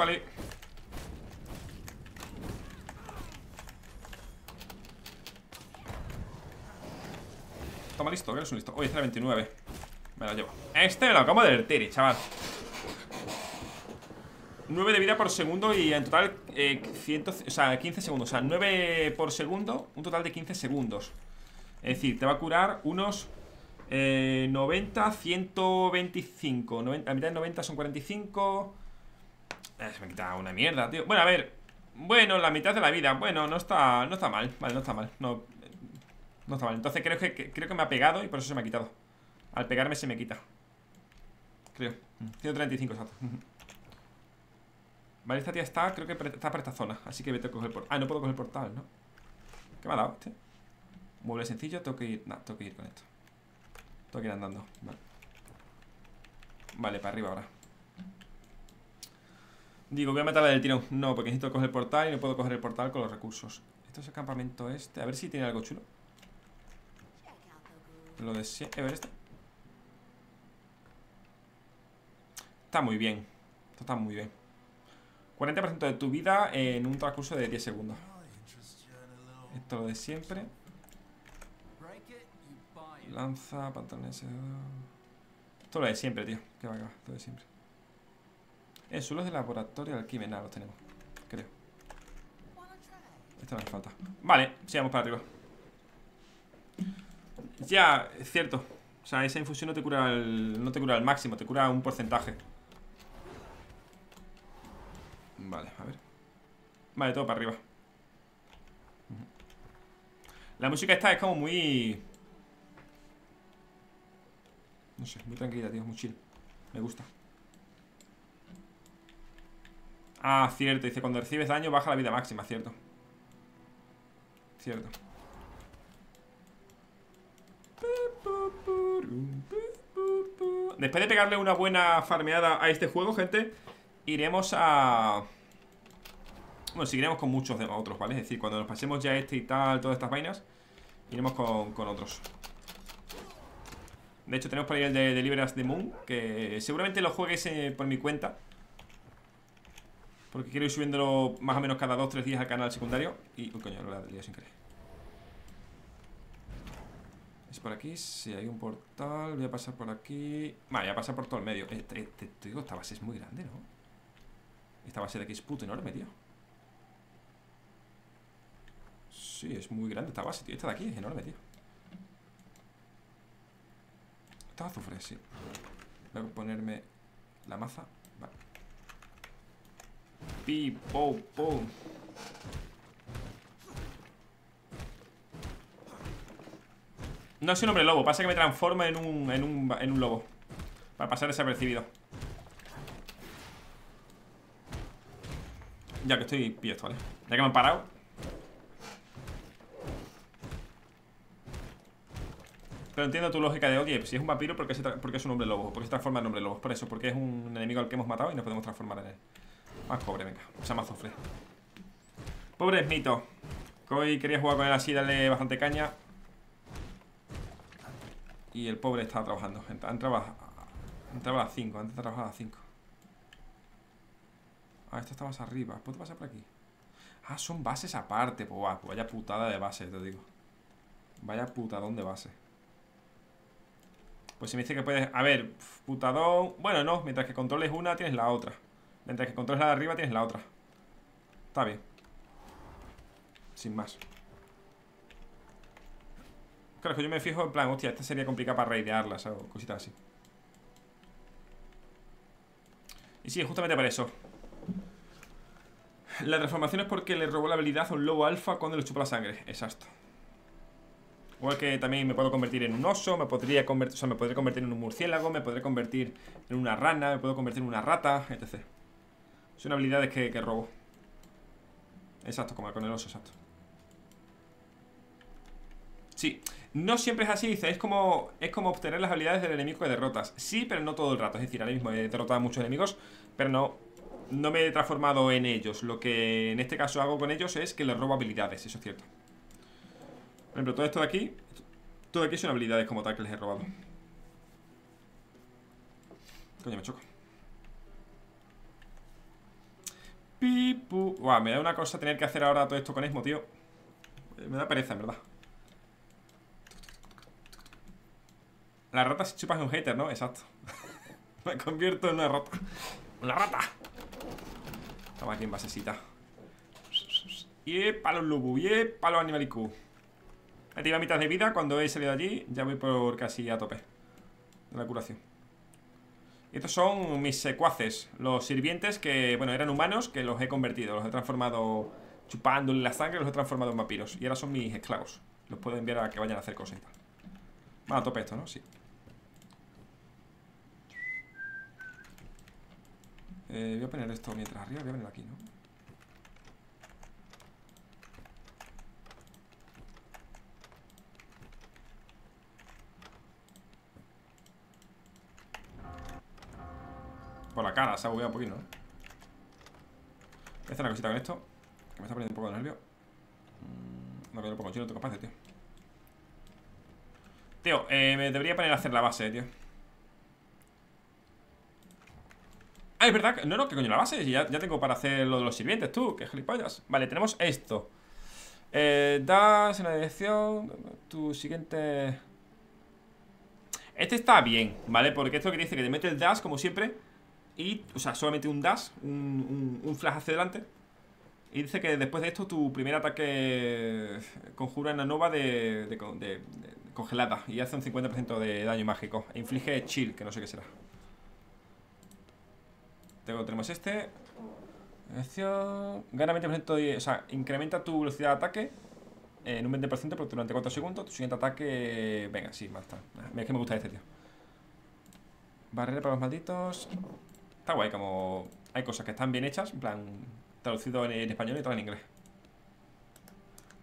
Speaker 1: Vale. Toma listo, que eres un listo. Oye, este 29. Me lo llevo. Este me lo acabo de vertir, chaval. 9 de vida por segundo y en total eh, 100, o sea, 15 segundos. O sea, 9 por segundo, un total de 15 segundos. Es decir, te va a curar unos eh, 90, 125. 90, a mitad de 90 son 45. Eh, se me quita una mierda, tío. Bueno, a ver. Bueno, la mitad de la vida. Bueno, no está, no está mal. Vale, no está mal. No, no está mal. Entonces creo que, creo que me ha pegado y por eso se me ha quitado. Al pegarme se me quita. Creo. 135 exacto. Vale, esta tía está, creo que está para esta zona. Así que vete a coger portal. Ah, no puedo coger el portal, ¿no? ¿Qué me ha dado este? Mueble sencillo, tengo que ir. No, tengo que ir con esto. Tengo que ir andando. Vale. Vale, para arriba ahora. Digo, voy a matarla del tirón. No, porque necesito coger el portal y no puedo coger el portal con los recursos. Esto es el campamento este. A ver si tiene algo chulo. Lo de A ver este. Está muy bien. Esto está muy bien. 40% de tu vida en un transcurso de 10 segundos. Esto lo de siempre. Lanza, pantalones. Esto lo de siempre, tío. Que va, que va. Esto de siempre. Eh, suelos de laboratorio de alquimia. Nada, los tenemos. Creo. Esto no hace falta. Vale, sigamos para arriba. Ya, es cierto. O sea, esa infusión no te cura el, no te cura el máximo, te cura un porcentaje. Vale, a ver. Vale, todo para arriba. La música esta es como muy... No sé, muy tranquila, tío, muy chill. Me gusta. Ah, cierto, dice, cuando recibes daño baja la vida máxima, cierto. Cierto. Después de pegarle una buena farmeada a este juego, gente Iremos a... Bueno, seguiremos con muchos de otros, ¿vale? Es decir, cuando nos pasemos ya este y tal, todas estas vainas Iremos con, otros De hecho, tenemos por ahí el de, Deliveras de Moon Que seguramente lo juegues eh, por mi cuenta Porque quiero ir subiéndolo más o menos cada 2-3 días al canal secundario Y, uy, coño, lo he dado sin querer. Es por aquí, si hay un portal Voy a pasar por aquí. Vale, voy a pasar por todo el medio. Eh, te, te, digo, esta base es muy grande, ¿no? Esta base de aquí es puto enorme, tío. Sí, es muy grande esta base, tío. Esta de aquí es enorme, tío. Esta azufre, sí. Voy a ponerme la maza Pi, po, po No soy un hombre lobo, pasa que me transforma en un, en un, en un lobo Para pasar desapercibido Ya que estoy esto, ¿vale? Ya que me han parado Pero entiendo tu lógica de, oye, si es un vampiro, ¿por qué, es un hombre lobo? ¿Por qué se transforma en hombre lobo? Por eso, porque es un enemigo al que hemos matado y nos podemos transformar en él Más pobre, venga, o sea, más azufre Pobre Smito hoy quería jugar con él así, darle bastante caña y el pobre estaba trabajando. Entraba, entraba a las 5. Antes trabajaba a las 5. Ah, esto está más arriba. ¿Puedo pasar por aquí? Ah, son bases aparte. Pues, pues vaya putada de base, te digo. Vaya putadón de base. Pues si me dice que puedes... A ver, putadón... Bueno, no. Mientras que controles una, tienes la otra. Mientras que controles la de arriba, tienes la otra. Está bien. Sin más. Claro, que yo me fijo en plan, hostia, esta sería complicada para raidearlas o cositas así. Y sí, justamente para eso. La transformación es porque le robó la habilidad a un lobo alfa cuando le chupa la sangre. Exacto. Igual que también me puedo convertir en un oso, me podría convertir, o sea, me podría convertir en un murciélago, me podría convertir en una rana, me puedo convertir en una rata, etc. Son habilidades que, que robo. Exacto, como con el oso, exacto. Sí, no siempre es así, dice, es como, es como obtener las habilidades del enemigo que derrotas. Sí, pero no todo el rato. Es decir, ahora mismo he derrotado a muchos enemigos, pero no, no me he transformado en ellos. Lo que en este caso hago con ellos es que les robo habilidades, eso es cierto. Por ejemplo, todo esto de aquí, todo aquí son habilidades como tal que les he robado. Coño, me choco. Pipu. Buah, me da una cosa tener que hacer ahora todo esto con Esmo, tío. Me da pereza, en verdad. La rata se chupa un hater, ¿no? Exacto. Me convierto en una rata. ¡Una rata! Estamos aquí en basecita. Y palo lubu, y palo animalicu. He tirado mitad de vida. Cuando he salido de allí, ya voy por casi a tope de la curación. Estos son mis secuaces, los sirvientes que, bueno, eran humanos, que los he convertido, los he transformado chupándole la sangre, los he transformado en vampiros. Y ahora son mis esclavos. Los puedo enviar a que vayan a hacer cosas y tal. A tope esto, ¿no? Sí. Eh, voy a poner esto mientras arriba, voy a ponerlo aquí, ¿no? Por la cara, se ha bugueado un poquito, ¿no? Voy a hacer una cosita con esto Que me está poniendo un poco de nervio. Mm, No, que lo pongo yo, no tengo capaz, tío. Tío, eh, me debería poner a hacer la base, tío. Ah, es verdad, no, no, que coño la base ya, ya tengo para hacer lo de los sirvientes, tú, que gilipollas. Vale, tenemos esto. Eh, Das en la dirección Tu siguiente. Este está bien, ¿vale? Porque esto que dice que te mete el dash como siempre Y, o sea, solamente un dash Un, un, flash hacia adelante Y dice que después de esto tu primer ataque Conjura en la nova de, de, de congelada y hace un 50% de daño mágico. E inflige chill, que no sé qué será. Luego tenemos este. Gana 20% de, O sea, incrementa tu velocidad de ataque en un 20% pero durante 4 segundos. Tu siguiente ataque. Venga, sí, basta. Es que me gusta este, tío. Barrera para los malditos. Está guay, como hay cosas que están bien hechas, en plan, traducido en, español y todo en inglés.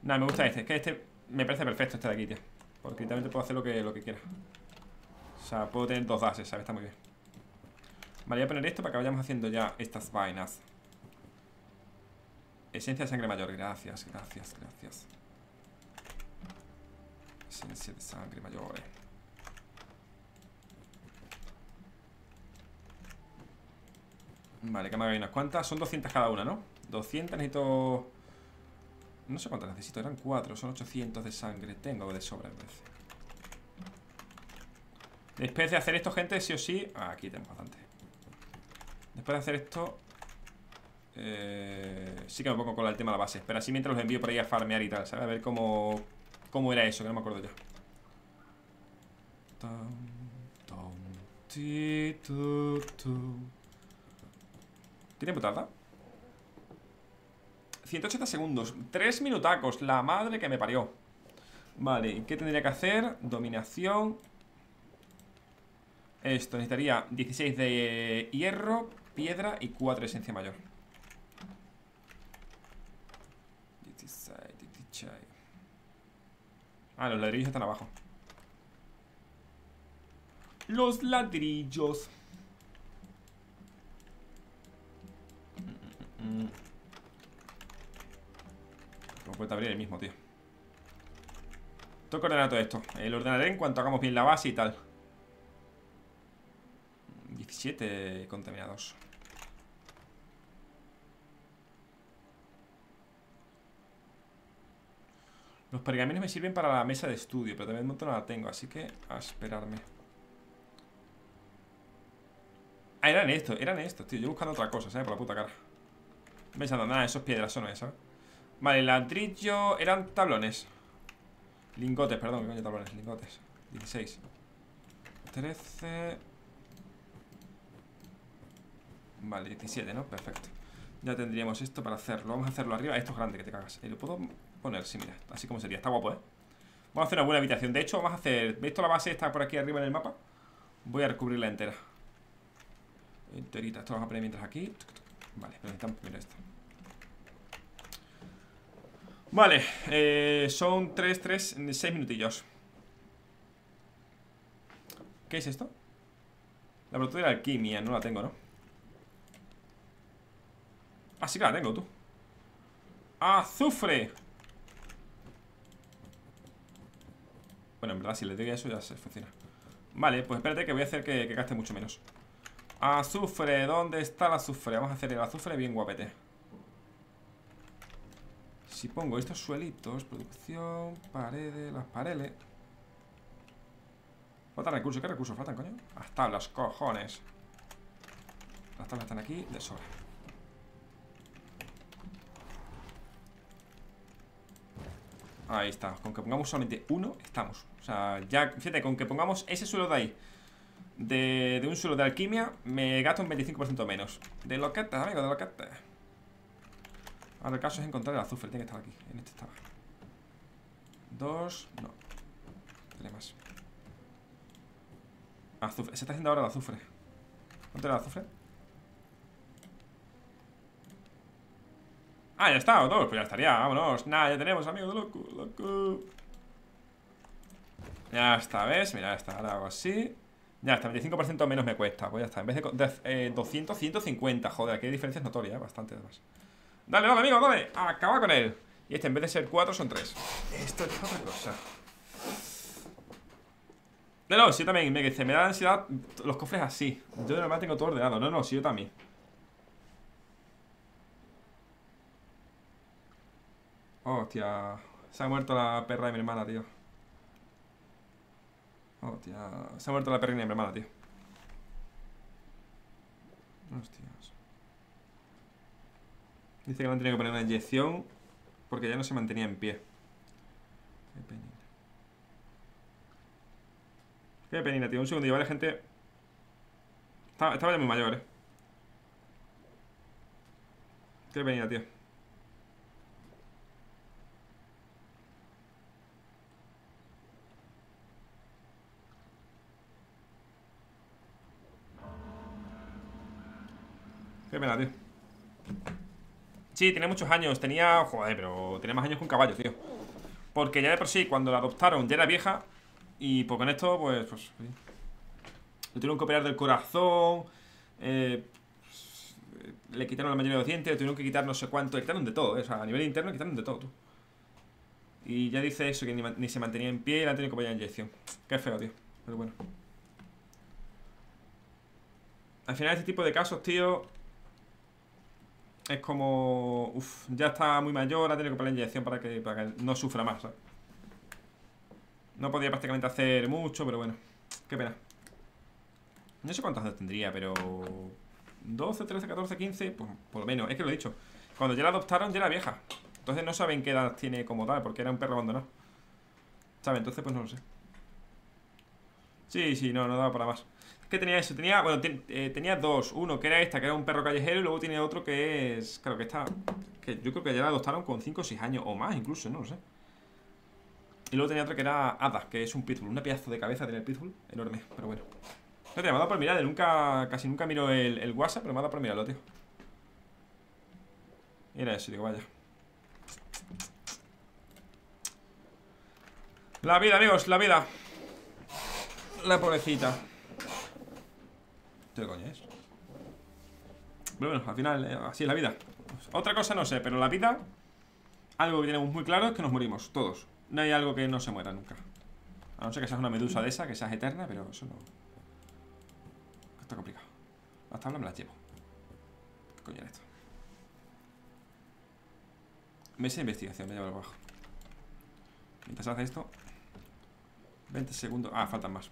Speaker 1: Nada, me gusta este. Es que este me parece perfecto, este de aquí, tío. Porque literalmente puedo hacer lo que, lo que quiera. O sea, puedo tener dos bases, ¿sabes? Está muy bien. Vale, voy a poner esto para que vayamos haciendo ya estas vainas. Esencia de sangre mayor, gracias, gracias, gracias. Esencia de sangre mayor. Vale, que me haga unas cuantas. Son 200 cada una, ¿no? 200 necesito... No sé cuántas necesito, eran 4, son 800 de sangre. Tengo de sobra, vez. Después de hacer esto, gente, sí o sí... Aquí tenemos bastante. Después de hacer esto... Eh, sí que me pongo con el tema de la base. Pero así mientras los envío por ahí a farmear y tal, ¿sabes? A ver cómo... Cómo era eso, que no me acuerdo ya. ¿Qué tiempo tarda? 180 segundos. 3 minutacos, la madre que me parió. Vale, ¿qué tendría que hacer? Dominación. Esto, necesitaría 16 de hierro, piedra y 4 de esencia mayor. 16, 16 Ah, los ladrillos están abajo. Los ladrillos Como puede abrir el mismo, tío. Tengo que ordenar todo esto. Eh, Lo ordenaré en cuanto hagamos bien la base y tal. 17 contaminados. Los pergaminos me sirven para la mesa de estudio Pero también de no la tengo Así que a esperarme. Ah, eran estos, eran estos, tío. Yo buscando otra cosa, ¿sabes? Por la puta cara Pensando, nada, esos piedras son esas. Vale, ladrillo Eran tablones. Lingotes, perdón, ¿qué coño tablones? Lingotes. 16 13 Vale, 17, ¿no? Perfecto. Ya tendríamos esto para hacerlo. Vamos a hacerlo arriba. Esto es grande, que te cagas. ¿Y lo puedo poner? Sí, mira Así como sería. Está guapo, ¿eh? Vamos a hacer una buena habitación. De hecho, vamos a hacer ¿Veis toda la base está por aquí arriba en el mapa? Voy a recubrirla entera. Enterita. Esto lo vamos a poner mientras aquí Vale, pero necesitamos primero esto Vale, eh, son 3, 3, 6 minutillos ¿Qué es esto? Laboratorio de alquimia, no la tengo, ¿no? Ah, sí que la tengo, tú ¡Azufre! Bueno, en verdad, si le doy eso ya se funciona Vale, pues espérate que voy a hacer que gaste mucho menos Azufre, ¿dónde está el azufre? Vamos a hacer el azufre bien guapete. Si pongo estos suelitos Producción, paredes, las paredes. Faltan recursos, ¿qué recursos faltan, coño? Las tablas, cojones. Las tablas están aquí, de sobra. Ahí está, con que pongamos solamente uno Estamos, o sea, ya, fíjate, con que pongamos ese suelo de ahí de, un suelo de alquimia me gasto un 25% menos. De loquetes, amigo, de loquetes. Ahora el caso es encontrar el azufre. Tiene que estar aquí. En este estaba. Dos. No. Tiene más. Azufre. Se está haciendo ahora el azufre. ¿Cuánto era el azufre? Ah, ya está, dos. Pues ya estaría. Vámonos. Nada, ya tenemos, amigo. Loco, loco. Ya está, ¿ves? Mira, ya está. Ahora hago así. Ya está, 25% menos me cuesta Pues ya está, en vez de, 200, 150 Joder, aquí hay diferencias notorias, ¿eh? bastante además. Dale, dale, amigo, dale Acaba con él. Y este en vez de ser 4 son 3 Esto es otra cosa. No, no, sí también me, me da ansiedad los cofres así. Yo normalmente tengo todo ordenado. No, no, sí, yo también. Hostia Se ha muerto la perra de mi hermana, tío Hostia, se ha muerto la perrina de mi hermana, tío. Hostias. Dice que no han tenido que poner una inyección porque ya no se mantenía en pie. Qué penina, tío. Un segundo, vale, gente. Estaba, estaba ya muy mayor, eh. Qué penina, tío. Qué pena, tío. Sí, tiene muchos años. Tenía. Joder, pero tenía más años que un caballo, tío. Porque ya de por sí, cuando la adoptaron, ya era vieja. Y pues con esto, pues. pues le tuvieron que operar del corazón. Eh, le quitaron la mayoría de los dientes. Le tuvieron que quitar no sé cuánto. Le quitaron de todo, eh, O sea, a nivel interno, le quitaron de todo, tú. Y ya dice eso, que ni, se mantenía en pie y le han tenido que poner inyección. Qué feo, tío. Pero bueno. Al final, este tipo de casos, tío, es como. Uf, ya está muy mayor, ha tenido que poner la inyección para que, para que no sufra más, ¿sabes? No podía prácticamente hacer mucho, pero bueno. Qué pena. No sé cuántos años tendría, pero. 12, 13, 14, 15, pues por lo menos. Es que lo he dicho. Cuando ya la adoptaron, ya era vieja. Entonces no saben qué edad tiene como tal, porque era un perro abandonado. ¿Sabes? Entonces, pues no lo sé. Sí, sí, no, no daba para más. ¿Qué tenía eso? Tenía, bueno, eh, tenía dos. Uno que era esta, que era un perro callejero, y luego tiene otro que es. Claro, que está. Que yo creo que ya la adoptaron con 5 o 6 años o más, incluso, no lo sé. Y luego tenía otro que era Ada, que es un pitbull. Una pedazo de cabeza tiene el pitbull, enorme, pero bueno. No me ha dado por mirar, nunca, casi nunca miro el, WhatsApp, pero me ha dado por mirarlo, tío. Mira eso, digo, vaya. La vida, amigos, la vida. La pobrecita. ¿Qué coño es? Pero bueno, al final, eh, así es la vida. Otra cosa no sé, pero la vida Algo que tenemos muy claro es que nos morimos, todos. No hay algo que no se muera nunca. A no ser que seas una medusa de esa, que seas eterna Pero eso no... Está complicado. Las tablas me las llevo. ¿Qué coño es esto? Mesa de investigación, me llevo abajo. Mientras hace esto 20 segundos, ah, faltan más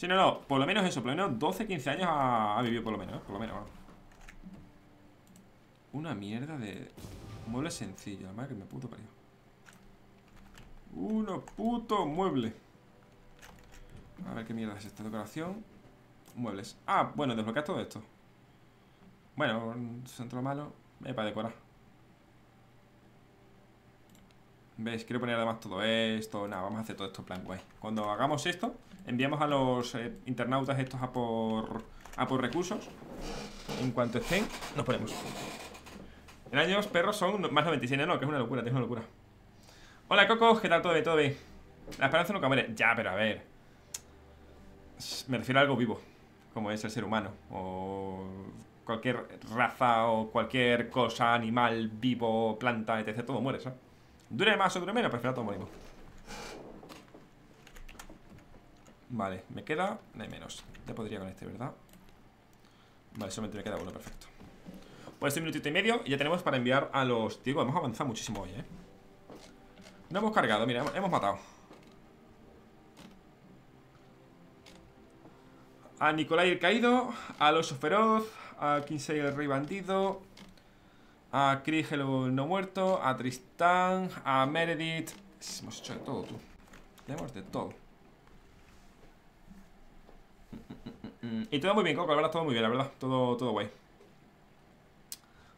Speaker 1: Sí, no, no, por lo menos eso, por lo menos 12, 15 años ha, vivido por lo menos, ¿eh? Por lo menos, Una mierda de mueble sencillo, la madre que me puto parió. Uno puto mueble. A ver qué mierda es esta decoración. Muebles. Ah, bueno, desbloquear todo esto. Bueno, centro malo. Eh, para decorar. ¿Ves? Quiero poner además todo esto. Nada, vamos a hacer todo esto en plan guay. Cuando hagamos esto, enviamos a los eh, internautas estos a por, a por recursos. En cuanto estén, nos ponemos. En años, perros son más 96, no, que es una locura, es una locura. Hola, Coco, ¿qué tal todo bien? ¿Todo bien? La esperanza nunca muere. Ya, pero a ver. Me refiero a algo vivo, como es el ser humano, o cualquier raza, o cualquier cosa, animal, vivo, planta, etc. Todo muere, ¿sabes? Dure más o dure menos, pero al final morimos. Vale, me queda de menos Te podría con este, ¿verdad? Vale, solamente me queda uno, perfecto Pues este minutito y medio y ya tenemos para enviar a los... Digo, hemos avanzado muchísimo hoy, ¿eh? No hemos cargado, mira, hemos matado A Nicolai el caído A oso feroz A Kinsey el rey bandido A Krieg el no muerto A Tristán A Meredith Hemos hecho de todo, tú Tenemos de todo Y todo muy bien, Coco, la verdad, todo muy bien, la verdad. Todo, todo guay.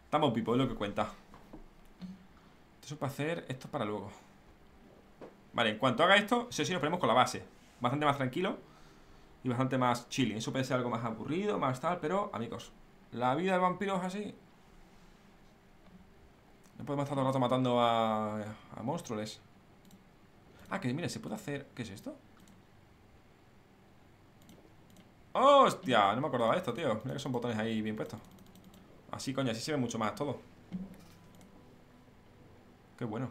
Speaker 1: Estamos pipo, es lo que cuenta. Eso para hacer, esto para luego. Vale, en cuanto haga esto, sí sí nos ponemos con la base. Bastante más tranquilo y bastante más chilling. Eso puede ser algo más aburrido, más tal, pero, amigos, la vida del vampiro es así. No podemos estar todo el rato matando a, a monstruos. Ah, que mire, se puede hacer... ¿Qué es esto? ¡Hostia! No me acordaba de esto, tío. Mira que son botones ahí bien puestos. Así, coño, así se ve mucho más todo. Qué bueno.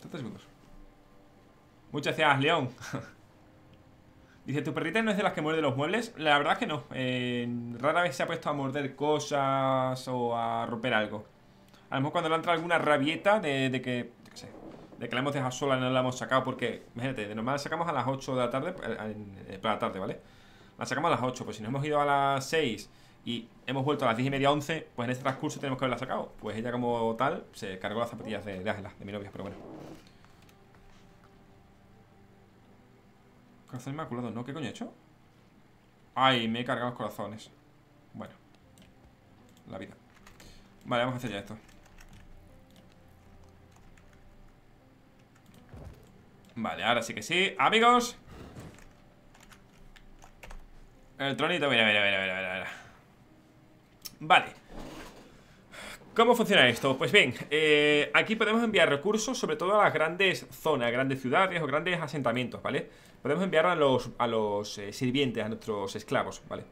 Speaker 1: 30 segundos. Muchas gracias, León. Dice, ¿tu perrita no es de las que muerde los muebles? La verdad es que no. Eh, Rara vez se ha puesto a morder cosas O a romper algo A lo mejor cuando le entra alguna rabieta de, de que de que la hemos dejado sola y no la hemos sacado porque, imagínate, de normal la sacamos a las 8 de la tarde, eh, eh, para la tarde, ¿vale? La sacamos a las 8, pues si nos hemos ido a las 6 y hemos vuelto a las 10 y media 11, pues en este transcurso tenemos que haberla sacado. Pues ella como tal se cargó las zapatillas de, de de mi novia, pero bueno. Corazón inmaculado, ¿no? ¿Qué coño he hecho? Ay, me he cargado los corazones Bueno La vida Vale, vamos a hacer ya esto Vale, ahora sí que sí Amigos El tronito, mira, mira, mira, mira, mira. Vale ¿Cómo funciona esto? Pues bien, eh, aquí podemos enviar recursos sobre todo a las grandes zonas, grandes ciudades o grandes asentamientos, ¿vale? Podemos enviarlo a los, eh, sirvientes, a nuestros esclavos, ¿vale?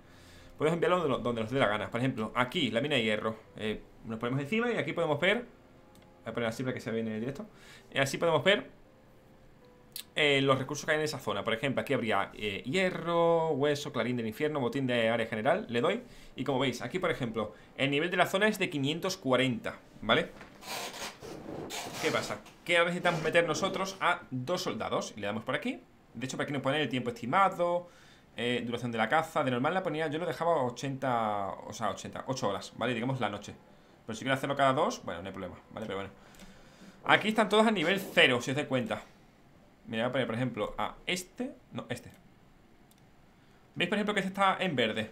Speaker 1: Podemos enviarlo donde, nos dé la gana Por ejemplo, aquí, la mina de hierro eh, Nos ponemos encima y aquí podemos ver Voy a poner así para que se vea en el directo y Así podemos ver los recursos que hay en esa zona Por ejemplo, aquí habría hierro, hueso, clarín del infierno, botín de área general Le doy y como veis, aquí por ejemplo El nivel de la zona es de 540 ¿Vale? ¿Qué pasa? Que ahora necesitamos meter nosotros a dos soldados Y le damos por aquí De hecho, por aquí nos pone el tiempo estimado eh, Duración de la caza De normal la ponía, yo lo dejaba 80 O sea, 80, 8 horas, ¿vale? Digamos la noche Pero si quiero hacerlo cada dos, bueno, no hay problema ¿Vale? Pero bueno Aquí están todos a nivel 0, si os dais cuenta Mira, voy a poner, por ejemplo, a este. No, este. ¿Veis, por ejemplo, que este está en verde?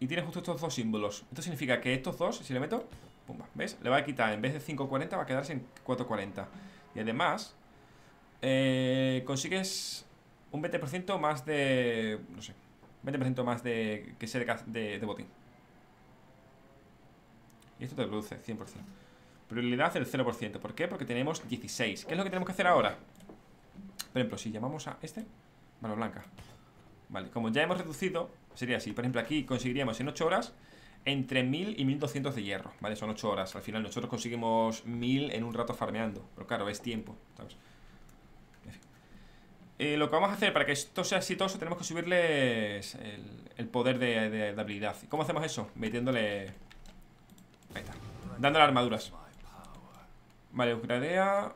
Speaker 1: Y tiene justo estos dos símbolos. Esto significa que estos dos, si le meto pumba, ¿Ves? Le va a quitar, en vez de 5.40 va a quedarse en 4.40 Y además eh, Consigues un 20% más de... No sé 20% más de que sea de, de, botín. Y esto te produce 100% Prioridad el 0% ¿Por qué? Porque tenemos 16 ¿Qué es lo que tenemos que hacer ahora? Por ejemplo, si llamamos a este Mano blanca. Vale, como ya hemos reducido Sería así, por ejemplo aquí conseguiríamos en 8 horas Entre 1000 y 1200 de hierro. Vale, son 8 horas, al final nosotros conseguimos 1000 en un rato farmeando. Pero claro, es tiempo. Eh, lo que vamos a hacer para que esto sea exitoso Tenemos que subirles el, poder de, habilidad. ¿Cómo hacemos eso? Metiéndole... Ahí está. Dándole armaduras Vale, upgradea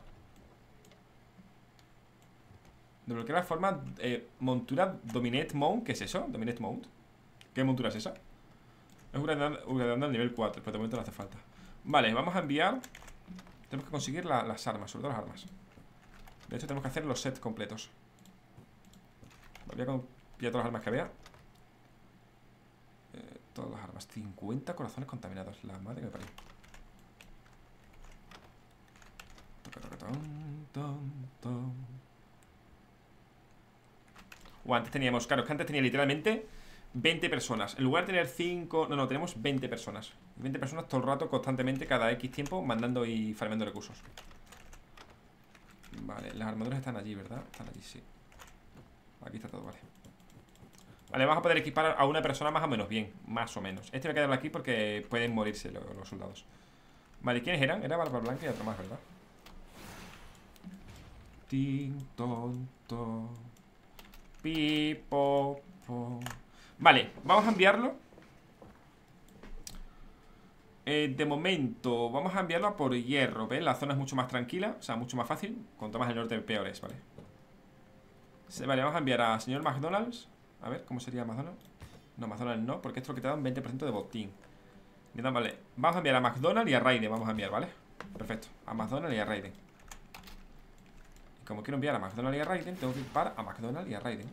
Speaker 1: Desbloquea la forma eh, montura Dominate Mount. ¿Qué es eso? Dominate Mount. ¿Qué montura es esa? Es upgradeando al nivel 4, pero de momento no hace falta. Vale, vamos a enviar. Tenemos que conseguir las armas, sobre todo las armas. De hecho, tenemos que hacer los sets completos. Voy a pillar todas las armas que vea. Eh, todas las armas. 50 corazones contaminados. La madre que me parió. O antes teníamos, claro, es que antes tenía literalmente 20 personas. En lugar de tener 5, no, no, tenemos 20 personas. 20 personas todo el rato, constantemente, cada X tiempo, mandando y farmeando recursos. Vale, las armaduras están allí, ¿verdad? Están allí, sí. Aquí está todo, vale. Vale, vamos a poder equipar a una persona más o menos bien. Más o menos. Este va a quedarlo aquí porque pueden morirse los, los soldados. Vale, ¿quiénes eran? Era Barba Blanca y otro más, ¿verdad? Tin, ton, ton. Pipo. Vale, vamos a enviarlo. Eh, de momento, vamos a enviarlo por hierro, ¿ves? La zona es mucho más tranquila, o sea, mucho más fácil. Cuanto más el norte, peor es, ¿vale? Vale, vamos a enviar a señor McDonald's. A ver, ¿cómo sería McDonald's? No, McDonald's no, porque esto lo que te da un 20% de botín. Vale, vamos a enviar a McDonald's y a Raiden, vamos a enviar, ¿vale? Perfecto, a McDonald's y a Raiden como quiero enviar a McDonald's y a Raiden, tengo que para a McDonald's y a Raiden.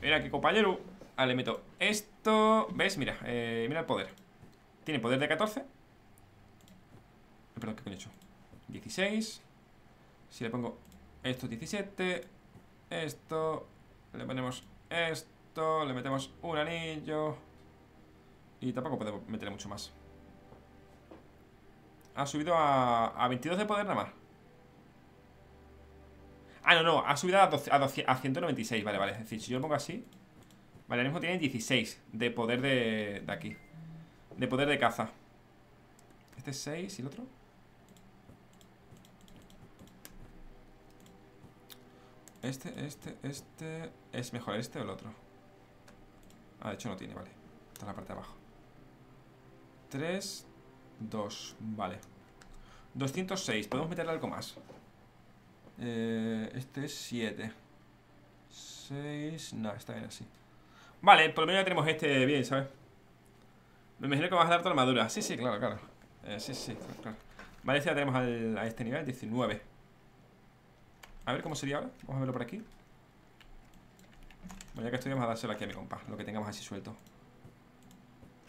Speaker 1: Mira aquí, compañero. Ah, le meto esto. ¿Ves? Mira, eh, mira el poder. Tiene poder de 14. Eh, perdón, ¿qué coño he hecho? 16. Si le pongo esto 17. Esto. Le ponemos esto. Le metemos un anillo. Y tampoco podemos meterle mucho más. Ha subido a, a 22 de poder nada más. Ah, no, no, ha subido a, a, 196 Vale, vale, es decir, si yo lo pongo así Vale, ahora mismo tiene 16 de poder de, de aquí De poder de caza. Este es 6 y el otro Este, este, este ¿Es mejor este o el otro? Ah, de hecho no tiene, vale. Está en la parte de abajo. 3 2, vale. 206, podemos meterle algo más eh, este es 7 6 No, está bien así. Vale, por lo menos ya tenemos este bien, ¿sabes? Me imagino que vas a dar tu armadura. Sí, sí, claro, claro. Eh, Sí, sí, claro, Vale, este ya tenemos a este nivel 19 A ver cómo sería ahora Vamos a verlo por aquí. Bueno, ya que estoy vamos a dárselo aquí a mi compa Lo que tengamos así suelto.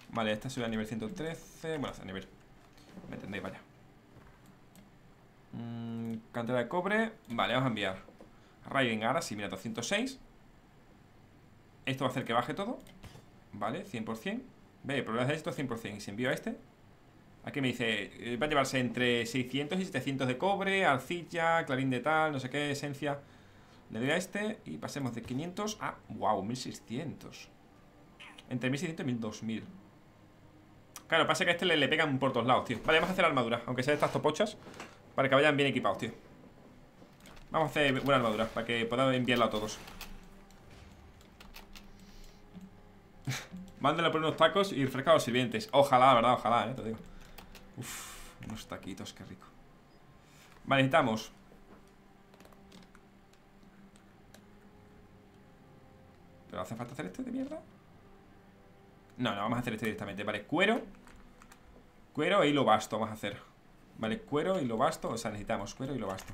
Speaker 1: Vale, esta sube a nivel 113 Bueno, a nivel. Me entendéis, vaya. Mm, Cantera de cobre Vale, vamos a enviar Raiden ahora, sí, mira, 206 Esto va a hacer que baje todo Vale, 100% Ve, problema es esto 100% Y si envío a este Aquí me dice, eh, va a llevarse entre 600 y 700 de cobre, arcilla, clarín de tal, no sé qué, esencia. Le doy a este y pasemos de 500 a, wow, 1600. Entre 1600 y 1200. Claro, pasa que a este le, le pegan por todos lados, tío. Vale, vamos a hacer armadura, aunque sea de estas topochas, para que vayan bien equipados, tío. Vamos a hacer buena armadura, para que podamos enviarla a todos. Mándale por unos tacos y refresca a los sirvientes. Ojalá, ¿verdad? Ojalá, eh, te digo. Uf, unos taquitos, qué rico Vale, necesitamos ¿Pero hace falta hacer este de mierda? No, no, vamos a hacer este directamente Vale, cuero Cuero e hilo basto vamos a hacer Vale, cuero, y lo basto O sea, necesitamos cuero y lo basto.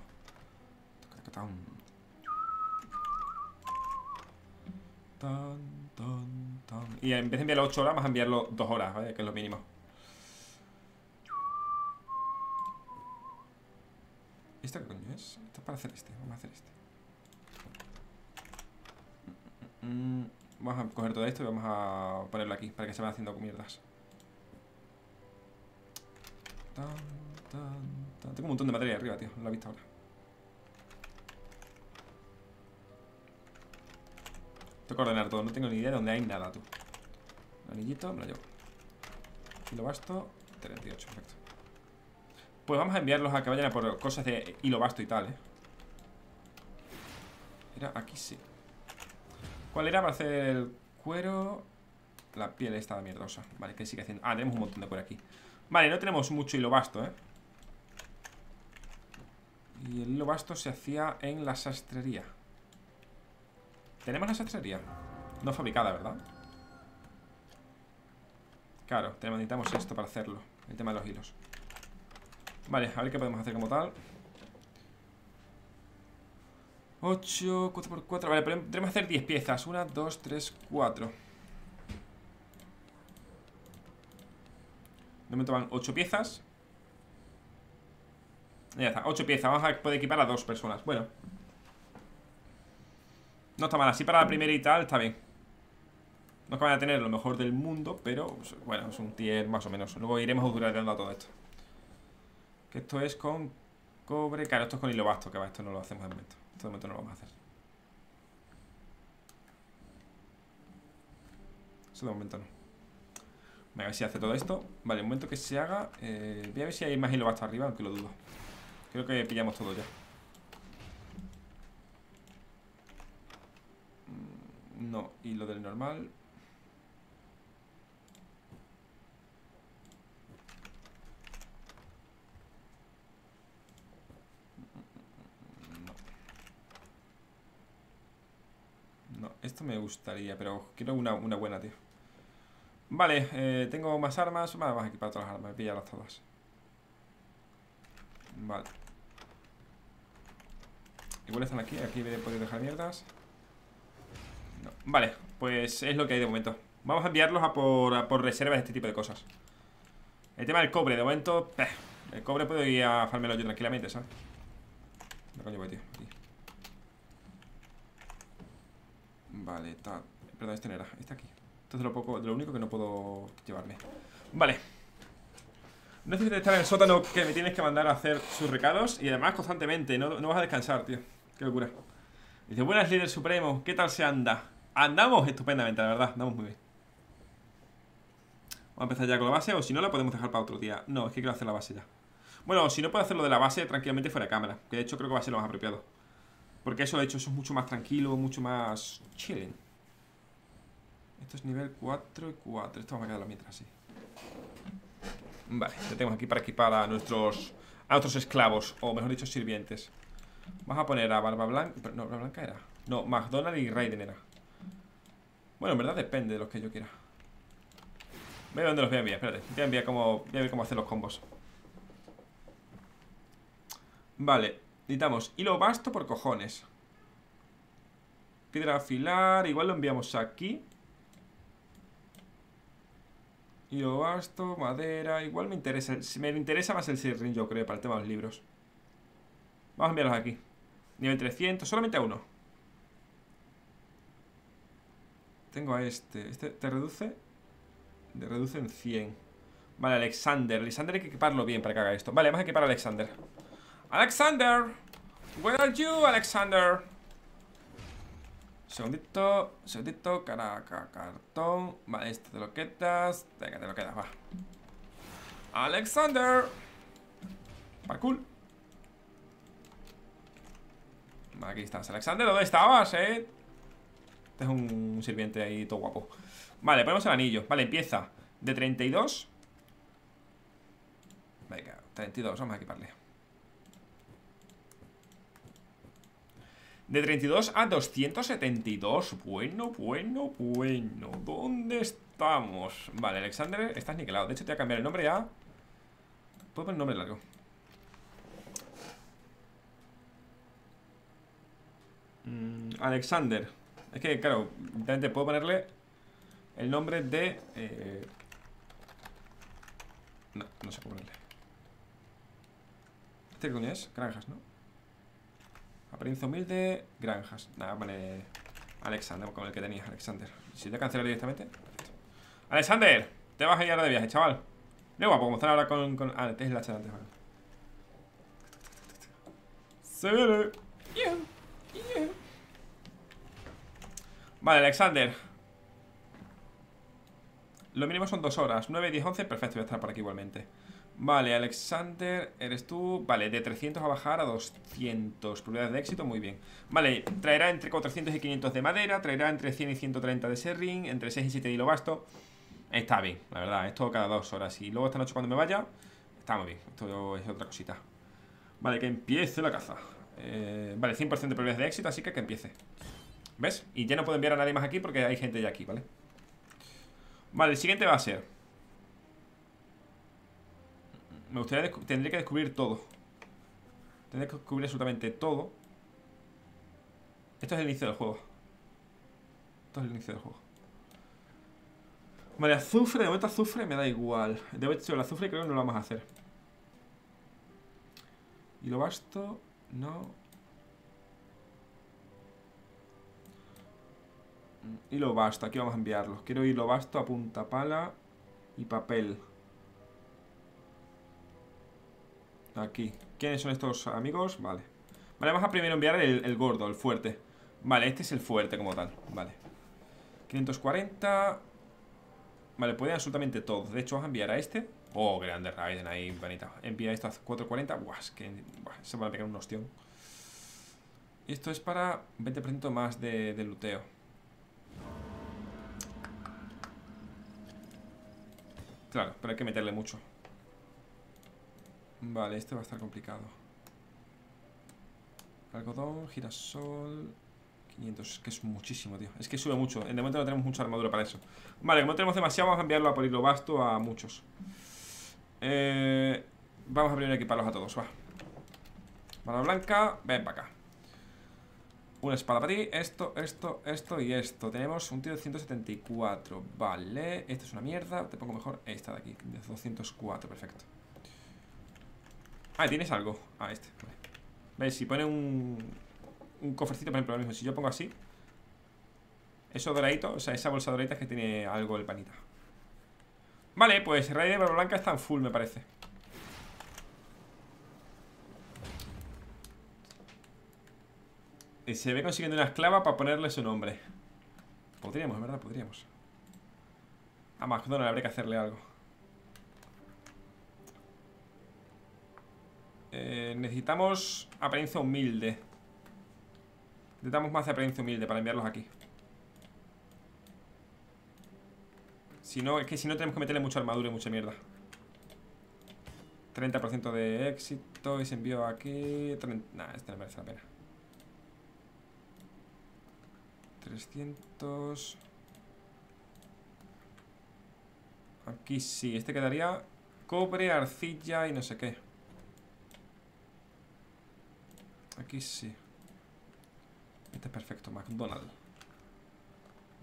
Speaker 1: Y en vez de enviarlo 8 horas Vamos a enviarlo 2 horas, ¿vale? Que es lo mínimo. ¿Esto qué coño es? Esto es para hacer este, vamos a hacer este. Vamos a coger todo esto y vamos a ponerlo aquí Para que se vayan haciendo mierdas Tengo un montón de materia arriba, tío. No lo he visto ahora. Tengo que ordenar todo, no tengo ni idea de dónde hay nada, tú. Anillito, me lo llevo. Y lo basto 38, perfecto. Pues vamos a enviarlos a que vayan a por cosas de hilo vasto y tal, ¿eh? Era aquí sí. ¿Cuál era para hacer el cuero? La piel estaba mierdosa. Vale, ¿qué sigue haciendo? Ah, tenemos un montón de cuero aquí. Vale, no tenemos mucho hilo vasto, ¿eh? Y el hilo vasto se hacía en la sastrería. ¿Tenemos la sastrería? No fabricada, ¿verdad? Claro, necesitamos esto para hacerlo El tema de los hilos. Vale, a ver qué podemos hacer como tal. 8, 4 por 4 Vale, tenemos que hacer 10 piezas. 1, 2, 3, 4 De momento van 8 piezas Ya está, 8 piezas Vamos a poder equipar a dos personas Bueno No está mal, así para la primera y tal Está bien No es que van a tener lo mejor del mundo Pero, bueno, es un tier más o menos Luego iremos upgradeando a todo esto que esto es con cobre. Claro, esto es con hilo vasto, que va, esto no lo hacemos de momento. Esto de momento no lo vamos a hacer. Eso de momento no. Venga, a ver si hace todo esto. Vale, el momento que se haga. Eh, voy a ver si hay más hilo vasto arriba, aunque lo dudo. Creo que pillamos todo ya. Mm, no, y lo del normal. Esto me gustaría, pero quiero una, buena, tío. Vale, eh, tengo más armas. Vamos a equipar todas las armas, pillarlas todas. Vale Igual están aquí, aquí he podido dejar mierdas. Vale, pues es lo que hay de momento. Vamos a enviarlos a por, reservas de este tipo de cosas. El tema del cobre, de momento El cobre puedo ir a farmearlo yo tranquilamente, ¿sabes? ¿Dónde coño voy, tío? Vale, está Perdón, este no era, está aquí. Esto es lo, poco, lo único que no puedo llevarme Vale. No necesito estar en el sótano que me tienes que mandar a hacer sus recados Y además constantemente, no, vas a descansar, tío Qué locura Dice, buenas líder supremo, ¿qué tal se anda? Andamos estupendamente, la verdad, andamos muy bien Vamos a empezar ya con la base O si no, la podemos dejar para otro día No, es que quiero hacer la base ya Bueno, si no puedo hacer lo de la base tranquilamente fuera de cámara Que de hecho creo que va a ser lo más apropiado porque eso, de hecho, eso es mucho más tranquilo, mucho más chilling. Esto es nivel 4 y 4. Esto vamos a quedarlo mientras así. Vale, ya tenemos aquí para equipar a nuestros a nuestros esclavos, o mejor dicho, sirvientes. Vamos a poner a Barba Blanca. No, Barba Blanca era. No, McDonald y Raiden era. Bueno, en verdad depende de los que yo quiera. Voy a dónde los voy a enviar, espérate. Voy a enviar cómo. Voy a ver cómo hacer los combos. Vale. Necesitamos hilo vasto por cojones Piedra afilar Igual lo enviamos aquí Hilo vasto, madera Igual me interesa Me interesa más el serrín yo creo Para el tema de los libros Vamos a enviarlos aquí. Nivel 300, solamente a uno. Tengo a este Este te reduce Te reduce en 100 Vale, Alexander. Alexander hay que equiparlo bien para que haga esto. Vale, vamos a equipar a Alexander. Alexander Where are you, Alexander? Segundito, segundito, caraca, cartón. Vale, esto te lo quedas Venga, te lo quedas, va. Alexander. Parkour Aquí estás, Alexander, ¿dónde estabas, eh? Este es un sirviente ahí todo guapo. Vale, ponemos el anillo. Vale, empieza. De 32 Venga, 32, vamos a equiparle. De 32 a 272 Bueno, bueno, bueno. ¿Dónde estamos? Vale, Alexander, estás niquelado. De hecho, te voy a cambiar el nombre ya. Puedo poner nombre largo Alexander Es que, claro, te puedo ponerle El nombre de eh... No, no sé cómo ponerle ¿Este coño es? Granjas, ¿no? Apariencia humilde, granjas. Nada, vale. Alexander, con el que tenía, Alexander. Si te cancelar directamente. Alexander, te vas a ir ahora de viaje, chaval. De guapo, como están ahora con. con... Ah, es la antes, vale. Se viene. Vale, Alexander. Lo mínimo son dos horas. 9, 10, 11. Perfecto, voy a estar por aquí igualmente. Vale, Alexander, eres tú Vale, de 300 a bajar a 200 Probabilidades de éxito, muy bien Vale, traerá entre 400 y 500 de madera Traerá entre 100 y 130 de serrín Entre 6 y 7 de hilo basto Está bien, la verdad, esto cada dos horas Y luego esta noche cuando me vaya Está muy bien, esto es otra cosita Vale, que empiece la caza eh, Vale, 100% de probabilidades de éxito, así que que empiece. ¿Ves? Y ya no puedo enviar a nadie más aquí porque hay gente ya aquí, ¿vale? Vale, el siguiente va a ser. Me gustaría... Tendría que descubrir todo. Tendría que descubrir absolutamente todo. Esto es el inicio del juego. Esto es el inicio del juego. Vale, azufre, de momento azufre me da igual. De hecho, el azufre creo que no lo vamos a hacer. Y lo basto No. Y lo basto, aquí vamos a enviarlo. Quiero lo basto a punta pala Y papel. Aquí. ¿Quiénes son estos amigos? Vale. Vale, vamos a primero enviar el, gordo, el fuerte. Vale, este es el fuerte como tal. Vale. 540 Vale, pueden absolutamente todos. De hecho, vamos a enviar a este Oh, grande Raiden ahí, Envía esto a 440 Buah, es que se van a pegar un ostión. Esto es para 20% más de, de luteo. Claro, pero hay que meterle mucho. Vale, este va a estar complicado. Algodón, girasol 500, que es muchísimo, tío. Es que sube mucho, en de momento no tenemos mucha armadura para eso. Vale, como no tenemos demasiado Vamos a enviarlo a por hilo basto a muchos eh, Vamos a primero equiparlos a todos, va. Mano blanca, ven para acá. Una espada para ti, esto, esto, esto y esto. Tenemos un tío de 174 Vale, esta es una mierda Te pongo mejor esta de aquí, de 204, perfecto. Ah, ¿tienes algo? Ah, este, vale. Si pone un, un cofrecito, por ejemplo, lo mismo. Si yo pongo así Eso doradito, o sea, esa bolsa doradita es que tiene algo el panita Vale, pues Rey de Blanca está en full, me parece Y se ve consiguiendo una esclava para ponerle su nombre Podríamos, ¿verdad? Podríamos A McDonald habría que hacerle algo Eh, necesitamos apariencia humilde. Necesitamos más apariencia humilde para enviarlos aquí. Si no, es que si no tenemos que meterle mucha armadura y mucha mierda. 30% de éxito y se envió aquí... Nah, este no merece la pena. 300... Aquí sí, este quedaría cobre, arcilla y no sé qué. aquí sí. Este es perfecto, McDonald's.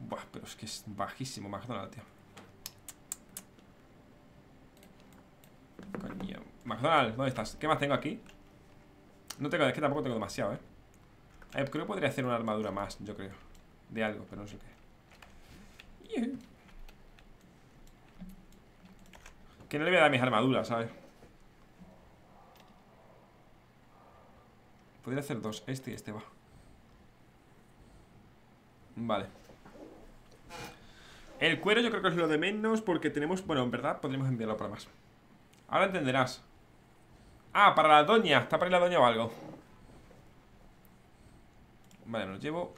Speaker 1: Buah, pero es que es bajísimo McDonald's, tío. Coño. McDonald's, ¿dónde estás? ¿Qué más tengo aquí? No tengo, es que tampoco tengo demasiado, ¿eh? eh creo que podría hacer una armadura más, yo creo. De algo, pero no sé qué. Que no le voy a dar mis armaduras, ¿sabes? Podría hacer dos, este y este va Vale El cuero yo creo que es lo de menos Porque tenemos, bueno, en verdad podríamos enviarlo para más Ahora entenderás Ah, para la doña, está para la doña o algo Vale, nos llevo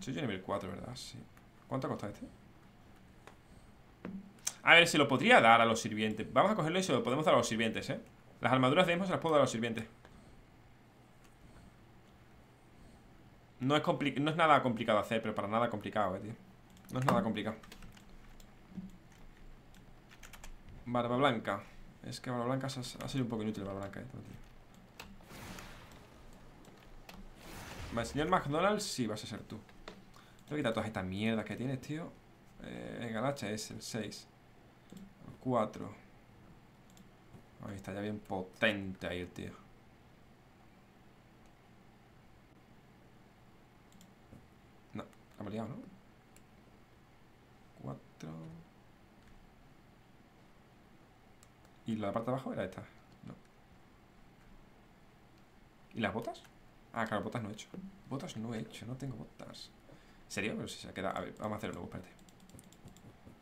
Speaker 1: Soy yo nivel 4, ¿verdad? Sí ¿Cuánto ha costado este? A ver, se lo podría dar a los sirvientes Vamos a cogerlo y se lo podemos dar a los sirvientes, ¿eh? Las armaduras de Emo se las puedo dar a los sirvientes No es, no es nada complicado hacer, pero para nada complicado, eh, tío. No es nada complicado. Barba blanca. Es que barba blanca ha, sido un poco inútil barba blanca, eh, Vale, señor McDonald's, sí, vas a ser tú. Tengo que quitar todas estas mierdas que tienes, tío. Eh, venga, el hacha es el 6. El 4. Ahí está ya bien potente ahí el tío. La hemos liado, ¿no? Cuatro. ¿Y la parte de abajo era esta? No. ¿Y las botas? Ah, claro, botas no he hecho. Botas no he hecho, no tengo botas. ¿En serio? Pero si se queda. A ver, vamos a hacerlo luego, espérate.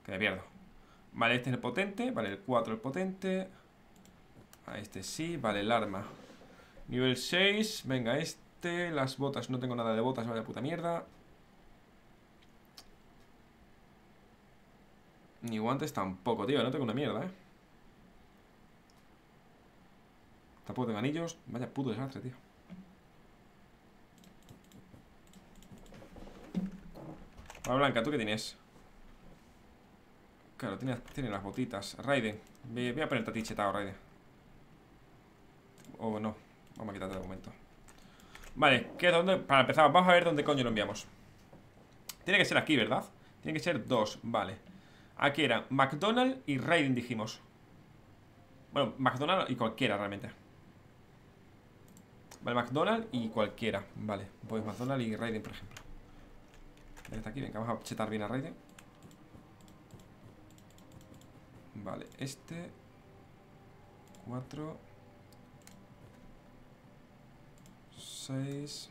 Speaker 1: Que me pierdo. Vale, este es el potente. Vale, el 4 el potente. A este sí. Vale, el arma. Nivel 6. Venga, este. Las botas. No tengo nada de botas, vaya puta mierda. Ni guantes tampoco, tío, no tengo una mierda, eh Tampoco tengo anillos. Vaya puto desastre, tío. Vale, Blanca, ¿tú qué tienes? Claro, tiene, tiene las botitas. Raiden voy, a ponerte a ti Raiden. O no Vamos a quitarte de momento. Vale, ¿qué dónde? Para empezar, vamos a ver dónde coño lo enviamos. Tiene que ser aquí, ¿verdad? Tiene que ser dos, vale. Aquí era McDonald's y Raiden, dijimos. Bueno, McDonald's y cualquiera realmente Vale, McDonald's y cualquiera Vale, pues McDonald's y Raiden, por ejemplo Está aquí, venga, vamos a chetar bien a Raiden Vale, este Cuatro Seis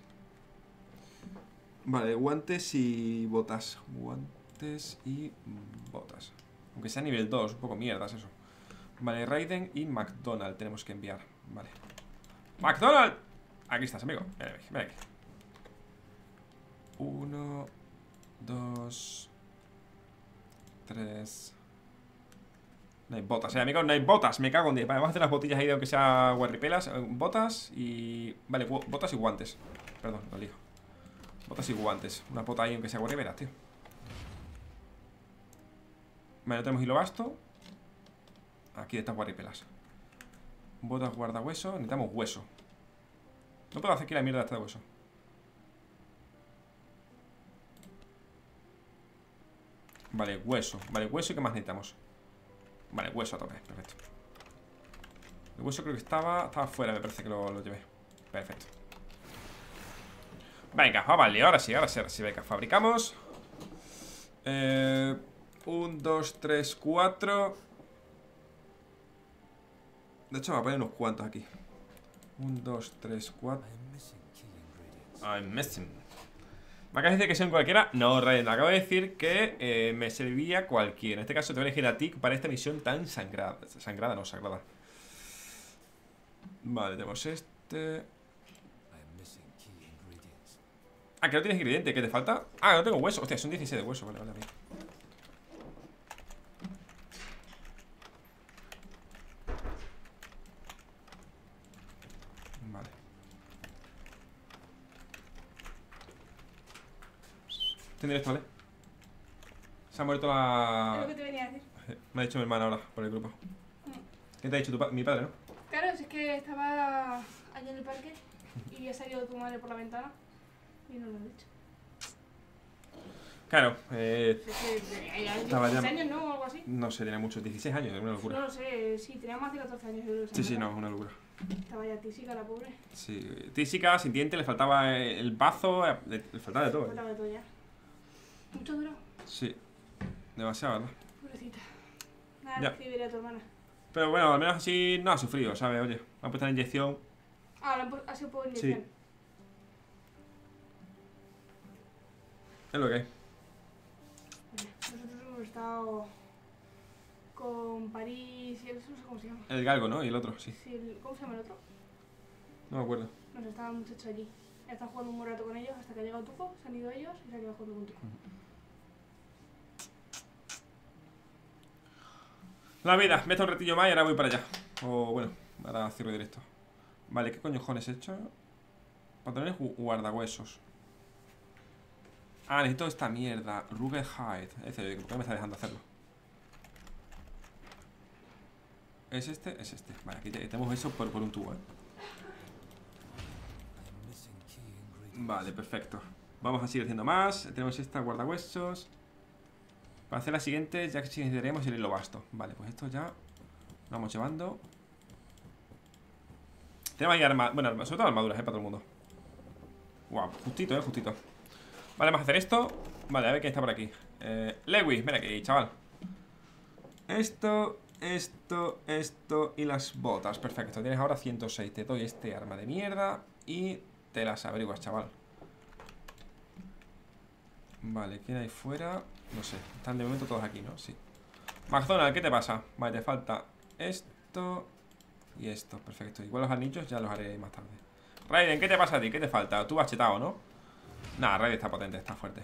Speaker 1: Vale, guantes y botas Guantes y botas. Aunque sea nivel 2, un poco mierdas eso. Vale, Raiden y McDonald tenemos que enviar. Vale. ¡McDonald! Aquí estás, amigo. Ven aquí. Uno, dos, tres. No hay botas, eh, amigo, no hay botas, me cago en Dios. Vale, vamos a hacer las botillas ahí, aunque sea guarripelas. Eh, botas y. Vale, botas y guantes. Perdón, lo lío. Botas y guantes. Una bota ahí, aunque sea guarripelas, tío. Vale, no tenemos hilo basto Aquí estas guaripelas Botas guarda hueso Necesitamos hueso No puedo hacer aquí la mierda esta de hueso. Vale, hueso. Vale, hueso y qué más necesitamos Vale, hueso a tope, perfecto. El hueso creo que estaba Estaba fuera, me parece que lo, llevé. Perfecto. Venga, ah, vale, ahora sí, ahora sí, ahora sí Venga, fabricamos. Eh... 1, 2, 3, 4 De hecho, voy a poner unos cuantos aquí 1, 2, 3, 4 I'm missing ¿Me acabas de decir que sea cualquiera? No, Raiden, acabo de decir que eh, me servía cualquiera. En este caso te voy a elegir a ti para esta misión tan sangrada Sangrada, no, sagrada. Vale, tenemos este. Ah, que no tienes ingrediente, ¿qué te falta? Ah, no tengo hueso, hostia, son 16 de hueso, vale, vale, vale Estoy en directo, ¿vale? Se ha muerto la...
Speaker 3: Es lo que te venía a decir.
Speaker 1: Me ha dicho mi hermana ahora, por el grupo. ¿Qué te ha dicho tu mi padre, no?
Speaker 3: Claro, si es que estaba allá en el parque y ha salido tu madre por la ventana y no lo he dicho.
Speaker 1: Claro, eh, Estaba ya-
Speaker 3: 16 años, ¿no? O algo así.
Speaker 1: no sé, tenía muchos, 16 años, es una
Speaker 3: No
Speaker 1: locura.
Speaker 3: lo sé, sí, tenía más de 14 años. yo creo,
Speaker 1: Sí, sí, no, es una locura.
Speaker 3: Estaba ya tísica la pobre.
Speaker 1: Sí, tísica, sin diente, le faltaba el bazo, eh, le, le faltaba de todo. eh.
Speaker 3: Faltaba de todo ya. Mucho duro,
Speaker 1: Sí, demasiado, ¿verdad?
Speaker 3: pobrecita. Nada,
Speaker 1: Ya.
Speaker 3: escribiré a tu hermana.
Speaker 1: Pero bueno, al menos así no ha sufrido, ¿sabes? Oye, me han puesto la inyección.
Speaker 3: Ah, ha sido por inyección.
Speaker 1: Es lo que hay.
Speaker 3: Vale, Nosotros hemos estado con París y el, no sé cómo se llama.
Speaker 1: El galgo, ¿no? Y el otro, sí.
Speaker 3: Sí, el- ¿Cómo se llama el otro?
Speaker 1: No me acuerdo.
Speaker 3: Nos estaba muchacho allí. Está jugando un buen rato con ellos hasta que ha llegado Tuco, se han ido ellos y se ha quedado jugando con Tuco.
Speaker 1: La vida, me he un retillo más y ahora voy para allá. O bueno, ahora cierro directo. Vale, ¿qué coñojones he hecho? Pantalones gu- guardahuesos. Ah, necesito esta mierda. Rugged Hide. Ese, ¿por qué me está dejando hacerlo? ¿Es este? Es este. Vale, aquí te- tenemos eso por, por un tubo, ¿eh? Vale, perfecto. Vamos a seguir haciendo más. Tenemos esta guardahuesos. Para hacer la siguiente, ya que necesitaremos el hilo basto. Vale, pues esto ya lo vamos llevando. Tenemos ahí armas, bueno, sobre todo armaduras, eh, para todo el mundo. Guau, justito, eh, justito. Vale, vamos a hacer esto. Vale, a ver quién está por aquí. Eh, Lewis, ven aquí, chaval. Esto, esto, esto y las botas. Perfecto, tienes ahora 106. Te doy este arma de mierda y te las averiguas, chaval. Vale, ¿quién hay fuera? No sé, están de momento todos aquí, ¿no? Sí. McDonald, ¿qué te pasa? Vale, te falta esto y esto, perfecto. Igual los anillos ya los haré más tarde. Raiden, ¿qué te pasa a ti? ¿Qué te falta? Tú has chetado, ¿no? Nah, Raiden está potente, está fuerte.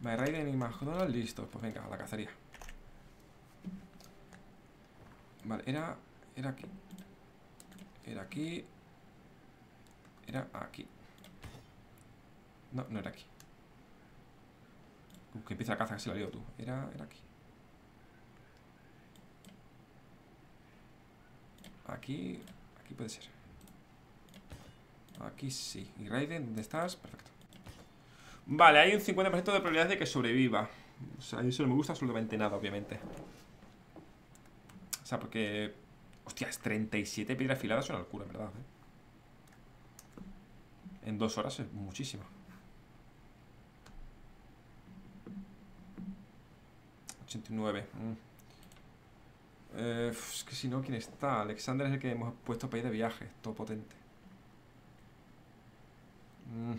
Speaker 1: Vale, Raiden y McDonald, listo. Pues venga, a la cacería. Vale, era. Era aquí. Era aquí. Era aquí. No, no era aquí. Que empieza la caza, que se la lío tú. Era, era aquí. Aquí. Aquí puede ser. Aquí sí. ¿Y Raiden? ¿Dónde estás? Perfecto. Vale, hay un 50% de probabilidad de que sobreviva. O sea, eso no me gusta absolutamente nada, obviamente. O sea, porque... Hostias, 37 piedras afiladas es una locura, ¿verdad? eh? En dos horas es muchísimo. 89. mm. Eh, es que si no, ¿quién está? Alexander es el que hemos puesto para ir de viaje. Todo potente. Mm.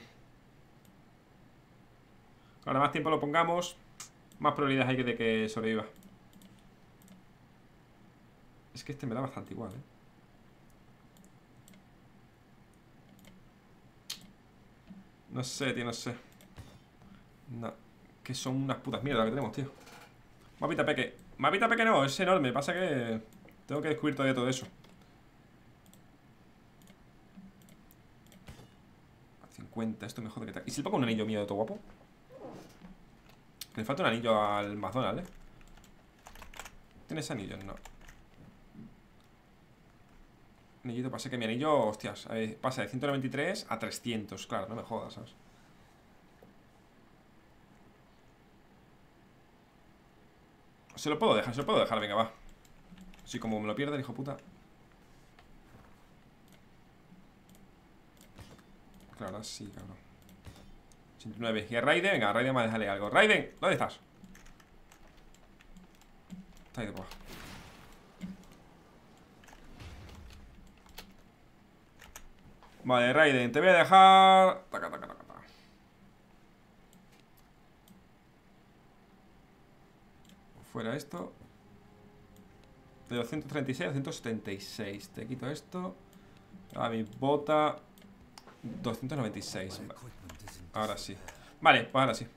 Speaker 1: Más tiempo lo pongamos, más probabilidades hay de que sobreviva. Es que este me da bastante igual, ¿eh? No sé, tío, no sé. No. Que son unas putas mierdas que tenemos, tío. Mapita peque. Mapita peque no, es enorme. Pasa que tengo que descubrir todavía todo eso. 50, esto me jode que tal. ¿Y si le pongo un anillo mío de todo guapo? Que le falta un anillo al McDonald's, ¿eh? ¿Tienes anillos? No. Anillito, pasa que mi anillo, hostias, eh, pasa de 193 a 300, claro, no me jodas, ¿sabes? Se lo puedo dejar, se lo puedo dejar, venga, va. Así como me lo pierde el hijo puta. Claro, ahora sí, cabrón. 89. Y a Raiden, venga, a Raiden me dejarle algo. Raiden, ¿dónde estás? Está ahí de abajo. Vale, Raiden, te voy a dejar. Taca, taca, taca, taca. Fuera esto. De 236 a 276. Te quito esto. A mi bota. 296. Va- Ahora sí. Vale, pues ahora sí.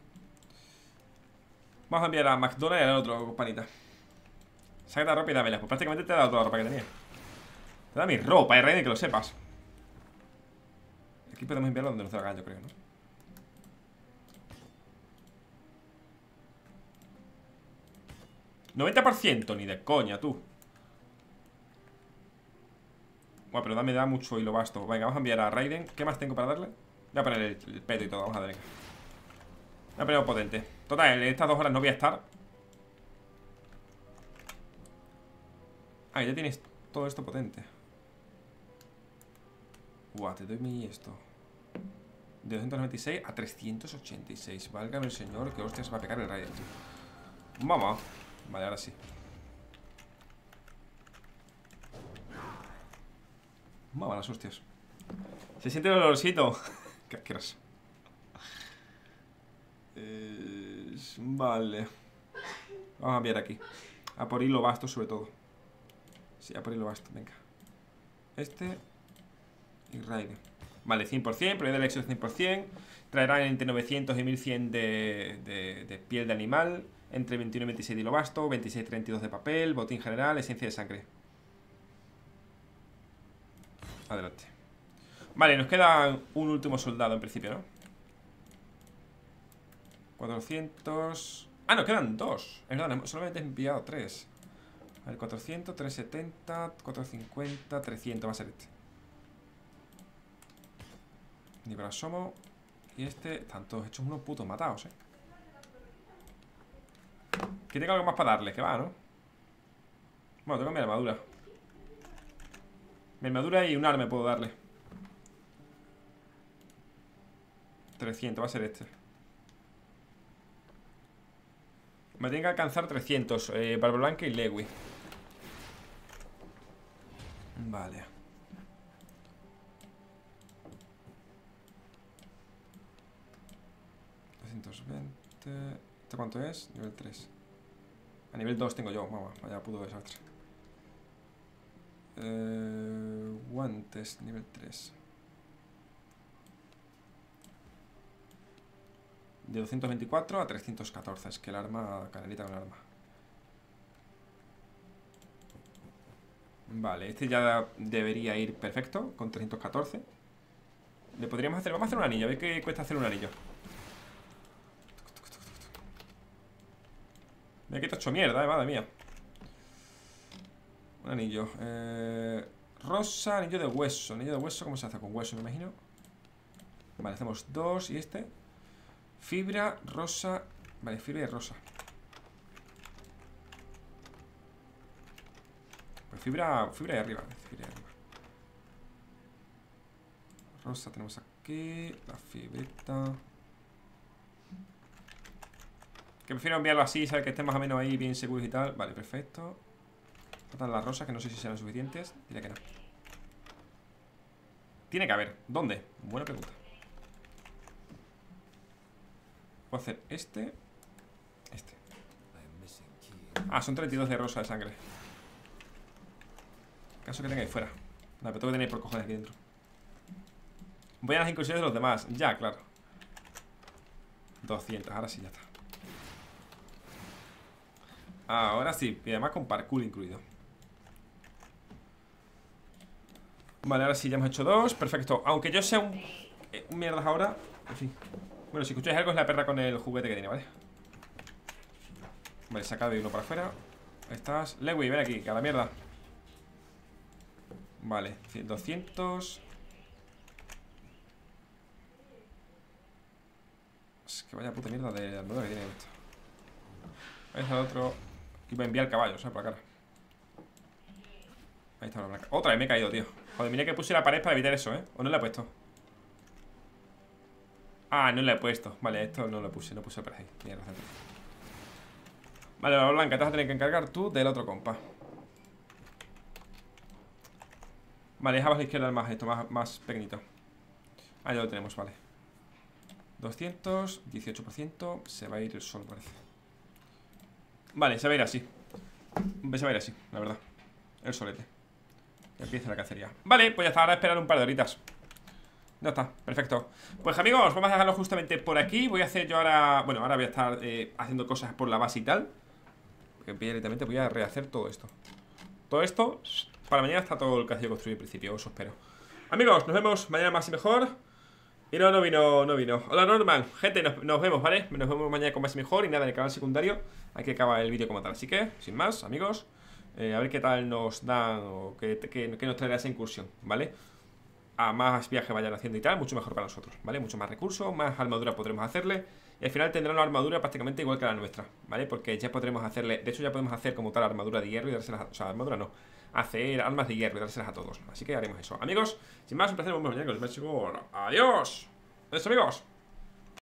Speaker 1: Vamos a enviar a McDonald's y al otro, panita. Sácate la ropa y dámela. Pues prácticamente te he dado toda la ropa que tenía. Te da mi ropa, eh, Raiden, que lo sepas. Aquí podemos enviarlo donde nos gana, yo creo, ¿no? ¡90%! Ni de coña, tú. Bueno, pero me da mucho hilo basto. Venga, vamos a enviar a Raiden. ¿Qué más tengo para darle? Voy a poner el, el peto y todo Vamos a darle Voy a poner potente. Total, en estas dos horas no voy a estar. Ah, ya tienes todo esto potente. Guau, te doy mi esto. De 296 a 386 Válgame el señor, que hostias va a pegar el Raiden, tío. Vamos Vale, ahora sí. Vamos las hostias. Se siente el olorcito. Qué asqueroso eh, Vale. Vamos a enviar aquí. A por hilo basto sobre todo. Sí, a por hilo basto, venga. Este Y Raiden. Vale, 100%, pero del éxito 100% Traerán entre 900 y 1100 de, de, de piel de animal Entre 21 y 26 de hilo basto 26 y 32 de papel Botín general, esencia de sangre. Adelante. Vale, nos queda un último soldado en principio, ¿no? 400... Ah, no, quedan dos. Es verdad, solamente he enviado tres. A ver, 400, 370, 450, 300 va a ser este. Nivel asomo. Y este, están todos hechos unos putos matados, eh Que tengo algo más para darle, que va, ¿no? Bueno, tengo mi armadura. Mi armadura y un arma puedo darle. 300, va a ser este. Me tiene que alcanzar 300 eh, Blanca y Lewy. Vale. 220 ¿Este cuánto es? Nivel 3 A nivel 2 tengo yo, vamos, vaya puto desastre eh, guantes, nivel 3. De 224 a 314. Es que el arma, canelita con el arma. Vale, este ya debería ir perfecto, con 314. Le podríamos hacer, vamos a hacer un anillo, a ver qué cuesta hacer un anillo. Me he quitado hecho mierda, eh, madre mía. Un anillo. Eh, rosa, anillo de hueso. Anillo de hueso, ¿cómo se hace? Con hueso, me imagino. Vale, hacemos dos y este. Fibra, rosa. Vale, fibra y rosa. Pues fibra, fibra de arriba. Fibra de arriba. Rosa tenemos aquí. La fibrita. Que prefiero enviarlo así, saber que esté más o menos ahí bien seguro y tal. Vale, perfecto. Faltan las rosas, que no sé si serán suficientes. Diré que no. Tiene que haber, ¿dónde? Buena pregunta. Puedo hacer este. Este. Ah, son 32 de rosa de sangre. Caso que tengáis fuera. No, pero tengo que tener por cojones aquí dentro. Voy a las incursiones de los demás. Ya, claro. 200, ahora sí, ya está Ahora sí, y además con parkour incluido. Vale, ahora sí, ya hemos hecho dos Perfecto, aunque yo sea un, eh, un mierda ahora En fin. Bueno, si escucháis algo es la perra con el juguete que tiene, ¿vale? Vale, sacado uno para afuera. Ahí estás. Lewy, ven aquí, que a la mierda. Vale, 200 Es que vaya puta mierda de armadura que tiene esto. Ahí está el otro Iba a enviar el caballo, sea, por la cara. Ahí está la blanca. Otra vez me he caído, tío. Joder, mira que puse la pared para evitar eso, ¿eh? ¿O no la he puesto? Ah, no la he puesto. Vale, esto no lo puse, no puse la pared ahí. Razón Vale, la blanca, te vas a tener que encargar tú del otro compa. Vale, deja a la izquierda más esto, más, más pequeñito. Ah, ya lo tenemos, vale. 200, 18% Se va a ir el sol, parece Vale, se va a ir así. Se va a ir así, la verdad. El solete. Empieza la cacería. Vale, pues ya está, ahora esperar un par de horitas. Ya está, perfecto. Pues amigos, vamos a dejarlo justamente por aquí. Voy a hacer yo ahora, bueno, ahora voy a estar eh, Haciendo cosas por la base y tal. Porque directamente voy a rehacer todo esto. Todo esto, para mañana está todo el castillo construido en principio Os espero. Amigos, nos vemos mañana más y mejor y no, no vino, no vino Hola Norman, gente, nos, nos, vemos, ¿vale? Nos vemos mañana con más y mejor Y nada, en el canal secundario Hay que acabar el vídeo como tal Así que, sin más, amigos eh, A ver qué tal nos dan O qué, qué, nos traerá esa incursión, ¿vale? A más viajes vayan haciendo y tal Mucho mejor para nosotros, ¿vale? Mucho más recursos, más armadura podremos hacerle y al final tendrá una armadura prácticamente igual que la nuestra, ¿vale? Porque ya podremos hacerle... De hecho ya podemos hacer como tal armadura de hierro y dárselas. O sea, armadura no. Hacer armas de hierro y dárselas a todos. Así que haremos eso. Amigos, sin más, un placer. Vamos mañana con el Adiós. Adiós, amigos.